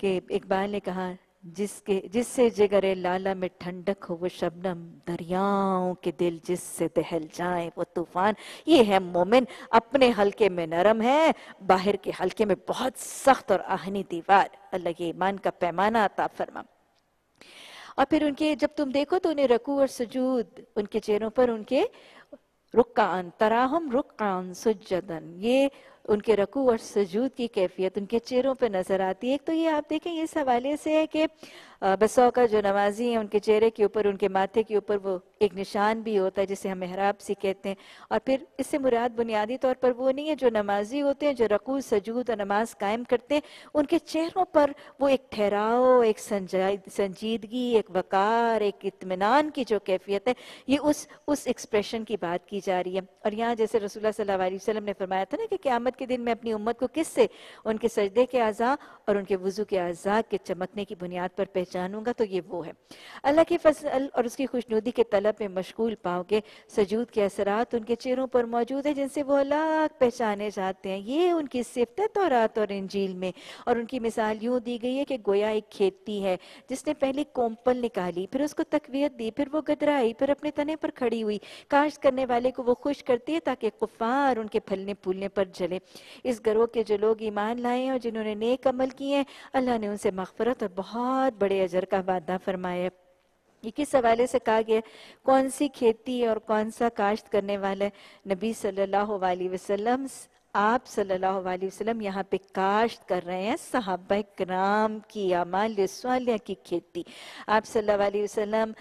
کہ اقبال نے کہا، جس کے، جس سے جگر لالا میں ٹھنڈک ہو، وہ شبنم دریاؤں کے دل جس سے دہل جائیں وہ طوفان۔ یہ ہے مومن، اپنے حلقے میں نرم ہے، باہر کے حلقے میں بہت سخت اور آہنی دیوار۔ اللہ کے ایمان کا پیمانہ عطا فرما۔ اور پھر ان کے، جب تم دیکھو تو انہیں رکوع اور سجود، ان کے چہروں پر ان کے رکعان، تراہم رکعان سجدن یہ ان کے رکوع اور سجود کی کیفیت ان کے چہروں پہ نظر آتی ہے۔ ایک تو یہ آپ دیکھیں اس حوالے سے ہے کہ بسوں کا جو نمازی ہیں، ان کے چہرے کے اوپر، ان کے ماتھے کے اوپر وہ ایک نشان بھی ہوتا ہے جسے ہم محراب سی کہتے ہیں۔ اور پھر اس سے مراد بنیادی طور پر وہ نہیں ہے جو نمازی ہوتے ہیں، جو رقو سجود اور نماز قائم کرتے ہیں۔ ان کے چہروں پر وہ ایک ٹھہراؤ، ایک سنجیدگی، ایک وقار، ایک اطمینان کی جو کیفیت ہے، یہ اس اس ایکسپریشن کی بات کی جا رہی ہے۔ اور یہاں جیسے رسول اللہ صلی اللہ علیہ وسلم نے فرمایا تھا نا کہ قیامت کے دن میں اپنی امت کو کس سے؟ ان کے سجدے کے اعضاء اور ان کے وضو کے اعضاء کے چمکنے کی بنیاد پر پہچان پہچانوں گا تو یہ وہ ہے۔ اللہ کے فضل اور اس کی خوشنودی کے طلب میں مشغول پاؤ گے۔ سجود کے اثرات ان کے چہروں پر موجود ہیں جن سے وہ الگ پہچانے جاتے ہیں۔ یہ ان کی صفت ہے تورات اور انجیل میں۔ اور ان کی مثال یوں دی گئی ہے کہ گویا ایک کھیتی ہے۔ جس نے پہلے کومپل نکالی، پھر اس کو تقویت دی، پھر وہ گدرائی، پھر اپنے تنے پر کھڑی ہوئی۔ کاشت کرنے والے کو وہ خوش کرتی ہے تاکہ کفار ان کے پھلنے پھولنے پر جلے۔ اس گروہ کے جو لوگ ایمان لائے ہیں اور جنہوں نے نیک عمل کیے ہیں، اللہ نے ان سے مغفرت اور بہت بڑے اجر کا وعدہ فرمایا۔ یہ کس حوالے سے کہا گیا؟ کون سی کھیتی اور کون سا کاشت کرنے والا نبی صلی اللہ علیہ وسلم، آپ صلی اللہ علیہ وسلم یہاں پہ کاشت کر رہے ہیں صحابہ کرام کی عمال سوالیہ کی کھیتی۔ آپ صلی اللہ علیہ وسلم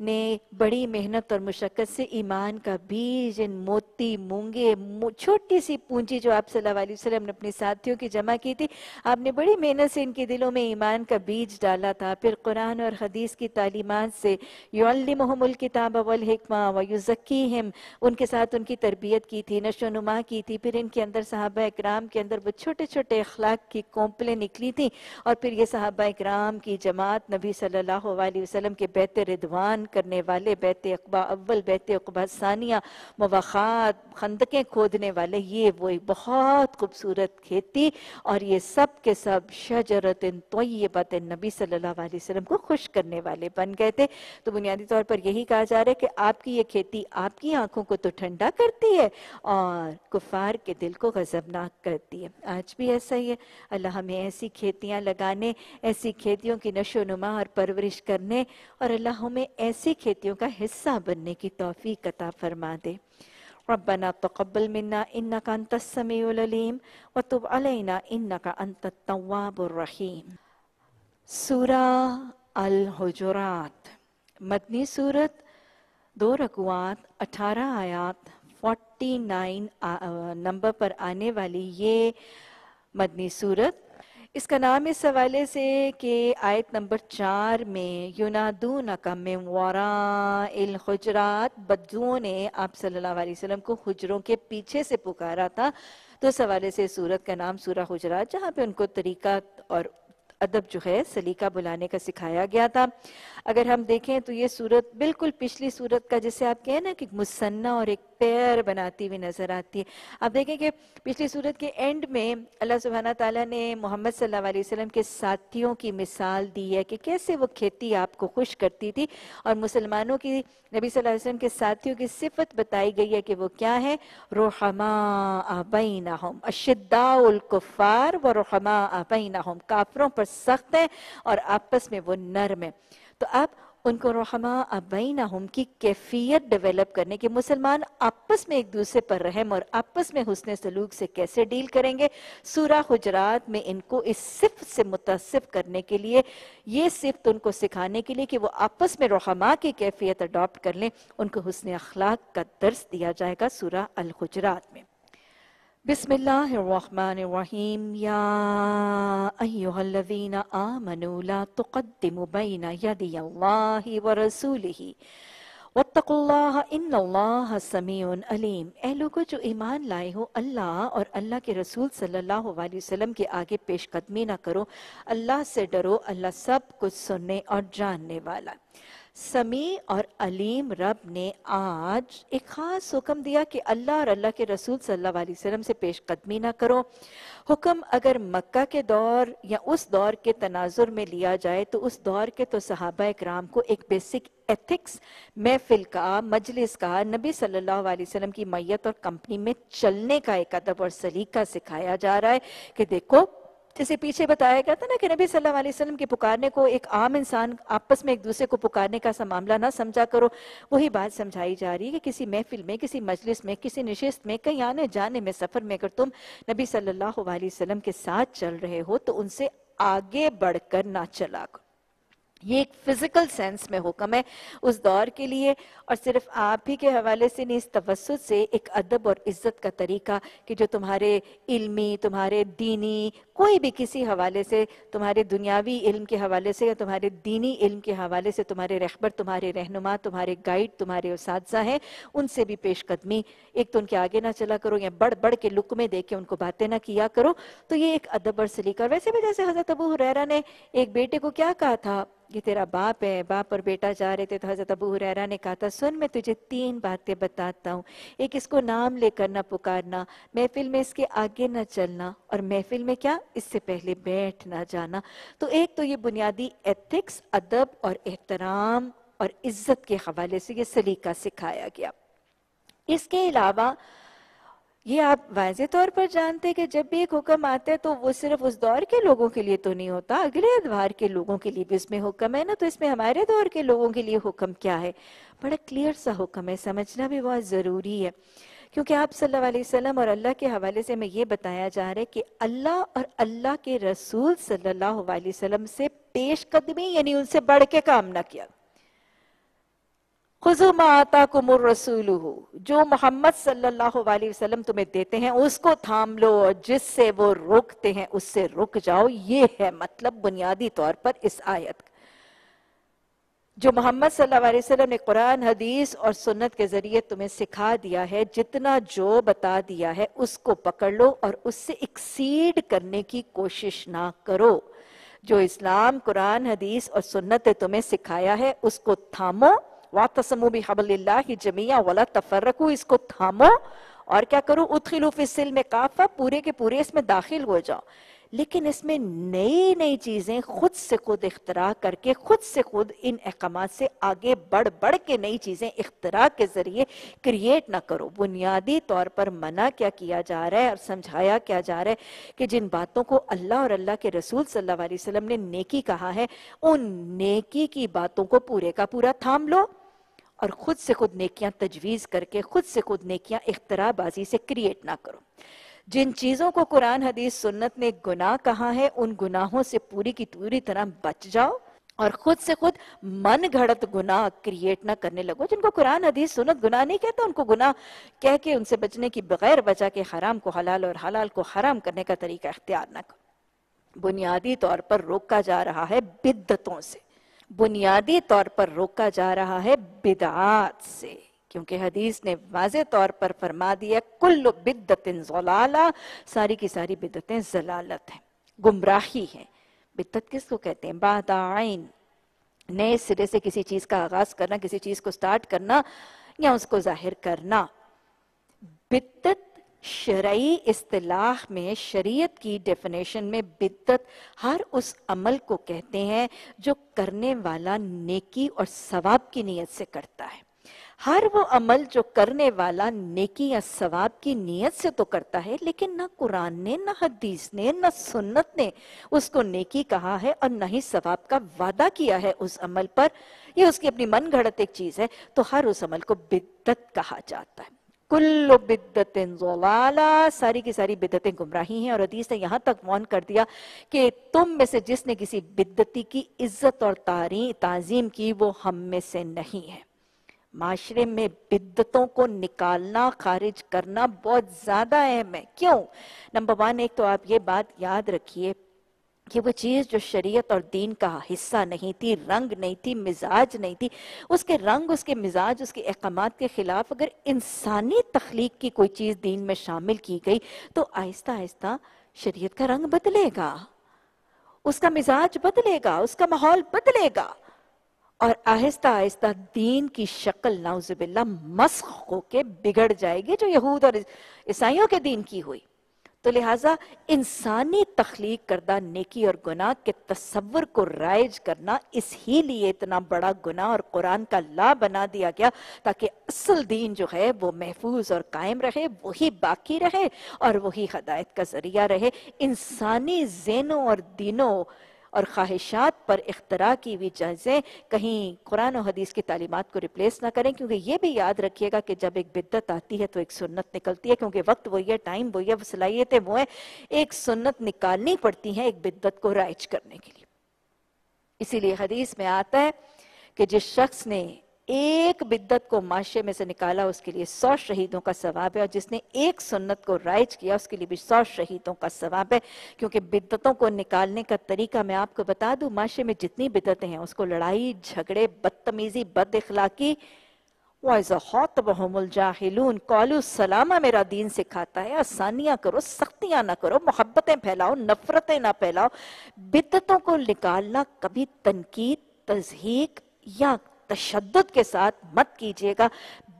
نے بڑی محنت اور مشقت سے ایمان کا بیج، ان موتی، مونگے چھوٹی سی پونجی جو آپ صلی اللہ علیہ وسلم نے اپنی ساتھیوں کی جمع کی تھی، آپ نے بڑی محنت سے ان کے دلوں میں ایمان کا بیج ڈالا تھا۔ پھر قرآن اور حدیث کی تعلیمات سے یعلمہم الکتاب والحکمہ ویزکیہم، ان کے ساتھ ان کی تربیت کی تھی، نشو نما کی تھی۔ پھر ان کے اندر صحابہ اکرام کے اندر وہ چھوٹے چھوٹے اخلاق کی کومپلیں نکلی تھی اور پھر یہ صحابہ اکرام کی جماعت نبی صلی اللہ علیہ وسلم کے بیت ردوان کرنے والے بیت اقبا، اول بیت اقبا ثانیہ مواخات خندقیں کھودنے والے، یہ وہی بہت خوبصورت کھیتی اور یہ سب کے سب شجرت طیبت نبی صلی اللہ علیہ وسلم کو خوش کرنے والے بن گئے تھے۔ تو بنیادی طور پر یہی کہا جا رہا ہے کہ آپ کی یہ کھیتی آپ کی آنکھوں کو تو ٹھنڈا کرتی ہے اور کفار کے دل کو غزبناک کرتی ہے۔ آج بھی ایسا ہی ہے۔ اللہ ہمیں ایسی کھیتیاں لگانے، ایسی کھیتیوں کی نشو و نما اور پرورش کرنے اور اللہ ہمیں ایسی کھیتیوں کا حصہ بننے کی توفیق عطا فرما دے۔ ربنا تقبل منا انك انت السميع العليم وتب علينا انك انت التواب الرحيم سورہ الحجرات۔ مدنی صورت دو رکوات اٹھارہ آیات، فورٹی نائن نمبر پر آنے والی یہ مدنی صورت اس کا نام اس حوالے سے کہ آیت نمبر چار میں یونادونکا من وراء الحجرات بدوؤں نے آپ صلی اللہ علیہ وسلم کو حجروں کے پیچھے سے پکارا تھا۔ تو اس حوالے سے سورت کا نام سورہ حجرات، جہاں پہ ان کو طریقہ اور ادب جو ہے سلیقہ بلانے کا سکھایا گیا تھا۔ اگر ہم دیکھیں تو یہ صورت بالکل پچھلی صورت کا، جسے آپ کہیں نا کہ مسنہ اور ایک پیر بناتی ہوئی نظر آتی۔ ہے آپ دیکھیں کہ پچھلی صورت کے اینڈ میں اللہ سبحانہ تعالیٰ نے محمد صلی اللہ علیہ وسلم کے ساتھیوں کی مثال دی ہے کہ کیسے وہ کھیتی آپ کو خوش کرتی تھی اور مسلمانوں کی، نبی صلی اللہ علیہ وسلم کے ساتھیوں کی صفت بتائی گئی ہے کہ وہ کیا ہے روحما بینہم اشداء الکفار و روحما بینہم کافروں پر سخت ہے اور آپس میں وہ نرم ہے تو اب ان کو رحمہ ابینہم کی کیفیت ڈیولپ کرنے کے مسلمان آپس میں ایک دوسرے پر رحم اور آپس میں حسن سلوک سے کیسے ڈیل کریں گے؟ سورہ حجرات میں ان کو اس صفت سے متصف کرنے کے لیے، یہ صفت ان کو سکھانے کے لیے کہ وہ آپس میں رحمہ کی کیفیت اڈاپٹ کر لیں۔ ان کو حسن اخلاق کا درس دیا جائے گا سورہ الحجرات میں۔ بسم اللہ الرحمن الرحیم. یا ایوہ الذین آمنوا لا تقدموا بین یدی اللہ ورسولہ واتقوا اللہ ان اللہ سمیع علیم. اے لوگو جو ایمان لائے ہو، اللہ اور اللہ کے رسول صلی اللہ علیہ وسلم کے آگے پیش قدمی نہ کرو، اللہ سے ڈرو، اللہ سب کچھ سننے اور جاننے والا. سمیع اور علیم رب نے آج ایک خاص حکم دیا کہ اللہ اور اللہ کے رسول صلی اللہ علیہ وسلم سے پیش قدمی نہ کرو۔ حکم اگر مکہ کے دور یا اس دور کے تناظر میں لیا جائے تو اس دور کے تو صحابہ اکرام کو ایک بیسک ایتھکس محفل کا، مجلس کا، نبی صلی اللہ علیہ وسلم کی میت اور کمپنی میں چلنے کا ایک ادب اور سلیقہ سکھایا جا رہا ہے کہ دیکھو جیسے پیچھے بتایا گیا تھا نا کہ نبی صلی اللہ علیہ وسلم کے پکارنے کو ایک عام انسان آپس میں ایک دوسرے کو پکارنے کا سا معاملہ نہ سمجھا کرو۔ وہی بات سمجھائی جا رہی ہے کہ کسی محفل میں، کسی مجلس میں، کسی نشست میں، کہیں آنے جانے میں، سفر میں اگر تم نبی صلی اللہ علیہ وسلم کے ساتھ چل رہے ہو تو ان سے آگے بڑھ کر نہ چلا کرو۔ یہ ایک فزیکل سینس میں حکم ہے اس دور کے لیے۔ اور صرف آپ ہی کے حوالے سے نہیں، اس توسط سے ایک ادب اور عزت کا طریقہ کہ جو تمہارے علمی، تمہارے دینی کوئی بھی کسی حوالے سے تمہارے دنیاوی علم کے حوالے سے یا تمہارے دینی علم کے حوالے سے تمہارے رہبر، تمہارے رہنما، تمہارے گائیڈ، تمہارے اساتذہ ہیں، ان سے بھی پیش قدمی۔ ایک تو ان کے آگے نہ چلا کرو یا بڑھ بڑھ کے لکمے دے کے ان کو باتیں نہ کیا کرو۔ تو یہ ایک ادب اور سلیقہ۔ ویسے بھی جیسے حضرت ابو حریرہ نے ایک بیٹے کو کیا کہا تھا یہ تیرا باپ ہے، باپ اور بیٹا جا رہے تھے، تو حضرت ابو حریرہ نے کہا تھا، سن، میں تجھے تین باتیں بتاتا ہوں۔ ایک اس کو نام لے کر نہ پکارنا، محفل میں اس کے آگے نہ چلنا۔ اور محفل میں کیا؟ اس سے پہلے بیٹھ نہ جانا۔ تو ایک تو یہ بنیادی ایتھکس ادب اور احترام اور عزت کے حوالے سے یہ سلیقہ سکھایا گیا۔ اس کے علاوہ یہ آپ واضح طور پر جانتے کہ جب بھی ایک حکم آتا ہے تو وہ صرف اس دور کے لوگوں کے لیے تو نہیں ہوتا، اگلے ادوار کے لوگوں کے لیے بھی اس میں حکم ہے نا۔ تو اس میں ہمارے دور کے لوگوں کے لیے حکم کیا ہے؟ بڑا کلیئر سا حکم ہے، سمجھنا بھی بہت ضروری ہے۔ کیونکہ آپ صلی اللہ علیہ وسلم اور اللہ کے حوالے سے میں یہ بتایا جا رہا ہے کہ اللہ اور اللہ کے رسول صلی اللہ علیہ وسلم سے پیش قدمی یعنی ان سے بڑھ کے کام نہ کیا۔ خُذُوا مَا آتَاكُمُ الرَّسُولُهُ جو محمد صلی اللہ علیہ وسلم تمہیں دیتے ہیں، اس کو تھام لو اور جس سے وہ رکتے ہیں، اس سے رک جاؤ۔ یہ ہے مطلب بنیادی طور پر اس آیت جو محمد صلی اللہ علیہ وسلم نے قرآن، حدیث اور سنت کے ذریعے تمہیں سکھا دیا ہے، جتنا جو بتا دیا ہے، اس کو پکڑ لو اور اس سے ایکسیڈ کرنے کی کوشش نہ کرو۔ جو اسلام، قرآن، حدیث اور سنت نے تمہیں سکھایا ہے، اس کو تھامو۔ وَاتَّسَمُوا بِحَبْلِ اللَّهِ جَمِيعًا وَلَا تَفَرَّقُوا، اس کو تھامو۔ اور کیا کرو؟ ادخلوا فی السلم کافہ پورے کے پورے اس میں داخل ہو جاؤ۔ لیکن اس میں نئی نئی چیزیں خود سے خود اختراع کر کے خود سے خود ان احکامات سے آگے بڑھ بڑھ کے نئی چیزیں اختراع کے ذریعے کریٹ نہ کرو۔ بنیادی طور پر منع کیا کیا جا رہا ہے اور سمجھایا کیا جا رہا ہے کہ جن باتوں کو اللہ اور اللہ کے رسول صلی اللہ علیہ وسلم نے نیکی کہا ہے، ان نیکی کی باتوں کو پورے کا پورا تھام لو اور خود سے خود نیکیاں تجویز کر کے خود سے خود نیکیاں اختراع بازی سے کریٹ نہ کرو۔ جن چیزوں کو قرآن، حدیث، سنت نے گناہ کہا ہے، ان گناہوں سے پوری کی پوری طرح بچ جاؤ اور خود سے خود من گھڑت گناہ کریٹ نہ کرنے لگو۔ جن کو قرآن، حدیث، سنت گناہ نہیں کہتا ان کو گناہ کہہ کے ان سے بچنے کی بغیر بچا کے حرام کو، حلال اور حلال کو حرام کرنے کا طریقہ اختیار نہ کرو۔ بنیادی طور پر روکا جا رہا ہے بدتوں سے۔ بنیادی طور پر روکا جا رہا ہے بدعات سے۔ کیونکہ حدیث نے واضح طور پر فرما دیا کل بدت زلالہ ساری کی ساری بدتیں زلالت ہیں، گمراہی ہیں۔ بدت کس کو کہتے ہیں؟ بادعین نئے سرے سے کسی چیز کا آغاز کرنا، کسی چیز کو سٹارٹ کرنا یا اس کو ظاہر کرنا۔ بدت شرعی اصطلاح میں، شریعت کی ڈیفنیشن میں بدت ہر اس عمل کو کہتے ہیں جو کرنے والا نیکی اور ثواب کی نیت سے کرتا ہے۔ ہر وہ عمل جو کرنے والا نیکی یا ثواب کی نیت سے تو کرتا ہے، لیکن نہ قرآن نے، نہ حدیث نے، نہ سنت نے اس کو نیکی کہا ہے اور نہ ہی ثواب کا وعدہ کیا ہے اس عمل پر۔ یہ اس کی اپنی من گھڑت ایک چیز ہے، تو ہر اس عمل کو بدت کہا جاتا ہے۔ کل بدت زلالا ساری کی ساری بدتیں گمراہی ہیں اور حدیث نے یہاں تک وان کر دیا کہ تم میں سے جس نے کسی بدتی کی عزت اور تعظیم کی وہ ہم میں سے نہیں ہے۔ معاشرے میں بدتوں کو نکالنا، خارج کرنا بہت زیادہ اہم ہے۔ کیوں؟ نمبر ون ایک تو آپ یہ بات یاد رکھیے کہ وہ چیز جو شریعت اور دین کا حصہ نہیں تھی، رنگ نہیں تھی، مزاج نہیں تھی۔ اس کے رنگ، اس کے مزاج، اس کے احکامات کے خلاف اگر انسانی تخلیق کی کوئی چیز دین میں شامل کی گئی، تو آہستہ آہستہ شریعت کا رنگ بدلے گا۔ اس کا مزاج بدلے گا، اس کا ماحول بدلے گا۔ اور آہستہ آہستہ دین کی شکل نعوذ باللہ مسخ ہو کے بگڑ جائے گی جو یہود اور عیسائیوں کے دین کی ہوئی۔ تو لہٰذا انسانی تخلیق کردہ نیکی اور گناہ کے تصور کو رائج کرنا، اس ہی لیے اتنا بڑا گناہ اور قرآن کا لا بنا دیا گیا تاکہ اصل دین جو ہے وہ محفوظ اور قائم رہے، وہی باقی رہے اور وہی ہدایت کا ذریعہ رہے۔ انسانی ذہنوں اور دینوں اور خواہشات پر اختراع کی ہوئی چیزیں کہیں قرآن و حدیث کی تعلیمات کو ریپلیس نہ کریں، کیونکہ یہ بھی یاد رکھیے گا کہ جب ایک بدت آتی ہے تو ایک سنت نکلتی ہے، کیونکہ وقت وہی ہے، ٹائم وہی ہے، صلاحیتیں وہ ہیں۔ ایک سنت نکالنی پڑتی ہیں ایک بدت کو رائج کرنے کے لیے۔ اسی لیے حدیث میں آتا ہے کہ جس شخص نے ایک بدت کو معاشرے میں سے نکالا، اس کے لیے سو شہیدوں کا ثواب ہے، اور جس نے ایک سنت کو رائج کیا، اس کے لیے بھی سو شہیدوں کا ثواب ہے۔ کیونکہ بدتوں کو نکالنے کا طریقہ میں آپ کو بتا دوں، معاشرے میں جتنی بدتیں ہیں، اس کو لڑائی، جھگڑے، بدتمیزی، بد اخلاقی، وَإِذَا خَاطَبَهُمُ الْجَاهِلُونَ، قَالُوا السَّلَامَ میرا دین سکھاتا ہے، آسانیاں کرو، سختیاں نہ کرو، محبتیں پھیلاؤ، نفرتیں نہ پھیلاؤ۔ بدتوں کو نکالنا کبھی تنقید، تزہیق یا تشدد کے ساتھ مت کیجیے گا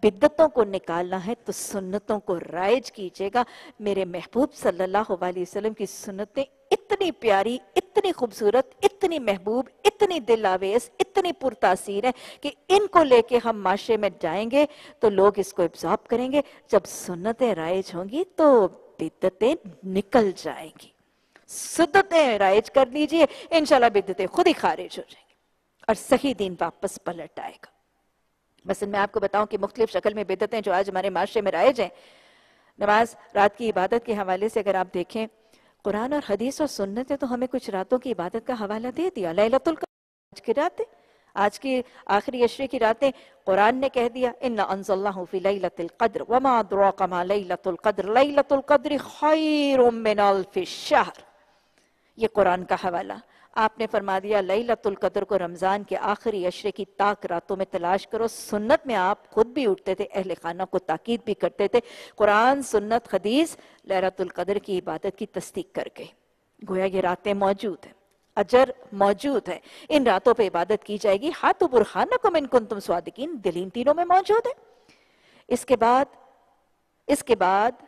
بدتوں کو نکالنا ہے تو سنتوں کو رائج کیجیے گا۔ میرے محبوب صلی اللہ علیہ وسلم کی سنتیں اتنی پیاری، اتنی خوبصورت، اتنی محبوب، اتنی دل آویز، اتنی پرتاثیر ہے کہ ان کو لے کے ہم معاشرے میں جائیں گے تو لوگ اس کو ابزاب کریں گے۔ جب سنتیں رائج ہوں گی تو بدتیں نکل جائیں گی۔ سنتیں رائج کر لیجیے انشاءاللہ بدتیں خود ہی خارج ہو جائیں گی۔ اور صحیح دین واپس پلٹ آئے گا۔ مثلا میں آپ کو بتاؤں کہ مختلف شکل میں بدتیں جو آج ہمارے معاشرے میں رائج ہیں، نماز رات کی عبادت کے حوالے سے اگر آپ دیکھیں، قرآن اور حدیث اور سنت تو ہمیں کچھ راتوں کی عبادت کا حوالہ دے دیا۔ لیلت القدر۔ آج کی راتیں، آج کی آخری عشرے کی راتیں قرآن نے کہہ دیا، اِنَّا أَنزَلْنَاهُ فِي لَيْلَةِ الْقَدْرِ وَمَا أَدْرَاكَ مَا لَيْلَةُ الْقَدْرِ لَيْلَةُ الْقَدْرِ خَيْرٌ مِّنَ أَلْفِ الشَّهْرِ یہ قرآن کا حوالہ۔ آپ نے فرما دیا لیلت القدر کو رمضان کے آخری عشرے کی تاک راتوں میں تلاش کرو۔ سنت میں آپ خود بھی اٹھتے تھے، اہل خانہ کو تاکید بھی کرتے تھے۔ قرآن، سنت، حدیث لیلت القدر کی عبادت کی تصدیق کر کے۔ گویا یہ راتیں موجود ہیں، اجر موجود ہے ان راتوں پہ عبادت کی جائے گی۔ ہاتھ برخانکم ان کنتم سوادقین دلین تینوں میں موجود ہے اس کے بعد، اس کے بعد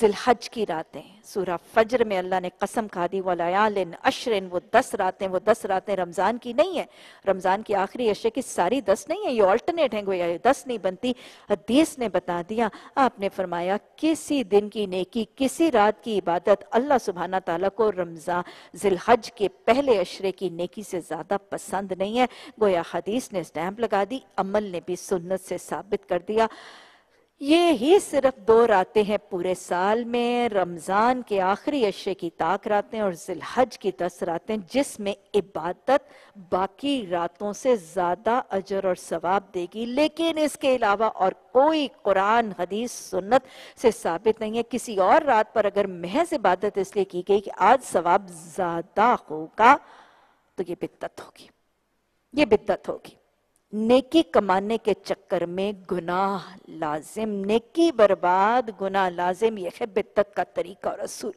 ذلحج کی راتیں۔ سورہ فجر میں اللہ نے قسم کھا دی، وَلَيَالٍ عَشْرٍ، وہ دس راتیں، وہ دس راتیں رمضان کی نہیں ہیں۔ رمضان کی آخری عشرے کی ساری دس نہیں ہیں، یہ آلٹرنیٹ ہیں گویا، یہ دس نہیں بنتی۔ حدیث نے بتا دیا، آپ نے فرمایا، کسی دن کی نیکی، کسی رات کی عبادت اللہ سبحانہ تعالیٰ کو رمضان ذلحج کے پہلے عشرے کی نیکی سے زیادہ پسند نہیں ہے۔ گویا حدیث نے سٹیمپ لگا دی، عمل نے بھی سنت سے ثابت کر دیا۔ یہ ہی صرف دو راتیں ہیں پورے سال میں، رمضان کے آخری عشرے کی تاک راتیں اور ذلحج کی دس راتیں، جس میں عبادت باقی راتوں سے زیادہ اجر اور ثواب دے گی۔ لیکن اس کے علاوہ اور کوئی قرآن، حدیث، سنت سے ثابت نہیں ہے۔ کسی اور رات پر اگر محض عبادت اس لیے کی گئی کہ آج ثواب زیادہ ہوگا تو یہ بدت ہوگی۔ یہ بدت ہوگی۔ نیکی کمانے کے چکر میں گناہ لازم، نیکی برباد، گناہ لازم، یہ ہے بدت کا طریقہ اور اصول۔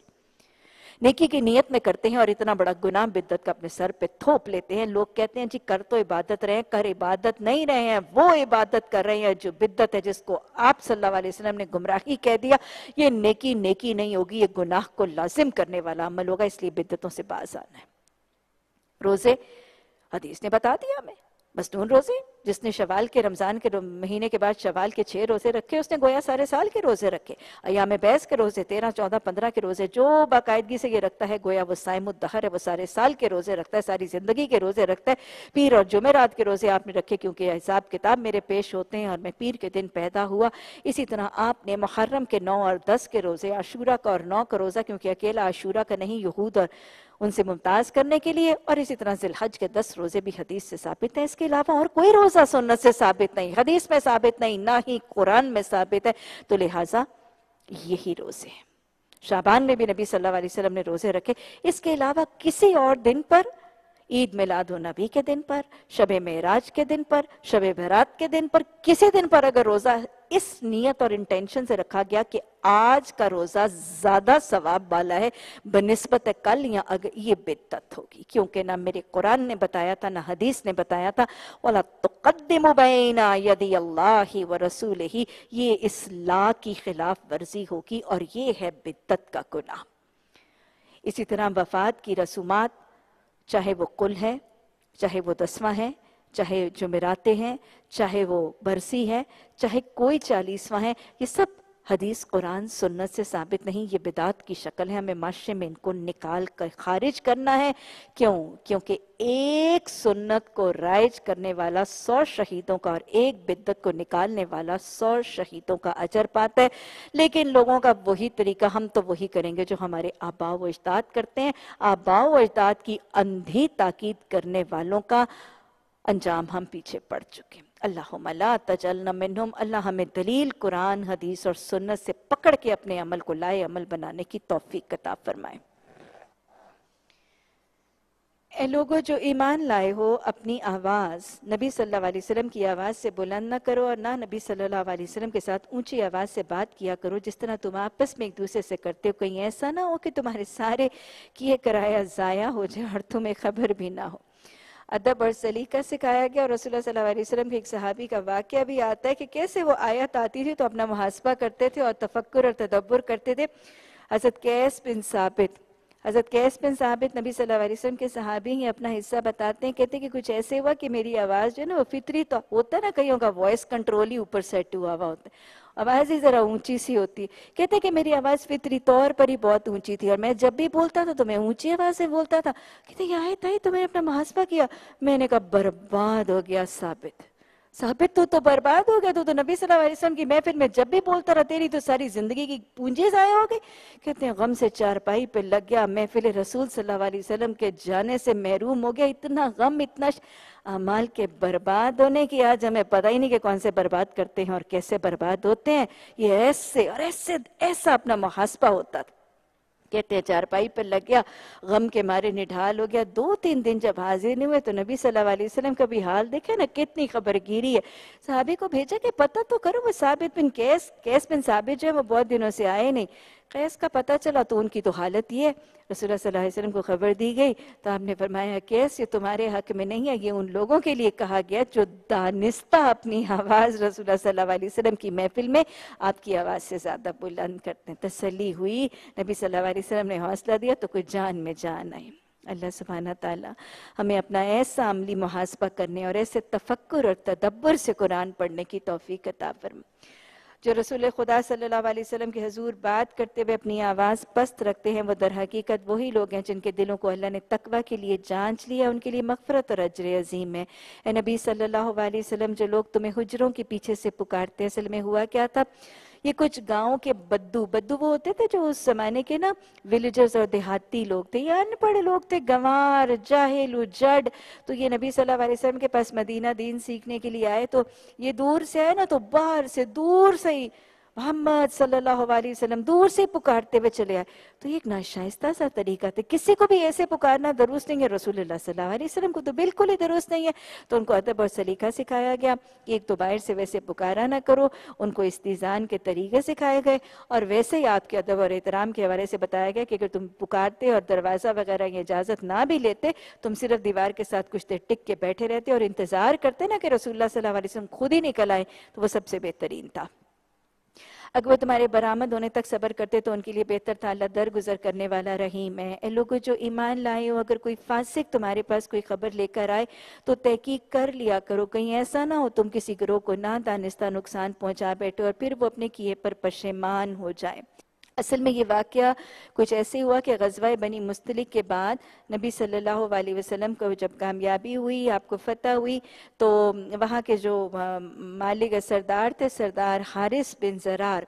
نیکی کی نیت میں کرتے ہیں اور اتنا بڑا گناہ بدت کا اپنے سر پہ تھوپ لیتے ہیں۔ لوگ کہتے ہیں جی کر تو عبادت رہے ہیں، کر عبادت نہیں رہے ہیں، وہ عبادت کر رہے ہیں جو بدت ہے، جس کو آپ صلی اللہ علیہ وسلم نے گمراہی کہہ دیا۔ یہ نیکی نیکی نہیں ہوگی، یہ گناہ کو لازم کرنے والا عمل ہوگا، اس لیے بدتوں سے باز آنا ہے۔ روزے، حدیث نے بتا دیا ہمیں۔ مستون روزے جس نے شوال کے رمضان کے مہینے کے بعد شوال کے چھ روزے رکھے، اس نے گویا سارے سال کے روزے رکھے۔ ایام بیس کے روزے، تیرہ، چودہ، پندرہ کے روزے، جو باقاعدگی سے یہ رکھتا ہے، گویا وہ سائم الدہر ہے، وہ سارے سال کے روزے رکھتا ہے، ساری زندگی کے روزے رکھتا ہے۔ پیر اور جمعرات کے روزے آپ نے رکھے کیونکہ حساب کتاب میرے پیش ہوتے ہیں اور میں پیر کے دن پیدا ہوا۔ اسی طرح آپ نے محرم کے نو اور دس کے روزے عشورہ کا اور نو کا روزہ، کیونکہ اکیلا عشورہ کا نہیں، یہود اور ان سے ممتاز کرنے کے لیے اور اسی طرح ذلحج کے دس روزے بھی حدیث سے ثابت ہیں۔ اس کے علاوہ اور کوئی روزہ سنت سے ثابت نہیں، حدیث میں ثابت نہیں، نہ ہی قرآن میں ثابت ہے۔ تو لہٰذا یہی روزے ہیں۔ شابان میں بھی نبی صلی اللہ علیہ وسلم نے روزے رکھے۔ اس کے علاوہ کسی اور دن پر، عید میلاد و نبی کے دن پر، شب معراج کے دن پر، شب برات کے دن پر، کسی دن پر اگر روزہ اس نیت اور انٹینشن سے رکھا گیا کہ آج کا روزہ زیادہ ثواب والا ہے، بنسبت کل یا اگر یہ بدت ہوگی۔ کیونکہ نہ میرے قرآن نے بتایا تھا، نہ حدیث نے بتایا تھا، وَلَا تُقَدِّمُ بَيْنَا يَدِي اللَّهِ وَرَسُولِهِ۔ یہ اصلاح کی خلاف ورزی ہوگی اور یہ ہے بدت کا گناہ۔ اسی طرح وفات کی رسومات، چاہے وہ کل ہے، چاہے وہ دسواں ہے چاہے جمعراتے ہیں، چاہے وہ برسی ہے چاہے کوئی چالیسواں ہے یہ سب حدیث قرآن، سنت سے ثابت نہیں، یہ بدعت کی شکل ہے۔ ہمیں معاشرے میں ان کو نکال کر خارج کرنا ہے۔ کیوں؟ کیونکہ ایک سنت کو رائج کرنے والا سو شہیدوں کا اور ایک بدت کو نکالنے والا سو شہیدوں کا اجر پاتا ہے۔ لیکن لوگوں کا وہی طریقہ، ہم تو وہی کریں گے جو ہمارے آبا و اجداد کرتے ہیں۔ آبا و اجداد کی اندھی تاکید کرنے والوں کا انجام ہم پیچھے پڑ چکے ہیں۔ اللہم لا تجلنا منہم، اللہ ہمیں دلیل قرآن، حدیث اور سنت سے پکڑ کے اپنے عمل کو لائے عمل بنانے کی توفیق کتاب فرمائے۔ اے لوگو، جو ایمان لائے ہو، اپنی آواز، نبی صلی اللہ علیہ وسلم کی آواز سے بلند نہ کرو اور نہ نبی صلی اللہ علیہ وسلم کے ساتھ اونچی آواز سے بات کیا کرو۔ جس طرح تم آپس میں ایک دوسرے سے کرتے ہو، کہیں ایسا نہ ہو کہ تمہارے سارے کیے کرایا ضائع ہو جائے اور تمہیں خبر بھی نہ ہو۔ ادب اور سلیقہ سکھایا گیا اور رسول اللہ صلی اللہ علیہ وسلم کے ایک صحابی کا واقعہ بھی آتا ہے کہ کیسے وہ آیت آتی تھی تو اپنا محاسبہ کرتے تھے اور تفکر اور تدبر کرتے تھے۔ حضرت کیس بن ثابت حضرت کیس بن ثابت نبی صلی اللہ علیہ وسلم کے صحابی ہی اپنا حصہ بتاتے ہیں، کہتے ہیں کہ کچھ ایسے ہوا کہ میری آواز جو ہے نا وہ فطری تو ہوتا ہے نا، کئیوں کا وائس کنٹرول ہی اوپر سیٹ ہوا ہوا ہوتا ہے۔ آواز ہی ذرا اونچی سی ہوتی۔ کہتے ہیں کہ میری آواز فطری طور پر ہی بہت اونچی تھی اور میں جب بھی بولتا تھا تو میں اونچی آواز سے بولتا تھا۔ کہتے ہیں یہ آئے تھا تو میں نے اپنا محاسبہ کیا؟ میں نے کہا، برباد ہو گیا ثابت۔ ثابت تو تو برباد ہو گیا تو تو نبی صلی اللہ علیہ وسلم کی محفل میں جب بھی بولتا رہا، تیری تو ساری زندگی کی پونجے ضائع ہو گئی۔ کہتے ہیں، غم سے چار پائی پہ لگ گیا۔ محفل رسول صلی اللہ علیہ وسلم کے جانے سے محروم ہو گیا۔ اتنا غم، اتنا اعمال کے برباد ہونے کی آج ہمیں پتہ ہی نہیں کہ کون سے برباد کرتے ہیں اور کیسے برباد ہوتے ہیں۔ یہ ایسے اور ایسے ایسا اپنا محاسبہ ہوتا تھا۔ کہتے ہیں، چارپائی پر لگ گیا، غم کے مارے نڈھال ہو گیا۔ دو تین دن جب حاضر نہیں ہوئے تو نبی صلی اللہ علیہ وسلم کا بھی حال دیکھے نا؟ کتنی خبر گیری ہے۔ صحابی کو بھیجا کہ پتہ تو کرو وہ ثابت بن کیس کیس بن ثابت جو ہے وہ بہت دنوں سے آئے نہیں۔ قیس کا پتہ چلا تو ان کی تو حالت یہ ہے۔ رسول اللہ صلی اللہ علیہ وسلم کو خبر دی گئی۔ تو آپ نے فرمایا کیس یہ تمہارے حق میں نہیں ہے۔ یہ ان لوگوں کے لیے کہا گیا جو دانستہ اپنی آواز رسول اللہ صلی اللہ علیہ وسلم کی محفل میں آپ کی آواز سے زیادہ بلند کرتے ہیں۔ تسلی ہوئی۔ نبی صلی اللہ علیہ وسلم نے حوصلہ دیا تو کوئی جان میں جان آئی۔ اللہ سبحانہ تعالیٰ ہمیں اپنا ایسا عملی محاسبہ کرنے اور ایسے تفکر اور تدبر سے قرآن پڑھنے کی توفیق عطا فرمائے۔ جو رسول خدا صلی اللہ علیہ وسلم کے حضور بات کرتے ہوئے اپنی آواز پست رکھتے ہیں، وہ در حقیقت وہی لوگ ہیں جن کے دلوں کو اللہ نے تقوی کے لیے جانچ لیا ان کے لیے مغفرت اور اجر عظیم ہے۔ اے نبی صلی اللہ علیہ وسلم، جو لوگ تمہیں حجروں کے پیچھے سے پکارتے ہیں، اصل میں ہوا کیا تھا؟ یہ کچھ گاؤں کے بدو بدو وہ ہوتے تھے جو اس زمانے کے نا ولیجرز اور دیہاتی لوگ تھے یہ ان پڑھ لوگ تھے گوار جاہل جڈ تو یہ نبی صلی اللہ علیہ وسلم کے پاس مدینہ دین سیکھنے کے لیے آئے تو یہ دور سے آئے نا تو باہر سے دور سے ہی محمد صلی اللہ علیہ وسلم دور سے پکارتے ہوئے چلے آئے۔ تو یہ ایک ناشائستہ سا طریقہ تھا۔ کسی کو بھی ایسے پکارنا درست نہیں ہے۔ رسول اللہ صلی اللہ علیہ وسلم کو تو بالکل ہی درست نہیں ہے۔ تو ان کو ادب اور سلیقہ سکھایا گیا۔ کہ ایک تو باہر سے ویسے پکارا نہ کرو، ان کو استیزان کے طریقے سکھائے گئے۔ اور ویسے ہی آپ کے ادب اور احترام کے حوالے سے بتایا گیا کہ اگر تم پکارتے اور دروازہ وغیرہ یہ اجازت نہ بھی لیتے، تم صرف دیوار کے ساتھ کچھ دیر ٹک کے بیٹھے رہتے اور انتظار کرتے نا کہ رسول اللہ صلی اللہ علیہ وسلم خود ہی نکل آئے تو وہ سب سے بہترین تھا۔ اگر وہ تمہارے برآمد ہونے تک صبر کرتے تو ان کے لیے بہتر تھا اللہ درگزر کرنے والا رحیم ہے۔ اے لوگوں جو ایمان لائے ہو، اگر کوئی فاسق تمہارے پاس کوئی خبر لے کر آئے تو تحقیق کر لیا کرو۔ کہیں ایسا نہ ہو تم کسی گروہ کو نہ دانستہ نقصان پہنچا بیٹھو اور پھر وہ اپنے کیے پر پشیمان ہو جائے۔ اصل میں یہ واقعہ کچھ ایسے ہوا کہ غزوہ بنی مستلق کے بعد نبی صلی اللہ علیہ وسلم کو جب کامیابی ہوئی، آپ کو فتح ہوئی، تو وہاں کے جو مالک سردار تھے، سردار حارث بن زرار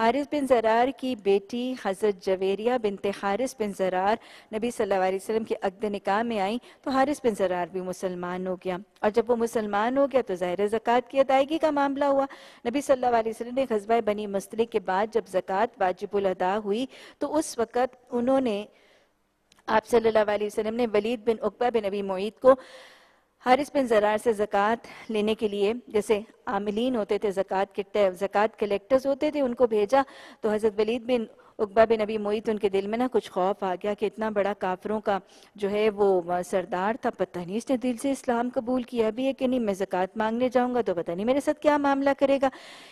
حارث بن زرار کی بیٹی حضرت جویریہ بنت حارث بن زرار نبی صلی اللہ علیہ وسلم کے عقد نکاح میں آئیں تو حارث بن زرار بھی مسلمان ہو گیا۔ اور جب وہ مسلمان ہو گیا تو ظاہر زکوٰۃ کی ادائیگی کا معاملہ ہوا۔ نبی صلی اللہ علیہ وسلم نے غزوہ بنی مستلق کے بعد جب زکوٰۃ واجب الادا ہوئی تو اس وقت انہوں نے آپ صلی اللہ علیہ وسلم نے ولید بن عقبہ بن نبی معید کو حارث بن زرار سے زکوٰۃ لینے کے لیے، جیسے عاملین ہوتے تھے، زکوٰۃ کے زکوٰۃ کلیکٹرز ہوتے تھے، ان کو بھیجا تو حضرت ولید بن اقبا بن نبی معیت، ان کے دل میں نا کچھ خوف آ گیا کہ اتنا بڑا کافروں کا جو ہے وہ سردار تھا، پتہ نہیں اس نے دل سے اسلام قبول کیا بھی ہے کہ نہیں، میں زکوٰۃ مانگنے جاؤں گا تو پتہ نہیں میرے ساتھ کیا معاملہ کرے گا۔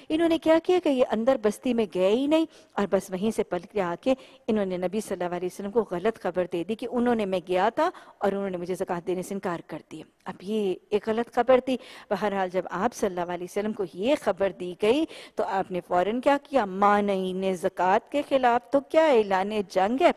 انہوں نے کیا کیا کہ یہ اندر بستی میں گئے ہی نہیں اور بس وہیں سے پلک کے آ کے انہوں نے نبی صلی اللہ علیہ وسلم کو غلط خبر دے دی کہ انہوں نے میں گیا تھا اور انہوں نے مجھے زکوٰۃ دینے سے انکار کر دیا۔ اب یہ ایک غلط خبر تھی۔ بہرحال جب آپ صلی اللہ علیہ وسلم کو یہ خبر دی گئی تو آپ نے فوراً کیا کیا؟ مانعین زکوٰۃ کے خلاف تو کیا اعلان جنگ ہے؟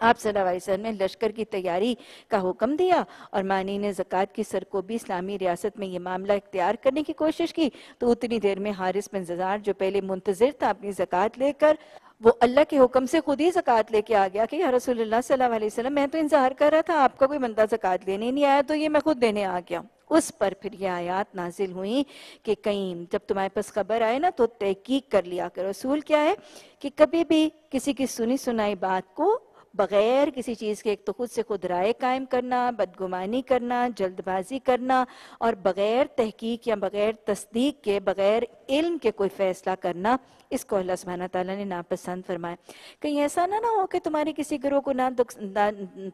آپ صلی اللہ علیہ وسلم نے لشکر کی تیاری کا حکم دیا اور مانی نے زکوٰۃ کی سرکوبی اسلامی ریاست میں یہ معاملہ اختیار کرنے کی کوشش کی تو اتنی دیر میں حارث بن ززار جو پہلے منتظر تھا اپنی زکوٰۃ لے کر وہ اللہ کے حکم سے خود ہی زکوٰۃ لے کے آ گیا کہ یا رسول اللہ صلی اللہ علیہ وسلم، میں تو انظہار کر رہا تھا، آپ کا کوئی بندہ زکوٰۃ لینے نہیں آیا، تو یہ میں خود دینے آ گیا اس پر پھر یہ آیات نازل ہوئیں کہ کہیں جب تمہارے پاس خبر آئے نا، تو تحقیق کر لیا کرو۔ رسول کیا ہے؟ کہ کبھی بھی کسی کی سنی سنائی بات کو بغیر کسی چیز کے، ایک تو خود سے خود رائے قائم کرنا، بدگمانی کرنا جلد بازی کرنا، اور بغیر تحقیق یا بغیر تصدیق کے، بغیر علم کے کوئی فیصلہ کرنا اس کو اللہ سبحانہ تعالیٰ نے ناپسند فرمایا۔ کہیں ایسا نہ نہ ہو کہ تمہاری کسی گروہ کو نہ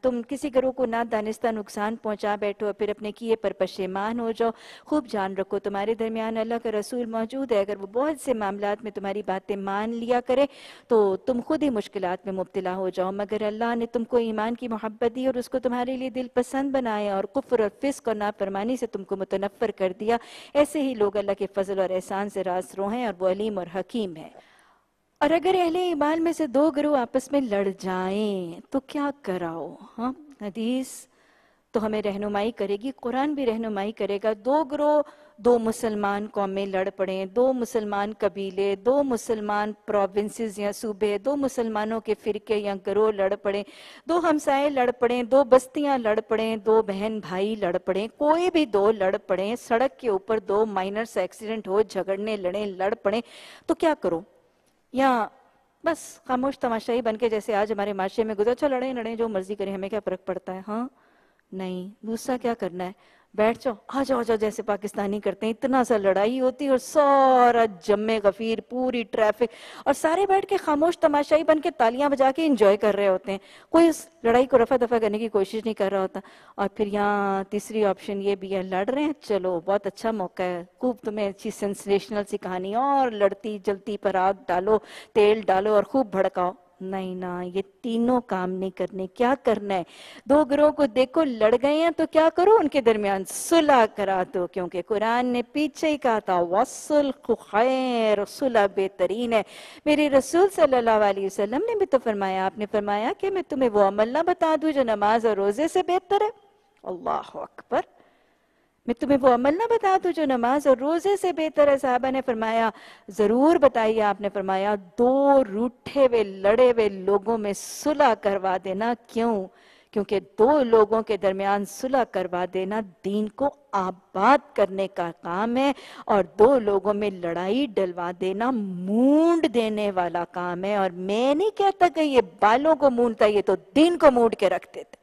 تم کسی گروہ کو نہ دانستہ نقصان پہنچا بیٹھو پھر اپنے کیے پر پشیمان ہو جاؤ۔ خوب جان رکھو، تمہارے درمیان اللہ کا رسول موجود ہے۔ اگر وہ بہت سے معاملات میں تمہاری باتیں مان لیا کرے تو تم خود ہی مشکلات میں مبتلا ہو جاؤ۔ مگر اللہ نے تم کو ایمان کی محبت دی اور اس کو تمہارے لیے دل پسند بنایا اور کفر اور فسق اور نافرمانی سے تم کو متنفر کر دیا۔ ایسے ہی لوگ اللہ کے فضل اور احسان سے راز رو ہیں اور وہ علیم اور حکیم ہے اور اگر اہل ایمان میں سے دو گروہ آپس میں لڑ جائیں، تو کیا کراؤ ہاں حدیث تو ہمیں رہنمائی کرے گی، قرآن بھی رہنمائی کرے گا۔ دو گروہ، دو مسلمان قومیں لڑ پڑیں، دو مسلمان قبیلے، دو مسلمان پروونسز یا صوبے، دو مسلمانوں کے فرقے یا گروہ لڑ پڑیں، دو ہمسائے لڑ پڑیں، دو بستیاں لڑ پڑیں، دو بہن بھائی لڑ پڑیں، کوئی بھی دو لڑ پڑیں، سڑک کے اوپر دو مائنرس ایکسیڈنٹ ہو، جھگڑنے، لڑیں، لڑ پڑیں، تو کیا کرو یا بس خاموش تماشائی بن کے جیسے آج ہمارے معاشرے میں گزر چل لڑیں لڑیں، جو مرضی کریں، ہمیں کیا فرق پڑتا ہے؟ ہاں؟ نہیں. دوسرا کیا کرنا ہے؟ بیٹھ جاؤ۔ آ جاؤ جاؤ، جیسے پاکستانی کرتے ہیں۔ اتنا سا لڑائی ہوتی اور سارا جمع غفیر، پوری ٹریفک اور سارے بیٹھ کے خاموش تماشائی بن کے تالیاں بجا کے انجوائے کر رہے ہوتے ہیں۔ کوئی اس لڑائی کو رفع دفع کرنے کی کوشش نہیں کر رہا ہوتا۔ اور پھر یہاں تیسری آپشن یہ بھی ہے، لڑ رہے ہیں۔ چلو، بہت اچھا موقع ہے۔ خوب تمہیں اچھی سینسلیشنل سی کہانی اور لڑتی جلتی پر آگ ڈالو، تیل ڈالو اور خوب بھڑکاؤ۔ نہیں نا، یہ تینوں کام نہیں کرنے، کیا کرنا ہے؟ دو گروہ کو دیکھو، لڑ گئے ہیں تو کیا کرو؟ ان کے درمیان صلح کرا دو، کیونکہ قرآن نے پیچھے ہی کہا تھا وَصُلْخُ خیر، صلح بہترین ہے۔ میرے رسول صلی اللہ علیہ وسلم نے بھی تو فرمایا، آپ نے فرمایا کہ میں تمہیں وہ عمل نہ بتا دوں جو نماز اور روزے سے بہتر ہے۔ اللہ اکبر۔ میں تمہیں وہ عمل نہ بتا دوں جو نماز اور روزے سے بہتر ہے۔ صحابہ نے فرمایا، ضرور بتائیے آپ نے فرمایا، دو روٹھے ہوئے، لڑے ہوئے لوگوں میں صلح کروا دینا۔ کیوں؟ کیونکہ دو لوگوں کے درمیان صلح کروا دینا دین کو آباد کرنے کا کام ہے اور دو لوگوں میں لڑائی ڈلوا دینا مونڈ دینے والا کام ہے۔ اور میں نہیں کہتا کہ یہ بالوں کو مونڈتا، یہ تو دین کو مونڈ کے رکھتے تھے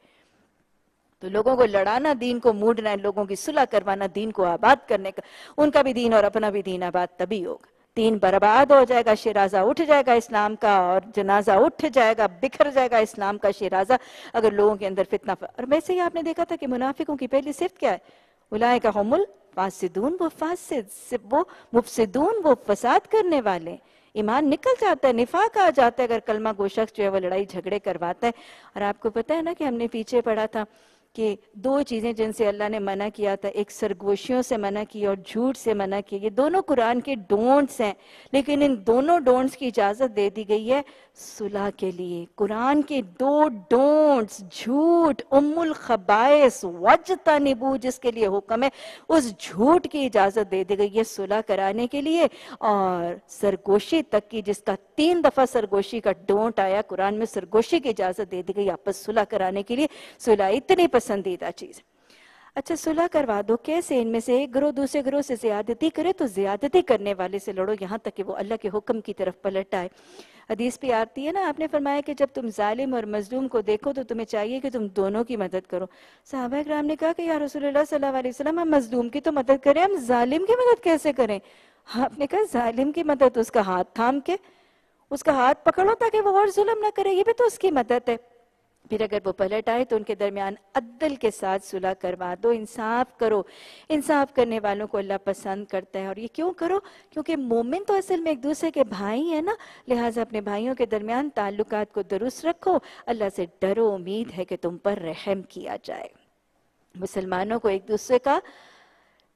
تو لوگوں کو لڑانا، دین کو موڑنا ہے لوگوں کی صلح کروانا، دین کو آباد کرنے کا، ان کا بھی دین اور اپنا بھی دین آباد، تبھی ہوگا۔ دین برباد ہو جائے گا شیرازہ اٹھ جائے گا اسلام کا اور جنازہ اٹھ جائے گا، بکھر جائے گا اسلام کا شیرازہ اگر لوگوں کے اندر فتنہ اور ویسے ہی آپ نے دیکھا تھا کہ منافقوں کی پہلی صفت کیا ہے؟ اولائے کا حمل فاسدون وہ فاسد وہ مفسدون، وہ فساد کرنے والے۔ ایمان نکل جاتا ہے، نفاق آ جاتا ہے، اگر کلمہ گو شخص جو ہے وہ لڑائی جھگڑے کرواتا ہے۔ اور آپ کو پتہ ہے نا کہ ہم نے پیچھے پڑھا تھا کہ دو چیزیں جن سے اللہ نے منع کیا تھا، ایک سرگوشیوں سے منع کی اور جھوٹ سے منع کی، یہ دونوں قرآن کے ڈونٹس ہیں، لیکن ان دونوں ڈونٹس کی اجازت دے دی گئی ہے صلح کے لیے۔ قرآن کے دو ڈونٹس، جھوٹ، ام الخبائس وجتا نبو جس کے لیے حکم ہے، اس جھوٹ کی اجازت دے دی گئی ہے صلح کرانے کے لیے۔ اور سرگوشی تک کی جس کا تین دفعہ سرگوشی کا ڈونٹ آیا، قرآن میں سرگوشی کی اجازت دے دی گئی آپس صلح کرانے کے لیے۔ صلح اتنی پسندیدہ چیز۔ اچھا صلح کروا دو، کیسے؟ ان میں سے ایک گروہ دوسرے گروہ سے زیادتی کرے تو زیادتی کرنے والے سے لڑو، یہاں تک کہ وہ اللہ کے حکم کی طرف پلٹ آئے۔ حدیث بھی آتی ہے نا، آپ نے فرمایا کہ جب تم ظالم اور مظلوم کو دیکھو تو تمہیں چاہیے کہ تم دونوں کی مدد کرو۔ صحابہ اکرام نے کہا کہ یا رسول اللہ صلی اللہ علیہ وسلم، ہم مظلوم کی تو مدد کریں، ہم ظالم کی مدد کیسے کریں؟ آپ نے کہا ظالم کی مدد، اس کا ہاتھ تھام کے اس کا ہاتھ پکڑو تاکہ وہ اور ظلم نہ کرے، یہ بھی تو اس کی مدد ہے۔ پھر اگر وہ پلٹ آئے تو ان کے درمیان عدل کے ساتھ صلح کروا دو، انصاف کرو۔ انصاف کرنے والوں کو اللہ پسند کرتا ہے۔ اور یہ کیوں کرو؟ کیونکہ مومن تو اصل میں ایک دوسرے کے بھائی ہیں نا۔ لہٰذا اپنے بھائیوں کے درمیان تعلقات کو درست رکھو۔ اللہ سے ڈرو، امید ہے کہ تم پر رحم کیا جائے۔ مسلمانوں کو ایک دوسرے کا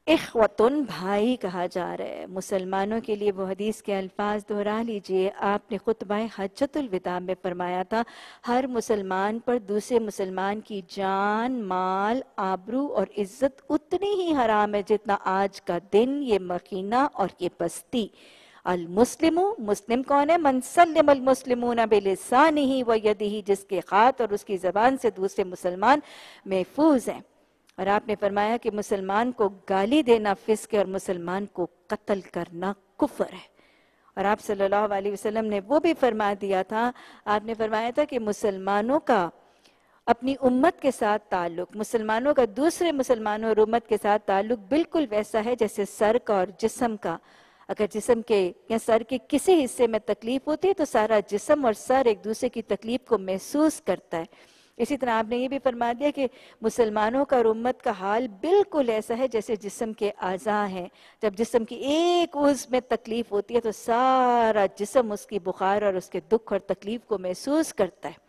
اخوتن بھائی کہا جا رہا ہے۔ مسلمانوں کے لیے وہ حدیث کے الفاظ دہرا لیجیے۔ آپ نے خطبہ حجت الوداع میں فرمایا تھا، ہر مسلمان پر دوسرے مسلمان کی جان، مال، آبرو اور عزت اتنی ہی حرام ہے جتنا آج کا دن، یہ مخینہ اور یہ پستی المسلم مسلم کون ہے؟ من سلم المسلمون بلسانہی و یدہی، جس کے خات اور اس کی زبان سے دوسرے مسلمان محفوظ ہیں۔ اور آپ نے فرمایا کہ مسلمان کو گالی دینا فسق ہے اور مسلمان کو قتل کرنا کفر ہے۔ اور آپ صلی اللہ علیہ وسلم نے وہ بھی فرما دیا تھا۔ آپ نے فرمایا تھا کہ مسلمانوں کا اپنی امت کے ساتھ تعلق، مسلمانوں کا دوسرے مسلمانوں اور امت کے ساتھ تعلق بالکل ویسا ہے جیسے سر کا اور جسم کا۔ اگر جسم کے یا سر کے کسی حصے میں تکلیف ہوتی ہے تو سارا جسم اور سر ایک دوسرے کی تکلیف کو محسوس کرتا ہے۔ اسی طرح آپ نے یہ بھی فرما دیا کہ مسلمانوں کا اور امت کا حال بالکل ایسا ہے جیسے جسم کے اعضاء ہیں۔ جب جسم کی ایک عز میں تکلیف ہوتی ہے تو سارا جسم اس کی بخار اور اس کے دکھ اور تکلیف کو محسوس کرتا ہے۔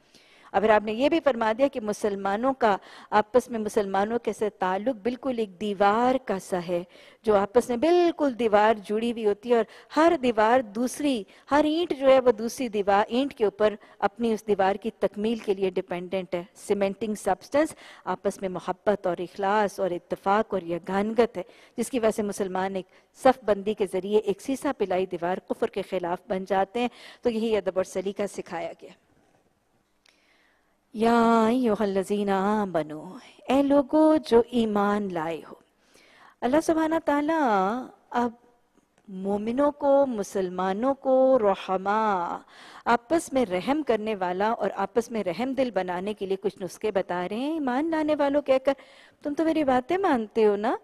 اب آپ نے یہ بھی فرما دیا کہ مسلمانوں کا آپس میں مسلمانوں کے سے تعلق بالکل ایک دیوار کا سا ہے، جو آپس میں بالکل دیوار جڑی ہوئی ہوتی ہے اور ہر دیوار دوسری، ہر اینٹ جو ہے وہ دوسری دیوار، اینٹ کے اوپر اپنی اس دیوار کی تکمیل کے لیے ڈیپینڈنٹ ہے سیمنٹنگ سبسٹنس آپس میں محبت اور اخلاص اور اتفاق اور یہ گانگت ہے، جس کی وجہ سے مسلمان ایک صف بندی کے ذریعے ایک سیسا پلائی دیوار کفر کے خلاف بن جاتے ہیں۔ تو یہی ادب اور سلیقہ سکھایا گیا۔ یا الذین آمنو، اے لوگو جو ایمان لائے ہو۔ اللہ سبحانہ تعالیٰ اب مومنوں کو، مسلمانوں کو رحمہ آپس میں رحم کرنے والا اور آپس میں رحم دل بنانے کے لیے کچھ نسخے بتا رہے ہیں۔ ایمان لانے والوں کہہ کر، تم تو میری باتیں مانتے ہو نا؟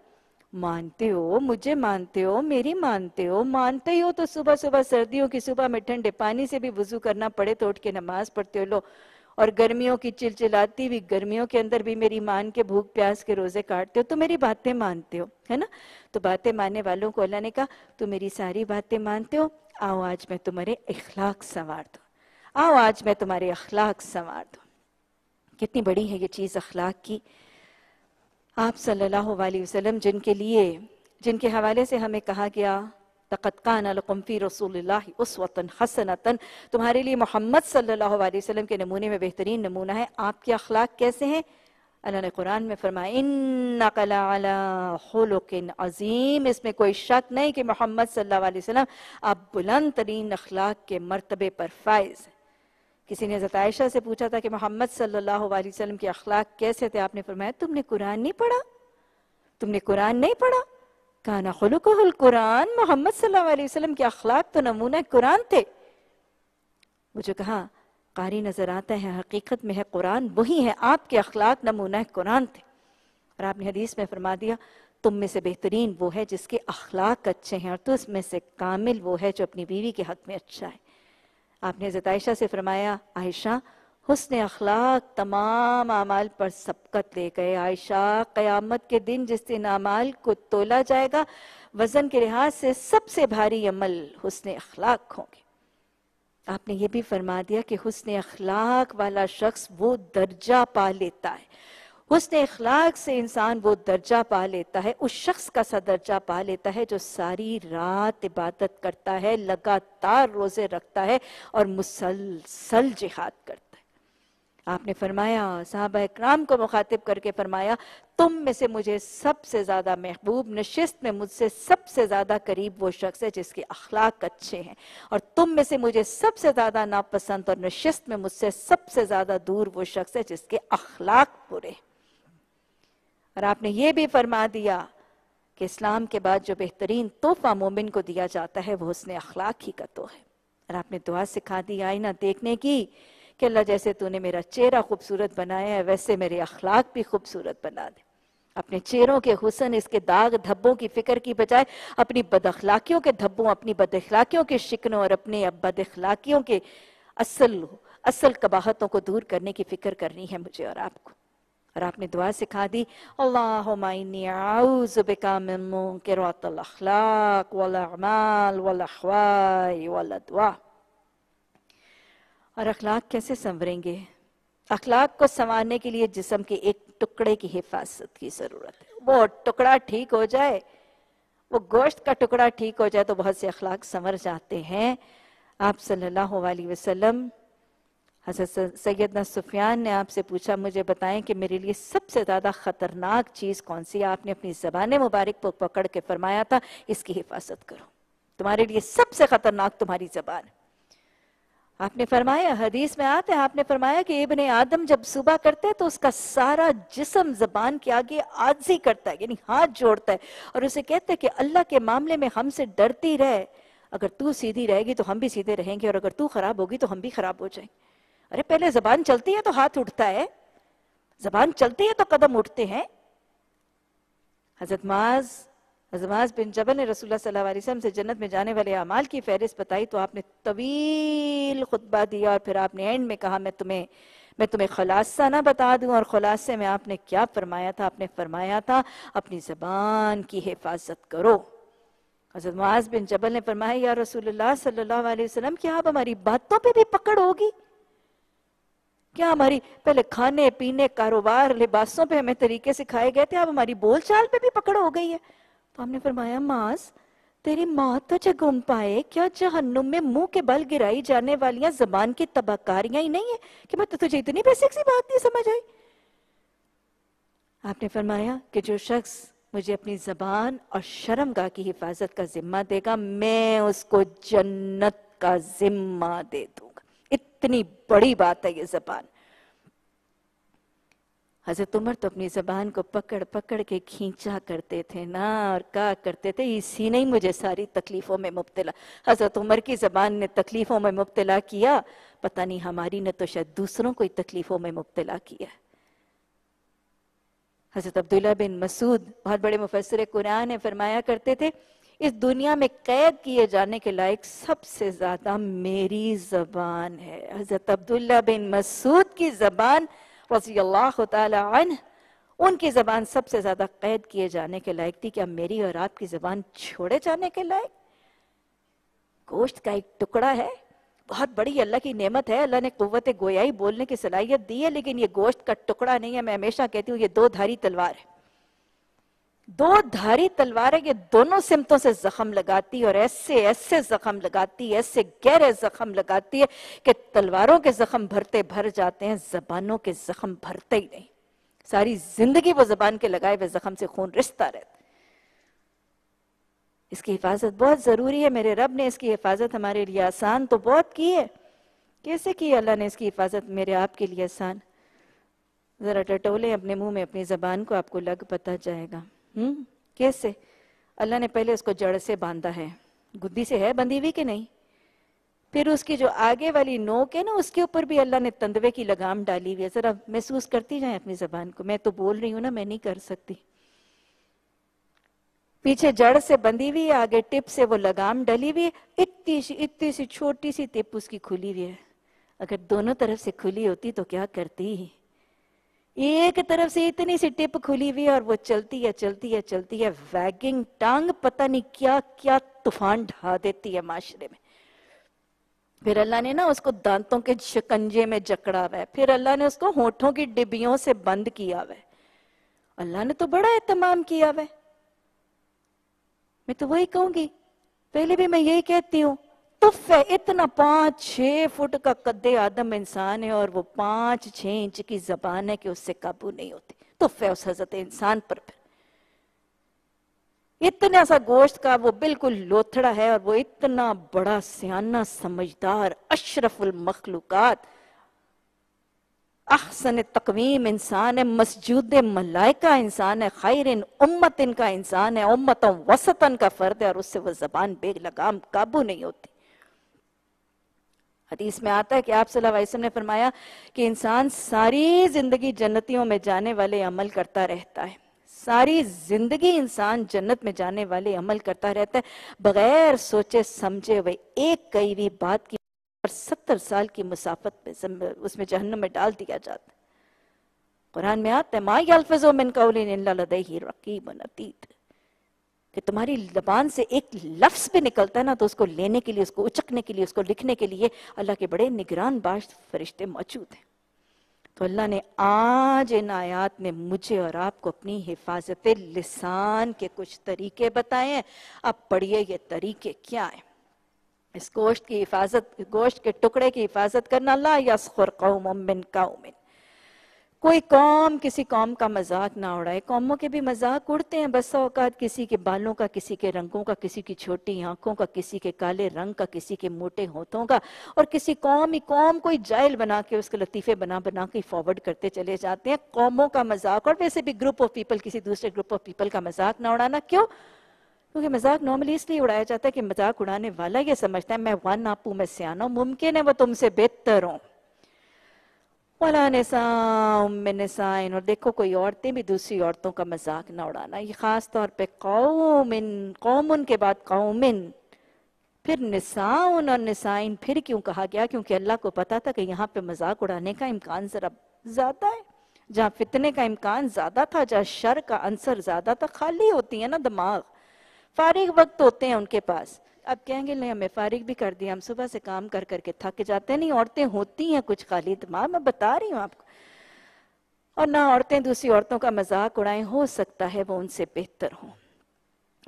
مانتے ہو، مجھے مانتے ہو، میری مانتے ہو مانتے ہو تو صبح صبح سردیوں کی صبح میں ٹھنڈے پانی سے بھی وضو کرنا پڑے تو اٹھ کے نماز پڑھتے ہو۔ لو اور گرمیوں کی چلچلاتی بھی گرمیوں کے اندر بھی میری مان کے بھوک پیاس کے روزے کاٹتے ہو، تو میری باتیں مانتے ہو، ہے نا؟ تو باتیں ماننے والوں کو اللہ نے کہا، تو میری ساری باتیں مانتے ہو، آؤ آج میں تمہارے اخلاق سنوار دوں۔ آؤ آج میں تمہارے اخلاق سنوار دوں۔ کتنی بڑی ہے یہ چیز اخلاق کی۔ آپ صلی اللہ علیہ وسلم جن کے لیے، جن کے حوالے سے ہمیں کہا گیا لَكُمْ فِي رَسُولِ اللَّهِ أُسْوَةً حَسَنَةً. تمہارے لیے محمد صلی اللہ علیہ وسلم کے نمونے میں بہترین نمونہ ہے. آپ کے اخلاق کیسے ہیں؟ اللہ نے قرآن میں فرمایا اِنَّقَ لَعَلَى عظیم اس میں کوئی شک نہیں کہ محمد صلی اللہ علیہ وسلم آپ بلند ترین اخلاق کے مرتبے پر فائز ہیں. کسی نے حضرت عائشہ سے پوچھا تھا کہ محمد صلی اللہ علیہ وسلم کے اخلاق کیسے تھے؟ آپ نے فرمایا، تم نے قرآن نہیں پڑھا؟ تم نے قرآن نہیں پڑھا؟ کانا خلقہ القرآن محمد صلی اللہ علیہ وسلم کے اخلاق تو نمونہ قرآن تھے۔ وہ جو کہا، قاری نظر آتا ہے، حقیقت میں ہے قرآن وہی ہے، آپ کے اخلاق نمونہ قرآن تھے۔ اور آپ نے حدیث میں فرما دیا، تم میں سے بہترین وہ ہے جس کے اخلاق اچھے ہیں اور تو اس میں سے کامل وہ ہے جو اپنی بیوی کے حق میں اچھا ہے۔ آپ نے حضرت عائشہ سے فرمایا، عائشہ حسن اخلاق تمام اعمال پر سبقت لے گئے۔ عائشہ، قیامت کے دن جس دن اعمال کو تولا جائے گا، وزن کے لحاظ سے سب سے بھاری عمل حسن اخلاق ہوں گے۔ آپ نے یہ بھی فرما دیا کہ حسن اخلاق والا شخص وہ درجہ پا لیتا ہے۔ حسن اخلاق سے انسان وہ درجہ پا لیتا ہے، اس شخص کا سا درجہ پا لیتا ہے جو ساری رات عبادت کرتا ہے، لگاتار روزے رکھتا ہے اور مسلسل جہاد کرتا ہے۔ آپ نے فرمایا، صحابہ اکرام کو مخاطب کر کے فرمایا، تم میں سے مجھے سب سے زیادہ محبوب، نشست میں مجھ سے سب سے زیادہ قریب وہ شخص ہے جس کے اخلاق اچھے ہیں۔ اور تم میں سے مجھے سب سے زیادہ ناپسند اور نشست میں مجھ سے سب سے زیادہ دور وہ شخص ہے جس کے اخلاق برے اور آپ نے یہ بھی فرما دیا کہ اسلام کے بعد جو بہترین تحفہ مومن کو دیا جاتا ہے، وہ حسن اخلاق ہی کا تو ہے۔ اور آپ نے دعا سکھا دی آئینہ دیکھنے کی۔ کہ اللہ جیسے تو نے میرا چہرہ خوبصورت بنایا ہے، ویسے میرے اخلاق بھی خوبصورت بنا دے۔ اپنے چہروں کے حسن، اس کے داغ دھبوں کی فکر کی بجائے اپنی بد اخلاقیوں کے دھبوں، اپنی بد اخلاقیوں کے شکنوں اور اپنے بد اخلاقیوں کے اصل اصل قباحتوں کو دور کرنے کی فکر کرنی ہے مجھے اور آپ کو۔ اور آپ نے دعا سکھا دی، اللہم انی اعوذ بکا من منکرات الاخلاق والاعمال والاحوائی والدعا اور اخلاق کیسے سنوریں گے؟ اخلاق کو سنوارنے کے لیے جسم کے ایک ٹکڑے کی حفاظت کی ضرورت ہے۔ وہ ٹکڑا ٹھیک ہو جائے، وہ گوشت کا ٹکڑا ٹھیک ہو جائے تو بہت سے اخلاق سنور جاتے ہیں۔ آپ صلی اللہ علیہ وسلم، حضرت سیدنا سفیان نے آپ سے پوچھا، مجھے بتائیں کہ میرے لیے سب سے زیادہ خطرناک چیز کون سی آپ نے اپنی زبان مبارک کو پکڑ کے فرمایا تھا، اس کی حفاظت کرو۔ تمہارے لیے سب سے خطرناک تمہاری زبان۔ ہے آپ نے فرمایا، حدیث میں آتے ہیں، آپ نے فرمایا کہ ابن آدم جب صبح کرتے تو اس کا سارا جسم زبان کے آگے آجزی کرتا ہے یعنی ہاتھ جوڑتا ہے، اور اسے کہتے ہیں کہ اللہ کے معاملے میں ہم سے ڈرتی رہے، اگر تو سیدھی رہے گی تو ہم بھی سیدھے رہیں گے، اور اگر تو خراب ہوگی تو ہم بھی خراب ہو جائیں۔ ارے، پہلے زبان چلتی ہے تو ہاتھ اٹھتا ہے، زبان چلتی ہے تو قدم اٹھتے ہیں۔ حضرت معاذ حضرت بن جبل نے رسول اللہ صلی اللہ علیہ وسلم سے جنت میں جانے والے اعمال کی فہرست بتائی تو آپ نے طویل خطبہ دیا اور پھر آپ نے اینڈ میں کہا، میں تمہیں میں تمہیں خلاصہ نہ بتا دوں اور خلاصے میں آپ نے کیا فرمایا تھا؟ آپ نے فرمایا تھا، اپنی زبان کی حفاظت کرو۔ حضرت معاذ بن جبل نے فرمایا، یا رسول اللہ صلی اللہ علیہ وسلم، کیا آپ ہماری باتوں پہ بھی پکڑ ہوگی؟ کیا ہماری پہلے کھانے پینے، کاروبار، لباسوں پہ ہمیں طریقے سکھائے گئے تھے؟ اب ہماری بول چال پہ بھی پکڑ ہو گئی ہے۔ تو ہم نے فرمایا، ماس، تیری موت تو گم پائے، کیا جہنم میں منہ کے بل گرائی جانے والیاں زبان کی تباکاریاں ہی نہیں ہیں کہ میں تو تجھے اتنی بیسک سی بات نہیں سمجھ آئی؟ آپ نے فرمایا کہ جو شخص مجھے اپنی زبان اور شرم گاہ کی حفاظت کا ذمہ دے گا، میں اس کو جنت کا ذمہ دے دوں گا۔ اتنی بڑی بات ہے یہ زبان۔ حضرت عمر تو اپنی زبان کو پکڑ پکڑ کے کھینچا کرتے تھے نا، اور کہا کرتے تھے، اسی نے مجھے ساری تکلیفوں میں مبتلا حضرت عمر کی زبان نے تکلیفوں میں مبتلا کیا۔ پتہ نہیں ہماری نے تو شاید دوسروں کو تکلیفوں میں مبتلا کیا حضرت عبداللہ بن مسعود، بہت بڑے مفسر قرآن نے فرمایا کرتے تھے، اس دنیا میں قید کیے جانے کے لائق سب سے زیادہ میری زبان ہے۔ حضرت عبداللہ بن مسعود کی زبان رضی اللہ تعالی عنہ، ان کی زبان سب سے زیادہ قید کیے جانے کے لائق تھی کیا میری اور آپ کی زبان چھوڑے جانے کے لائق۔ گوشت کا ایک ٹکڑا ہے، بہت بڑی، اللہ کی نعمت ہے، اللہ نے قوت گویائی بولنے کی صلاحیت دی ہے، لیکن یہ گوشت کا ٹکڑا نہیں ہے۔ میں ہمیشہ کہتی ہوں، یہ دو دھاری تلوار ہے۔ دو دھاری تلوار یہ دونوں سمتوں سے زخم لگاتی اور ایسے ایسے زخم لگاتی ایسے گہرے زخم لگاتی ہے کہ تلواروں کے زخم بھرتے بھر جاتے ہیں، زبانوں کے زخم بھرتے ہی نہیں۔ ساری زندگی وہ زبان کے لگائے ہوئے زخم سے خون رشتہ رہتا اس کی حفاظت بہت ضروری ہے، میرے رب نے اس کی حفاظت ہمارے لیے آسان تو بہت کی ہے۔ کیسے کی اللہ نے اس کی حفاظت میرے آپ کے لیے آسان۔ ذرا ٹٹولے اپنے منہ میں، اپنی زبان کو آپ کو لگ پتا جائے گا۔ کیسے؟ اللہ نے پہلے اس کو جڑ سے باندھا ہے۔ گدی سے ہے بندی ہوئی کہ نہیں؟ پھر اس کی جو آگے والی نوک ہے نا، اس کے اوپر بھی اللہ نے تندوے کی لگام ڈالی ہوئی ہے۔ ذرا محسوس کرتی جائیں اپنی زبان کو۔ میں تو بول رہی ہوں نا، میں نہیں کر سکتی۔ پیچھے جڑ سے بندی ہوئی ہے آگے ٹپ سے وہ لگام ڈلی ہوئی۔ ہے اتنی سی اتنی سی چھوٹی سی ٹپ اس کی کھلی ہوئی ہے۔ اگر دونوں طرف سے کھلی ہوتی تو کیا کرتی؟ ایک طرف سے اتنی سی ٹپ کھلی ہوئی اور وہ چلتی ہے چلتی ہے چلتی ہے ویگنگ ٹانگ پتہ نہیں کیا کیا طوفان ڈھا دیتی ہے معاشرے میں۔ پھر اللہ نے نا اس کو دانتوں کے شکنجے میں جکڑا ہوا ہے۔ پھر اللہ نے اس کو ہونٹوں کی ڈبیوں سے بند کیا ہوا ہے۔ اللہ نے تو بڑا اہتمام کیا ہوا ہے۔ میں تو وہی کہوں گی۔ پہلے بھی میں یہی کہتی ہوں۔ تف ہے اتنا پانچ چھ فٹ کا قد آدم انسان ہے اور وہ پانچ چھ انچ کی زبان ہے کہ اس سے قابو نہیں ہوتی۔ تف ہے اس حضرت انسان پر پھر۔ اتنا سا گوشت کا وہ بالکل لوتھڑا ہے اور وہ اتنا بڑا سیانہ سمجھدار اشرف المخلوقات۔ احسن تقویم انسان ہے، مسجود ملائکہ انسان ہے، خیر امت ان کا انسان ہے امت وسطن کا فرد ہے اور اس سے وہ زبان بے لگام قابو نہیں ہوتی۔ حدیث میں آتا ہے کہ آپ صلی اللہ علیہ وسلم نے فرمایا کہ انسان ساری زندگی جنتیوں میں جانے والے عمل کرتا رہتا ہے۔ ساری زندگی انسان جنت میں جانے والے عمل کرتا رہتا ہے۔ بغیر سوچے، سمجھے ہوئے ایک کئی بھی بات کی اور ستر سال کی مسافت میں اس میں جہنم میں ڈال دیا جاتا ہے۔ قرآن میں آتا ہے، ما یلفظو من قولین اللہ لدیہی رقیب نتید کہ تمہاری لبان سے ایک لفظ پہ نکلتا ہے نا، تو اس کو لینے کے لیے، اس کو اچکنے کے لیے، اس کو لکھنے کے لیے اللہ کے بڑے نگران باش فرشتے موجود ہیں۔ تو اللہ نے آج ان آیات میں مجھے اور آپ کو اپنی حفاظت لسان کے کچھ طریقے بتائے ہیں۔ اب پڑھئے یہ طریقے کیا ہیں۔ اس گوشت کی حفاظت، گوشت کے ٹکڑے کی حفاظت کرنا، لا یسخر قوم من قوم۔ کوئی قوم کسی قوم کا مذاق نہ اڑائے۔ قوموں کے بھی مذاق اڑتے ہیں بس اوقات، کسی کے بالوں کا، کسی کے رنگوں کا، کسی کی چھوٹی آنکھوں کا، کسی کے کالے رنگ کا، کسی کے موٹے ہوتوں کا۔ اور کسی قوم ہی قوم کوئی جائل بنا کے اس کے لطیفے بنا بنا کے فارورڈ کرتے چلے جاتے ہیں۔ قوموں کا مذاق، اور ویسے بھی گروپ آف پیپل کسی دوسرے گروپ آف پیپل کا مذاق نہ اڑانا۔ کیوں؟ کیونکہ مذاق نارملی اس لیے اڑایا جاتا ہے کہ مذاق اڑانے والا یہ سمجھتا ہے، میں ون آپوں میں سیانا ہوں، ممکن ہے وہ تم سے بہتر ہوں۔ وَلَا نِسَاءٌ مِّن نِسَائِن اور دیکھو کوئی عورتیں بھی دوسری عورتوں کا مذاق نہ اڑانا۔ یہ خاص طور پہ قومن قومن کے بعد قومن۔ پھر نساؤن اور نسائن پھر کیوں کہا گیا؟ کیونکہ اللہ کو پتا تھا کہ یہاں پہ مذاق اڑانے کا امکان ذرا زیادہ ہے۔ جہاں فتنے کا امکان زیادہ تھا، جہاں شر کا انصر زیادہ تھا، خالی ہوتی ہے نا دماغ۔ فارغ وقت ہوتے ہیں ان کے پاس۔ اب کہیں گے، نہیں ہمیں فارغ بھی کر دیا، ہم صبح سے کام کر کر کے تھک جاتے ہیں۔ نہیں، عورتیں ہوتی ہیں کچھ خالی دماغ، میں بتا رہی ہوں آپ کو۔ اور نہ عورتیں دوسری عورتوں کا مذاق اڑائیں، ہو سکتا ہے وہ ان سے بہتر ہوں۔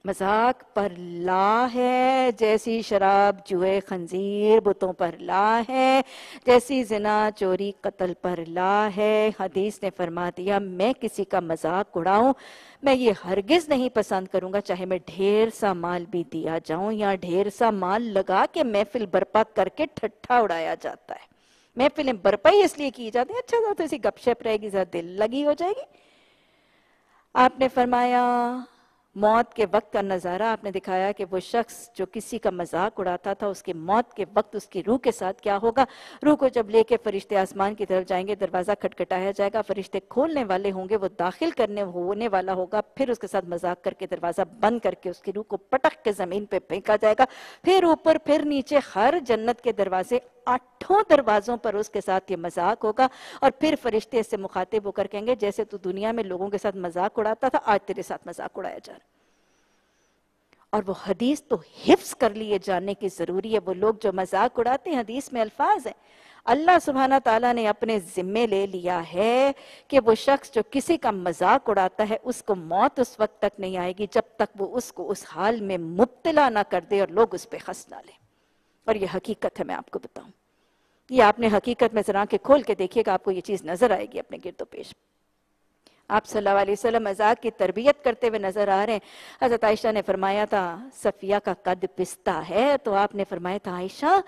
مذاق پر لا ہے، جیسی شراب جوئے خنزیر بتوں پر لا ہے، جیسی زنا چوری قتل پر لا ہے۔ حدیث نے فرما دیا، میں کسی کا مذاق اڑاؤں، میں یہ ہرگز نہیں پسند کروں گا، چاہے میں ڈھیر سا مال بھی دیا جاؤں یا ڈھیر سا مال لگا کے محفل برپا کر کے ٹھٹھا اڑایا جاتا ہے۔ محفلیں برپا ہی اس لیے کی جاتی ہیں اچھا تو اسی گپ شپ رہے گی، ذرا دل لگی ہو جائے گی۔ آپ نے فرمایا موت کے وقت کا نظارہ آپ نے دکھایا کہ وہ شخص جو کسی کا مذاق اڑاتا تھا، اس کے موت کے وقت اس کی روح کے ساتھ کیا ہوگا؟ روح کو جب لے کے فرشتے آسمان کی طرف جائیں گے، دروازہ کھٹکھٹایا جائے گا، فرشتے کھولنے والے ہوں گے، وہ داخل کرنے ہونے والا ہوگا، پھر اس کے ساتھ مذاق کر کے دروازہ بند کر کے اس کی روح کو پٹک کے زمین پہ پھینکا جائے گا، پھر اوپر، پھر نیچے، ہر جنت کے دروازے آٹھوں دروازوں پر اس کے ساتھ یہ مذاق ہوگا اور پھر فرشتے اس سے مخاطب ہو کر کہیں گے، جیسے تو دنیا میں لوگوں کے ساتھ مذاق اڑاتا تھا، آج تیرے ساتھ مذاق اڑایا جا رہا اور وہ حدیث تو حفظ کر لیے جانے کی ضروری ہے۔ وہ لوگ جو مذاق اڑاتے ہیں، حدیث میں الفاظ ہیں۔ اللہ سبحانہ تعالیٰ نے اپنے ذمے لے لیا ہے کہ وہ شخص جو کسی کا مذاق اڑاتا ہے، اس کو موت اس وقت تک نہیں آئے گی جب تک وہ اس کو اس حال میں مبتلا نہ کر دے اور لوگ اس پہ خس نہ لیں اور یہ حقیقت ہے، میں آپ کو بتاؤں۔ یہ آپ نے حقیقت میں ذرا کے کھول کے دیکھیے گا، آپ کو یہ چیز نظر آئے گی اپنے گرد و پیش۔ آپ صلی اللہ علیہ وسلم مزاق کی تربیت کرتے ہوئے نظر آ رہے ہیں۔ حضرت عائشہ نے فرمایا تھا، صفیہ کا قد پستہ ہے۔ تو آپ نے فرمایا تھا، عائشہ،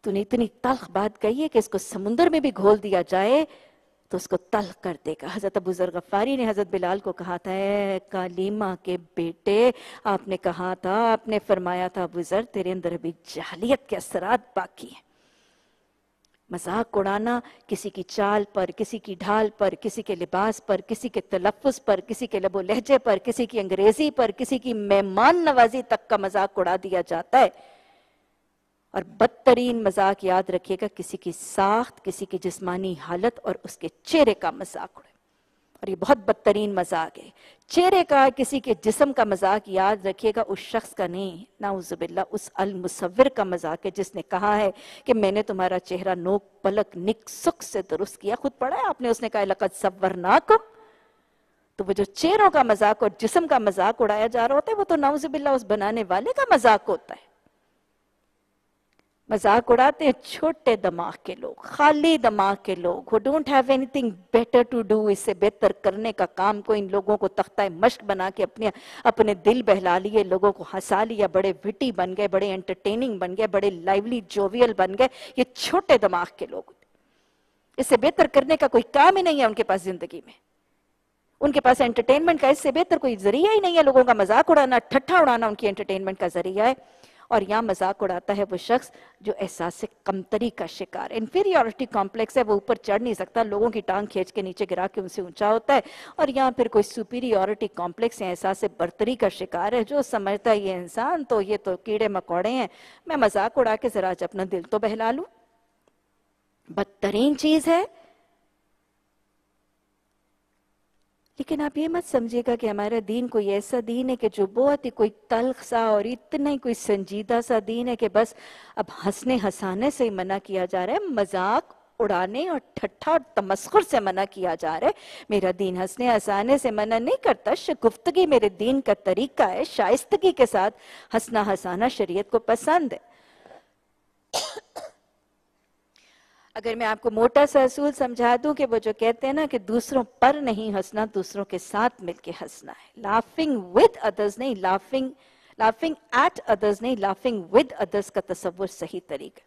تو نے اتنی تلخ بات کہی ہے کہ اس کو سمندر میں بھی گھول دیا جائے۔ تو اس کو تلخ کر دے گا۔ حضرت ابو ذر غفاری نے حضرت بلال کو کہا تھا، اے کالیمہ کے بیٹے، آپ نے کہا تھا، آپ نے فرمایا تھا، ابو ذر تیرے اندر ابھی جہلیت کے اثرات باقی ہیں۔ مذاق اڑانا، کسی کی چال پر، کسی کی ڈھال پر، کسی کے لباس پر، کسی کے تلفظ پر، کسی کے لب و لہجے پر، کسی کی انگریزی پر، کسی کی مہمان نوازی تک کا مذاق اڑا دیا جاتا ہے۔ اور بدترین مذاق یاد رکھیے گا، کسی کی ساخت، کسی کی جسمانی حالت اور اس کے چہرے کا مذاق اڑے۔ اور یہ بہت بدترین مذاق ہے۔ چہرے کا، کسی کے جسم کا مذاق یاد رکھیے گا، اس شخص کا نہیں۔ نعوذ باللہ، اس المصور کا مذاق ہے، جس نے کہا ہے کہ میں نے تمہارا چہرہ نوک پلک نک سکھ سے درست کیا، خود پڑھا ہے، آپ نے اس نے کہا لقد صورناکم۔ تو وہ جو چہروں کا مذاق اور جسم کا مذاق اڑایا جا رہا ہوتا ہے، وہ تو نعوذ باللہ اس بنانے والے کا مذاق ہوتا ہے۔ مذاق اڑاتے ہیں، چھوٹے دماغ کے لوگ، خالی دماغ کے لوگ۔ who don't have anything better to do اس سے بہتر کرنے کا کام کو ان لوگوں کو تختہ مشق بنا کے اپنے اپنے دل بہلا لیے، لوگوں کو ہنسا لیا، بڑے وٹی بن گئے، بڑے انٹرٹیننگ بن گئے، بڑے لائیولی جوویل بن گئے۔ یہ چھوٹے دماغ کے لوگ۔ اس سے بہتر کرنے کا کوئی کام ہی نہیں ہے ان کے پاس زندگی میں۔ ان کے پاس انٹرٹینمنٹ کا اس سے بہتر کوئی ذریعہ ہی نہیں ہے۔ لوگوں کا مذاق اڑانا، ٹھٹھا اڑانا ان کی انٹرٹینمنٹ کا ذریعہ ہے۔ اور یہاں مذاق اڑاتا ہے وہ شخص جو احساس کمتری کا شکار انفیریورٹی کمپلیکس ہے، وہ اوپر چڑھ نہیں سکتا، لوگوں کی ٹانگ کھینچ کے نیچے گرا کے ان سے اونچا ہوتا ہے۔ اور یہاں پھر کوئی سپیریورٹی کمپلیکس ہے احساس برتری کا شکار ہے، جو سمجھتا ہے یہ انسان تو، یہ تو کیڑے مکوڑے ہیں۔ میں مذاق اڑا کے ذرا اپنا دل تو بہلا لوں۔ بدترین چیز ہے لیکن آپ یہ مت سمجھے گا کہ ہمارا دین کوئی ایسا دین ہے کہ جو بہت ہی کوئی تلخ سا اور اتنا ہی کوئی سنجیدہ سا دین ہے کہ بس اب ہنسنے ہسانے سے ہی منع کیا جا رہا ہے، مذاق اڑانے اور ٹھٹھا اور تمسخر سے منع کیا جا رہا ہے۔ میرا دین ہنسنے ہسانے سے منع نہیں کرتا، شگفتگی میرے دین کا طریقہ ہے، شائستگی کے ساتھ ہنسنا ہسانا شریعت کو پسند ہے۔ اگر میں آپ کو موٹا سا اصول سمجھا دوں کہ وہ جو کہتے ہیں نا کہ دوسروں پر نہیں ہنسنا، دوسروں کے ساتھ مل کے ہنسنا ہے۔ لافنگ ود ادرز نہیں لافنگ لافنگ ایٹ ادرز نہیں لافنگ ود ادرز کا تصور صحیح طریقہ۔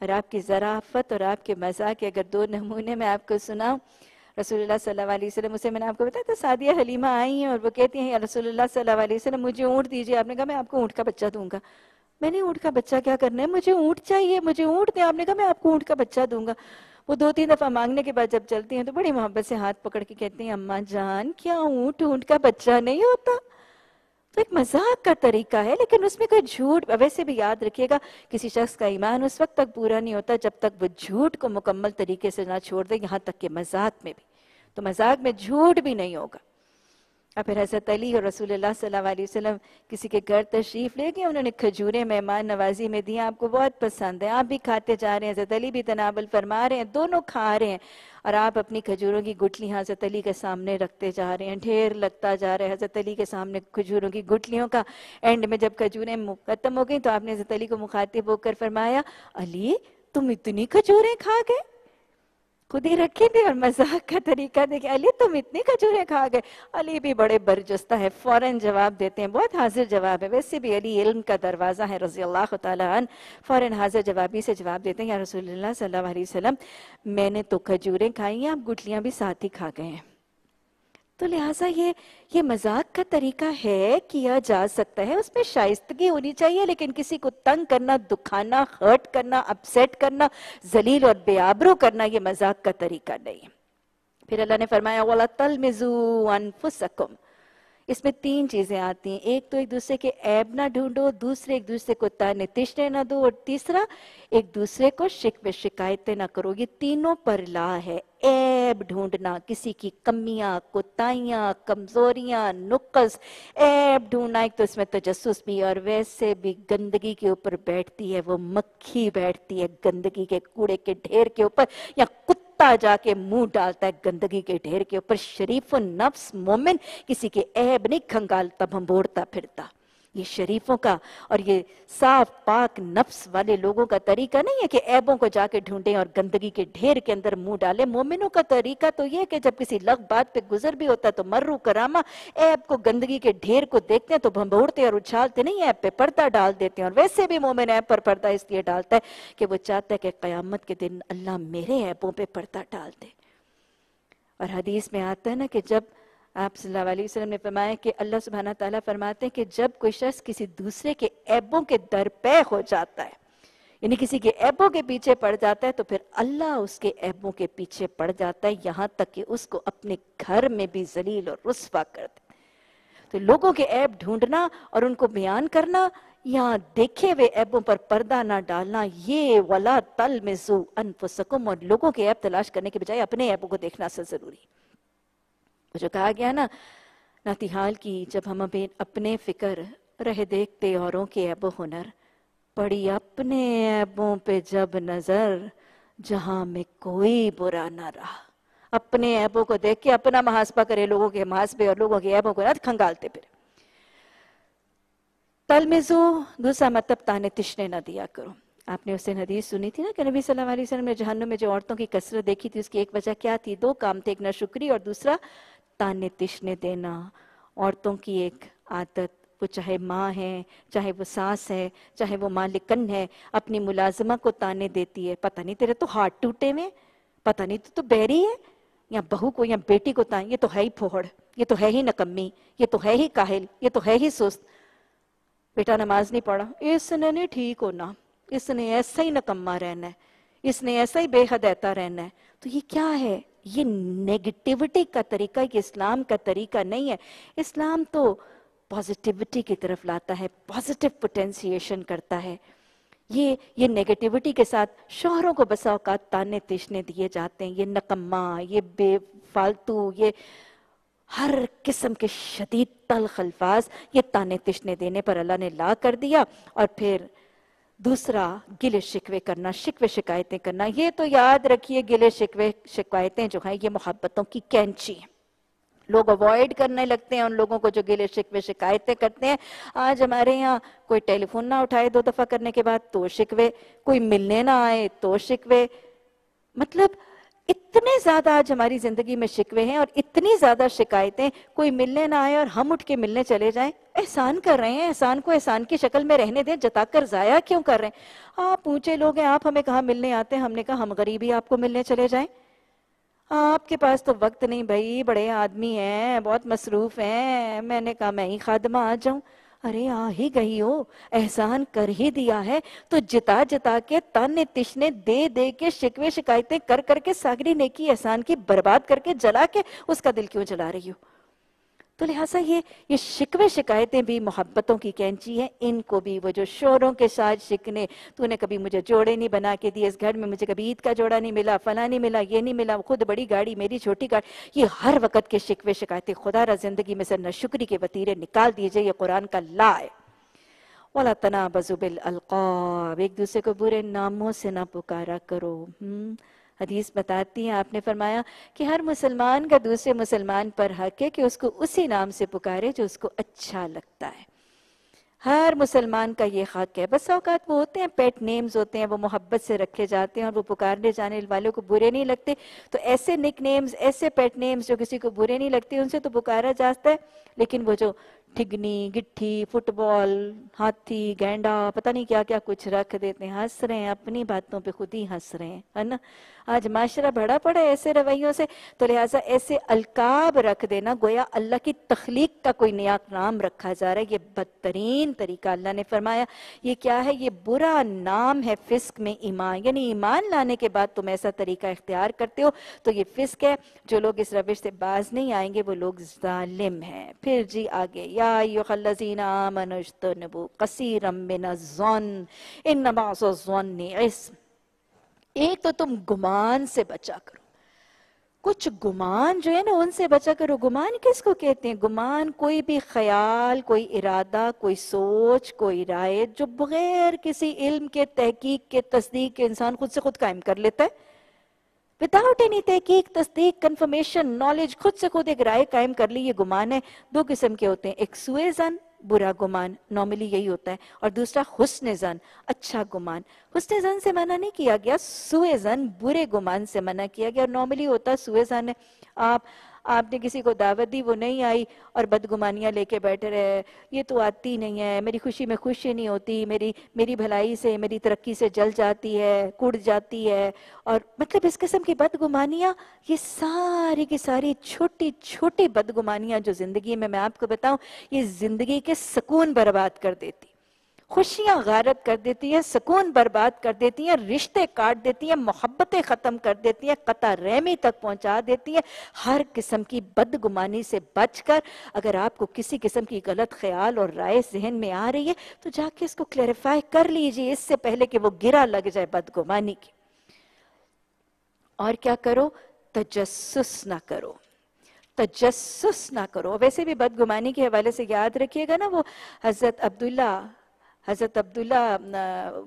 اور آپ کی ذرافت اور آپ کے مزاق کے اگر دو نمونے میں آپ کو سنا رسول اللہ صلی اللہ علیہ وسلم، اسے میں نے آپ کو بتایا تھا سعدیہ حلیمہ آئی ہیں اور وہ کہتی ہیں رسول اللہ صلی اللہ علیہ وسلم، مجھے اونٹ دیجیے۔ آپ نے کہا، میں آپ کو اونٹ کا بچہ دوں گا۔ میں نے اونٹ کا بچہ کیا کرنا ہے مجھے اونٹ چاہیے مجھے اونٹ دیں آپ نے کہا میں آپ کو اونٹ کا بچہ دوں گا وہ دو تین دفعہ مانگنے کے بعد جب چلتی ہیں تو بڑی محبت سے ہاتھ پکڑ کے کہتے ہیں اماں جان کیا اونٹ اونٹ کا بچہ نہیں ہوتا تو ایک مذاق کا طریقہ ہے لیکن اس میں کوئی جھوٹ ویسے بھی یاد رکھیے گا کسی شخص کا ایمان اس وقت تک پورا نہیں ہوتا جب تک وہ جھوٹ کو مکمل طریقے سے نہ چھوڑ دے یہاں تک کہ مذاق میں بھی تو مذاق میں جھوٹ بھی نہیں ہوگا اور پھر حضرت علی اور رسول اللہ صلی اللہ علیہ وسلم کسی کے گھر تشریف لے گئے، انہوں نے کھجورے، مہمان نوازی میں دی آپ کو بہت پسند ہے، آپ بھی کھاتے جا رہے ہیں، حضرت علی بھی تنابل فرما رہے ہیں، دونوں کھا رہے ہیں، اور آپ اپنی کھجوروں کی گٹلی حضرت علی کے سامنے رکھتے جا رہے ہیں، ڈھیر لگتا جا رہا ہے، حضرت علی کے سامنے کھجوروں کی گٹلیوں کا اینڈ میں جب کھجوریں ختم ہو گئی تو آپ نے حضرت علی کو مخاطب ہو کر فرمایا، علی تم اتنی کھجوریں کھا گئے؟ خود ہی رکھے تھے اور مزاق کا طریقہ دیکھیں۔ علی، تم اتنی کھجوریں کھا گئے۔ علی بھی بڑے برجستہ ہے فوراً جواب دیتے ہیں۔ بہت حاضر جواب ہے۔ ویسے بھی علی علم کا دروازہ ہے، رضی اللہ تعالیٰ عنہ۔ فوراً حاضر جوابی سے جواب دیتے ہیں۔ یا رسول اللہ صلی اللہ علیہ وسلم، میں نے تو کھجوریں کھائی ہیں، آپ گٹلیاں بھی ساتھ ہی کھا گئے ہیں۔ تو لہٰذا یہ یہ مذاق کا طریقہ ہے کیا جا سکتا ہے۔ اس میں شائستگی ہونی چاہیے، لیکن کسی کو تنگ کرنا، دکھانا، ہرٹ کرنا اپسیٹ کرنا، ذلیل اور بے آبرو کرنا، یہ مذاق کا طریقہ نہیں۔ پھر اللہ نے فرمایا، وَلَا تَلْمِزُوا أَنفُسَكُمْ اس میں تین چیزیں آتی ہیں۔ ایک تو ایک دوسرے کے عیب نہ ڈھونڈو، دوسرے ایک دوسرے کو تانے تشنے نہ دو، اور تیسرا، ایک دوسرے کو شکوے شکایتیں نہ کرو۔ یہ تینوں پر لا ہے۔ عیب ڈھونڈنا، کسی کی کمیاں کتائیاں کمزوریاں، نقص عیب ڈھونڈنا، ایک تو اس میں تجسس بھی، اور ویسے بھی گندگی کے اوپر بیٹھتی ہے، وہ مکھی بیٹھتی ہے، گندگی کے کوڑے کے ڈھیر کے اوپر، یا کتا جا کے منہ ڈالتا ہے، گندگی کے ڈھیر کے اوپر، شریف و نفس مومن، کسی کے عیب نہیں کھنگالتا بھمبوڑتا پھرتا۔ یہ شریفوں کا اور یہ صاف پاک نفس والے لوگوں کا طریقہ نہیں ہے کہ عیبوں کو جا کے ڈھونڈیں اور گندگی کے ڈھیر کے اندر منہ ڈالیں۔ مومنوں کا طریقہ تو یہ کہ جب کسی لغ بات پہ گزر بھی ہوتا ہے تو مرو کراما عیب کو گندگی کے ڈھیر کو دیکھتے ہیں تو بھمبوڑتے اور اچھالتے نہیں، عیب پہ پردہ ڈال دیتے ہیں۔ اور ویسے بھی مومن عیب پر پردہ اس لیے ڈالتا ہے کہ وہ چاہتا ہے کہ قیامت کے دن اللہ میرے عیبوں پہ پردہ ڈال دے۔ اور حدیث میں آتا ہے نا کہ جب آپ صلی اللہ علیہ وسلم نے فرمایا کہ اللہ سبحانہ تعالیٰ فرماتے ہیں کہ جب کوئی شخص کسی دوسرے کے عیبوں کے درپے ہو جاتا ہے یعنی کسی کے عیبوں کے پیچھے پڑ جاتا ہے تو پھر اللہ اس کے عیبوں کے پیچھے پڑ جاتا ہے، یہاں تک کہ اس کو اپنے گھر میں بھی ذلیل اور رسوا کر دے۔ تو لوگوں کے عیب ڈھونڈنا اور ان کو بیان کرنا یا دیکھے ہوئے عیبوں پر پردہ نہ ڈالنا، یہ ولا تل مزو انفسکم اور لوگوں کے عیب تلاش کرنے کے بجائے اپنے عیبوں کو دیکھنا سے ضروری۔ جو کہا گیا نا ناتیحال کی جب ہم اپنے فکر رہ دیکھتے اوروں کے عیب و ہنر پڑی اپنے عیبوں پہ جب نظر، جہاں میں کوئی برا نہ رہا۔ اپنے عیبوں کو دیکھ کے اپنا محاسبہ کرے، لوگوں کے محاسبے اور لوگوں کے عیبوں کو نہ کھنگالتے پھر تلمزو دوسرا مطلب تانے تشنے نہ دیا کرو۔ آپ نے اسے حدیث سنی تھی نا کہ نبی صلی اللہ علیہ وسلم نے جہنم میں جو عورتوں کی کثرت دیکھی تھی، اس کی ایک وجہ کیا تھی؟ دو کام تھے، ایک نہ اور دوسرا تانے تشنے دینا۔ عورتوں کی ایک عادت، وہ چاہے ماں ہے، چاہے وہ ساس ہے، چاہے وہ مالکن ہے، اپنی ملازمہ کو تانے دیتی ہے۔ پتہ نہیں تیرے تو ہاتھ ٹوٹے میں پتہ نہیں تو تو بیری ہے۔ یا بہو کو، یا بیٹی کو تانے یہ تو ہے ہی پھوڑ یہ تو ہے ہی نکمی یہ تو ہے ہی کاہل، یہ تو ہے ہی سست۔ بیٹا نماز نہیں پڑھا، اس نے نہیں ٹھیک ہونا، اس نے ایسا ہی نکمہ رہنا ہے، اس نے ایسا ہی بے حد ایتا رہنا ہے۔ تو یہ کیا ہے؟ یہ نیگٹیوٹی کا طریقہ، یہ اسلام کا طریقہ نہیں ہے۔ اسلام تو پازیٹیوٹی کی طرف لاتا ہے پازیٹیو پوٹینسیشن کرتا ہے۔ یہ یہ نیگٹیوٹی کے ساتھ شوہروں کو بسا اوقات تانے تیشنے دیے جاتے ہیں۔ یہ نکمہ یہ بے فالتو، یہ ہر قسم کے شدید تلخ الفاظ، یہ تانے تشنے دینے پر اللہ نے لا کر دیا اور پھر دوسرا گلے شکوے کرنا، شکوے شکایتیں کرنا۔ یہ تو یاد رکھیے گلے شکوے، شکایتیں جو ہیں، یہ محبتوں کی کینچی ہیں۔ لوگ اوائڈ کرنے لگتے ہیں ان لوگوں کو جو گلے شکوے، شکایتیں کرتے ہیں۔ آج ہمارے یہاں کوئی ٹیلی فون نہ اٹھائے دو دفعہ کرنے کے بعد تو شکوے، کوئی ملنے نہ آئے تو شکوے۔ مطلب اتنے زیادہ آج ہماری زندگی میں شکوے ہیں اور اتنی زیادہ شکایتیں، کوئی ملنے نہ آئے اور ہم اٹھ کے ملنے چلے جائیں۔ احسان کر رہے ہیں، احسان کو احسان کی شکل میں رہنے دیں، جتا کر ضائع کیوں کر رہے ہیں؟ آپ اونچے لوگ ہیں، آپ ہمیں کہاں ملنے آتے ہیں؟ ہم نے کہا ہم غریبی آپ کو ملنے چلے جائیں۔ آپ کے پاس تو وقت نہیں بھائی، بڑے آدمی ہیں، بہت مصروف ہیں۔ میں نے کہا میں ہی خادمہ آ جاؤں۔ ارے آ ہی گئی ہو، احسان کر ہی دیا ہے۔ تو جتا جتا کے تانے تشنے دے دے کے شکوے شکایتیں کر کر کے ساگری نیکی احسان کی برباد کر کے جلا کے اس کا دل کیوں جلا رہی ہو؟ تو لہٰذا یہ یہ شکوے شکایتیں بھی محبتوں کی کینچی ہیں۔ ان کو بھی وہ جو شوروں کے ساتھ شکنے، تو نے کبھی مجھے جوڑے نہیں بنا کے دیے، اس گھر میں مجھے کبھی عید کا جوڑا نہیں ملا، فلاں نہیں ملا، یہ نہیں ملا خود بڑی گاڑی، میری چھوٹی گاڑی۔ یہ ہر وقت کے شکوے شکایتیں۔ خدا را زندگی میں سے نشکری کے وطیرے نکال دیجیے یہ قرآن کا لا ہے۔ وَلَا تَنَابَزُ بِالْأَلْقَابِ۔ ایک دوسرے کو برے ناموں سے نہ پکارا کرو۔ حدیث بتاتی ہیں، آپ نے فرمایا کہ ہر مسلمان کا دوسرے مسلمان پر حق ہے کہ اس کو اسی نام سے پکارے جو اس کو اچھا لگتا ہے۔ ہر مسلمان کا یہ حق ہے۔ بس اوقات وہ ہوتے ہیں پیٹ نیمز ہوتے ہیں، وہ محبت سے رکھے جاتے ہیں اور وہ پکارنے جانے والوں کو برے نہیں لگتے۔ تو ایسے نک نیمز ایسے پیٹ نیمز جو کسی کو برے نہیں لگتے، ان سے تو پکارا جاتا ہے۔ لیکن وہ جو ٹھگنی، گٹھی فٹ بال ہاتھی، گینڈا، پتہ نہیں کیا کیا کچھ رکھ دیتے ہیں، ہنس رہے ہیں، اپنی باتوں پہ خود ہی ہنس رہے ہیں، ہے نا؟ آج معاشرہ بڑا پڑا ہے ایسے رویوں سے۔ تو لہٰذا ایسے القاب رکھ دینا، گویا اللہ کی تخلیق کا کوئی نیا نام رکھا جا رہا ہے۔ یہ بدترین طریقہ اللہ نے فرمایا۔ یہ کیا ہے؟ یہ برا نام ہے فسق میں ایمان۔ یعنی ایمان لانے کے بعد تم ایسا طریقہ اختیار کرتے ہو۔ تو یہ فسق ہے۔ جو لوگ اس روش سے باز نہیں آئیں گے، وہ لوگ ظالم ہیں۔ پھر جی آگے، یا ایوہ الذین آمنوا اجتنبوا قصیرا من الظن، انما الظن اسم۔ ایک تو تم گمان سے بچا کرو۔ کچھ گمان جو ہے نا، ان سے بچا کرو۔ گمان کس کو کہتے ہیں؟ گمان کوئی بھی خیال، کوئی ارادہ، کوئی سوچ، کوئی رائے جو بغیر کسی علم کے، تحقیق کے، تصدیق کے انسان خود سے خود قائم کر لیتا ہے۔ وداؤٹ اینی تحقیق، تصدیق کنفرمیشن نالج خود سے خود ایک رائے قائم کر لی، یہ گمان ہے۔ دو قسم کے ہوتے ہیں۔ ایک سوئے زن برا گمان نارملی یہی ہوتا ہے۔ اور دوسرا، حسن زن اچھا گمان۔ حسن زن سے منع نہیں کیا گیا، سوئے زن برے گمان سے منع کیا گیا۔ اور نارملی ہوتا ہے، سوئے زن ہے آپ آپ نے کسی کو دعوت دی، وہ نہیں آئی اور بدگمانیاں لے کے بیٹھے رہے یہ تو آتی نہیں ہے۔ میری خوشی میں خوشی نہیں ہوتی۔ میری میری بھلائی سے، میری ترقی سے جل جاتی ہے کڑ جاتی ہے۔ اور مطلب اس قسم کی بدگمانیاں، یہ ساری کی ساری چھوٹی چھوٹی بدگمانیاں جو زندگی میں میں آپ کو بتاؤں، یہ زندگی کے سکون برباد کر دیتی۔ خوشیاں غارت کر دیتی ہیں، سکون برباد کر دیتی ہیں، رشتے کاٹ دیتی ہیں، محبتیں ختم کر دیتی ہیں، قطع رحمی تک پہنچا دیتی ہیں۔ ہر قسم کی بدگمانی سے بچ کر اگر آپ کو کسی قسم کی غلط خیال اور رائے ذہن میں آ رہی ہے، تو جا کے اس کو کلیریفائی کر لیجیے۔ اس سے پہلے کہ وہ گرا لگ جائے بدگمانی کی۔ اور کیا کرو؟ تجسس نہ کرو۔ تجسس نہ کرو۔ ویسے بھی بدگمانی کے حوالے سے یاد رکھیے گا نا وہ حضرت عبداللہ حضرت عبداللہ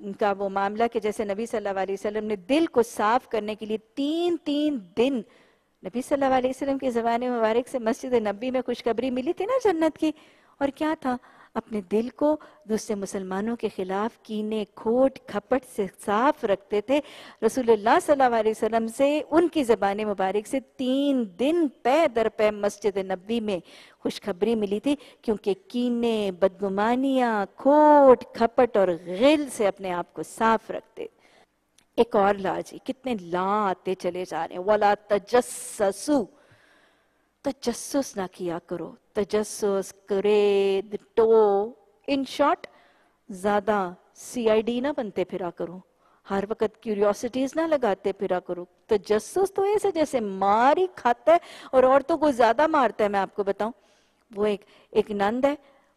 ان کا وہ معاملہ کہ جیسے نبی صلی اللہ علیہ وسلم نے دل کو صاف کرنے کے لیے تین تین دن نبی صلی اللہ علیہ وسلم کی زبان مبارک سے مسجد نبی میں خوشخبری ملی تھی نا جنت کی؟ اور کیا تھا؟ اپنے دل کو دوسرے مسلمانوں کے خلاف کینے کھوٹ کھپٹ سے صاف رکھتے تھے۔ رسول اللہ صلی اللہ علیہ وسلم سے ان کی زبان مبارک سے تین دن پے در پے مسجد نبی میں خوشخبری ملی تھی، کیونکہ کینے، بدگمانیاں، کھوٹ کھپٹ اور غل سے اپنے آپ کو صاف رکھتے۔ ایک اور لا جی کتنے لا آتے چلے جا رہے ہیں۔ وَلَا تَجَسَّسُ تجسس نہ کیا کرو۔ تجسس، کرید، ٹو۔ ان شارٹ زیادہ سی آئی ڈی نہ بنتے پھرا کرو۔ ہر وقت کیوریوسٹیز نہ لگاتے پھرا کرو۔ تجسس تو ایسے جیسے مار ہی کھاتا ہے اور عورتوں کو زیادہ مارتا ہے، میں آپ کو بتاؤں۔ وہ ایک ایک نند ہے۔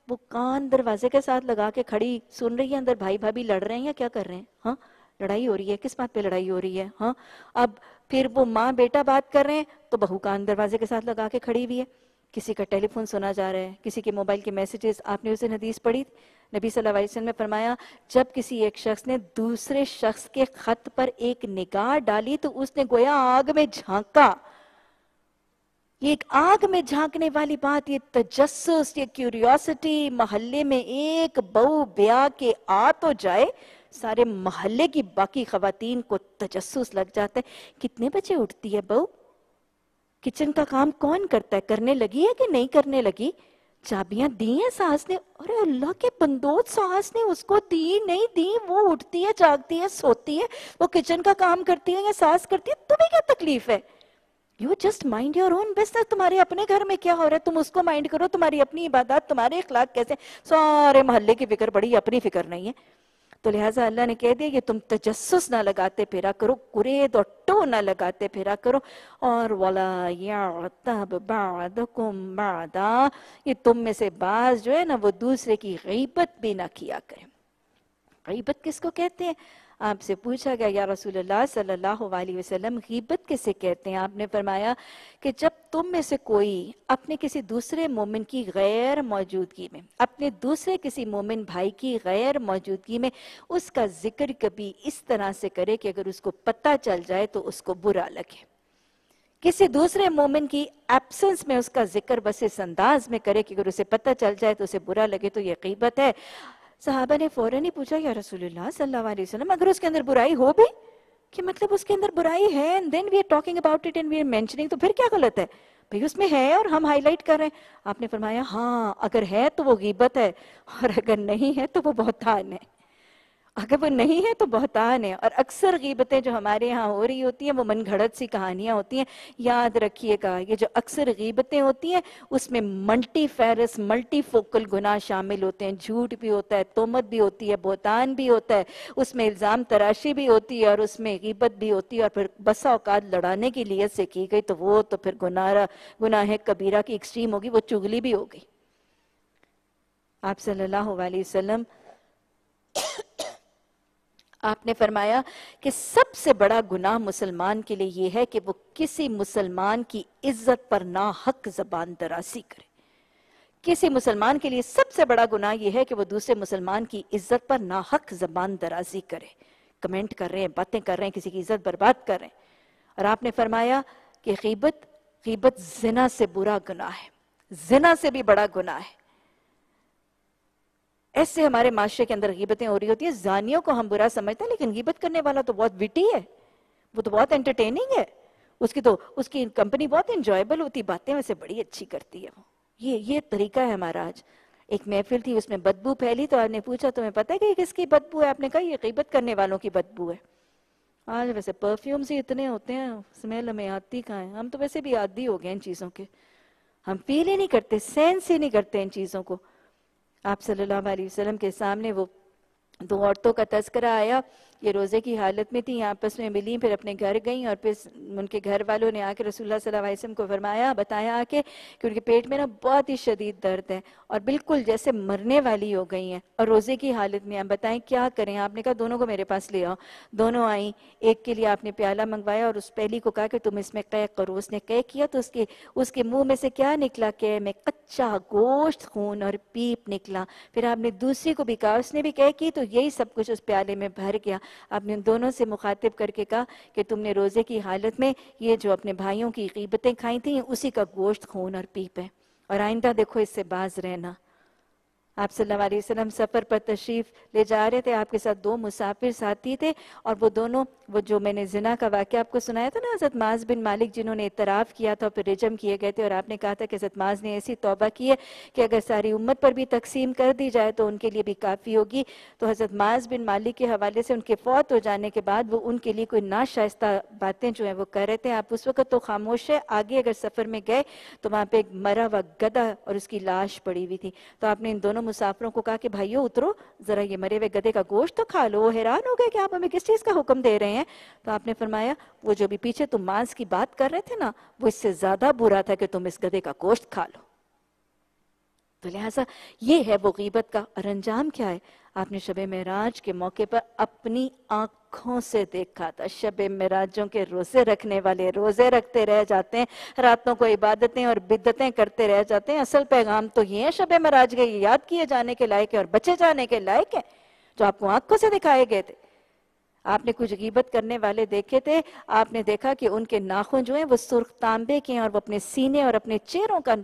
وہ کان دروازے کے ساتھ لگا کے کھڑی، سن رہی ہے اندر، بھائی بھابی لڑ رہے ہیں یا کیا کر رہے ہیں؟ ہاں؟ لڑائی ہو رہی ہے، کس بات پہ لڑائی ہو رہی ہے؟ ہاں؟ اب پھر وہ ماں بیٹا بات کر رہے ہیں تو بہو کان دروازے کے ساتھ لگا کے کھڑی ہوئی ہے۔ کسی کا ٹیلی فون سنا جا رہا ہے، کسی کے موبائل کے میسیجز، آپ نے اسے حدیث پڑھی؟ نبی صلی اللہ علیہ وسلم نے فرمایا، جب کسی ایک شخص نے دوسرے شخص کے خط پر ایک نگاہ ڈالی تو اس نے گویا آگ میں جھانکا۔ یہ ایک آگ میں جھانکنے والی بات، یہ تجسس، یہ کیوریوسٹی محلے میں ایک بہو بیا کے آ تو جائے۔ سارے محلے کی باقی خواتین کو تجسس لگ جاتا ہے۔ کتنے بچے اٹھتی ہے بہو؟ کچن کا کام کون کرتا ہے؟ کرنے لگی ہے کہ نہیں کرنے لگی؟ چابیاں دی ہیں ساس نے۔ ارے اللہ کے بندوت ساس نے، اس کو دی نہیں دی۔ وہ اٹھتی ہے، جاگتی ہے، سوتی ہے۔ وہ کچن کا کام کرتی ہے یا ساس کرتی ہے، تمہیں کیا تکلیف ہے؟ You just mind your own business تمہارے اپنے گھر میں کیا ہو رہا ہے؟ تم اس کو مائنڈ کرو۔ تمہاری اپنی عبادات، تمہارے اخلاق کیسے سارے محلے کی فکر، بڑی اپنی فکر نہیں ہے۔ تو لہٰذا اللہ نے کہہ دیا کہ تم تجسس نہ لگاتے پھرا کرو، قرید اور ٹو نہ لگاتے پھرا کرو۔ اور وَلَا يَعْتَبْ بَعْدَكُمْ بَعْدَا یہ تم میں سے بعض جو ہے نا وہ دوسرے کی غیبت بھی نہ کیا کریں غیبت کس کو کہتے ہیں؟ آپ سے پوچھا گیا، یا رسول اللہ صلی اللہ علیہ وسلم، غیبت کسے کہتے ہیں؟ آپ نے فرمایا کہ جب تم میں سے کوئی اپنے کسی دوسرے مومن کی غیر موجودگی میں، اپنے دوسرے کسی مومن بھائی کی غیر موجودگی میں اس کا ذکر کبھی اس طرح سے کرے کہ اگر اس کو پتہ چل جائے تو اس کو برا لگے۔ کسی دوسرے مومن کی ایپسنس میں اس کا ذکر بس اس انداز میں کرے کہ اگر اسے پتہ چل جائے تو اسے برا لگے تو یہ غیبت ہے۔ صحابہ نے فوراً ہی پوچھا، یا رسول اللہ صلی اللہ علیہ وسلم، اگر اس کے اندر برائی ہو بھی؟ کہ مطلب اس کے اندر برائی ہے، and then we are talking about it and we are mentioning تو پھر کیا غلط ہے؟ بھئی اس میں ہے اور ہم ہائی لائٹ کر رہے ہیں۔ آپ نے فرمایا ہاں اگر ہے تو وہ غیبت ہے اور اگر نہیں ہے تو وہ بہتان ہے۔ اگر وہ نہیں ہے تو بہتان ہے۔ اور اکثر غیبتیں جو ہمارے ہاں ہو رہی ہوتی ہیں، وہ من گھڑت سی کہانیاں ہوتی ہیں۔ یاد رکھیے گا، یہ جو اکثر غیبتیں ہوتی ہیں، اس میں ملٹی فیرس ملٹی فوکل گناہ شامل ہوتے ہیں۔ جھوٹ بھی ہوتا ہے، تومت بھی ہوتی ہے، بہتان بھی ہوتا ہے۔ اس میں الزام تراشی بھی ہوتی ہے اور اس میں غیبت بھی ہوتی ہے۔ اور پھر بسا اوقات لڑانے کی لیت سے کی گئی تو وہ تو پھر گناہ گناہ کبیرہ کی ایکسٹریم ہوگی، وہ چگلی بھی ہوگی۔ آپ صلی اللہ علیہ وسلم آپ نے فرمایا کہ سب سے بڑا گناہ مسلمان کے لیے یہ ہے کہ وہ کسی مسلمان کی عزت پر ناحق زبان دراسی کرے۔ کسی مسلمان کے لیے سب سے بڑا گناہ یہ ہے کہ وہ دوسرے مسلمان کی عزت پر ناحق زبان درازی کرے۔ کمنٹ کر رہے ہیں، باتیں کر رہے ہیں، کسی کی عزت برباد کر رہے ہیں۔ اور آپ نے فرمایا کہ غیبت غیبت زنا سے برا گناہ ہے۔ زنا سے بھی بڑا گناہ ہے۔ ایسے ہمارے معاشرے کے اندر غیبتیں ہو رہی ہوتی ہیں، زانیوں کو ہم برا سمجھتے ہیں، لیکن غیبت کرنے والا تو بہت وٹی ہے۔ وہ تو بہت انٹرٹیننگ ہے۔ اس کی تو، اس کی کمپنی بہت انجوائبل ہوتی، باتیں ویسے بڑی اچھی کرتی ہے وہ۔ یہ یہ طریقہ ہے ہمارا آج۔ ایک محفل تھی، اس میں بدبو پھیلی تو آپ نے پوچھا، تمہیں پتہ ہے کہ کس کی بدبو ہے؟ آپ نے کہا یہ غیبت کرنے والوں کی بدبو ہے۔ آج ویسے پرفیومز ہی اتنے ہوتے ہیں سمیل ہمیں آتی کہاں ہم تو ویسے بھی عادی ہو گئے ان چیزوں کے۔ ہم فیل ہی نہیں کرتے سینس ہی نہیں کرتے ان چیزوں کو۔ آپ صلی اللہ علیہ وسلم کے سامنے وہ دو عورتوں کا تذکرہ آیا یہ روزے کی حالت میں تھی آپس میں ملی پھر اپنے گھر گئیں اور پھر ان کے گھر والوں نے آ کے رسول اللہ صلی اللہ علیہ وسلم کو فرمایا، بتایا آ کے کہ ان کے پیٹ میں نا بہت ہی شدید درد ہے اور بالکل جیسے مرنے والی ہو گئی ہیں اور روزے کی حالت میں۔ آپ بتائیں کیا کریں؟ آپ نے کہا دونوں کو میرے پاس لے آؤ۔ دونوں آئیں، ایک کے لیے آپ نے پیالہ منگوایا اور اس پہلی کو کہا کہ تم اس میں قے کرو۔ اس نے قے کیا تو اس کے اس کے منہ میں سے کیا نکلا کہ میں کچا گوشت، خون اور پیپ نکلا۔ پھر آپ نے دوسری کو بھی کہا، اس نے بھی کہہ کی تو یہی سب کچھ اس پیالے میں بھر گیا۔ آپ نے دونوں سے مخاطب کر کے کہا کہ تم نے روزے کی حالت میں یہ جو اپنے بھائیوں کی قیبتیں کھائی تھیں، اسی کا گوشت، خون اور پیپ ہے اور آئندہ دیکھو اس سے باز رہنا۔ آپ صلی اللہ علیہ وسلم سفر پر تشریف لے جا رہے تھے، آپ کے ساتھ دو مسافر ساتھی تھے اور وہ دونوں، وہ جو میں نے زنا کا واقعہ آپ کو سنایا تھا نا، حضرت معاذ بن مالک جنہوں نے اعتراف کیا تھا پھر رجم کیے گئے تھے اور آپ نے کہا تھا کہ حضرت معاذ نے ایسی توبہ کی ہے کہ اگر ساری امت پر بھی تقسیم کر دی جائے تو ان کے لیے بھی کافی ہوگی۔ تو حضرت معاذ بن مالک کے حوالے سے ان کے فوت ہو جانے کے بعد وہ ان کے لیے کوئی ناشائستہ باتیں جو ہیں وہ کر رہے تھے۔ آپ اس وقت تو خاموش ہے آگے اگر سفر میں گئے تو وہاں پہ ایک مرا ہوا گدہ اور اس کی لاش پڑی ہوئی تھی۔ تو آپ نے ان دونوں مسافروں کو کہا کہ بھائیو اترو، ذرا یہ مرے ہوئے گدے کا گوشت تو کھا لو، وہ حیران ہو گئے کہ آپ ہمیں کس چیز کا حکم دے رہے ہیں؟ تو آپ نے فرمایا، وہ جو بھی پیچھے تم مانس کی بات کر رہے تھے نا، وہ اس سے زیادہ برا تھا کہ تم اس گدے کا گوشت کھا لو۔ تو لہٰذا یہ ہے وہ غیبت کا اور انجام کیا ہے؟ آپ نے شب معراج کے موقع پر اپنی آنکھ آنکھوں سے دیکھا تھا۔ شب معراجوں کے روزے رکھنے والے روزے رکھتے رہ جاتے ہیں۔ راتوں کو عبادتیں اور بدتیں کرتے رہ جاتے ہیں۔ اصل پیغام تو یہ ہے، شب معراج کے یاد کیے جانے کے لائق ہے اور بچے جانے کے لائق ہے جو آپ کو آنکھوں سے دکھائے گئے تھے۔ آپ نے کچھ غیبت کرنے والے دیکھے تھے۔ آپ نے دیکھا کہ ان کے ناخن جو ہیں وہ سرخ تانبے کے ہیں اور وہ اپنے سینے اور اپنے چہروں کا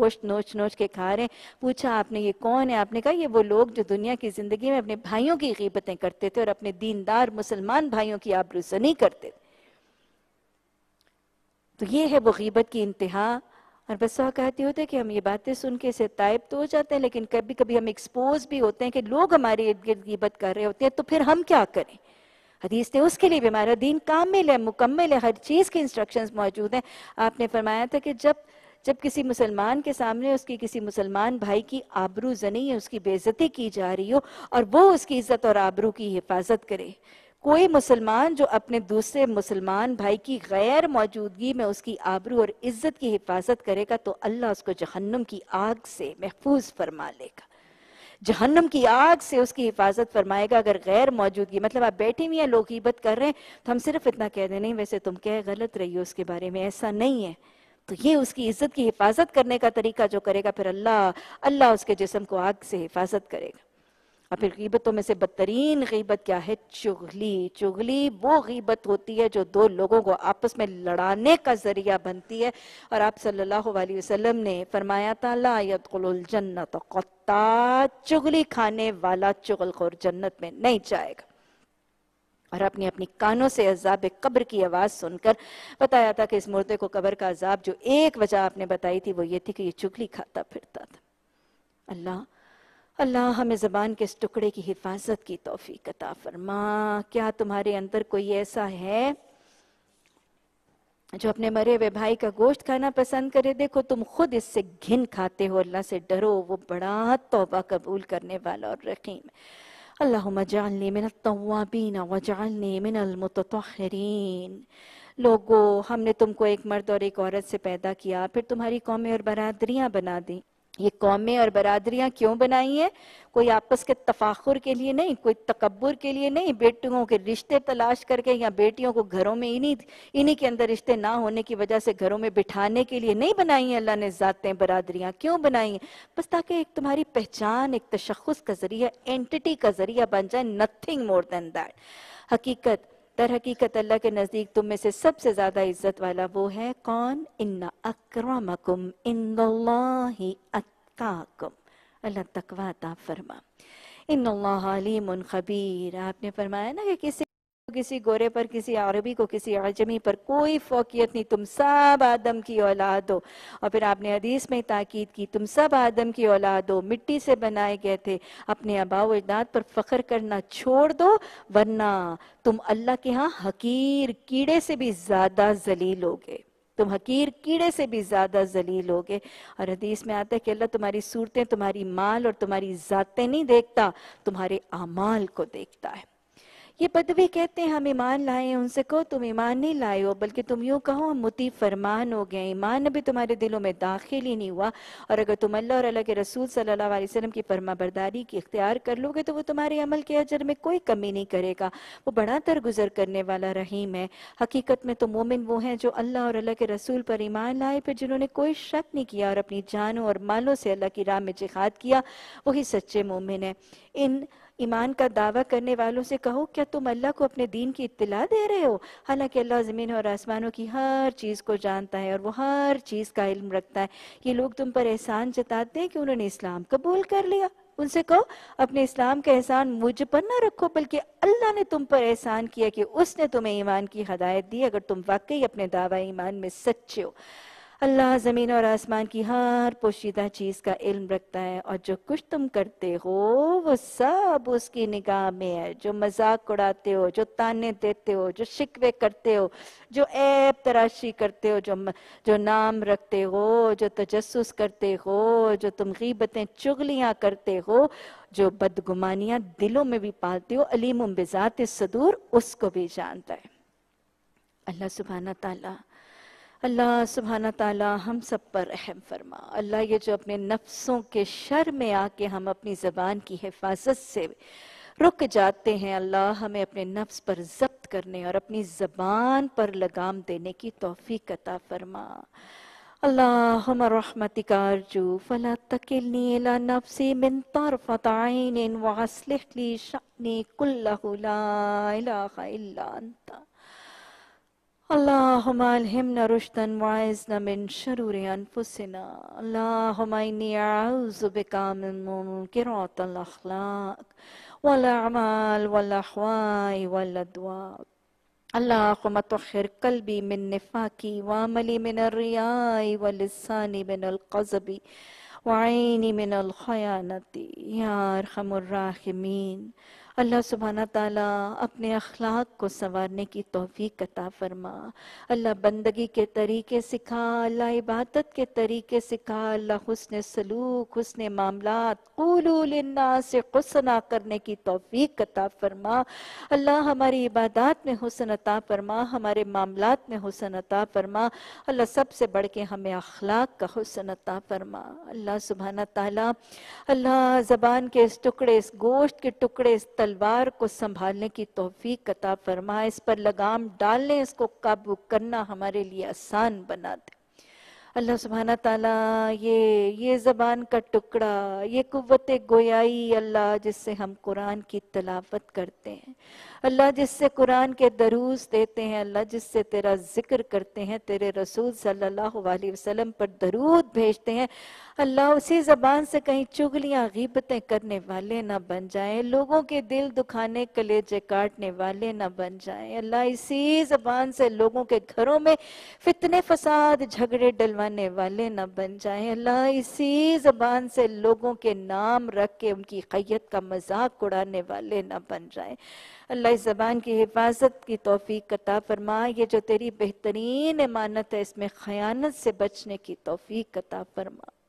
گوشت نوچ نوچ کے کھا رہے ہیں۔ پوچھا آپ نے یہ کون ہے؟ آپ نے کہا یہ وہ لوگ جو دنیا کی زندگی میں اپنے بھائیوں کی غیبتیں کرتے تھے اور اپنے دیندار مسلمان بھائیوں کی آبروزنی کرتے تھے۔ تو یہ ہے وہ غیبت کی انتہا۔ اور بس وہ کہتی ہوتے کہ ہم یہ باتیں سن کے اسے طائب تو ہو جاتے ہیں، لیکن کبھی کبھی ہم ایکسپوز بھی ہوتے ہیں کہ لوگ ہماری ارد گرد غیبت کر رہے ہوتے ہیں، تو پھر ہم کیا کریں؟ حدیث نے اس کے لیے بھی ہمارا دین کامل ہے، مکمل ہے، ہر چیز کی انسٹرکشنز موجود ہیں۔ آپ نے فرمایا تھا کہ جب جب کسی مسلمان کے سامنے اس کی کسی مسلمان بھائی کی آبرو زنی ہے، اس کی بےزتی کی جا رہی ہو اور وہ اس کی عزت اور آبرو کی حفاظت کرے۔ کوئی مسلمان جو اپنے دوسرے مسلمان بھائی کی غیر موجودگی میں اس کی آبرو اور عزت کی حفاظت کرے گا تو اللہ اس کو جہنم کی آگ سے محفوظ فرما لے گا۔ جہنم کی آگ سے اس کی حفاظت فرمائے گا۔ اگر غیر موجودگی مطلب آپ بیٹھی ہوئی ہیں، لوگ عبت کر رہے ہیں، تو ہم صرف اتنا کہہ دیں، نہیں، ویسے تم کہہ غلط رہی ہو، اس کے بارے میں ایسا نہیں ہے۔ تو یہ اس کی عزت کی حفاظت کرنے کا طریقہ جو کرے گا، پھر اللہ اللہ اس کے جسم کو آگ سے حفاظت کرے گا۔ اور پھر غیبتوں میں سے بدترین غیبت کیا ہے؟ چغلی۔ چغلی وہ غیبت ہوتی ہے جو دو لوگوں کو آپس میں لڑانے کا ذریعہ بنتی ہے۔ اور آپ صلی اللہ علیہ وسلم نے فرمایا تھا، لا يدخل الجنت قطع چغلی کھانے والا چغل خور جنت میں نہیں جائے گا۔ اور اپنی اپنی کانوں سے عذاب قبر کی آواز سن کر بتایا تھا کہ اس مردے کو قبر کا عذاب جو ایک وجہ آپ نے بتائی تھی وہ یہ تھی کہ یہ چگلی کھاتا پھرتا تھا۔ اللہ اللہ ہمیں زبان کے اس ٹکڑے کی حفاظت کی توفیق عطا فرما۔ کیا تمہارے اندر کوئی ایسا ہے جو اپنے مرے ہوئے بھائی کا گوشت کھانا پسند کرے؟ دیکھو، تم خود اس سے گھن کھاتے ہو، اللہ سے ڈرو، وہ بڑا توبہ قبول کرنے والا اور رحیم اللہم اجعلنی من التوابین وجعلنی من المتطہرین لوگو، ہم نے تم کو ایک مرد اور ایک عورت سے پیدا کیا، پھر تمہاری قومیں اور برادریاں بنا دیں۔ یہ قومیں اور برادریاں کیوں بنائی ہیں؟ کوئی آپس کے تفاخر کے لیے نہیں، کوئی تکبر کے لیے نہیں، بیٹیوں کے رشتے تلاش کر کے یا بیٹیوں کو گھروں میں انہی انہی کے اندر رشتے نہ ہونے کی وجہ سے گھروں میں بٹھانے کے لیے نہیں بنائی ہیں؟ اللہ نے ذاتیں، برادریاں کیوں بنائی ہیں؟ بس تاکہ ایک تمہاری پہچان، ایک تشخص کا ذریعہ انٹیٹی کا ذریعہ بن جائے، nothing more than that حقیقت در حقیقت اللہ کے نزدیک تم میں سے سب سے زیادہ عزت والا وہ ہے کون؟ ان اکرمکم ان اللہ اتقاکم۔ اللہ تقوی عطا فرما۔ ان اللہ علیم خبیر۔ آپ نے فرمایا نا کہ کسی کسی گورے پر، کسی عربی کو، کسی عجمی پر کوئی فوقیت نہیں، تم سب آدم کی اولاد ہو۔ اور پھر آپ نے حدیث میں تاکید کی، تم سب آدم کی اولاد ہو، مٹی سے بنائے گئے تھے۔ اپنے ابا و اجداد پر فخر کرنا چھوڑ دو، ورنہ تم اللہ کے ہاں حقیر کیڑے سے بھی زیادہ ذلیل ہوگے تم حقیر کیڑے سے بھی زیادہ ذلیل ہوگے اور حدیث میں آتا ہے کہ اللہ تمہاری صورتیں، تمہاری مال اور تمہاری ذاتیں نہیں دیکھتا، تمہارے اعمال کو دیکھتا ہے۔ یہ بدوی کہتے ہیں ہم ایمان لائے ہیں، ان سے کہو تم ایمان نہیں لائے ہو، بلکہ تم یوں کہو ہم متی فرمان ہو گئے ایمان ابھی تمہارے دلوں میں داخل ہی نہیں ہوا۔ اور اگر تم اللہ اور اللہ کے رسول صلی اللہ علیہ وسلم کی فرما برداری کی اختیار کر لو گے تو وہ تمہارے عمل کے اجر میں کوئی کمی نہیں کرے گا۔ وہ بڑا درگزر کرنے والا رحیم ہے۔ حقیقت میں تو مومن وہ ہیں جو اللہ اور اللہ کے رسول پر ایمان لائے، پھر جنہوں نے کوئی شک نہیں کیا اور اپنی جانوں اور مالوں سے اللہ کی راہ میں جہاد کیا، وہی سچے مومن ہیں۔ ان ایمان کا دعویٰ کرنے والوں سے کہو، کیا تم اللہ کو اپنے دین کی اطلاع دے رہے ہو؟ حالانکہ اللہ زمین اور آسمانوں کی ہر چیز کو جانتا ہے اور وہ ہر چیز کا علم رکھتا ہے۔ یہ لوگ تم پر احسان جتاتے ہیں کہ انہوں نے اسلام قبول کر لیا۔ ان سے کہو، اپنے اسلام کا احسان مجھ پر نہ رکھو، بلکہ اللہ نے تم پر احسان کیا کہ اس نے تمہیں ایمان کی ہدایت دی۔ اگر تم واقعی اپنے دعویٰ ایمان میں سچے ہو اللہ زمین اور آسمان کی ہر پوشیدہ چیز کا علم رکھتا ہے اور جو کچھ تم کرتے ہو وہ سب اس کی نگاہ میں ہے۔ جو مذاق اڑاتے ہو، جو تانے دیتے ہو، جو شکوے کرتے ہو، جو عیب تراشی کرتے ہو، جو جو نام رکھتے ہو، جو تجسس کرتے ہو، جو تم غیبتیں، چغلیاں کرتے ہو، جو بدگمانیاں دلوں میں بھی پالتے ہو، علیم بذات صدور اس کو بھی جانتا ہے۔ اللہ سبحانہ تعالیٰ اللہ سبحانہ تعالیٰ ہم سب پر رحم فرما۔ اللہ یہ جو اپنے نفسوں کے شر میں آ کے ہم اپنی زبان کی حفاظت سے رک جاتے ہیں، اللہ ہمیں اپنے نفس پر ضبط کرنے اور اپنی زبان پر لگام دینے کی توفیق عطا فرما۔ اللہم رحمتک ارجو، فلا تکلنی الى نفسی من طرفت عین واصلح لی شأنی کلہ لا الہ الا انتا اللهم ألهمنا رشدا وعزنا من شرور أنفسنا. اللهم إني أعوذ بك من منكرات الأخلاق والأعمال والأحواء والأدواء اللهم طهر قلبي من نفاقي وعملي من الرياء ولساني من القذب وعيني من الخيانة. يا أرحم الراحمين. اللہ سبحانہ تعالیٰ اپنے اخلاق کو سنوارنے کی توفیق عطا فرما۔ اللہ بندگی کے طریقے سکھا، اللہ عبادت کے طریقے سکھا، اللہ حسن سلوک، حسن معاملات، قولو للناس قسنا کرنے کی توفیق عطا فرما۔ اللہ ہماری عبادات میں حسن عطا فرما، ہمارے معاملات میں حسن عطا فرما۔ اللہ سب سے بڑھ کے ہمیں اخلاق کا حسن عطا فرما۔ اللہ سبحانہ تعالیٰ، اللہ زبان کے اس ٹکڑے، اس گوشت کے ٹکڑے، اس تلوار کو سنبھالنے کی توفیق عطا فرما اس پر لگام ڈالنے اس کو قابو کرنا ہمارے لیے آسان بنا دے۔ اللہ سبحانہ تعالیٰ، یہ یہ زبان کا ٹکڑا، یہ قوت گویائی اللہ جس سے ہم قرآن کی تلاوت کرتے ہیں۔ اللہ جس سے قرآن کے دروس دیتے ہیں، اللہ جس سے تیرا ذکر کرتے ہیں، تیرے رسول صلی اللہ علیہ وسلم پر درود بھیجتے ہیں۔ اللہ اسی زبان سے کہیں چگلیاں، غیبتیں کرنے والے نہ بن جائیں، لوگوں کے دل دکھانے، کلیجے کاٹنے والے نہ بن جائیں۔ اللہ اسی زبان سے لوگوں کے گھروں میں فتنے، فساد، جھگڑے ڈلوانے والے نہ بن جائیں۔ اللہ اسی زبان سے لوگوں کے نام رکھ کے ان کی قیت کا مذاق اڑانے والے نہ بن جائیں۔ اللہ اس زبان کی حفاظت کی توفیق عطا فرما یہ جو تیری بہترین امانت ہے، اس میں خیانت سے بچنے کی توفیق عطا فرما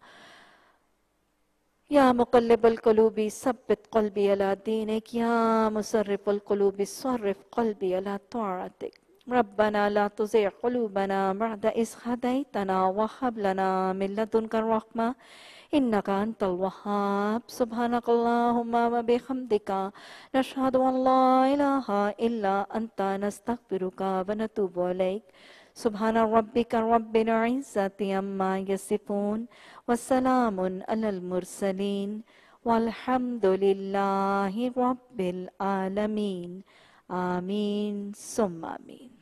یا مقلب القلوب ثبت قلبی علی دینک یا مصرف القلوب صرف قلبی علی طاعتک ربنا لا تزع قلوبنا بعد إذ هديتنا وهب لنا من لدنك الرحمة إنك أنت الوهاب. سبحانك اللهم وبحمدك. نشهد أن لا إله إلا أنت. نستغفرك ونتوب إليك. سبحان ربك رب العزة عما يصفون وسلام على المرسلين والحمد لله رب العالمين. آمين. ثم آمين.